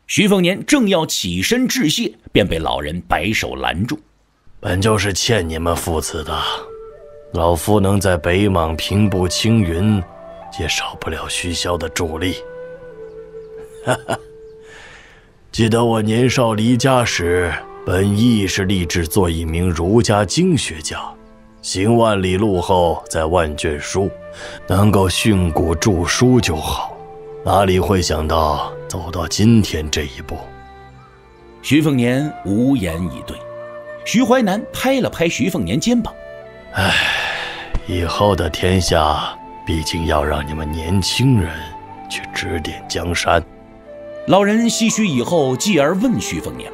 徐凤年正要起身致谢，便被老人摆手拦住：“本就是欠你们父子的。”老夫能在北莽平步青云，也少不了徐骁的助力。哈哈，记得我年少离家时，本意是立志做一名儒家经学家，行万里路后再万卷书，能够训诂著书就好。哪里会想到走到今天这一步？徐凤年无言以对。徐淮南拍了拍徐凤年肩膀。唉，以后的天下，毕竟要让你们年轻人去指点江山。老人唏嘘以后，继而问徐凤年：“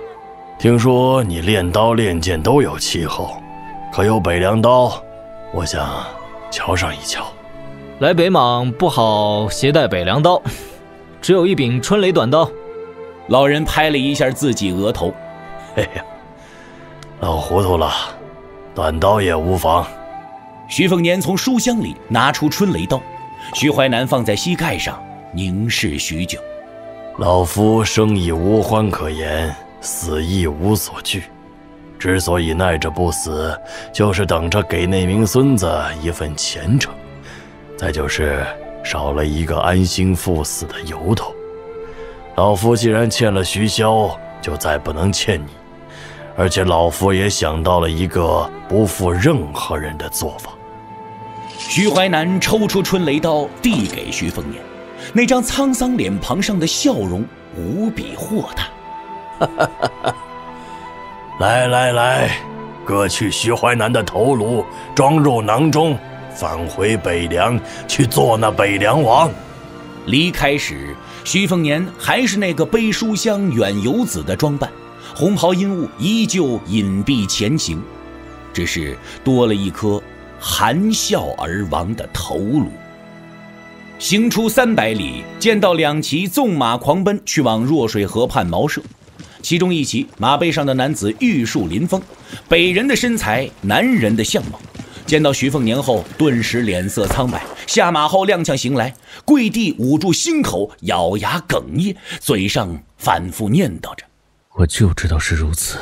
听说你练刀练剑都有气候，可有北凉刀？我想瞧上一瞧。”来北莽不好携带北凉刀，只有一柄春雷短刀。老人拍了一下自己额头：“嘿呀，老糊涂了。”短刀也无妨。徐凤年从书箱里拿出春雷刀，徐淮南放在膝盖上，凝视许久。老夫生亦无欢可言，死亦无所惧。之所以耐着不死，就是等着给那名孙子一份前程，再就是少了一个安心赴死的由头。老夫既然欠了徐骁，就再不能欠你。而且老夫也想到了一个不负任何人的做法。徐淮南抽出春雷刀，递给徐凤年，那张沧桑脸庞上的笑容无比豁达。来 来来，割去徐淮南的头颅，装入囊中，返回北凉去做那北凉王。离开时，徐凤年还是那个背书箱远游子的装扮。红袍阴雾依旧隐蔽前行，只是多了一颗含笑而亡的头颅。行出三百里，见到两骑纵马狂奔，去往弱水河畔茅舍。其中一骑马背上的男子玉树临风，北人的身材，南人的相貌。见到徐凤年后，顿时脸色苍白，下马后踉跄行来，跪地捂住心口，咬牙哽咽，嘴上反复念叨着：“我就知道是如此。”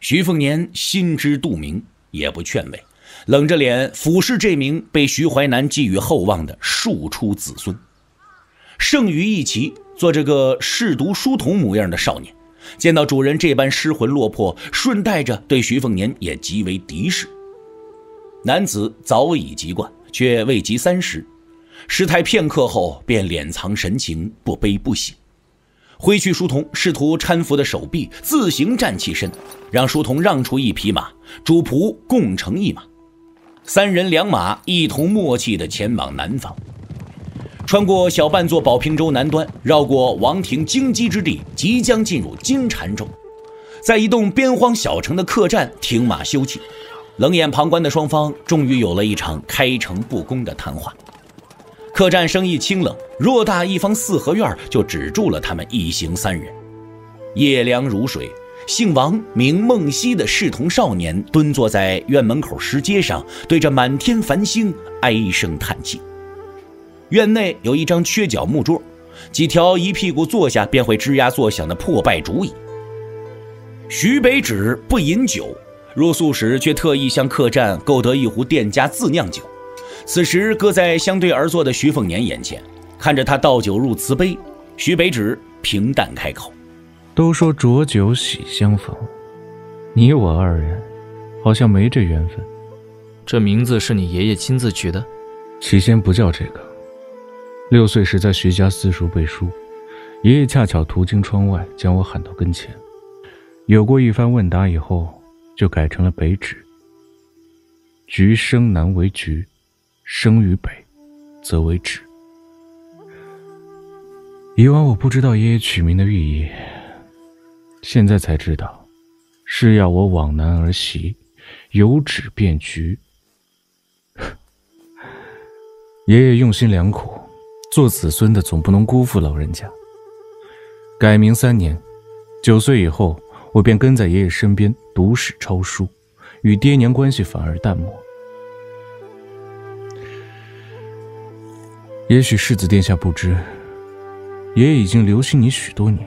徐凤年心知肚明，也不劝慰，冷着脸俯视这名被徐淮南寄予厚望的庶出子孙。剩余一骑做着个嗜读书童模样的少年，见到主人这般失魂落魄，顺带着对徐凤年也极为敌视。男子早已习惯，却未及三十，失态片刻后，便敛藏神情，不悲不喜，挥去书童试图搀扶的手臂，自行站起身，让书童让出一匹马，主仆共乘一马，三人两马一同默契地前往南方，穿过小半座宝平洲南端，绕过王庭京畿之地，即将进入金蝉州，在一栋边荒小城的客栈停马休憩。冷眼旁观的双方终于有了一场开诚布公的谈话。客栈生意清冷，偌大一方四合院就只住了他们一行三人。夜凉如水，姓王名梦溪的侍童少年蹲坐在院门口石阶上，对着满天繁星唉声叹气。院内有一张缺角木桌，几条一屁股坐下便会吱呀作响的破败竹椅。徐北芷不饮酒。入宿时，却特意向客栈购得一壶店家自酿酒。此时，搁在相对而坐的徐凤年眼前，看着他倒酒入瓷杯，徐北枳平淡开口：“都说浊酒喜相逢，你我二人好像没这缘分。这名字是你爷爷亲自取的？起先不叫这个。六岁时在徐家私塾背书，爷爷恰巧途经窗外，将我喊到跟前，有过一番问答以后。”就改成了北枳。橘生南为橘，生于北，则为枳。以往我不知道爷爷取名的寓意，现在才知道，是要我往南而习，由枳变橘。爷爷用心良苦，做子孙的总不能辜负老人家。改名三年，九岁以后。我便跟在爷爷身边读史抄书，与爹娘关系反而淡漠。也许世子殿下不知，爷爷已经留心你许多年，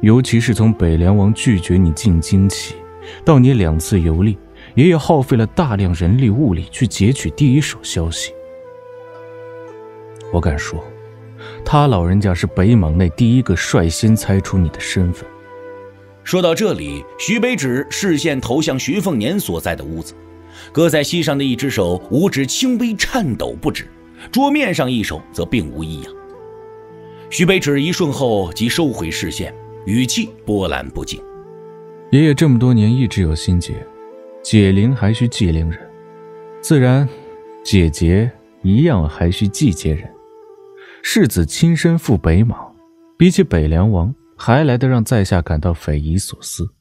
尤其是从北凉王拒绝你进京起，到你两次游历，爷爷耗费了大量人力物力去截取第一手消息。我敢说，他老人家是北莽内第一个率先猜出你的身份。说到这里，徐北芷视线投向徐凤年所在的屋子，搁在膝上的一只手五指轻微颤抖不止，桌面上一手则并无异样。徐北芷一瞬后即收回视线，语气波澜不惊：“爷爷这么多年一直有心结，解铃还需系铃人，自然解结一样还需系结人。世子亲身赴北莽，比起北凉王。”还来得让在下感到匪夷所思。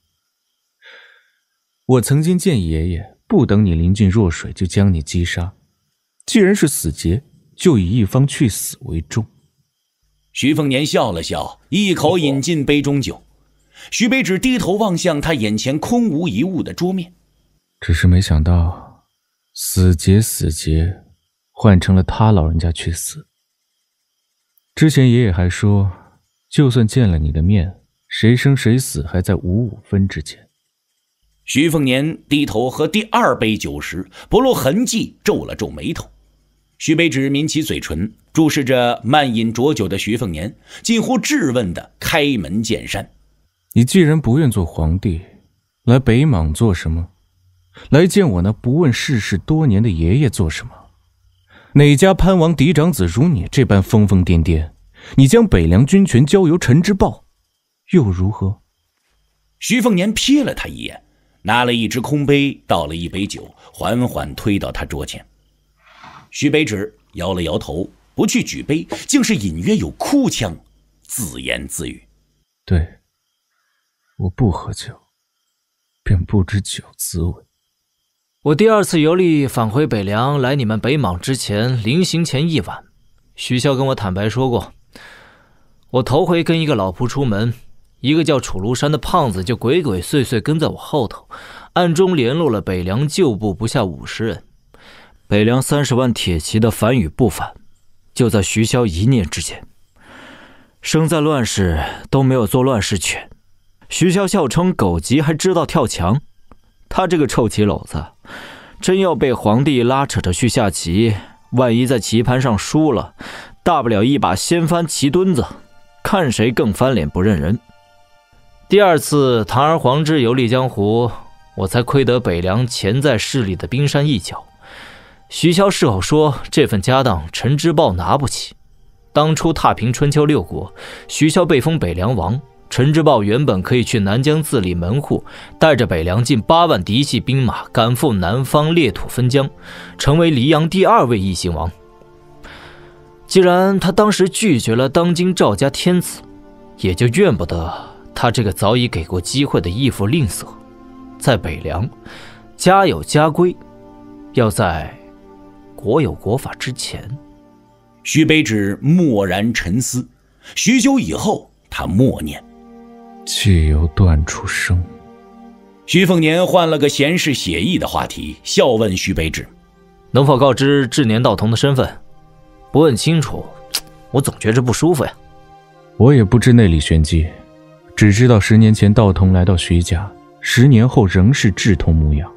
我曾经建议爷爷，不等你临近弱水就将你击杀。既然是死结，就以一方去死为重。徐凤年笑了笑，一口饮尽杯中酒。徐北芷低头望向他眼前空无一物的桌面，只是没想到，死劫死劫，换成了他老人家去死。之前爷爷还说。就算见了你的面，谁生谁死还在五五分之间。徐凤年低头喝第二杯酒时，不露痕迹皱了皱眉头。徐北芷抿起嘴唇，注视着慢饮浊酒的徐凤年，近乎质问的开门见山：“你既然不愿做皇帝，来北莽做什么？来见我那不问世事多年的爷爷做什么？哪家藩王嫡长子如你这般疯疯癫癫？”你将北凉军权交由陈之豹，又如何？徐凤年瞥了他一眼，拿了一只空杯，倒了一杯酒，缓缓推到他桌前。徐北芷摇了摇头，不去举杯，竟是隐约有哭腔，自言自语：“对，我不喝酒，便不知酒滋味。我第二次游历返回北凉，来你们北莽之前，临行前一晚。”徐骁跟我坦白说过，我头回跟一个老仆出门，一个叫楚庐山的胖子就鬼鬼祟祟跟在我后头，暗中联络了北凉旧部不下五十人。北凉三十万铁骑的反与不反，就在徐骁一念之间。生在乱世都没有做乱世犬。徐骁笑称狗急还知道跳墙，他这个臭棋篓子，真要被皇帝拉扯着去下棋，万一在棋盘上输了，大不了一把掀翻棋墩子，看谁更翻脸不认人。第二次堂而皇之游历江湖，我才窥得北凉潜在势力的冰山一角。徐骁事后说：“这份家当，陈之豹拿不起。当初踏平春秋六国，徐骁被封北凉王，陈之豹原本可以去南疆自立门户，带着北凉近八万嫡系兵马赶赴南方裂土分疆，成为黎阳第二位异姓王。既然他当时拒绝了当今赵家天子，也就怨不得他这个早已给过机会的义父吝啬。在北凉，家有家规，要在。”国有国法之前，徐悲止默然沉思，许久以后，他默念：“既由断出生。”徐凤年换了个闲适写意的话题，笑问徐悲止：“能否告知智年道童的身份？不问清楚，我总觉着不舒服呀。”我也不知内里玄机，只知道十年前道童来到徐家，十年后仍是智童模样。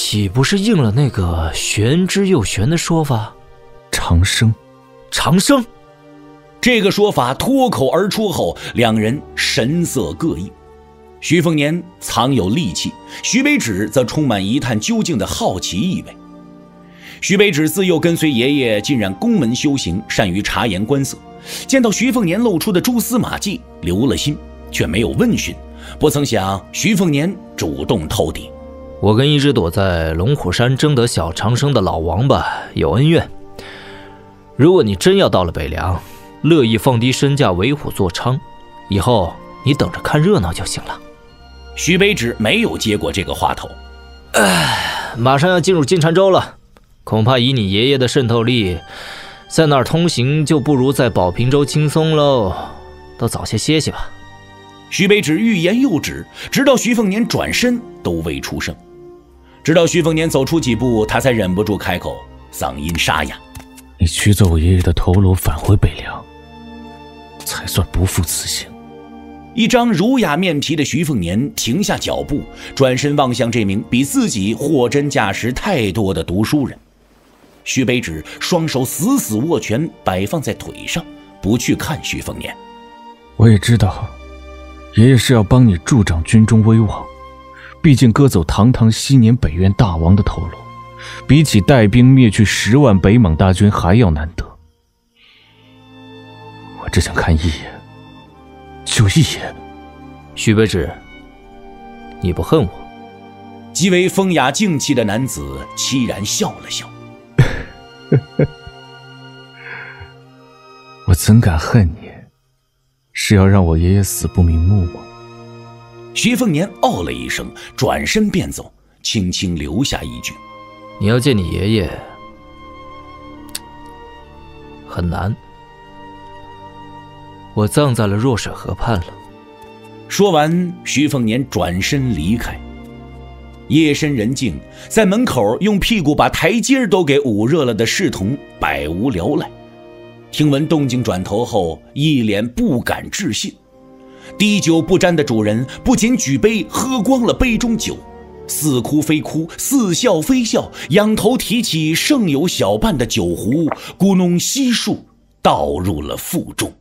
岂不是应了那个玄之又玄的说法？长生，长生，这个说法脱口而出后，两人神色各异。徐凤年藏有戾气，徐北枳则充满一探究竟的好奇意味。徐北枳自幼跟随爷爷进染宫门修行，善于察言观色，见到徐凤年露出的蛛丝马迹，留了心，却没有问询。不曾想，徐凤年主动透底。我跟一直躲在龙虎山争得小长生的老王八有恩怨。如果你真要到了北凉，乐意放低身价为虎作伥，以后你等着看热闹就行了。徐悲止没有接过这个话头。唉，马上要进入金蝉州了，恐怕以你爷爷的渗透力，在那儿通行就不如在宝平州轻松喽。都早些歇息吧。徐悲止欲言又止，直到徐凤年转身都未出声。直到徐凤年走出几步，他才忍不住开口，嗓音沙哑：“你取走我爷爷的头颅，返回北凉，才算不负此行。”一张儒雅面皮的徐凤年停下脚步，转身望向这名比自己货真价实太多的读书人。徐悲止双手死死握拳，摆放在腿上，不去看徐凤年。我也知道，爷爷是要帮你助长军中威望。毕竟割走堂堂昔年北院大王的头颅，比起带兵灭去十万北莽大军还要难得。我只想看一眼，就一眼。徐北止，你不恨我？极为风雅静气的男子凄然笑了笑。我怎敢恨你？是要让我爷爷死不瞑目吗？徐凤年哦了一声，转身便走，轻轻留下一句：“你要见你爷爷，很难。我葬在了若水河畔了。”说完，徐凤年转身离开。夜深人静，在门口用屁股把台阶都给捂热了的侍童百无聊赖，听闻动静转头后，一脸不敢置信。滴酒不沾的主人不仅举杯喝光了杯中酒，似哭非哭，似笑非笑，仰头提起剩有小半的酒壶，咕哝悉数倒入了腹中。